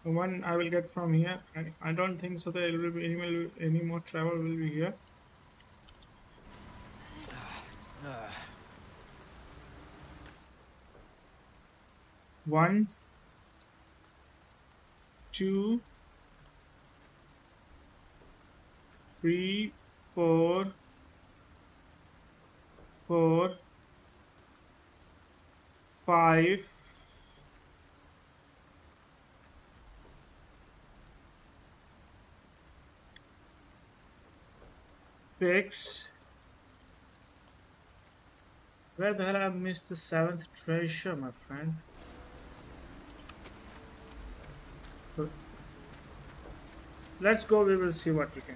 One I will get from here. I, I don't think so. There will be any, any more travel will be here. One, two, three, four, four, five, six, Where the hell I missed the seventh treasure, my friend? Let's go, we will see what we can.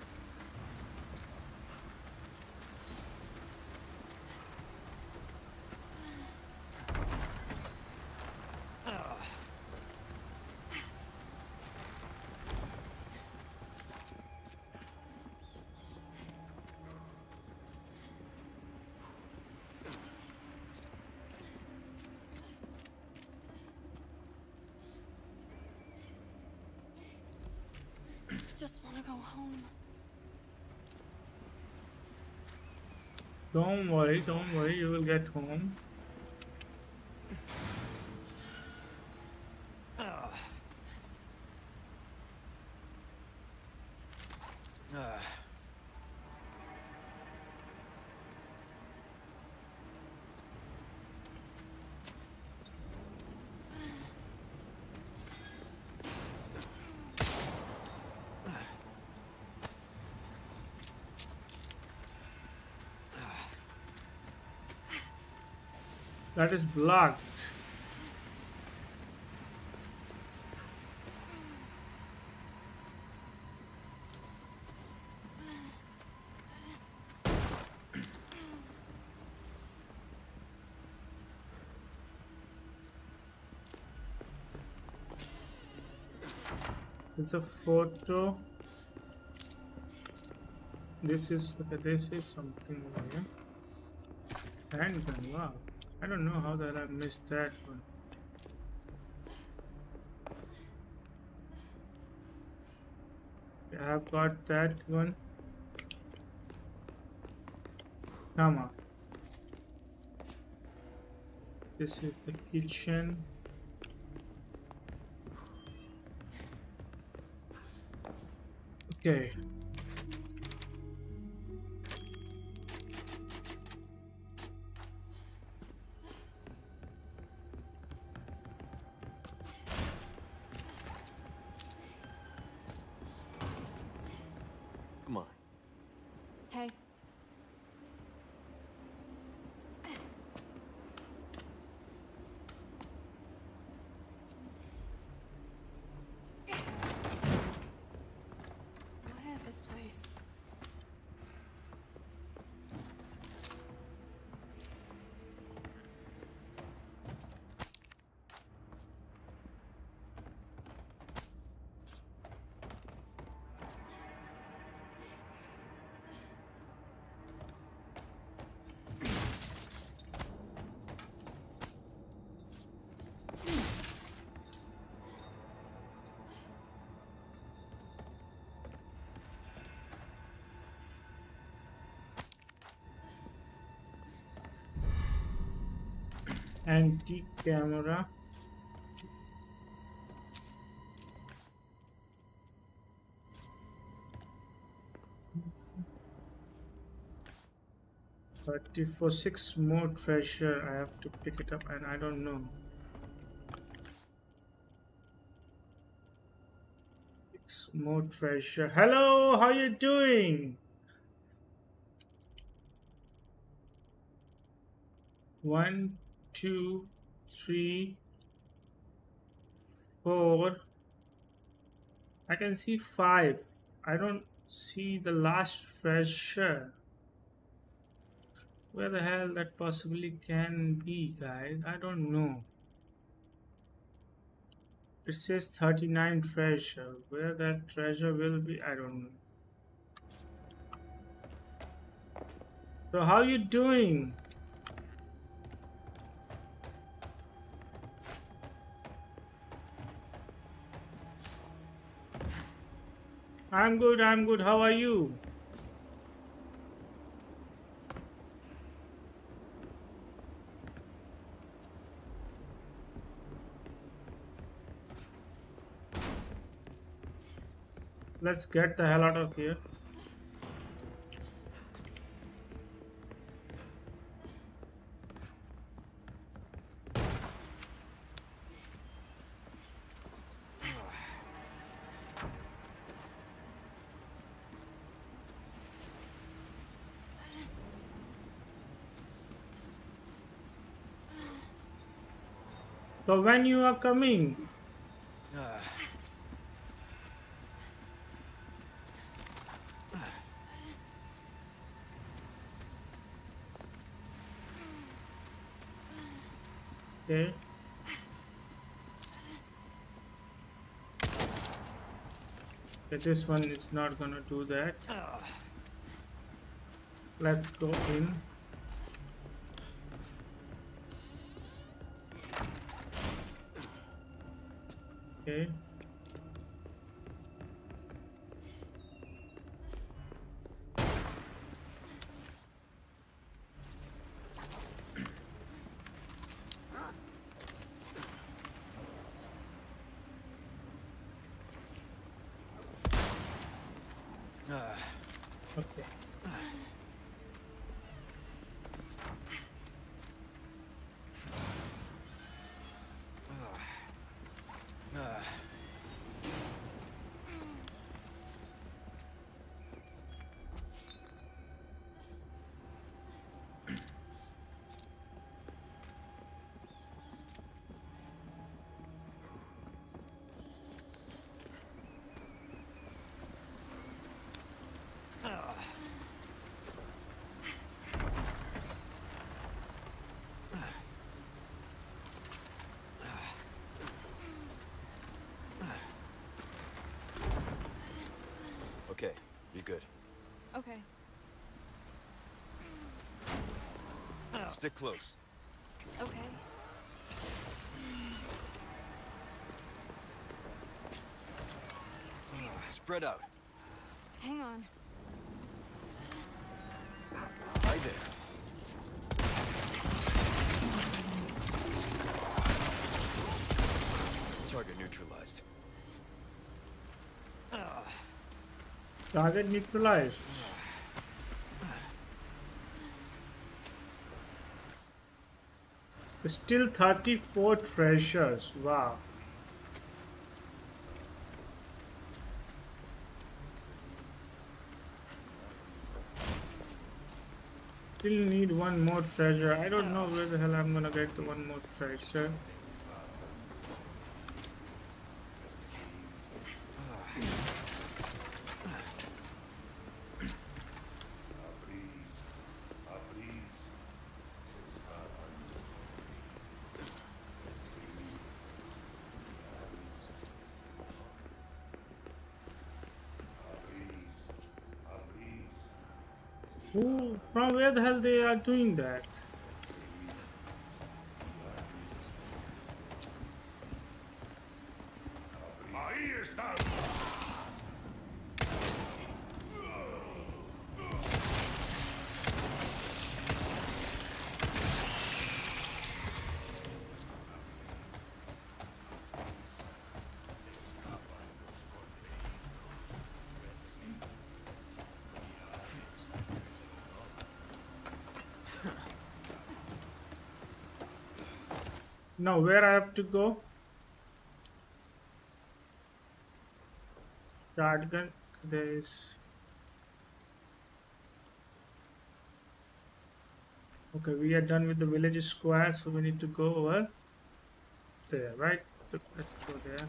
just want to go home. Don't worry, don't worry, you will get home. That is blocked. It's a photo. This is okay, this is something here. Handgun, wow. I don't know how that I missed that one. I've got that one. Come on. This is the kitchen. Okay. 3D camera. Thirty for six more treasure. I have to pick it up and I don't know. Six more treasure. Hello how you doing? One two, three, four. I can see five. I don't see the last treasure. Where the hell that possibly can be, guys? I don't know. It says 39 treasure. Where that treasure will be, I don't know. So how you doing? I'm good, I'm good. How are you? Let's get the hell out of here. So when you are coming? Okay. Okay, this one is not gonna do that. Oh. Let's go in. Okay. Okay, you're good. Okay. Stick close. Okay. Ah, spread out. Hang on. Right there. Target neutralized. Target neutralized. Still 34 treasures. Wow. Still need one more treasure. I don't know where the hell I'm gonna get the one more treasure. Who, from where the hell they are doing that? Now where I have to go? Shotgun. There is. Okay, we are done with the village square, so we need to go over there, right? Let's go there.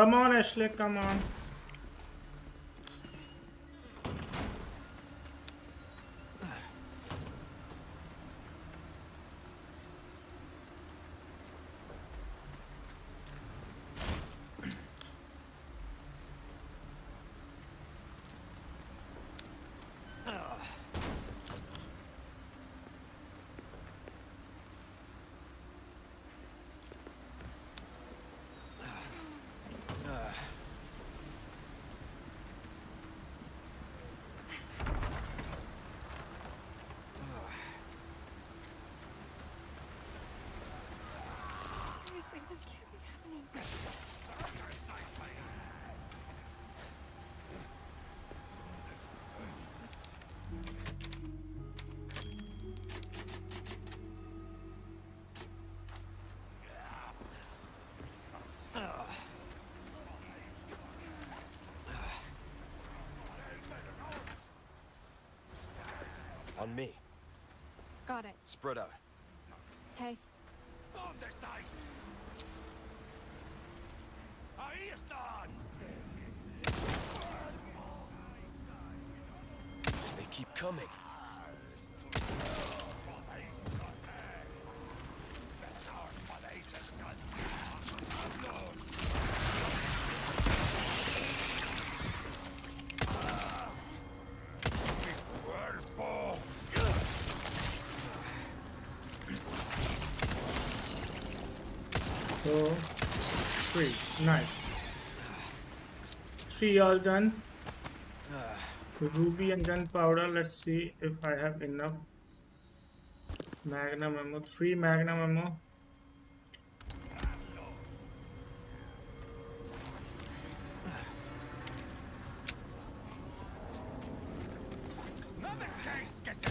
Come on, Ashley, come on. On me. Got it. Spread out. Okay. ¿Dónde estáis? ¡Ahí están! They keep coming. So, three. Nice. Three all done. Ruby and gunpowder. Let's see if I have enough. Magnum ammo. Three magnum ammo. ¡No dejéis que se...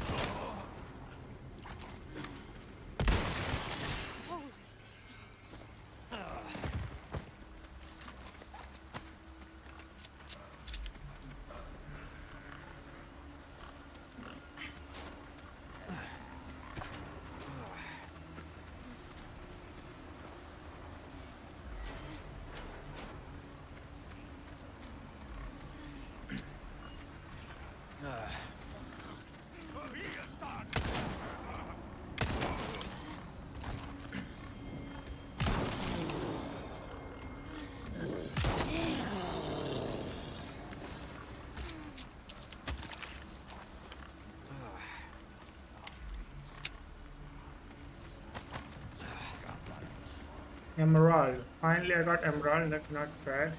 ¡Ahí están! Emerald. Finally, I got emerald. That's not bad.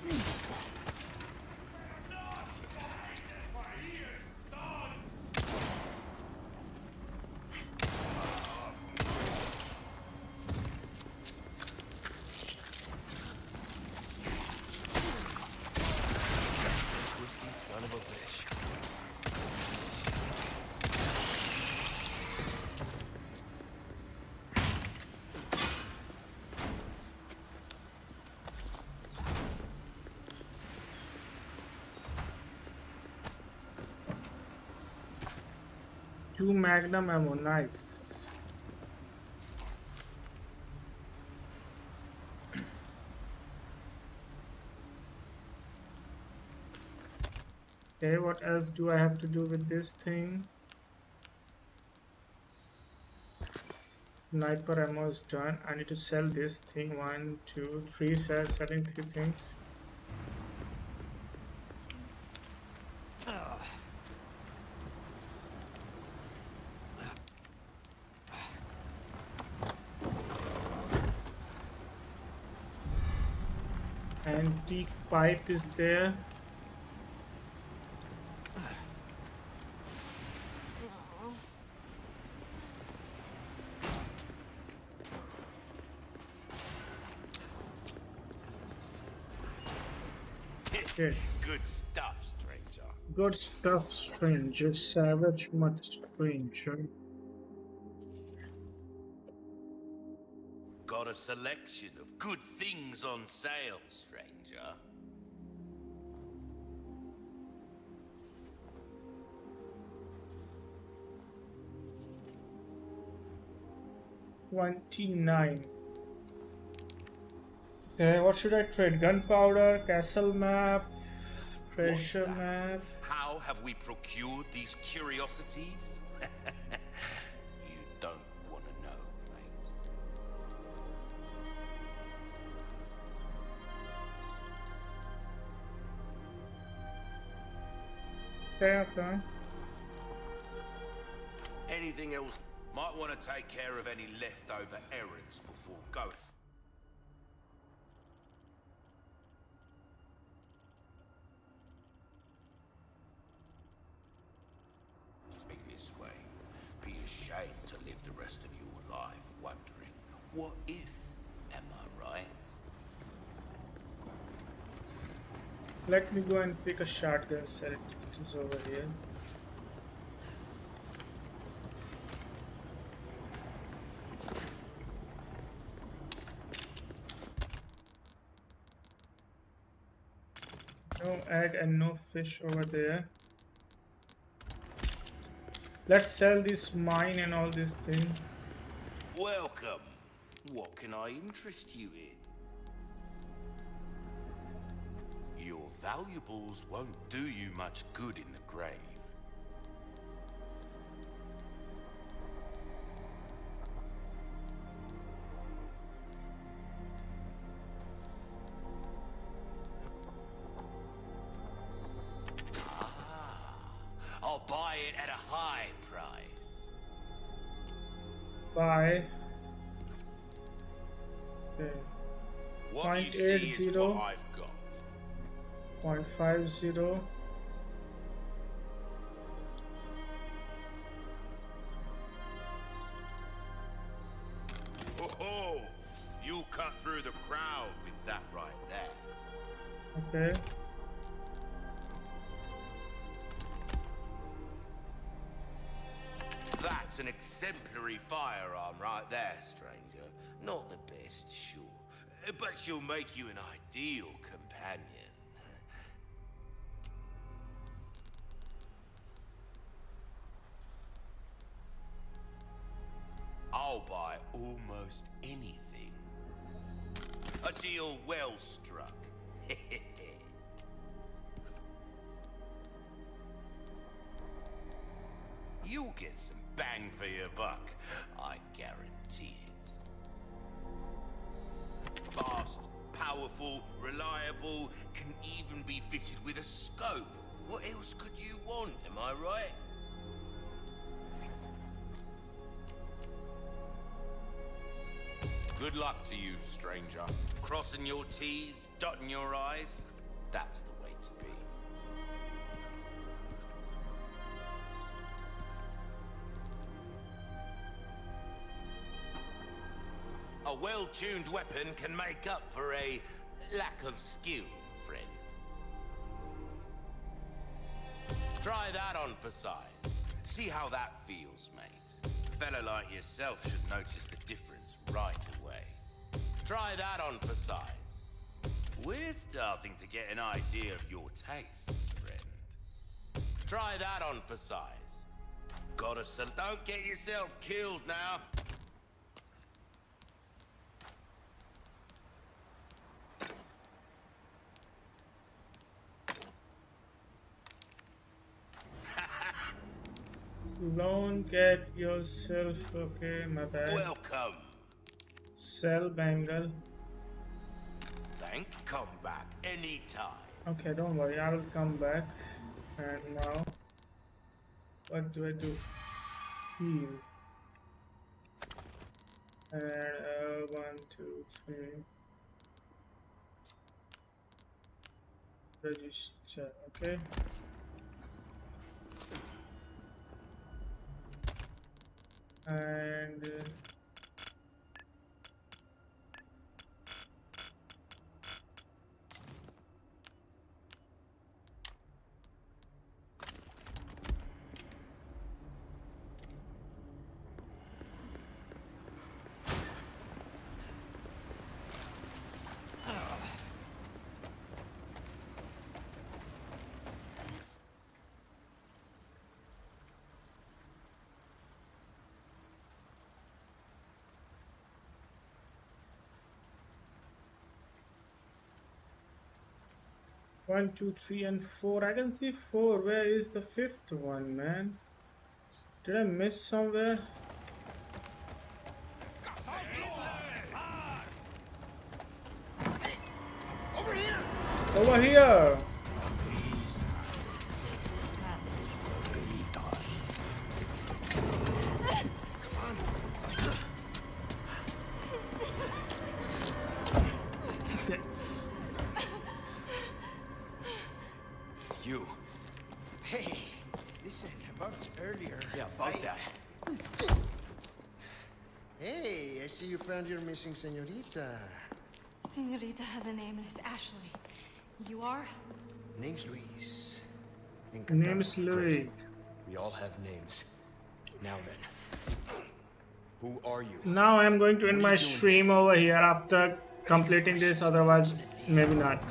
Twisty son of a bitch. Two magnum ammo. Nice. Okay, what else do I have to do with this thing? Sniper ammo is done. I need to sell this thing. One, two, three. Sell, selling three things. Antique pipe is there. Okay. Good stuff, stranger. Good stuff, stranger. Savage, much stranger. Got a selection of good things on sale, stranger. Twenty-nine. Okay, what should I trade? Gunpowder, castle map, treasure map. How have we procured these curiosities? you don't want to know, mate. Okay, okay. Anything else? Might want to take care of any leftover errands before going. Think this way. Be ashamed to live the rest of your life wondering, what if? Am I right? Let me go and pick a shotgun set. It is over here. No egg and no fish over there. Let's sell this mine and all this thing. Welcome. What can I interest you in? Your valuables won't do you much good in the grave. Zero. I've got. Point five zero. Make you an ideal companion. I'll buy almost anything. A deal well struck. You'll get some bang for your buck. I guarantee it. Fast, powerful, reliable, can even be fitted with a scope. What else could you want, am I right? Good luck to you, stranger. Crossing your T's, dotting your I's, that's the way to be. Well-tuned weapon can make up for a lack of skill, friend. Try that on for size. See how that feels, mate. A fellow like yourself should notice the difference right away. Try that on for size. We're starting to get an idea of your tastes, friend. Try that on for size. Gotta. Don't get yourself killed now. Don't get yourself okay, my bad. Welcome. Sell bangle. Thank. Come back anytime. Okay, don't worry, I will come back. And now, what do I do? Heal. And uh, one, two, three. Register. Okay. And. Uh, One, two, three, and four. I can see four. Where is the fifth one, man? Did I miss somewhere? Over here! You found your missing senorita. Senorita has a name and it's Ashley. You are? Name's Luis. Name is Louis. We all have names. Now then. Who are you? Now I'm going to end my stream over here after completing this, otherwise, maybe not.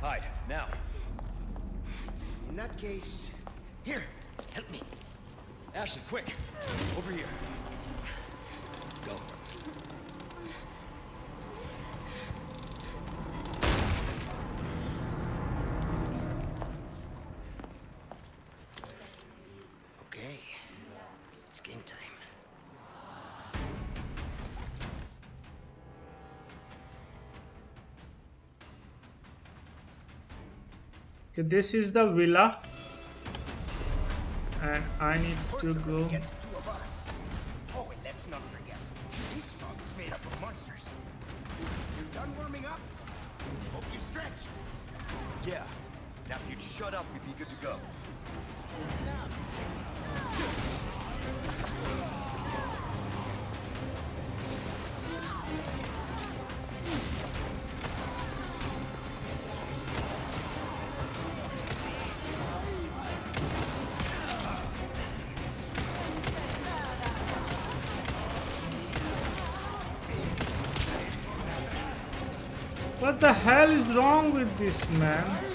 Hide, now. In that case, here, Help me. Ashley, quick! Over here. This is the villa. And I need to go. Against two of us. Oh, and let's not forget, this fog is made up of monsters. You done warming up? Hope you stretched. Yeah. Now if you'd shut up, we'd be good to go. What the hell is wrong with this man?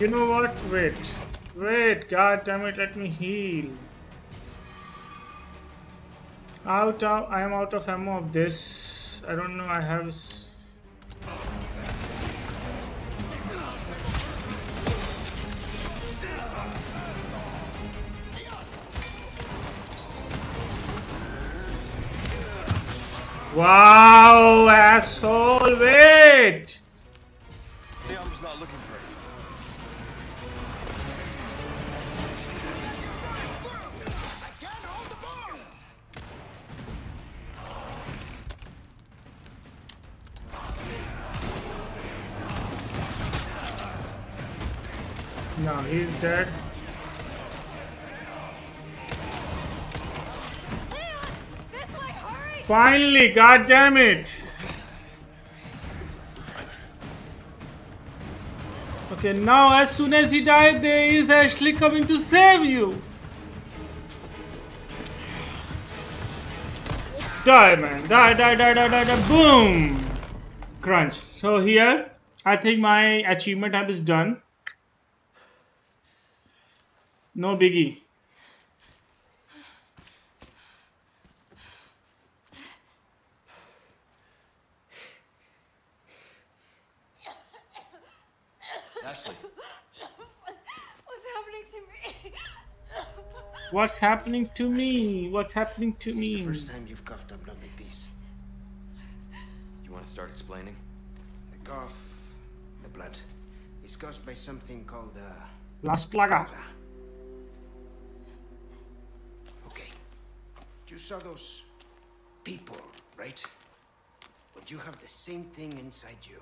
You know what? Wait. Wait, god damn it, let me heal. Out of I am out of ammo of this. I don't know I have Wow, asshole, Finally, god damn it! Okay, now as soon as he died, there is Ashley coming to save you! Die, man. Die, die, die, die, die, die. Boom! Crunch. So here, I think my achievement tab is done. No biggie. Ashley. What's happening to me? What's happening to me? What's happening to this me? is the first time you've coughed up blood like this. You want to start explaining? The cough, the blood, is caused by something called uh, Las Plaga. Okay. You saw those people, right? But you have the same thing inside you.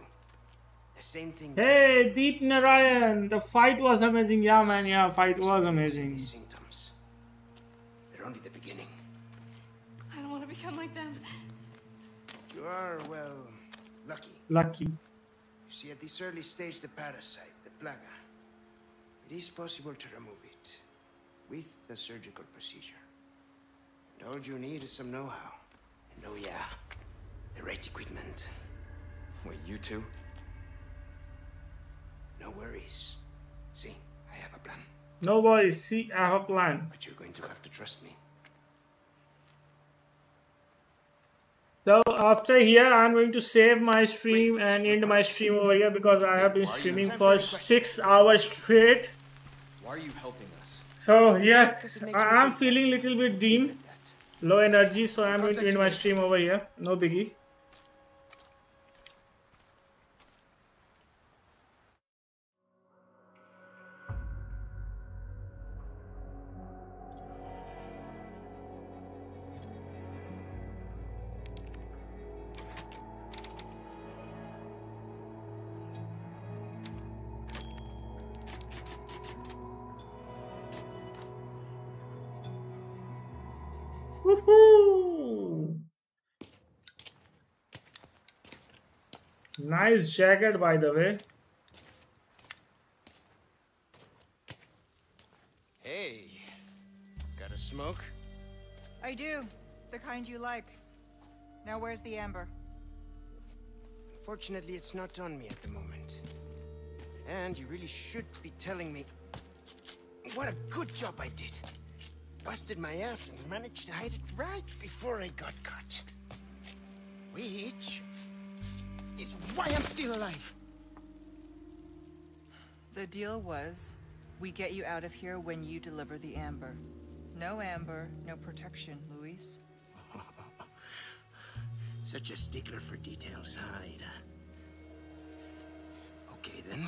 The same thing. Hey, Deep Narayan, the fight was amazing. Yeah, man, yeah, fight was amazing. Symptoms. They're only the beginning. I don't want to become like them. You are, well, lucky. Lucky. You see, at this early stage, the parasite, the plaga, it is possible to remove it with the surgical procedure. And all you need is some know-how. And oh yeah, the right equipment. Wait, you two? No worries. See, I have a plan. No worries. See, I have a plan. But you're going to have to trust me. So after here, I'm going to save my stream and end my stream over here because I have been streaming for six hours straight. Why are you helping us? So yeah, I am feeling a little bit dim, low energy. So I'm going to end my stream over here. No biggie. Nice jacket, by the way. Hey, got a smoke? I do. The kind you like. Now where's the amber? Unfortunately, it's not on me at the moment. And you really should be telling me what a good job I did. Busted my ass and managed to hide it right before I got caught. Which is why I'm still alive. The deal was, we get you out of here when you deliver the amber. No amber, no protection, Luis. Such a stickler for details, huh, Ada? Okay, then.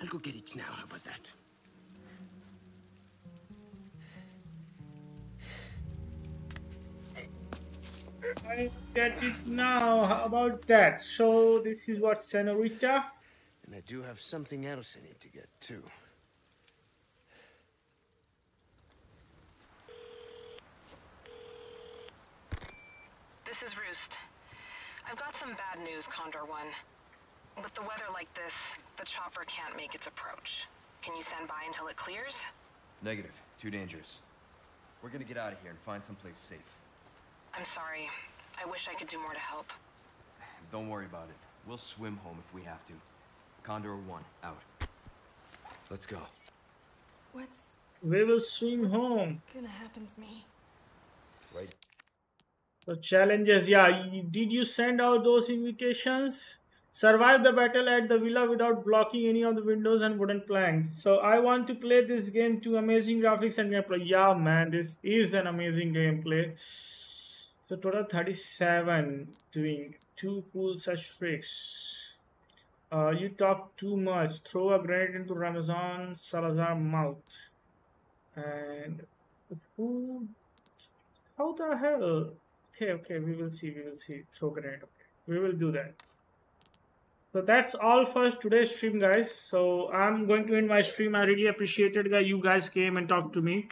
I'll go get it now. How about that? I get it now. How about that? So this is what Senorita. And I do have something else I need to get, too. This is Roost. I've got some bad news, Condor One. With the weather like this, the chopper can't make its approach. Can you stand by until it clears? Negative. Too dangerous. We're gonna get out of here and find someplace safe. I'm sorry. I wish I could do more to help. Don't worry about it. We'll swim home if we have to. Condor 1, out. Let's go. What's We will swim home. What's gonna happen to me? Right. So challenges, yeah. Did you send out those invitations? Survive the battle at the villa without blocking any of the windows and wooden planks. So I want to play this game to amazing graphics and gameplay. Yeah, man, this is an amazing gameplay. So total 37 doing two cool such tricks. Uh, you talk too much. Throw a grenade into Ramazan Salazar mouth. And who how the hell? Okay, okay, we will see, we will see. Throw grenade. Okay, we will do that. So that's all for today's stream, guys. So I'm going to end my stream. I really appreciated that you guys came and talked to me.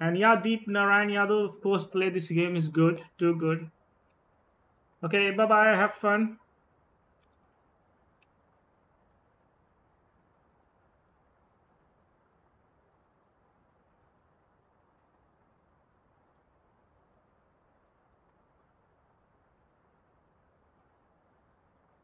And yeah, Deep Narayan Yadav, of course, play this game is good, too good. Okay, bye bye. Have fun.